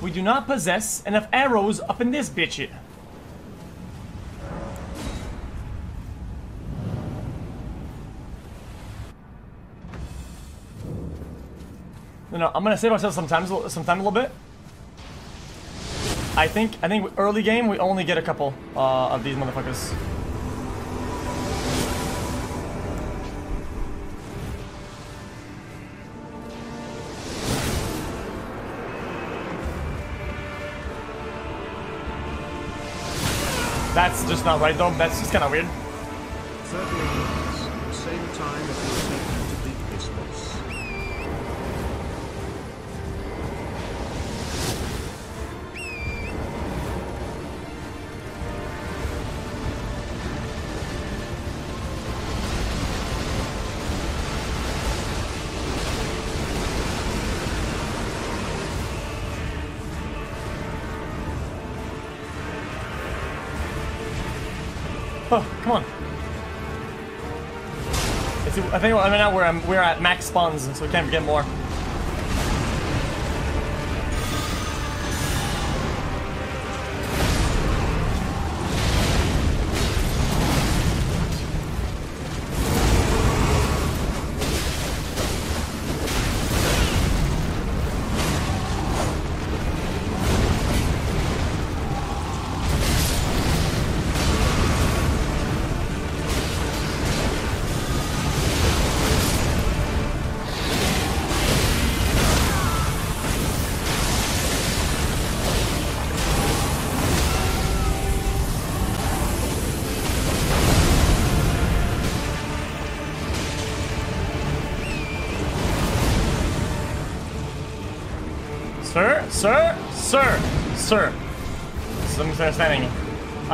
We do not possess enough arrows up in this bitch. No, no, I'm gonna save ourselves some time, some time a little bit. I think, I think early game we only get a couple uh, of these motherfuckers. Not right though. That's just kind of weird. 38 I think I mean now we're we're at max spawns, so we can't get more.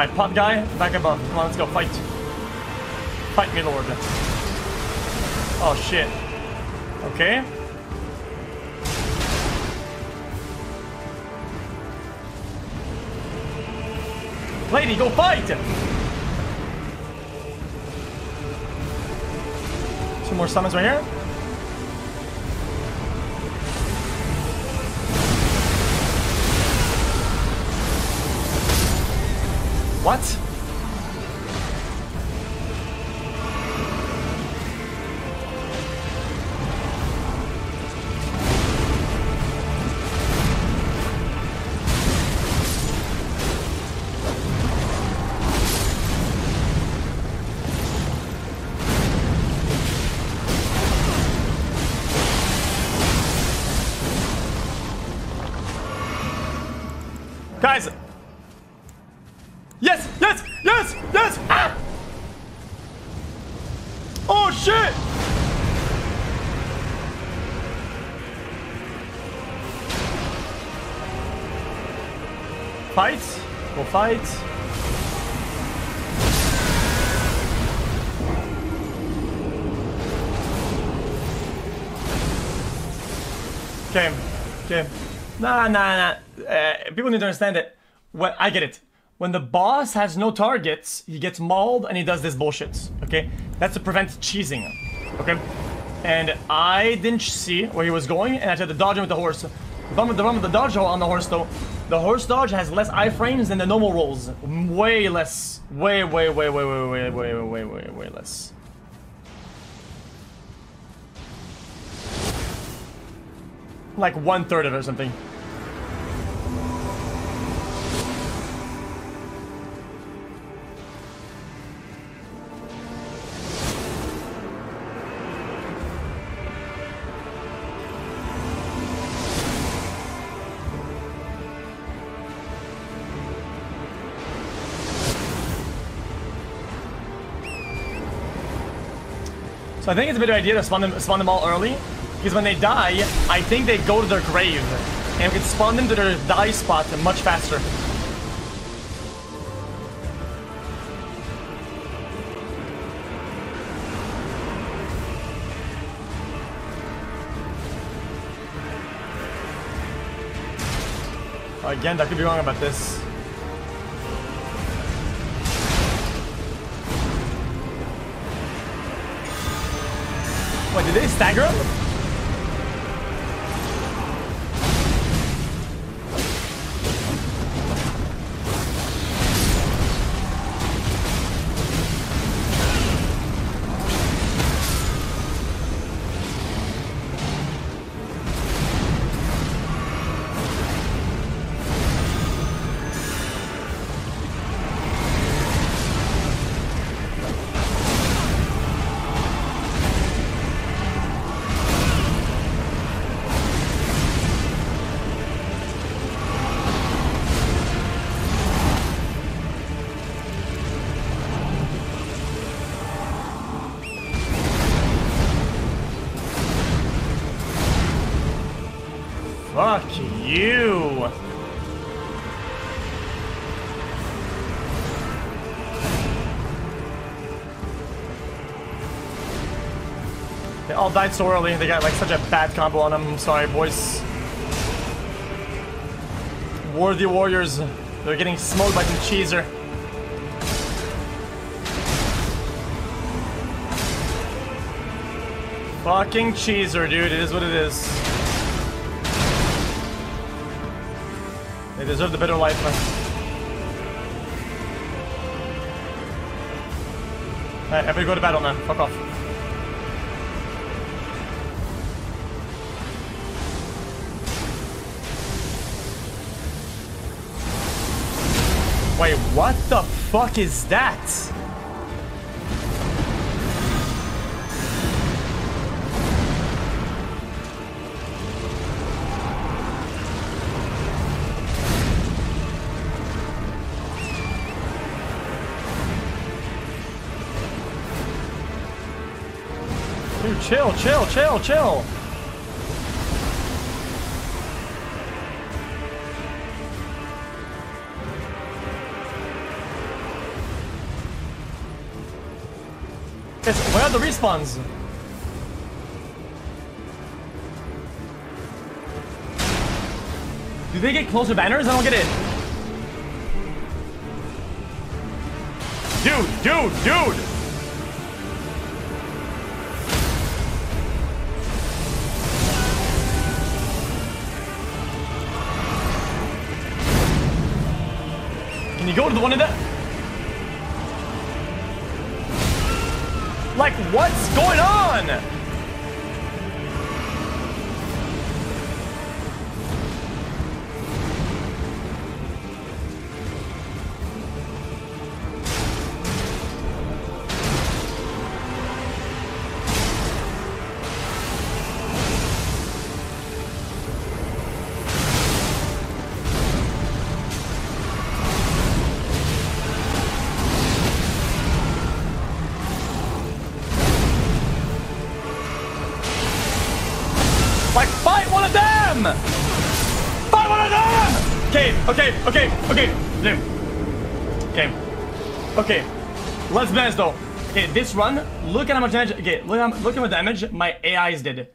Alright, pot guy, back above. Come on, let's go fight. Fight me, lord. Oh shit. Okay. Lady, go fight! Two more summons right here. What? Okay. Okay. Nah, nah, nah. Uh, people need to understand it. When I get it. When the boss has no targets, he gets mauled and he does this bullshit. Okay, that's to prevent cheesing. Okay, and I didn't see where he was going, and I tried to dodge him with the horse. With the, problem with the dodge on the horse, though, the horse dodge has less iframes than the normal rolls. Way less. Way, way, way, way, way, way, way, way, way, way less. Like one third of it or something. I think it's a better idea to spawn them, spawn them all early, because when they die, I think they go to their grave, and we can spawn them to their die spot much faster. Again, I could be wrong about this. Wait, did they stagger him? All died so early. They got like such a bad combo on them. I'm sorry, boys. Worthy warriors. They're getting smoked by the cheeser. Fucking cheeser, dude. It is what it is. They deserve the better life, man. Alright, everybody go to battle now. Fuck off. Wait, what the fuck is that? Dude, chill, chill, chill, chill. The respawns? Do they get closer banners? I don't get it. Dude, dude, dude! Can you go to the one in that? What's going on? Let's be honest though. Okay, this run, look at how much damage. Okay, look at, look at what damage my AIs did.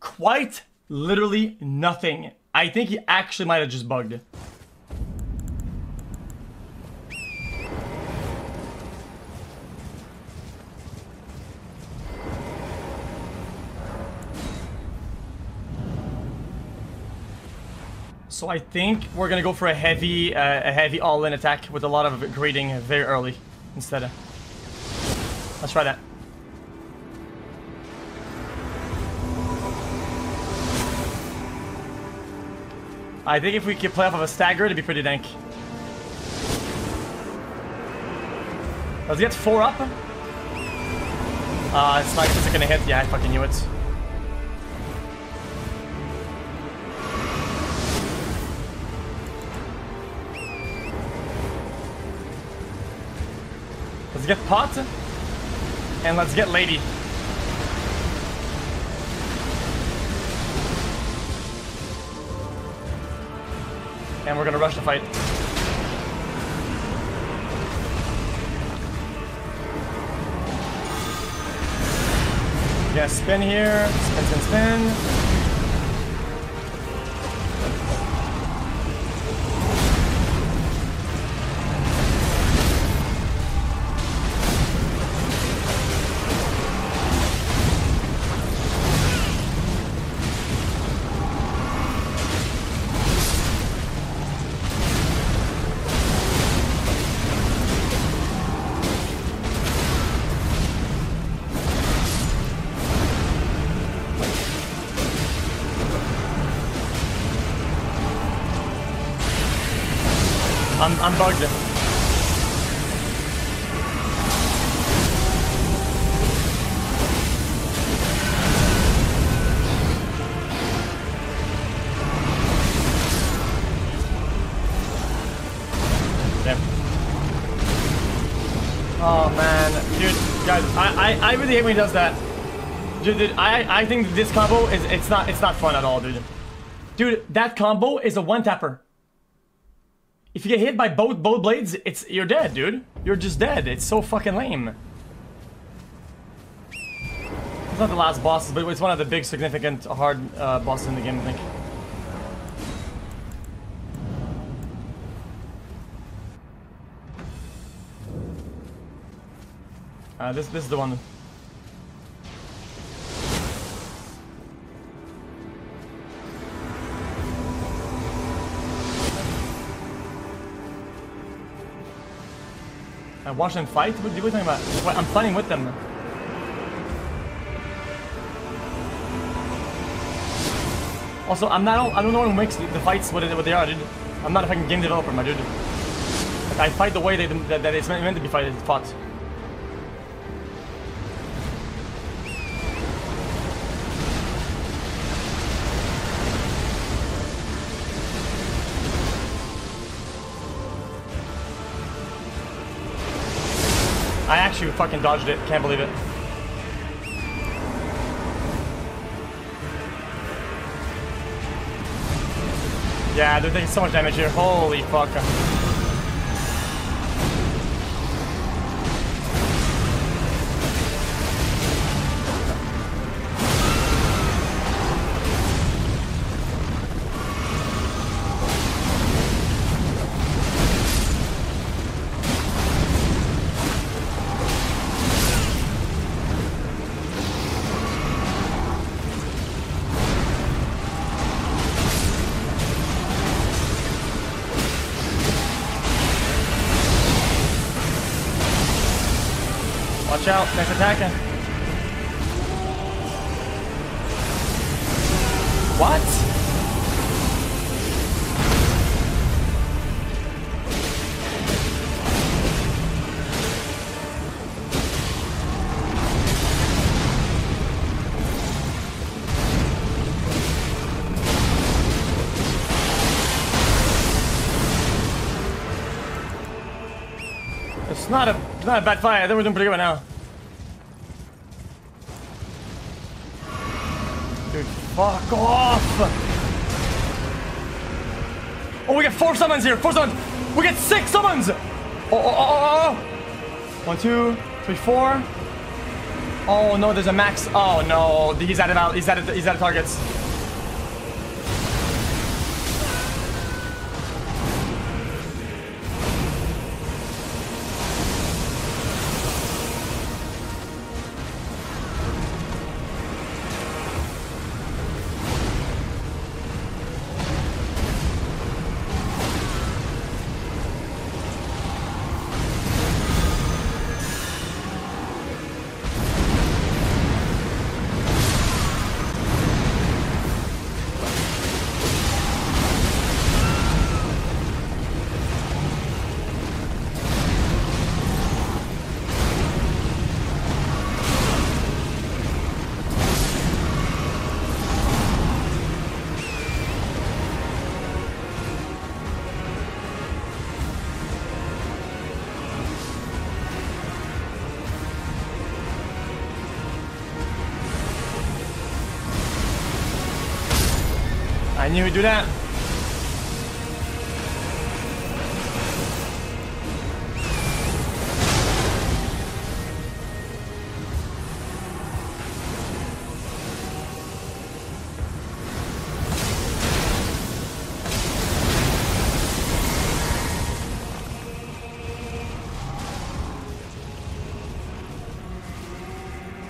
Quite literally nothing. I think he actually might have just bugged. So I think we're gonna go for a heavy, uh, a heavy all-in attack with a lot of grading very early instead. Let's try that. I think if we could play off of a stagger, it'd be pretty dank. Does he get four up. Uh, it's not it's gonna hit. Yeah, I fucking knew it. Does he get Pot. And let's get Lady. And we're gonna rush the fight. Yeah, spin here. Spin, spin, spin. Really hate when he does that. Dude, dude, I, I think this combo is, it's not, it's not fun at all, dude. Dude, that combo is a one tapper. If you get hit by both both blades, it's you're dead, dude. You're just dead. It's so fucking lame. It's not the last boss, but it's one of the big, significant, hard uh, bosses in the game, I think. Uh, this this is the one. I watch them fight? What, are you talking about? I'm fighting with them. Also, I'm not. I don't know who makes the, fights what, they- what they are, dude. I'm not a fucking game developer, my dude. Like, I fight the way they, that, that it's meant to be fought. Fucking dodged it. Can't believe it. Yeah, they're taking so much damage here. Holy fuck. Out, next attacking. What? It's not a not a bad fight. I think we're doing pretty good right now. Fuck off! Oh, we get four summons here. Four summons. We get six summons. Oh, oh, oh, oh, oh. One, two, three, four. Oh no, there's a max. Oh no, he's out of. He's out of he's out of targets. Knew he'd do that.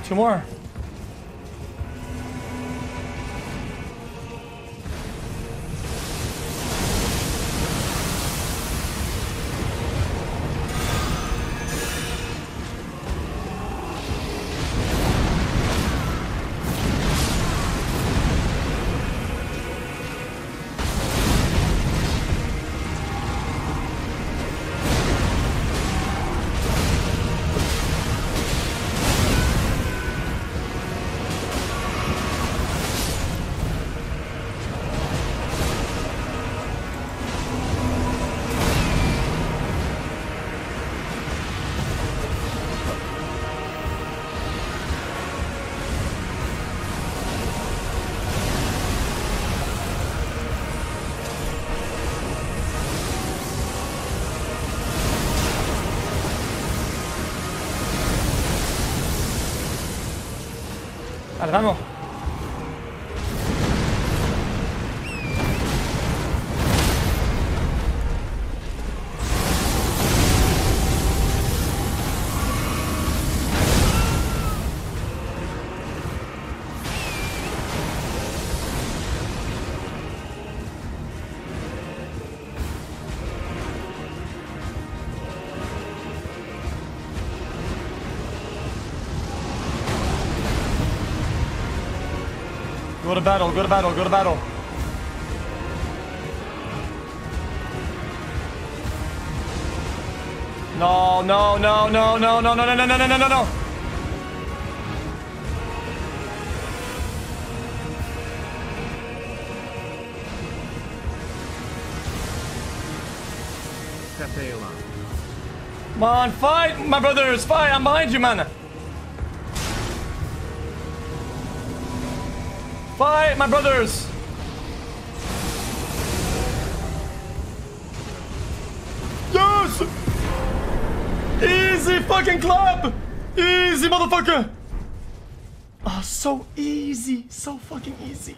Two more. Nos vamos. Go to battle, go to battle, go to battle. No, no, no, no, no, no, no, no, no, no, no, no, no, no. Come on, fight, my brothers, fight. I'm behind you, man. Fight, my brothers. Yes! Easy fucking club! Easy, motherfucker! Oh, so easy. So fucking easy.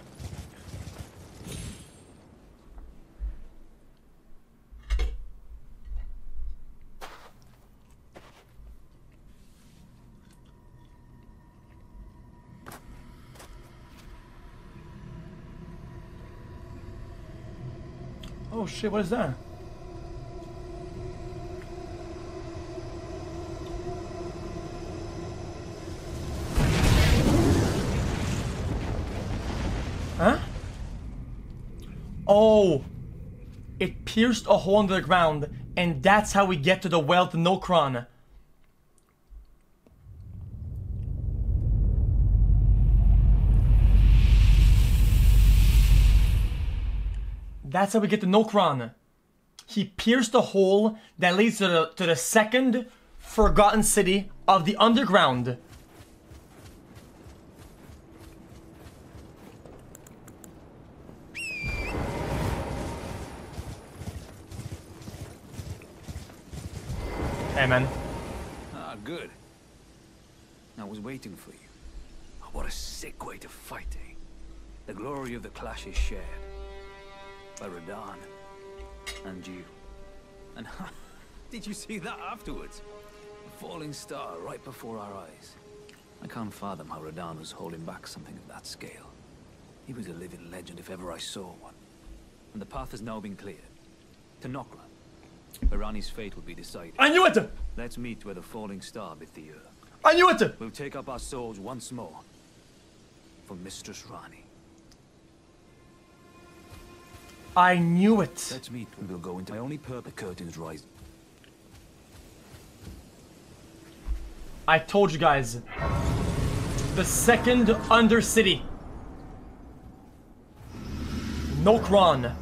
shit, what is that? Huh? Oh! It pierced a hole in the ground, and that's how we get to the well to Nokron. That's how we get to Nokron. He pierced a hole that leads to the, to the second forgotten city of the underground. Hey, man. Ah, good. I was waiting for you. What a sick way to fight, eh? The glory of the clash is shared. By Radahn. And you. And [laughs] did you see that afterwards? A falling star right before our eyes. I can't fathom how Radahn was holding back something of that scale. He was a living legend if ever I saw one. And the path has now been cleared. To Nokron. Where Ranni's fate will be decided. I knew it! Let's meet where the falling star bit the earth. I knew it! We'll take up our swords once more. For Mistress Ranni. I knew it. Let's meet and we'll go into my only purpose. Curtains rise. I told you guys. The second Undercity. Nokron.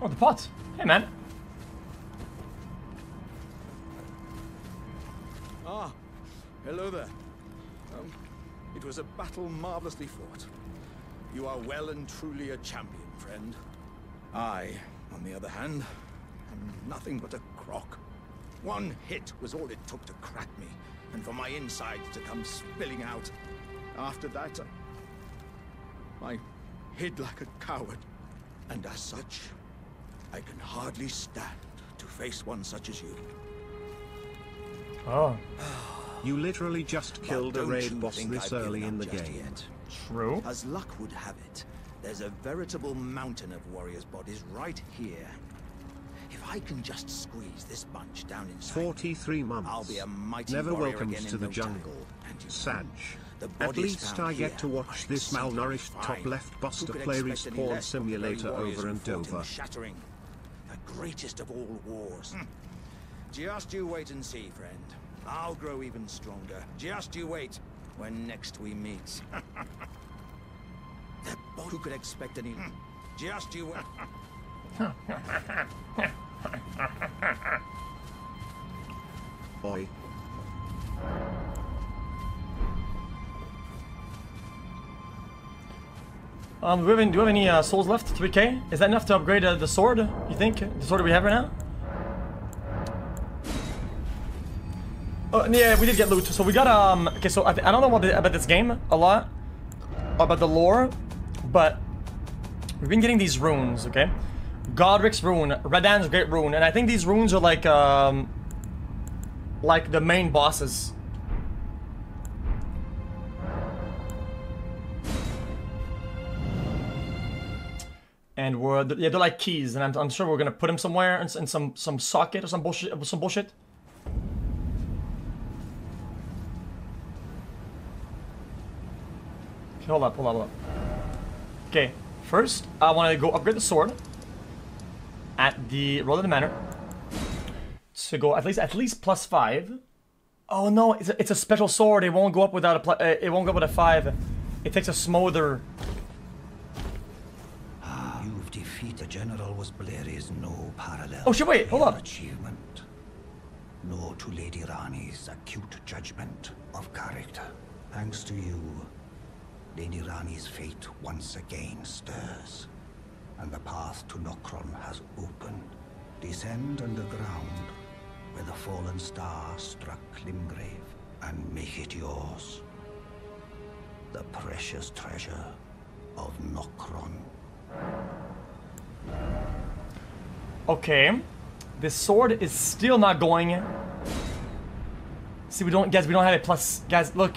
Oh, the pot. Hey, man. Was a battle marvelously fought. You are well and truly a champion, friend. I, on the other hand, am nothing but a crock. One hit was all it took to crack me, and for my insides to come spilling out. After that, I, I hid like a coward, and as such, I can hardly stand to face one such as you. Oh. [sighs] [sighs] You literally just killed a raid boss this I've early in the game. yet. True. As luck would have it, there's a veritable mountain of warriors' bodies right here. If I can just squeeze this bunch down inside, 43 months. I'll be a mighty Never warrior welcomes to the no jungle. And you Sag. At least I get to watch this malnourished top left buster Who play Respawn less from the very Simulator over and in over. Shattering, the greatest of all wars. Hmm. Just you wait and see, friend. I'll grow even stronger. Just you wait when next we meet. [laughs] that boy who could expect any... Hmm. Just you wait. [laughs] Oi. Um, do we have any, do we have any uh, souls left? 3k? Is that enough to upgrade uh, the sword, you think? The sword we have right now? Oh, yeah, we did get loot. So we got, um... Okay, so I, I don't know about, the, about this game a lot. About the lore. But... We've been getting these runes, okay? Godrick's rune. Radahn's great rune. And I think these runes are like, um... Like the main bosses. and we're yeah they're like keys, and I'm, I'm sure we're gonna put them somewhere in, in some some socket or some bullshit some bullshit. Hold up, hold up, hold up. Okay, first I want to go upgrade the sword at the Roll of the Manor to go at least at least plus five. Oh no, it's a, it's a special sword. It won't go up without a uh, it won't go up with a five. It takes a smolder. You've defeated General was is no parallel. Oh, shit, wait, hold up. Achievement. No to Lady Ranni's acute judgment of character. Thanks to you, Lady fate once again stirs, and the path to Nokron has opened. Descend underground, where the fallen star struck Limgrave, and make it yours. The precious treasure of Nokron. Okay. This sword is still not going. See, we don't, guys, we don't have a plus. Guys, look.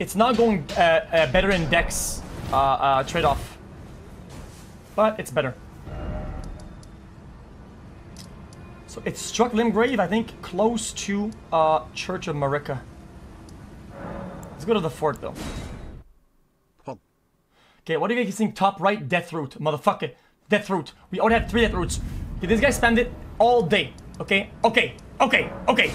It's not going uh, uh, better in dex uh, trade-off. But it's better. So it struck Limgrave, I think, close to uh, Church of Marika. Let's go to the fort, though. Okay, what do you guys think? Top right, Deathroot, motherfucker. Deathroot. We already have three Deathroots. Okay, this guy spammed it all day. Okay, okay, okay, okay,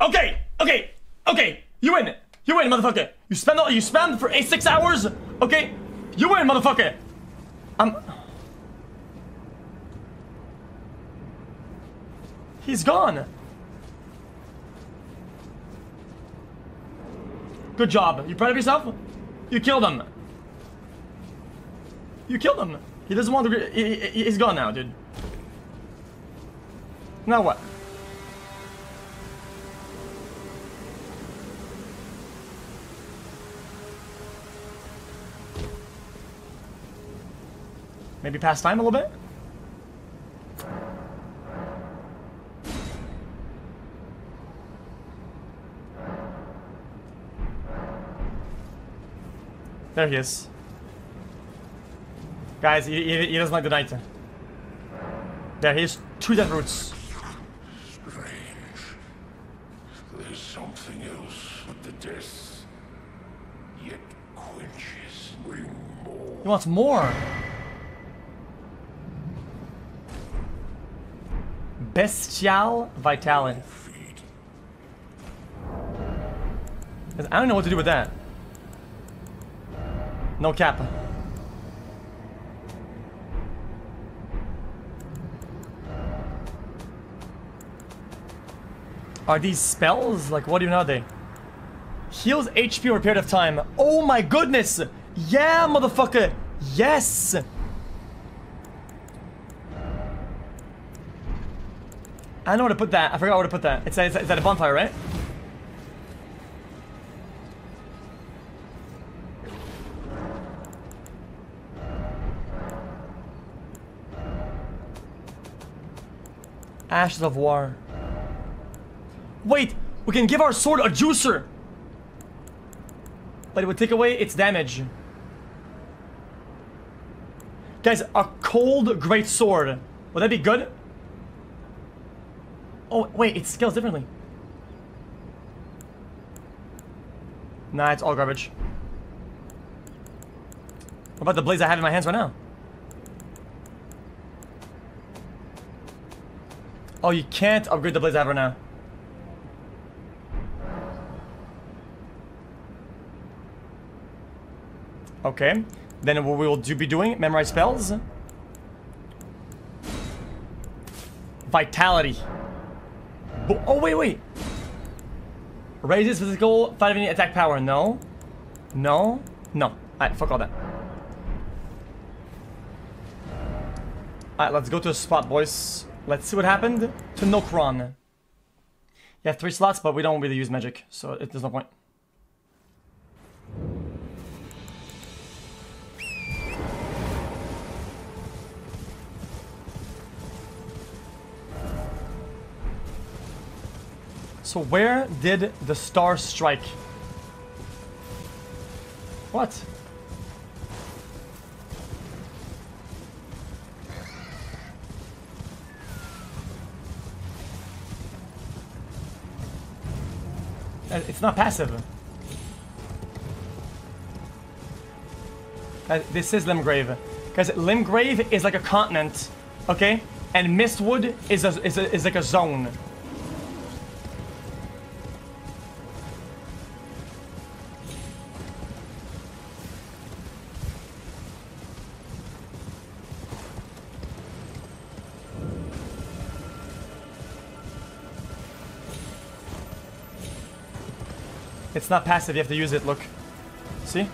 okay, okay, okay. You win. You win, motherfucker. You spend all, you spammed for eight, six hours. Okay, you win, motherfucker. I'm. He's gone. Good job. You proud of yourself? You killed him. You killed him. He doesn't want to. He, he, he's gone now, dude. Now what? Maybe pass time a little bit? There he is. Guys, he, he, he doesn't like the night. There, he is. two Deathroots. Strange. There's something else with the death. Yet quenches bring more. He wants more. Bestial Vitality. I don't know what to do with that. No cap. Are these spells? Like, what even are they? Heals HP over a period of time. Oh my goodness! Yeah, motherfucker! Yes! I don't know where to put that. I forgot where to put that. It's, it's, it's at a bonfire, right? Ashes of War. Wait, we can give our sword a juicer. But it would take away its damage. Guys, a cold great sword. Would that be good? Oh, wait, it scales differently. Nah, it's all garbage. What about the blades I have in my hands right now? Oh, you can't upgrade the blades I have right now. Okay. Then what we will do be doing, memorize spells. Vitality. Oh, wait, wait. Raises physical fighting attack power. No. No. No. Alright, fuck all that. Alright, let's go to a spot, boys. Let's see what happened to Nokron. You have three slots, but we don't really use magic, so it, there's no point. So where did the star strike? What? Uh, It's not passive. Uh, This is Limgrave. Because Limgrave is like a continent, okay? And Mistwood is, a, is, a, is like a zone. It's not passive, you have to use it, look. See?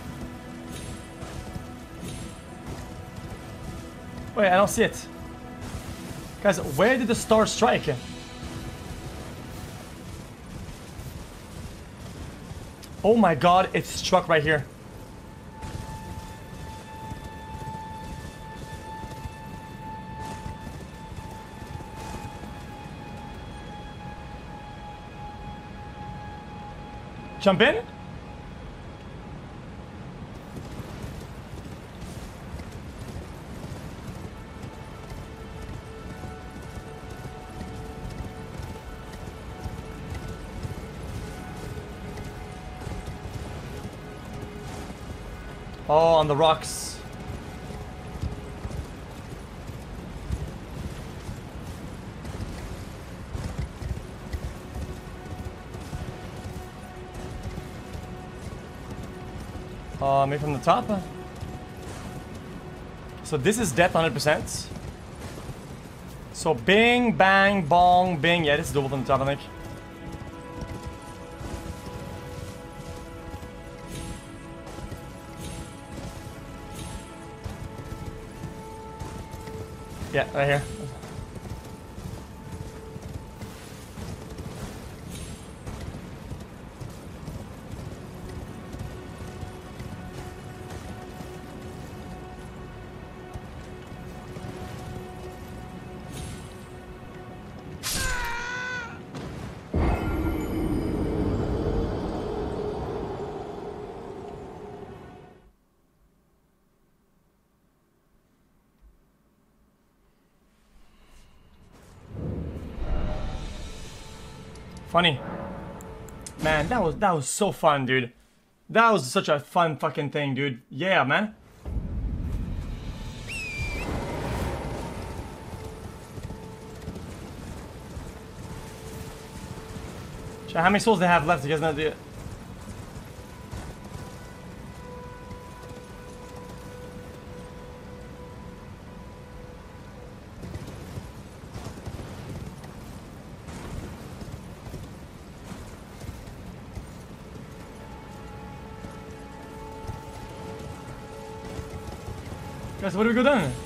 Wait, I don't see it. Guys, where did the star strike? Oh my god, it struck right here. Jump in. Oh, on the rocks. Uh, maybe from the top? So this is death 100%. So bing, bang, bong, bing. Yeah, this is double from the top, I think. Yeah, right here. Funny. Man, that was that was so fun, dude. That was such a fun fucking thing, dude. Yeah, man. How many souls they have left? You guys know the Where do we go then?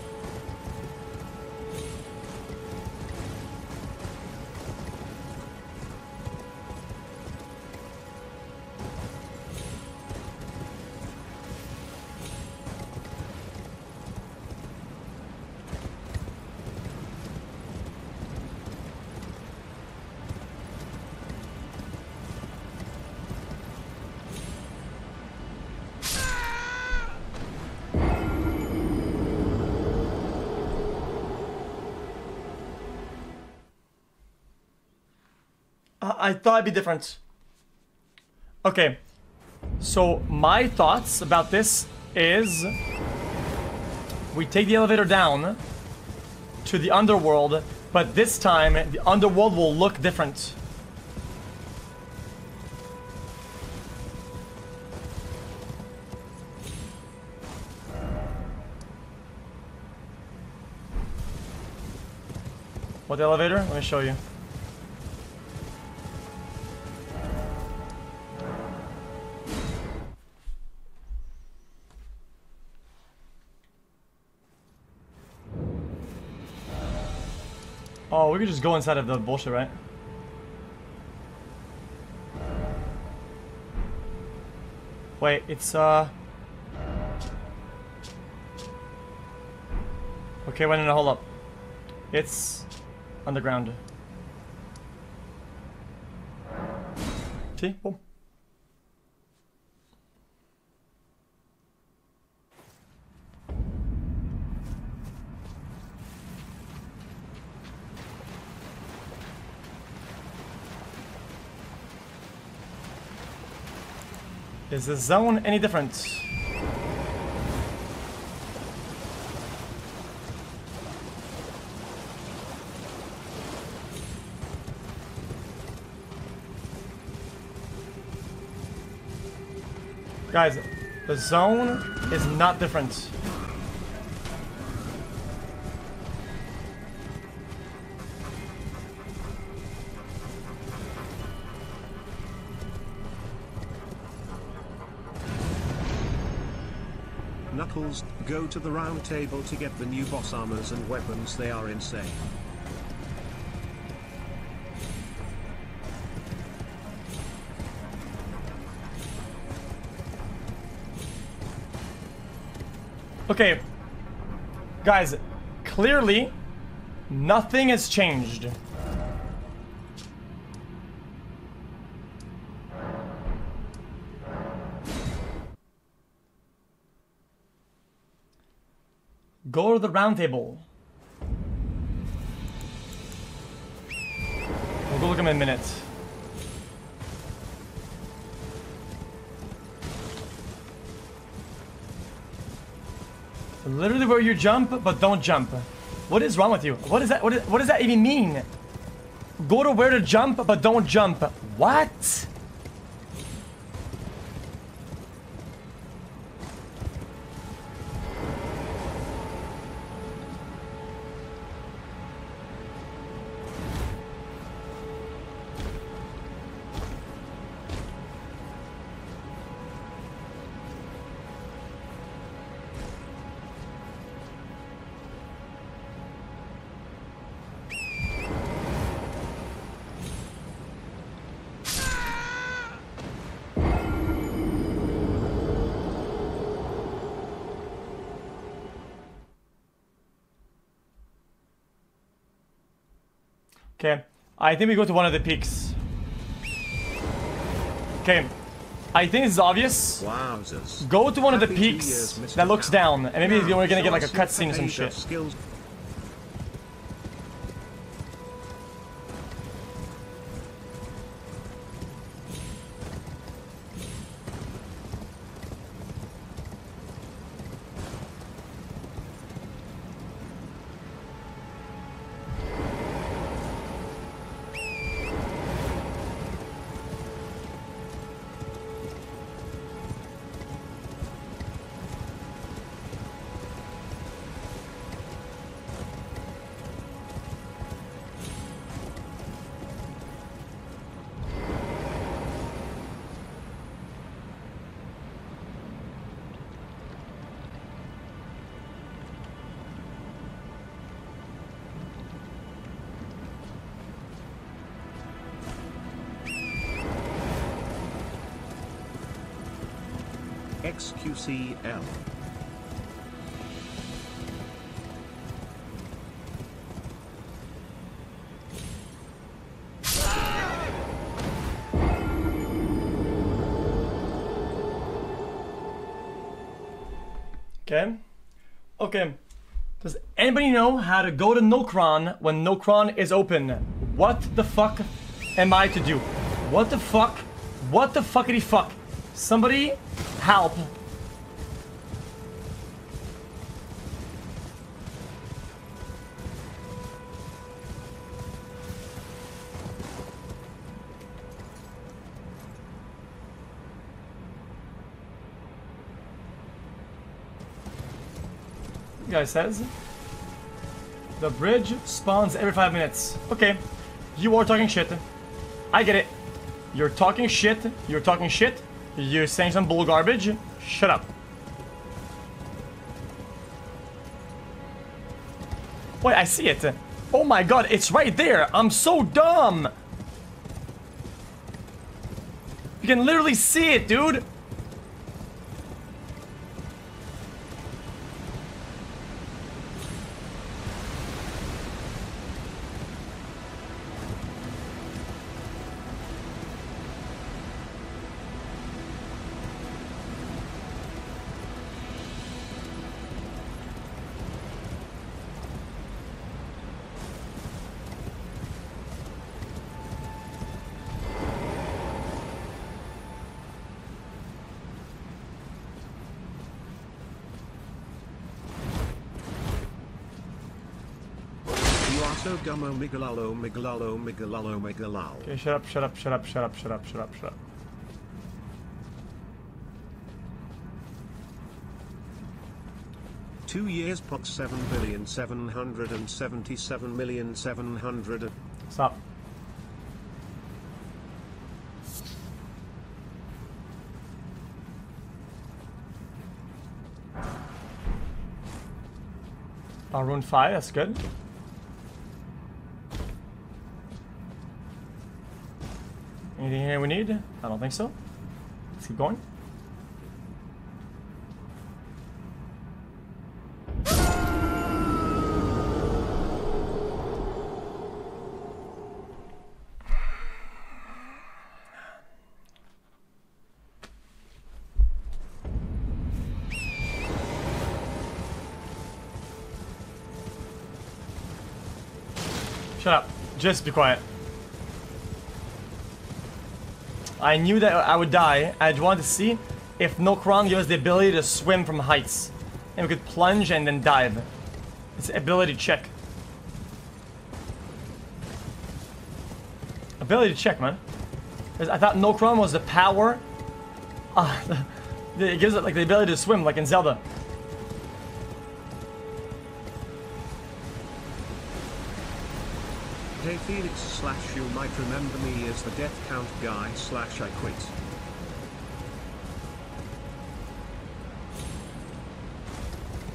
I thought it'd be different. Okay. So my thoughts about this is we take the elevator down to the underworld, but this time the underworld will look different. What elevator? Let me show you. Could just go inside of the bullshit, right? Wait, it's, uh... Okay, wait, no, no, hold up. It's underground. See? Boom. Is the zone any different? Guys, the zone is not different. Go to the round table to get the new boss armors and weapons, they are insane. Okay. Guys, clearly, nothing has changed. The round table. We'll go look at him in a minute. Literally where you jump, but don't jump. What is wrong with you? What is that? What, is, what does that even mean? Go to where to jump, but don't jump. What? I think we go to one of the peaks. Okay. I think it's obvious. Wowzers. Go to one of the peaks that looks down, and maybe we're gonna get like a cutscene or some shit. Okay. Okay. Does anybody know how to go to Nokron when Nokron is open? What the fuck am I to do? What the fuck? What the fuckity fuck? Somebody help. Guy says. The bridge spawns every five minutes. Okay, you are talking shit. I get it. You're talking shit. You're talking shit. You're saying some bull garbage. Shut up. Wait, I see it. Oh my god, it's right there. I'm so dumb. You can literally see it, dude. Gummo migalalo migalalo migalalo migalal. Okay, shut up, shut up, shut up, shut up, shut up, shut up, shut up. Two years pot seven billion seven hundred and seventy-seven million seven hundred. Stop. Oh, rune 5, that's good. Anything here we need? I don't think so. Let's keep going. Shut up. Just be quiet. I knew that I would die. I wanted to see if Nokron gives us the ability to swim from heights. and we could plunge and then dive. It's ability check. Ability check, man. I thought Nokron was the power. [laughs] Uh, it gives it like the ability to swim, like in Zelda. Felix slash you might remember me as the death count guy slash I quit.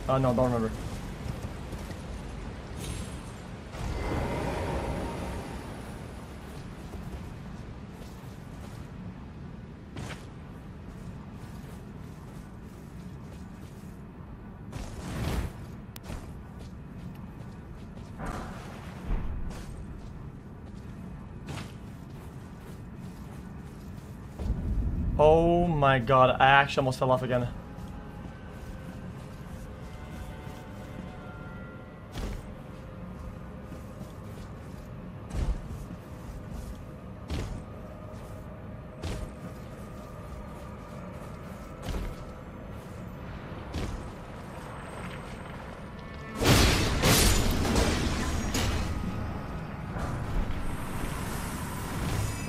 Oh no, don't remember. My god, I actually almost fell off again.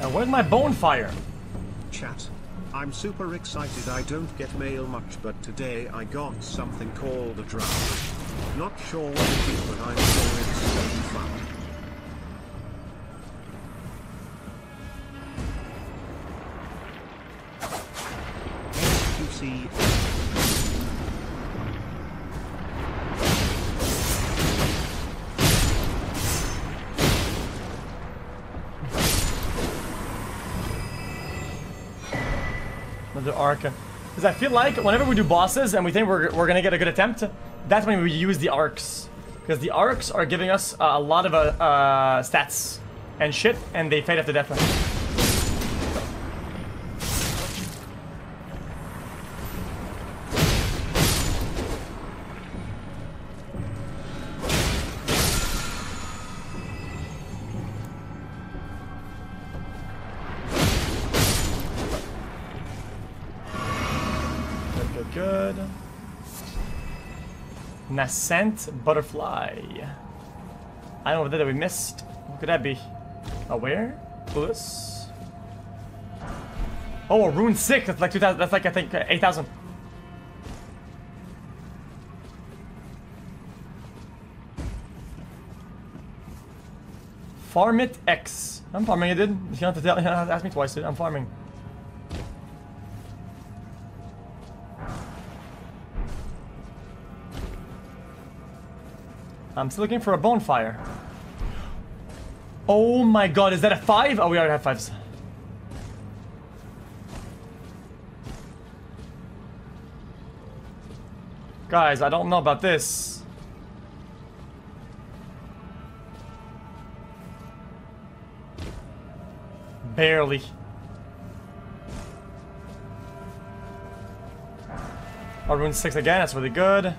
Now where's my bonfire? I'm super excited I don't get mail much but today I got something called a draft. Not sure what it is but I'm sure it's so fun. QC arc. Because I feel like whenever we do bosses and we think we're, we're gonna get a good attempt, that's when we use the arcs. Because the arcs are giving us uh, a lot of uh, uh, stats and shit, and they fade after death. Nascent butterfly. I don't know that we missed. What could that be? A where? Clueless. Oh, a rune six. That's like two thousand. That's like I think uh, eight thousand. Farm it X. I'm farming it, dude. You don't have to tell. You don't have to ask me twice, dude. I'm farming. I'm still looking for a bonfire. Oh my god, is that a five? Oh, we already have fives. Guys, I don't know about this. Barely. Oh, rune 6 again, that's really good.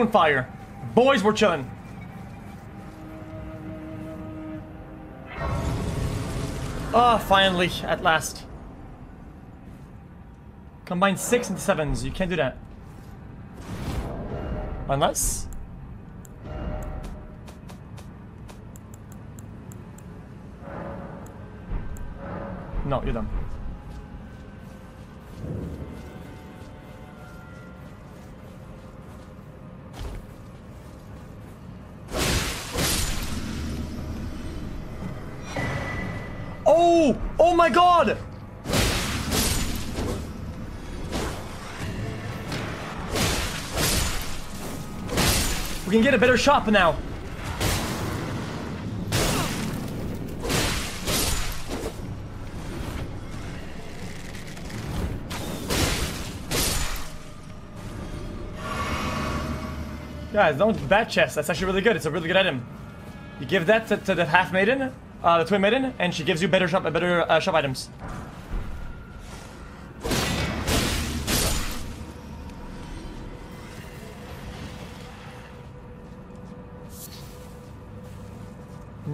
Bonefire. Boys, we're chilling. Ah, finally, at last. Combine six and sevens. You can't do that. Unless. No, you're done. Can get a better shot now. Guys, don't bat chest. That's actually really good. It's a really good item. You give that to, to the half maiden, uh, the Twin Maiden, and she gives you better shop, better uh, shop items.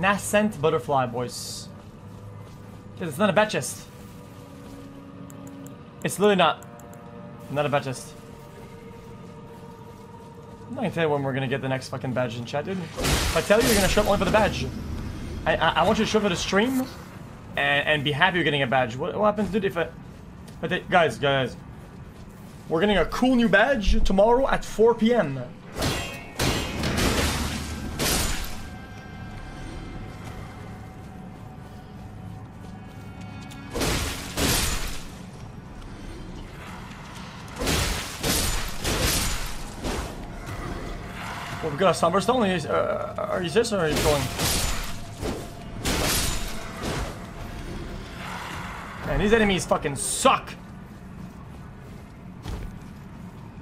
Nascent butterfly, boys. It's not a bat chest. It's literally not. Not a bat chest. I'm not gonna tell you when we're gonna get the next fucking badge in chat, dude. If I tell you, you're gonna show up only for the badge. I, I, I want you to show up for the stream and, and be happy you're getting a badge. What, what happens, dude, if I... But they, guys, guys. We're getting a cool new badge tomorrow at 4 p.m. Well, we got a Summerstone. Is, uh, are you serious or are you going? Man, these enemies fucking suck.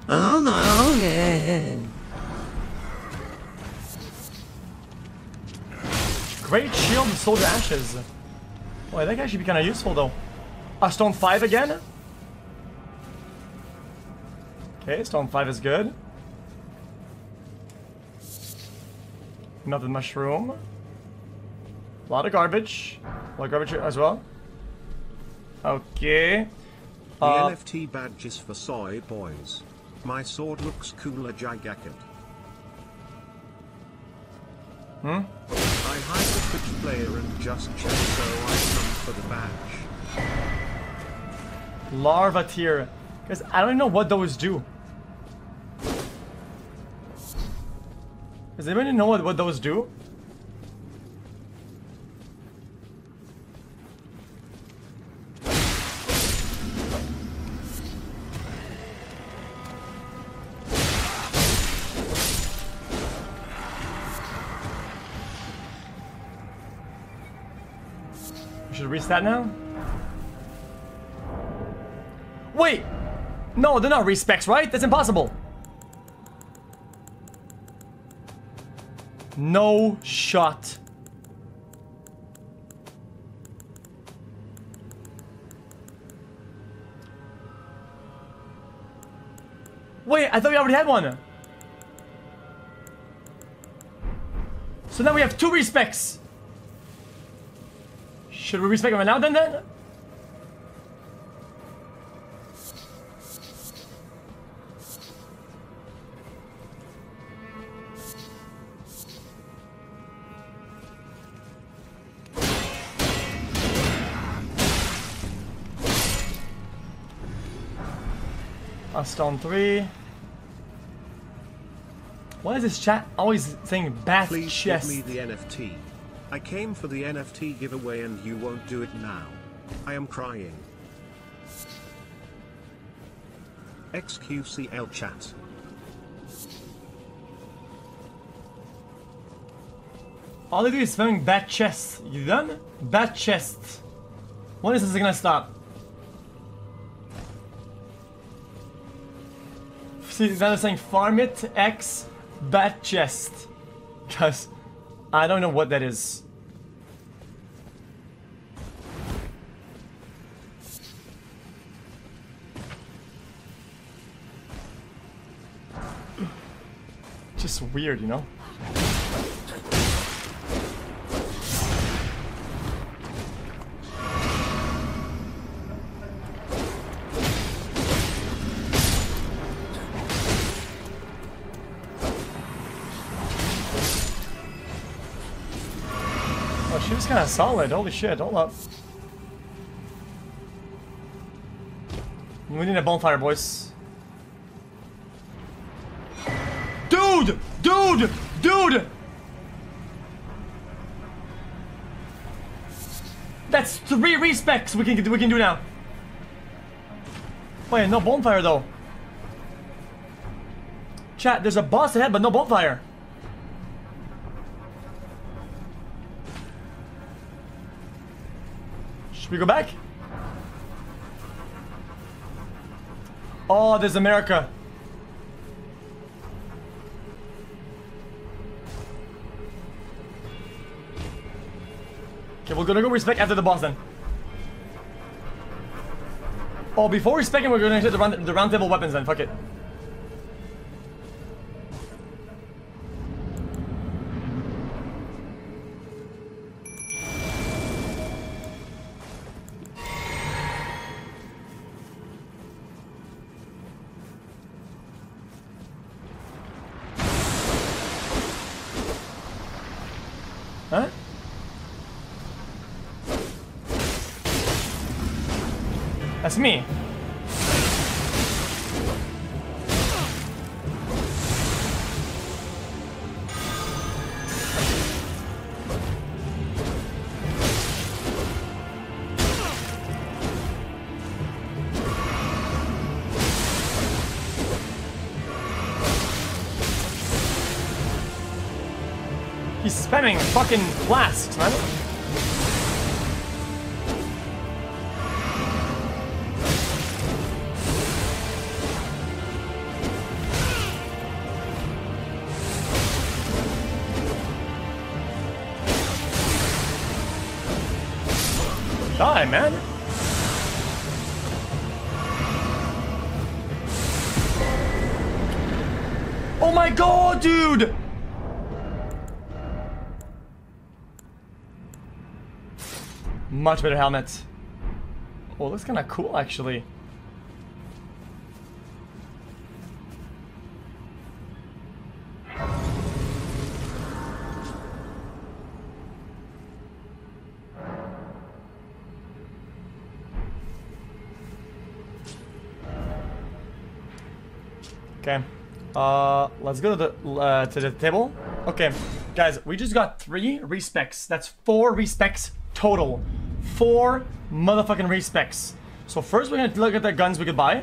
Oh no, yeah. Great shield and soldier ashes. Boy, that guy should be kind of useful though. A stone 5 again? Okay, stone 5 is good. Another mushroom. A lot of garbage. A lot of garbage as well. Okay. The Uh, NFT badge is for soy boys. My sword looks cooler gigacket. Hmm? I hide the Twitch player and just check so I come for the badge. Larva tier. Because I don't know what those do. Does anybody know what, what those do? We should restart now? Wait! No, they're not respecs, right? That's impossible. No shot. Wait, I thought we already had one. So now we have two respects. Should we respect them now then then? Stone three. Why is this chat always saying bat Please chest? give me the NFT. I came for the NFT giveaway and you won't do it now. I am crying. XQCL chat. All they do is spamming bat chest. You done? Bat chest. When is this gonna stop? See, now they're saying farm it X bat chest. Cause I don't know what that is. Just weird, you know? Solid. Holy shit, hold up. We need a bonfire, boys. Dude! Dude! Dude! That's three respecs we can we can do now. Wait, no bonfire though. Chat, there's a boss ahead, but no bonfire. We go back? Oh, there's America. Okay, we're gonna go respec after the boss then. Oh, before respecing, we're gonna hit the round, the round table weapons then. Fuck it. Fucking flasks, man. Die, man. Much better helmet. Oh, looks kind of cool, actually. Okay. Uh, let's go to the uh, to the table. Okay, guys, we just got three respecs. That's four respecs total. Four motherfucking respecs. So first we're gonna look at the guns we could buy.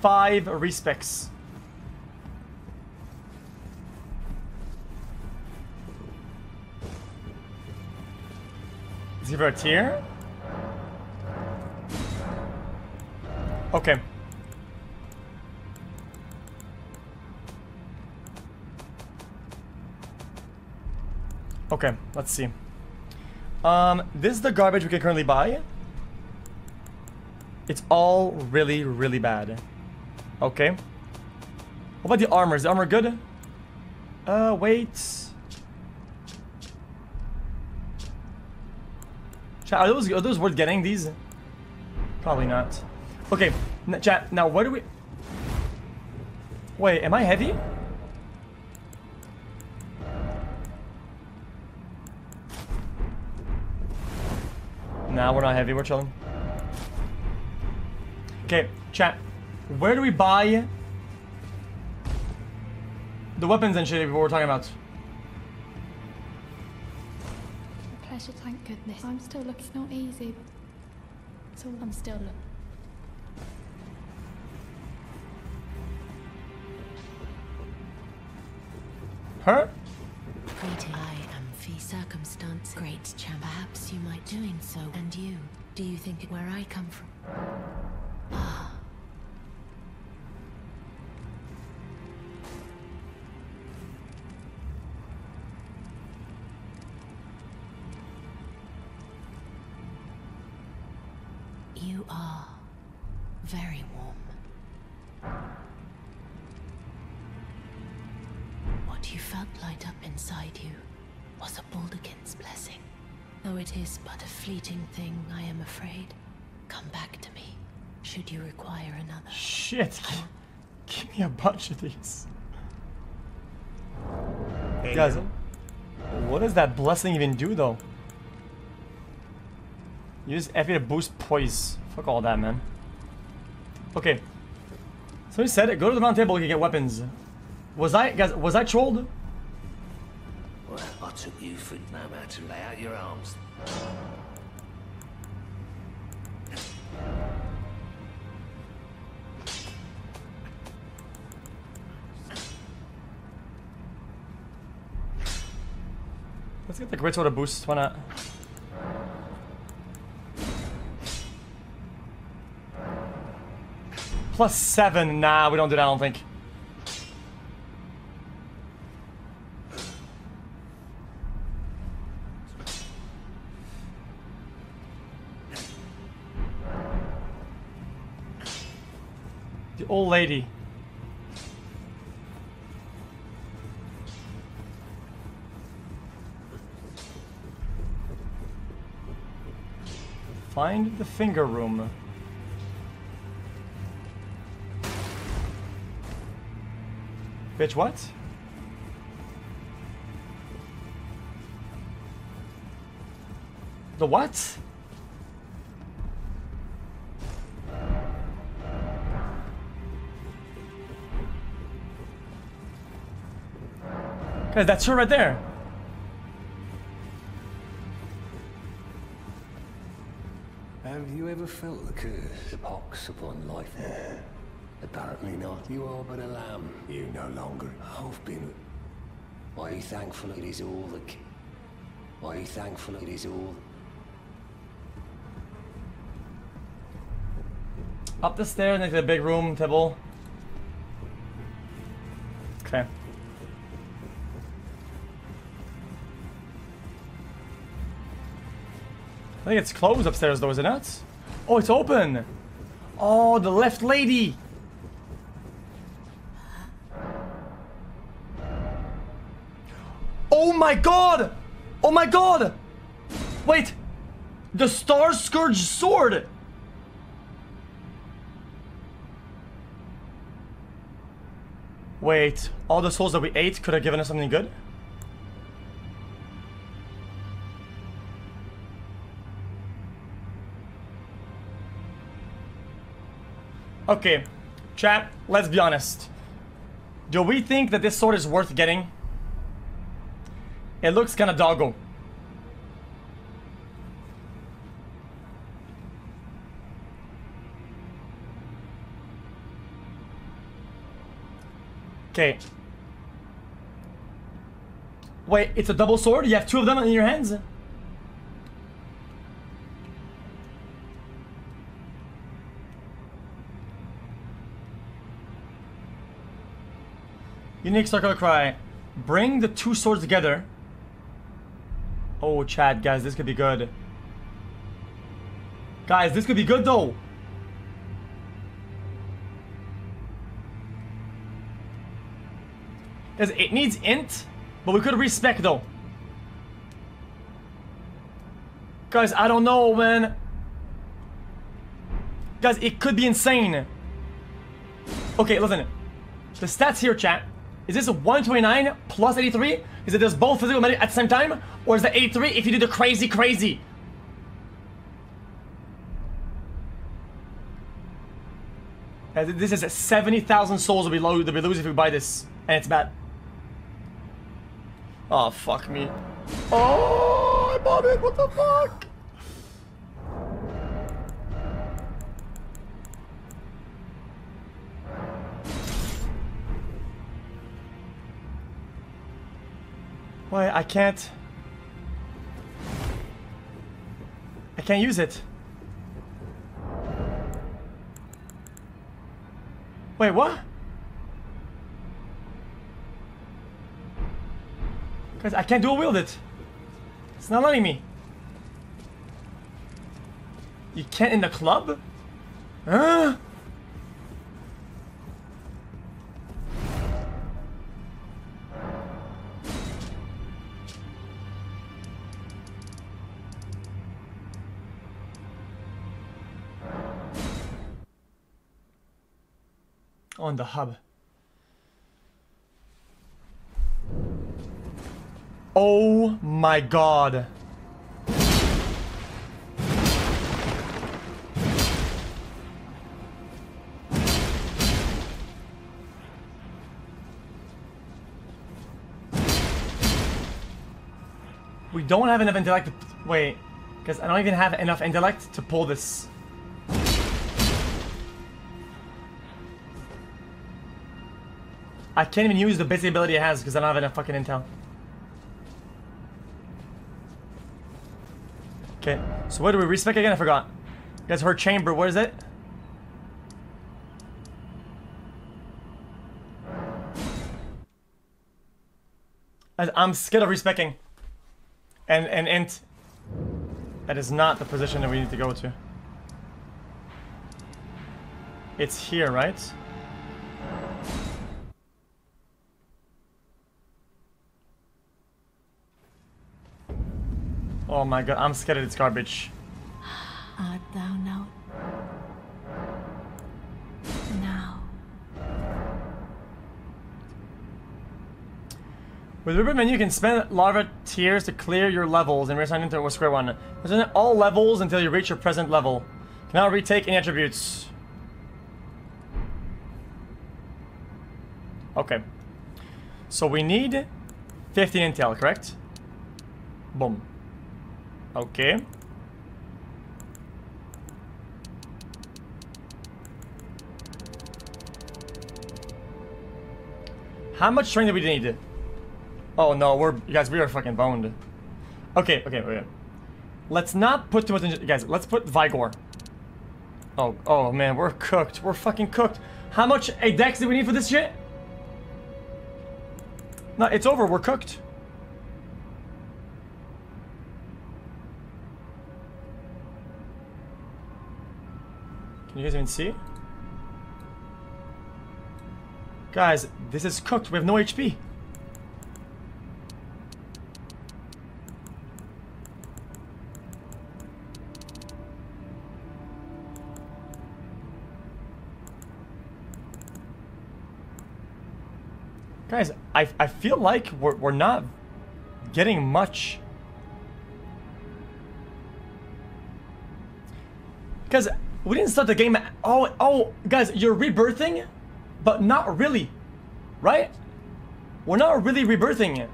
Five respecs. Is he for a tier? Okay. Okay, let's see. Um, this is the garbage we can currently buy. It's all really, really bad. Okay. What about the armor? Is the armor good? Uh, wait. Chat, are those, are those worth getting, these? Probably not. Okay, chat, now what do we... Wait, am I heavy? Nah, we're not heavy, we're chilling. Okay, chat. Where do we buy the weapons and shit we're talking about? Pleasure, thank goodness. I'm still looking. It's not easy. So I'm still looking. Her? I am fee circumstance. Great champ. Perhaps you might doing so. And you, do you think where I come from? Ah. You are very warm. What you felt light up inside you was a Baldachin's blessing. Though it is but a fleeting thing, I am afraid. Come back to me, should you require another. Shit. Give me a bunch of these. Hey, Guys, yo. what does that blessing even do though? Use FA to boost poise. Fuck all that, man. Okay. So he said, go to the round table, you can get weapons. Was I, guys, was I trolled? Well, I took you for no man to lay out your arms. Let's get the great sword to boost, why not? Plus seven, nah, we don't do that, I don't think. Old lady. Find the finger room. Bitch, what? The what? Guys, that's her right there. Have you ever felt the curse pox upon life? Apparently not. You are but a lamb. You no longer I've been. Are you thankful it is all the... ki- Are you thankful it is all... Up the stairs next to the big room, Tibble. Okay. Think it's closed upstairs though, is it? Oh, it's open! Oh, the left lady! Oh my god! Oh my god! Wait! The Star Scourge sword! Wait, all the souls that we ate could have given us something good? Okay, chat, let's be honest. Do we think that this sword is worth getting? It looks kinda doggo. Okay. Wait, it's a double sword? You have two of them in your hands? Unique circle cry. Bring the two swords together. Oh, Chad, guys, this could be good. Guys, this could be good though. Because it needs int, but we could respec though. Guys, I don't know, man. Guys, it could be insane. Okay, listen. The stats here, chat. Is this 129 plus 83? Is it there's both physical medic at the same time? Or is the 83 if you do the crazy crazy? This is 70,000 souls that we, lo that we lose if we buy this. And it's bad. Oh, fuck me. Oh, I bought it. What the fuck? Why, I can't... I can't use it. Wait, what? Guys, I can't dual wield it. It's not letting me. You can't in the club? Huh? On the hub. Oh my god. We don't have enough intellect to... Wait. Because I don't even have enough intellect to pull this. I can't even use the basic ability it has because I don't have enough fucking intel. Okay, so what do we respec again? I forgot. Guys, her chamber, what is it? I'm scared of respecing. And, and, int. That is not the position that we need to go to. It's here, right? Oh my god, I'm scared it's garbage. Art thou now? Now. With Ribbon Menu, you can spend Larval Tears to clear your levels and reassign into a square one. Reassign all levels until you reach your present level. Cannot retake any attributes. Okay. So we need 15 intel, correct? Boom. Okay. How much strength do we need? Oh no, we're guys, we are fucking boned. Okay, okay, okay. Let's not put too much guys, let's put Vigor. Oh, oh man, we're cooked. We're fucking cooked. How much a dex do we need for this shit? No, it's over, we're cooked. You guys even see? Guys, this is cooked. We have no HP. Guys, I, I feel like we're, we're not getting much. Because we didn't start the game. Oh, oh, guys, you're rebirthing, but not really, right? We're not really rebirthing it.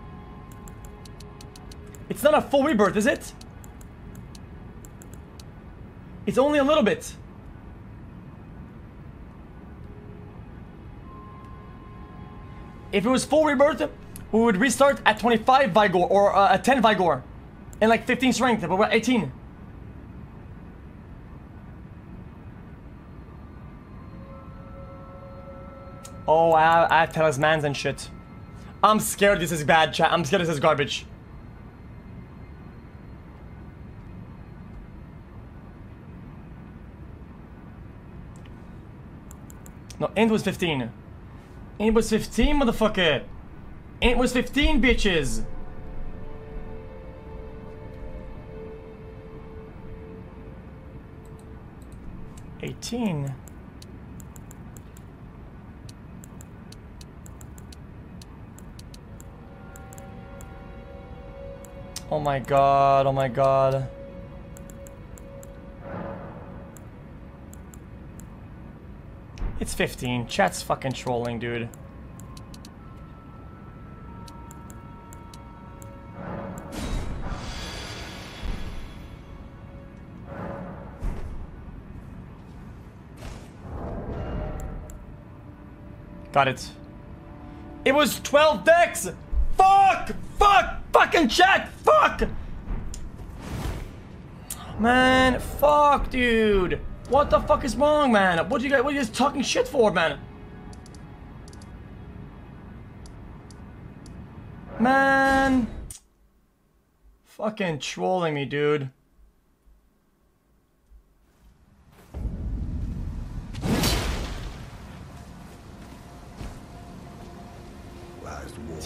It's not a full rebirth, is it? It's only a little bit. If it was full rebirth, we would restart at 25 Vigor or uh, at 10 Vigor and like 15 strength, but we're at 18. Oh, I, I have talismans and shit. I'm scared this is bad, chat. I'm scared this is garbage. No, end was 15. End was 15, motherfucker. End was 15, bitches. Eighteen. Oh my god, oh my god. It's 15. Chat's fucking trolling, dude. Got it. It was 12 dex! Fuck! Fuck! Fucking chat! Fuck! Man, fuck, dude. What the fuck is wrong, man? What you guys, what are you guys talking shit for, man? Man. Fucking trolling me, dude.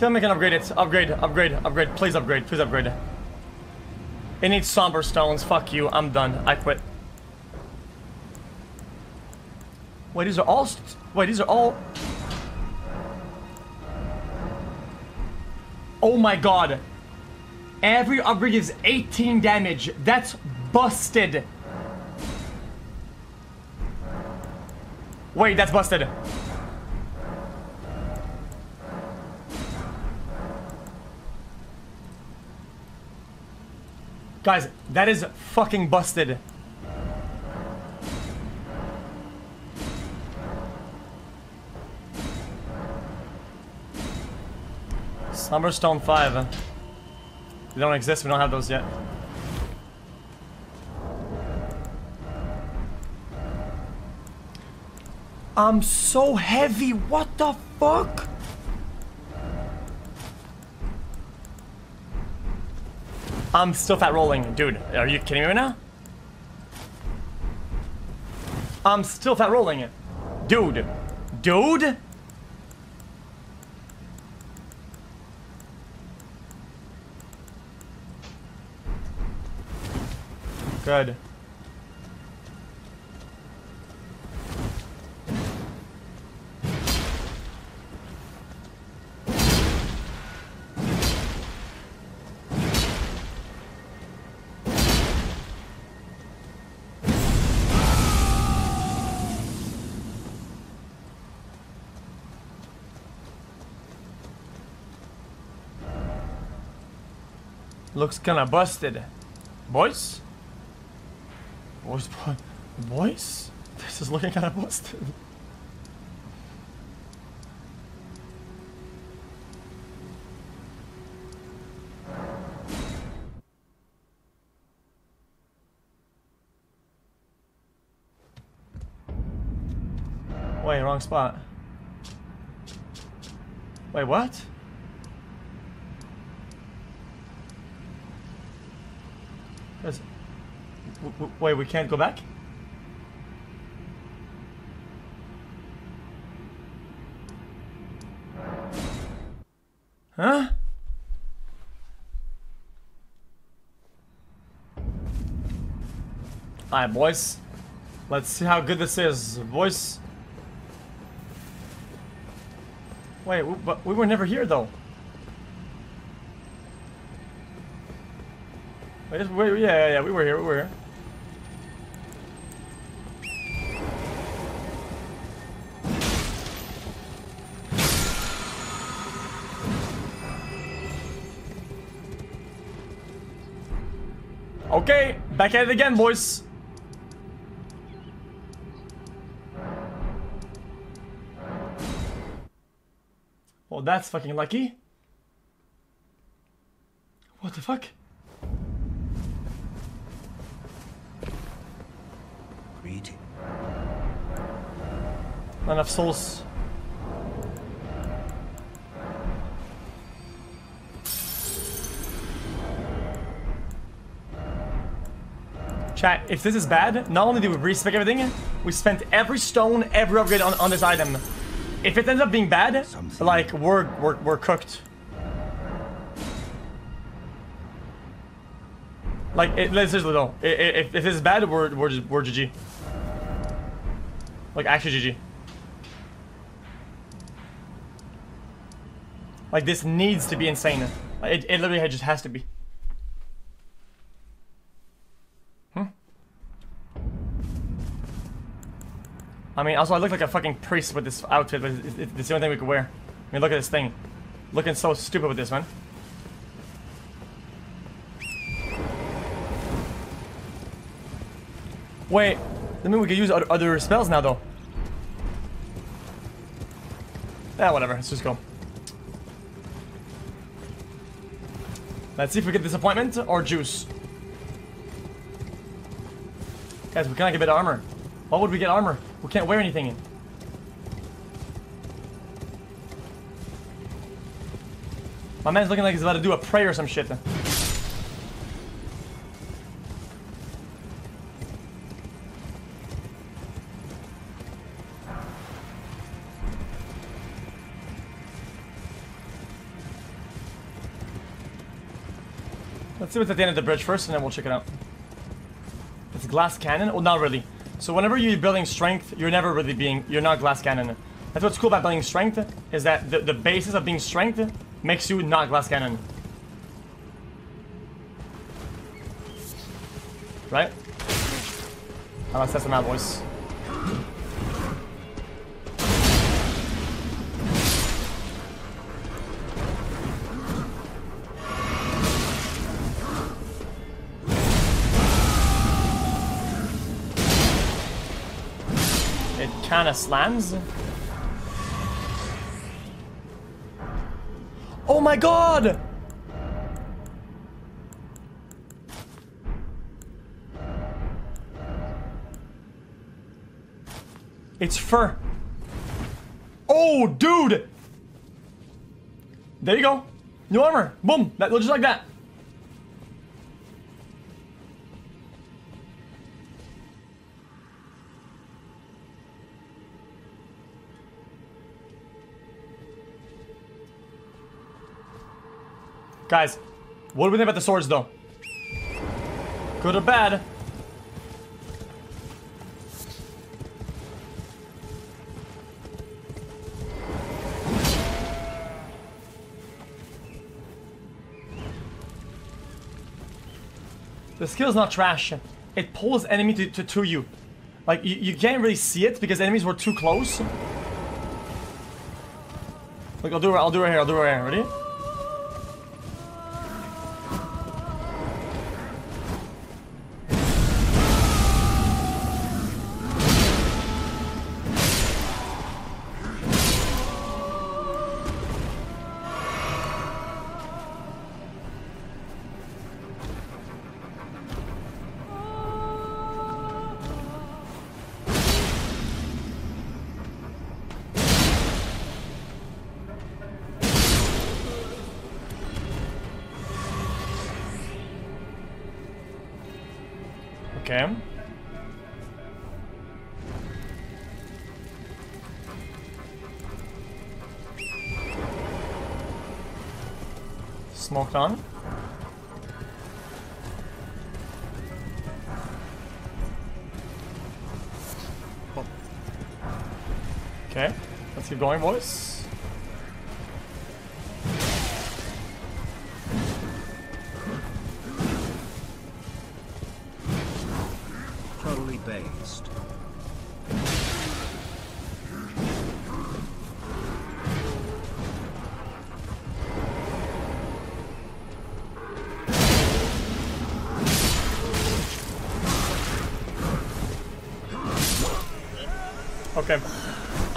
Tell me I can upgrade it. Upgrade, upgrade, upgrade. Please upgrade, please upgrade. It needs somber stones. Fuck you. I'm done. I quit. Wait, these are all... Wait, these are all... Oh my god. Every upgrade gives 18 damage. That's busted. Wait, that's busted. Guys, that is fucking busted. Somber Stone 5. They don't exist, we don't have those yet. I'm so heavy, what the fuck? I'm still fat rolling. Dude, are you kidding me right now? I'm still fat rolling. Dude. Dude? Good. Looks kinda busted. Boys? Boys, boy, boys? This is looking kinda busted. Wait, wrong spot. Wait, what? Wait, we can't go back? Huh? Alright, boys. Let's see how good this is, boys. Wait, w- but we were never here, though. Wait, wait, yeah, yeah, we were here, we were here. Back at it again, boys. Well, that's fucking lucky. What the fuck? Greeting. Not enough souls. Chat, if this is bad, not only did we respec everything, we spent every stone, every upgrade on, on this item. If it ends up being bad, like, we're, we're, we're cooked. Like, it, let's seriously though, i- if, if this is bad, we're, we're, just, we're GG. Like, actually GG. Like, this needs to be insane. It, it literally just has to be. I mean, also, I look like a fucking priest with this outfit, but it's, it's the only thing we could wear. I mean, look at this thing. Looking so stupid with this, man. Wait, that mean we could use other, spells now, though. Yeah, whatever. Let's just go. Let's see if we get disappointment or juice. Guys, we cannot get a bit of armor. Why would we get armor? We can't wear anything in. My man's looking like he's about to do a prayer or some shit. Let's see what's at the end of the bridge first, and then we'll check it out. It's glass cannon? Well, not really. So whenever you're building strength, you're never really being, you're not glass cannon. That's what's cool about building strength, is that the, the basis of being strength makes you not glass cannon. Right? Let's test them out, kinda slams. Oh my god! It's fur. Oh, dude! There you go. New armor. Boom. That looks like that. Guys, what do we think about the swords, though? Good or bad? The skill's not trash. It pulls enemy to, to, to you. Like, you, you can't really see it because enemies were too close. Look, I'll do it, I'll do it right here, I'll do it right here. Ready? Smoked on. Okay, let's keep going, boys.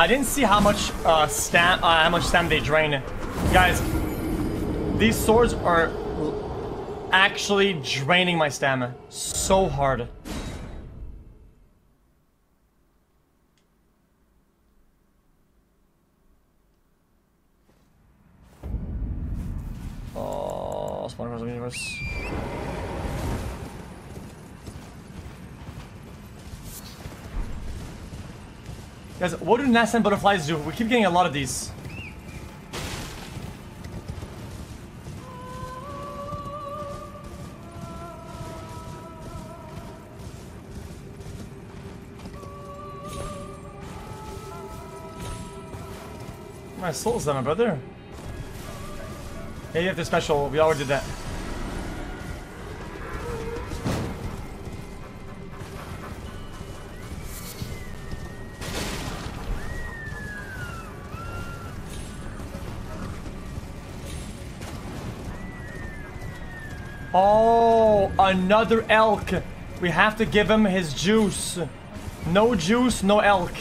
I didn't see how much uh, stam uh, how much stam they drain. Guys, these swords are actually draining my stamina so hard. Oh, spawn across the universe. What butterflies do? We keep getting a lot of these. My soul's there, my brother. Yeah, you have the special. We already did that. Another elk. We have to give him his juice. No juice, no elk.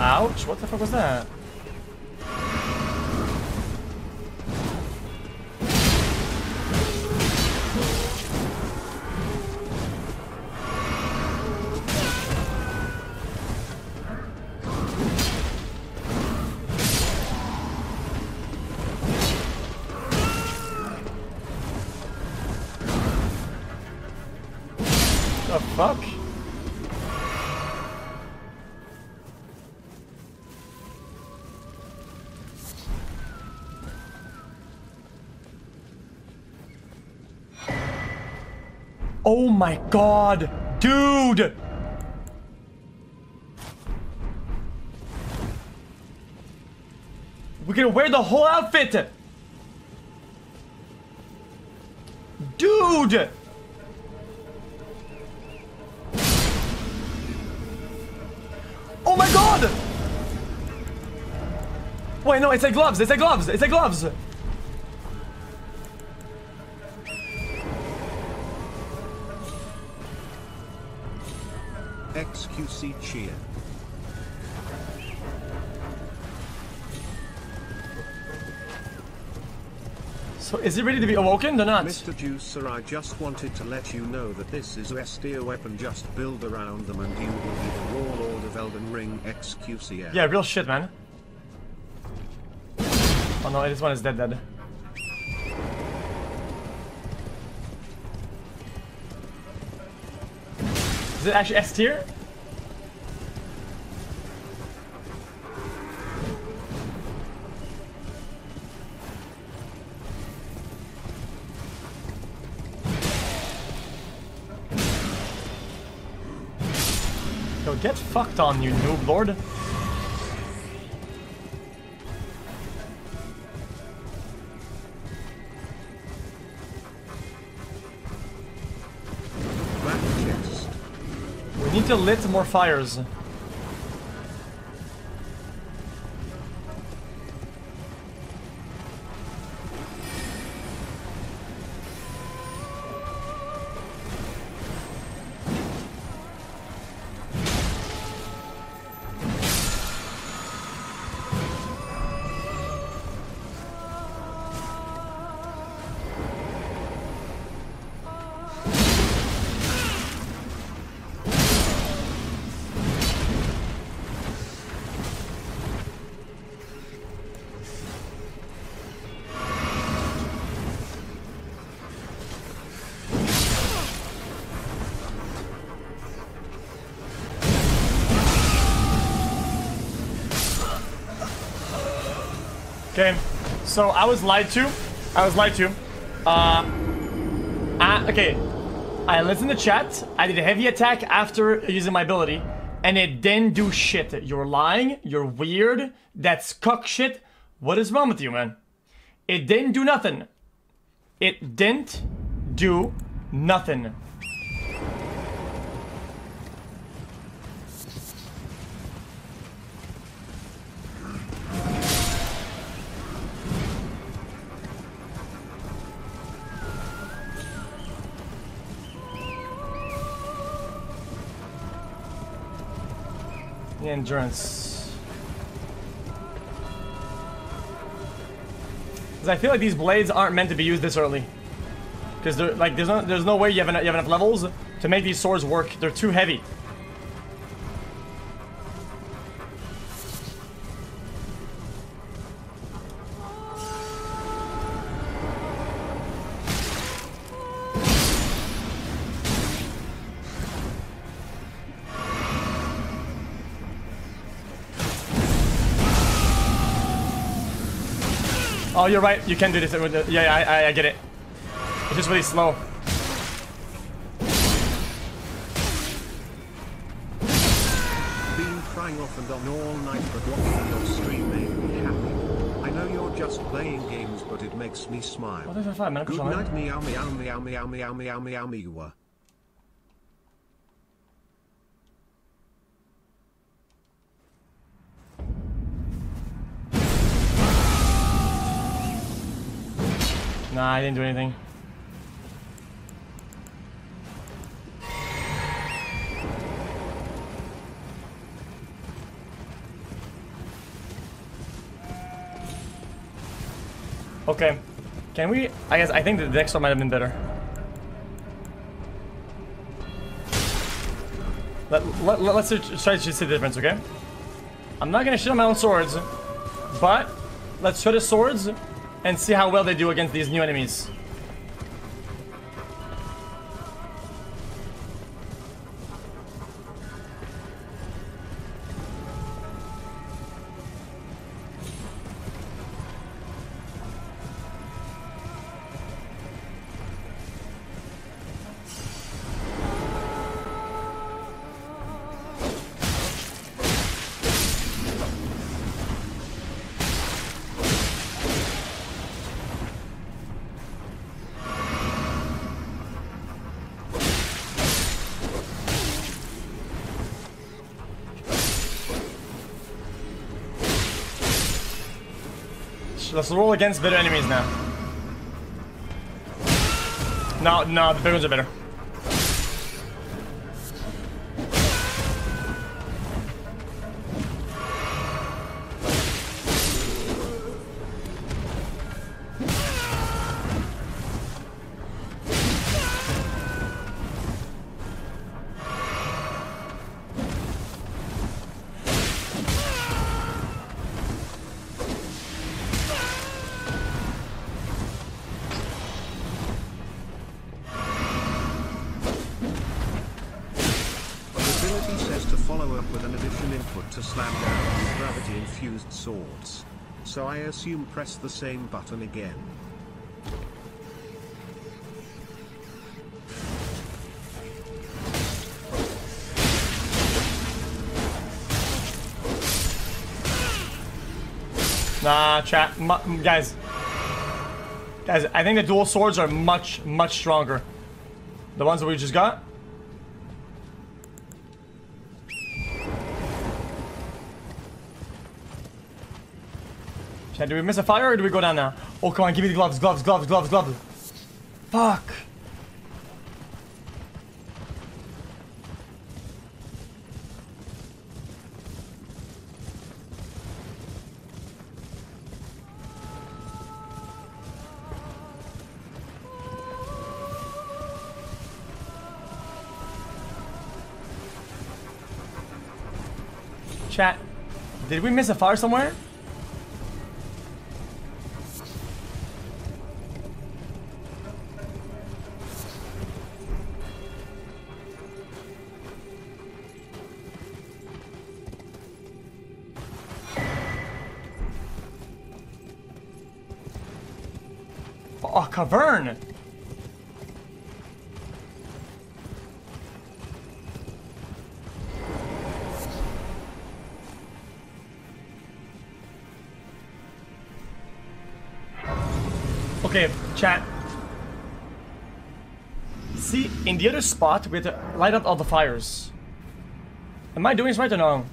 Ouch, what the fuck was that? My god, dude! We're gonna wear the whole outfit! Dude! Oh my god! Wait, no, it's like gloves, it's like gloves, it's like gloves! So is he ready to be awoken or not? Mr. Juicer, I just wanted to let you know that this is a steer weapon. Just build around them and you will be the warlord of Elden Ring XQCF. Yeah, real shit, man. Oh no, this one is dead dead. Is it actually S tier? Get fucked on, you noob lord. We need to lit more fires. So I was lied to. I was lied to. Uh, I, okay, I listened to chat. I did a heavy attack after using my ability, and it didn't do shit. You're lying. You're weird. That's cuck shit. What is wrong with you, man? It didn't do nothing. It didn't do nothing. Endurance. Because I feel like these blades aren't meant to be used this early. Because like there's no there's no way you have enough, you have enough levels to make these swords work. They're too heavy. You're right. You can do this. Yeah, yeah, I, I, I get it. It's just really slow. Been crying off and on all night, but watching your stream made me happy. I know you're just playing games, but it makes me smile. What is that man? Good night, meow meow meow meow meow meow meow meow. Nah, I didn't do anything. Okay. Can we... I guess I think the next one might have been better. Let, let, let, us try to see the difference, okay? I'm not gonna shit on my own swords, but let's try the swords and see how well they do against these new enemies. Roll against better enemies now. No, no, the big ones are better. assume press the same button again. Nah, chat. guys. Guys, I think the dual swords are much, much stronger. The ones that we just got? Chat, do we miss a fire or do we go down now? Oh, come on, give me the gloves, gloves, gloves, gloves, gloves. Fuck. Chat, did we miss a fire somewhere? Cavern! Okay, chat. See, in the other spot, we have to light up all the fires. Am I doing this right or no?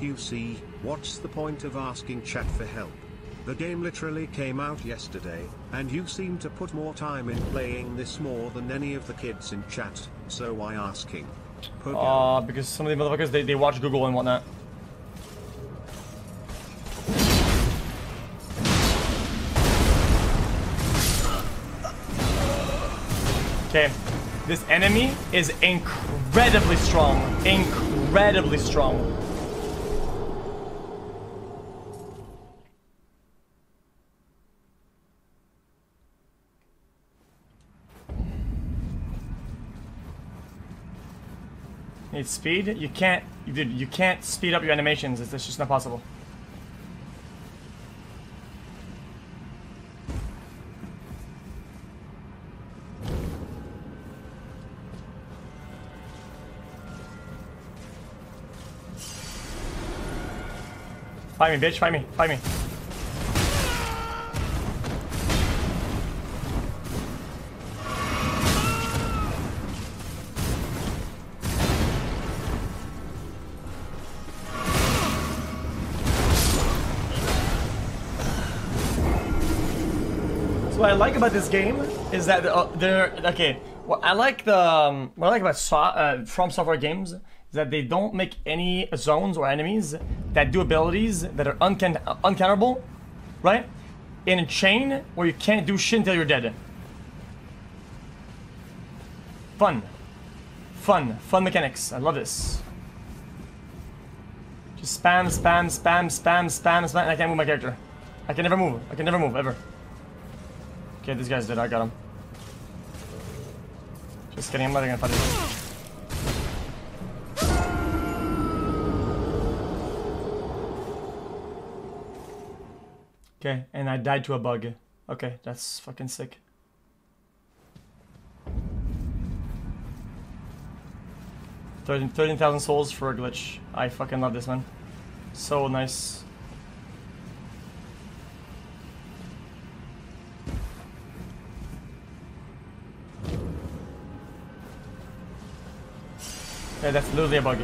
Uh-oh. What's the point of asking chat for help? The game literally came out yesterday, and you seem to put more time in playing this more than any of the kids in chat, so why asking? Pug Uh, because some of the motherfuckers, they, they watch Google and whatnot. Okay, this enemy is incredibly strong. Incredibly strong. Speed? You can't, dude. You can't speed up your animations. It's, it's just not possible. Fight me, bitch. Fight me. Fight me. Like about this game is that uh, they're okay. What I like the um, what I like about so uh, From Software games is that they don't make any zones or enemies that do abilities that are uncan uncounterable, right? In a chain where you can't do shit until you're dead. Fun, fun, fun mechanics. I love this. Just spam, spam, spam, spam, spam, spam. I can't move my character. I can never move. I can never move ever. Okay, this guy's dead. I got him. Just kidding. I'm not gonna fight it. Okay, and I died to a bug. Okay, that's fucking sick. Thirteen thousand souls for a glitch. I fucking love this man. So nice. Yeah, that's literally a bug.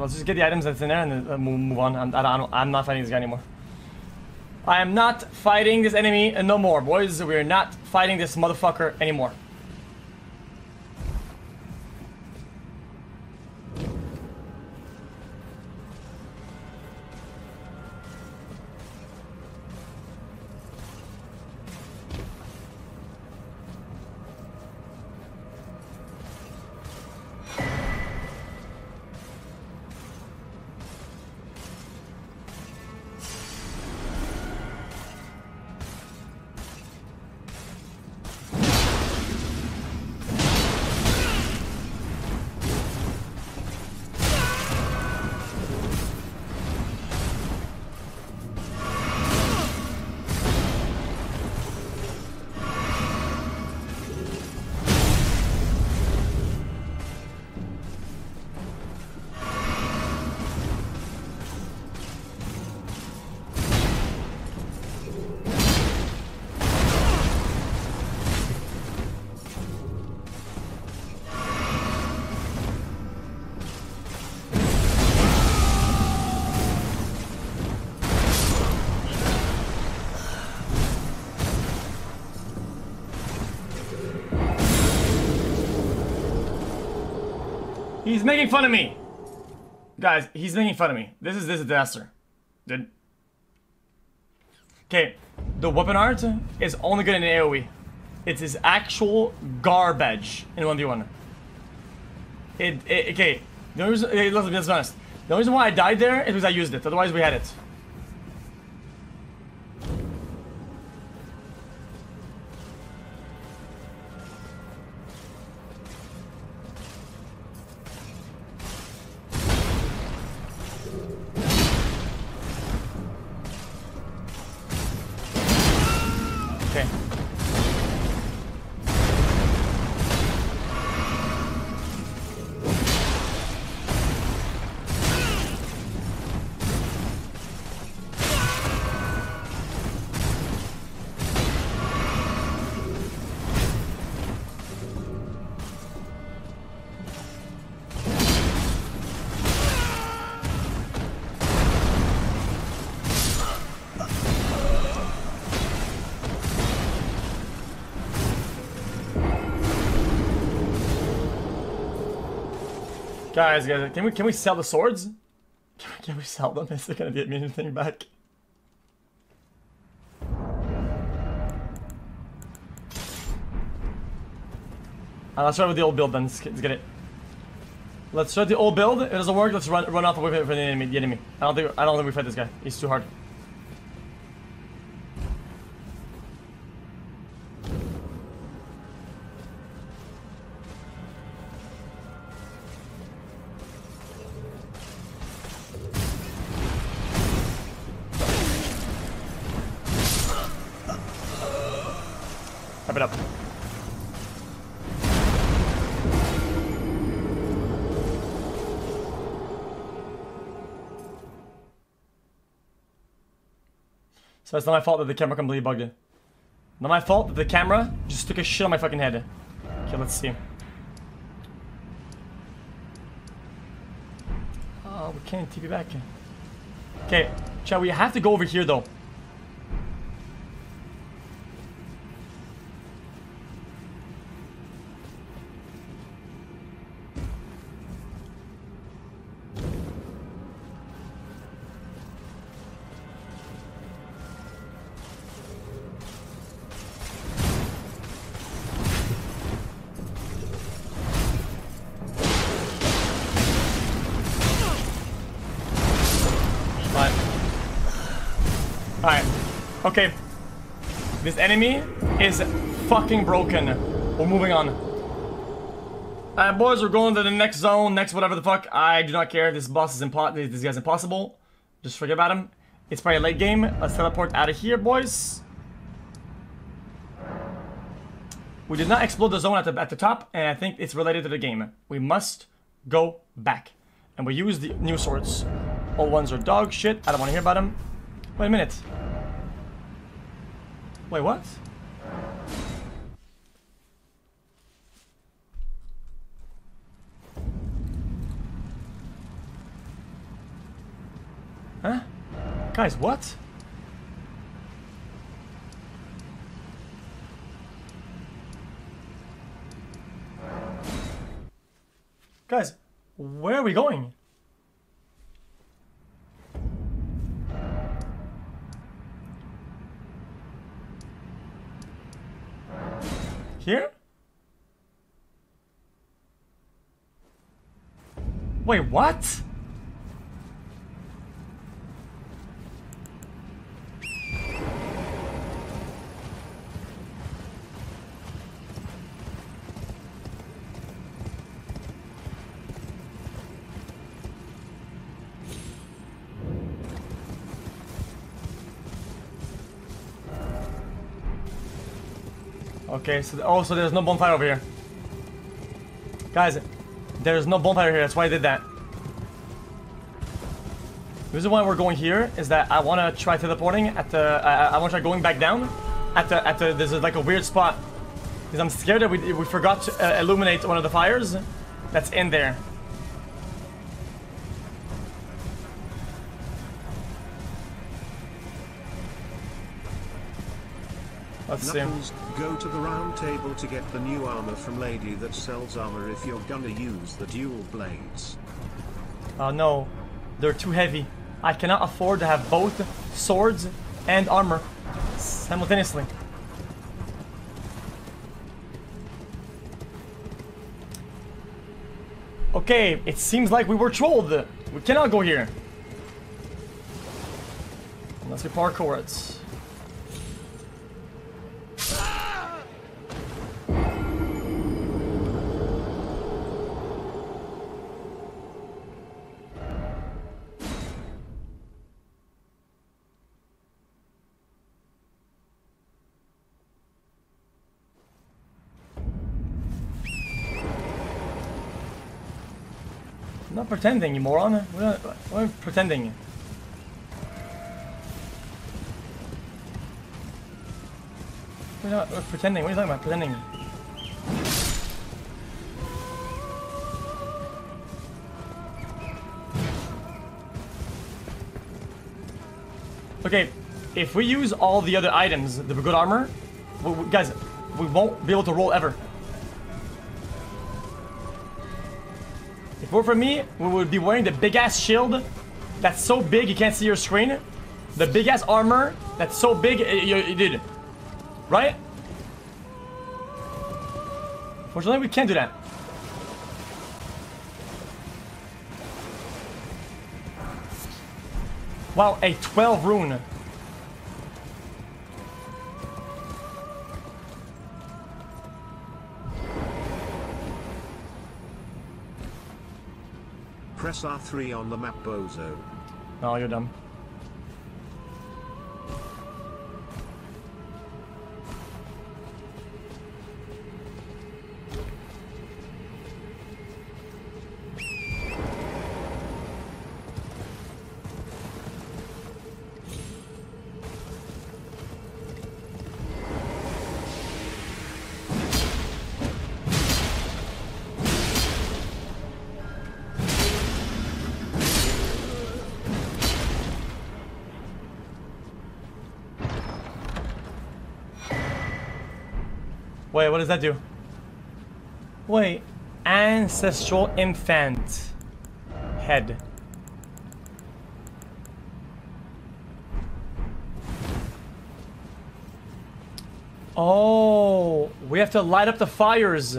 Okay, let's just get the items that's in there and then uh, move, on. I'm, I don't, I'm not fighting this guy anymore. I am not fighting this enemy uh, no more, boys. We're not fighting this motherfucker anymore. He's making fun of me. Guys, he's making fun of me. This is this is a disaster. Dude. Okay, the weapon art is only good in AoE. It's his actual garbage in 1v1. It, it okay. The only reason, let's, let's be honest. The only reason why I died there is because I used it. Otherwise, we had it. Guys, guys, can we can we sell the swords? Can [laughs] we, can we sell them? Is it gonna get me anything back? Uh, let's start with the old build then. Let's get, let's get it. Let's start the old build. It doesn't work. Let's run run off away from the enemy. The enemy. I don't think I don't think we fight this guy. He's too hard. So it's not my fault that the camera completely bugged it. Not my fault that the camera just took a shit on my fucking head. Okay, let's see. Oh, we can't TP back. Okay, chat, we have to go over here though. Enemy is fucking broken. We're moving on. Alright, boys, we're going to the next zone, next whatever the fuck. I do not care. This boss is this guy's impossible. Just forget about him. It's probably a late game. Let's teleport out of here, boys. We did not explode the zone at the, at the top, and I think it's related to the game. We must go back. And we use the new swords. Old ones are dog shit. I don't want to hear about them. Wait a minute. Wait, what? Huh? Guys, what? Guys, where are we going? Here? Wait, what? Okay, so oh, so there's no bonfire over here. Guys, there's no bonfire here. That's why I did that. The reason why we're going here is that I want to try teleporting at the. I, I want to try going back down at the at the. There's like a weird spot because I'm scared that we we forgot to uh, illuminate one of the fires that's in there. Let's see. Go to the round table to get the new armor from lady that sells armor if you're gonna use the dual blades. Oh no, they're too heavy. I cannot afford to have both swords and armor simultaneously. Okay, it seems like we were trolled. We cannot go here. Unless we parkour it. Pretending, you moron. We're not, we're not pretending. We're not we're pretending. What are you talking about? Pretending. Okay, if we use all the other items, the good armor, we, we- guys, we won't be able to roll ever. Were for me, we would be wearing the big ass shield that's so big you can't see your screen. The big ass armor that's so big, you, you did. Right? Fortunately, we can't do that. Wow, a 12 rune. Press R3 on the map, bozo. Oh, you're dumb. Does that do? Wait, ancestral infant head. Oh, we have to light up the fires.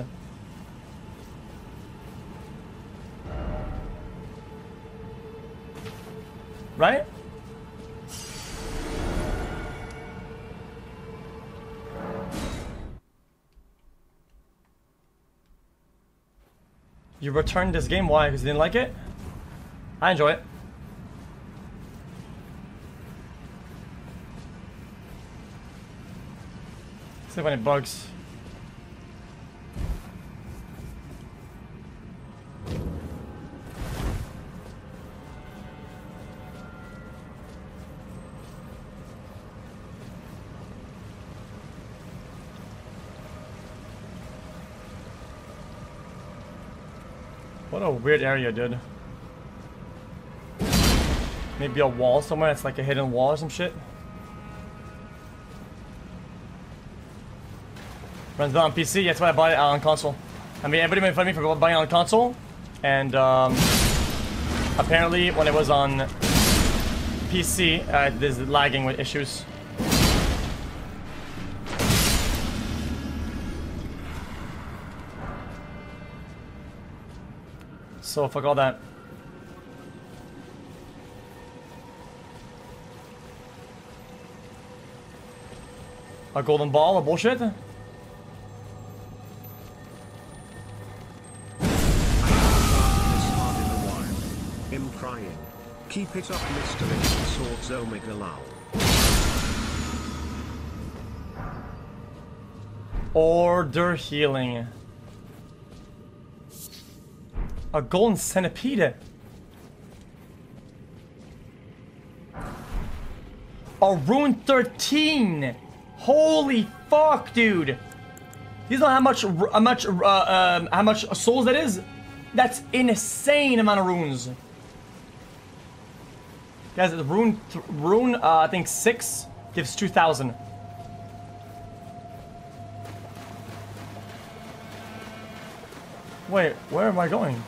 Returned this game? Why? Because you didn't like it? I enjoy it. See if any bugs. Weird area, dude. Maybe a wall somewhere. It's like a hidden wall or some shit. Runs on PC. That's why I bought it on console. I mean, everybody made fun of me for buying it on console, and um, apparently when it was on PC, uh, there's lagging with issues. So fuck all that. A golden ball of bullshit? This hard in a while. Him crying. Keep it up, Mr. Little Swords Omega. Order healing. A golden centipede. A rune 13. Holy fuck, dude. You know how much, how much, uh, um, how much souls that is? That's insane amount of runes. Guys, rune, rune, uh, I think six gives 2,000. Wait, where am I going?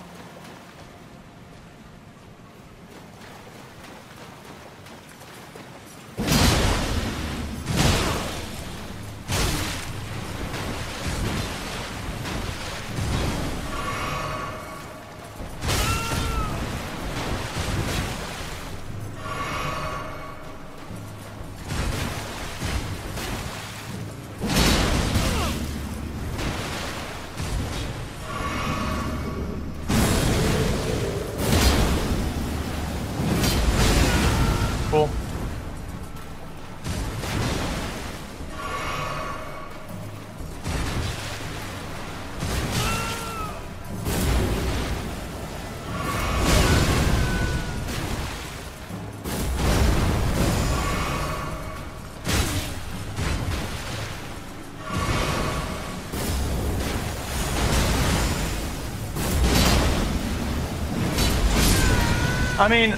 I mean,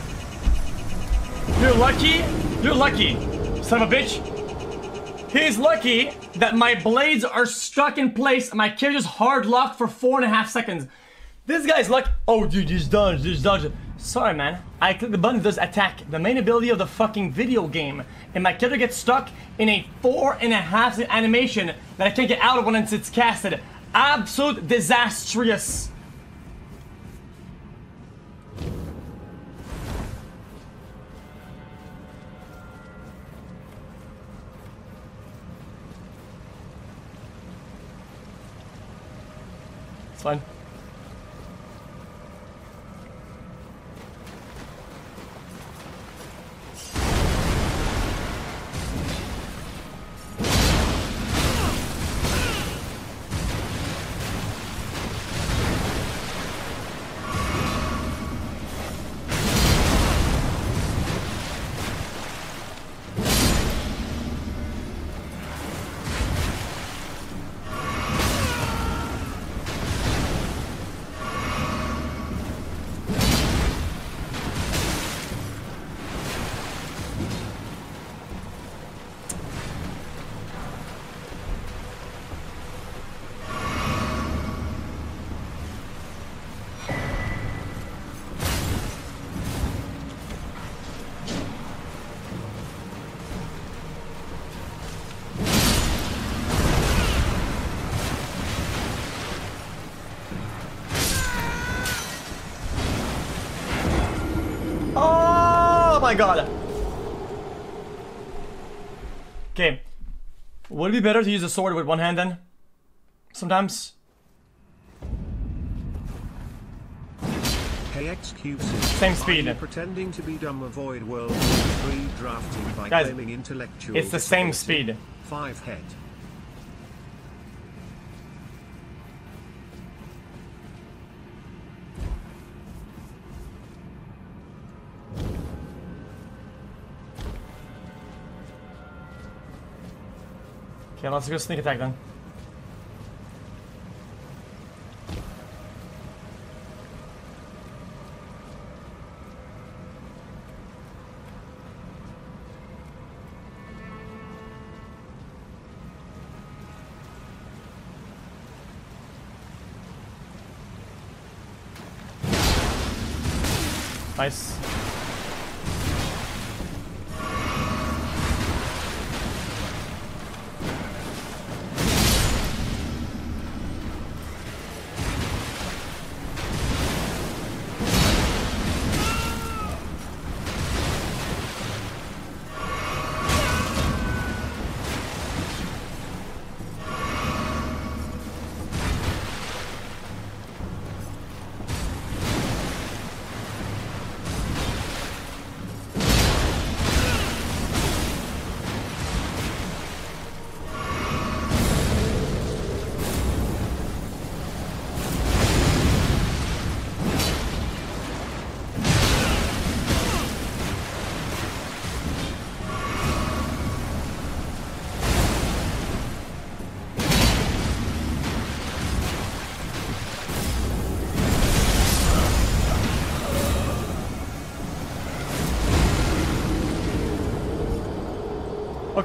you're lucky. You're lucky, son of a bitch. He's lucky that my blades are stuck in place and my character's hard locked for four and a half seconds. This guy's luck. Oh, dude, just dodge, just dodge. Sorry, man. I click the button, does attack. The main ability of the fucking video game. And my character gets stuck in a four and a half animation that I can't get out of once it's casted. Absolute disastrous. It's my god. Okay. Would it be better to use a sword with one hand then? Sometimes? Hey XQC. Same speed. Pretending to be dumb avoid World War 3 drafting by Guys, claiming intellectual it's the same speed. Five head. Okay, let's go sneak attack then.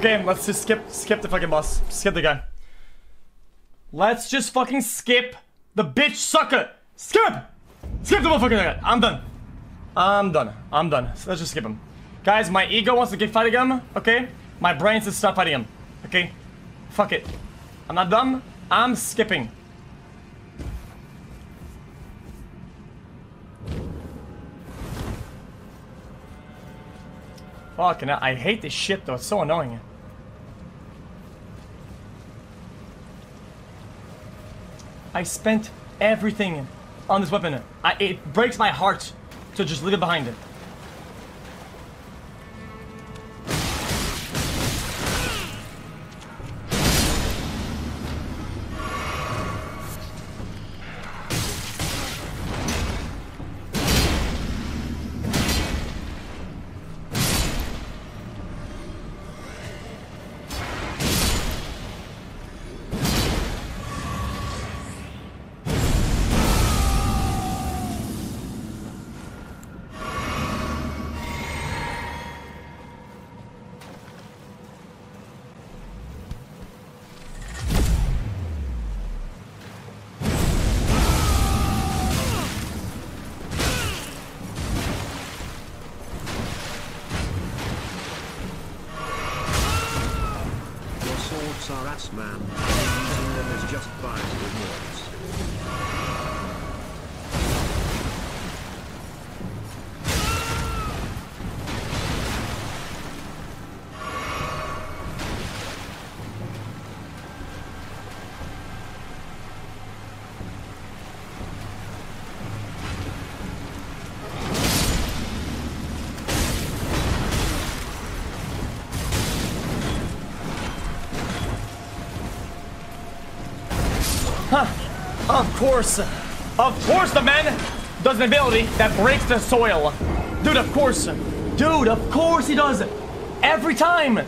Okay, let's just skip skip the fucking boss. Skip the guy. Let's just fucking skip The bitch sucker! Skip! Skip the motherfucker! I'm done. I'm done. I'm done. So let's just skip him. Guys, my ego wants to get fighting him, okay? My brain says stop fighting him, okay? Fuck it. I'm not dumb. I'm skipping. Fucking I hate this shit though, it's so annoying. I spent everything on this weapon. I, it breaks my heart to just leave it behind it. Course. Of course the man does an ability that breaks the soil. Dude, of course. Dude, of course he does. It. Every time.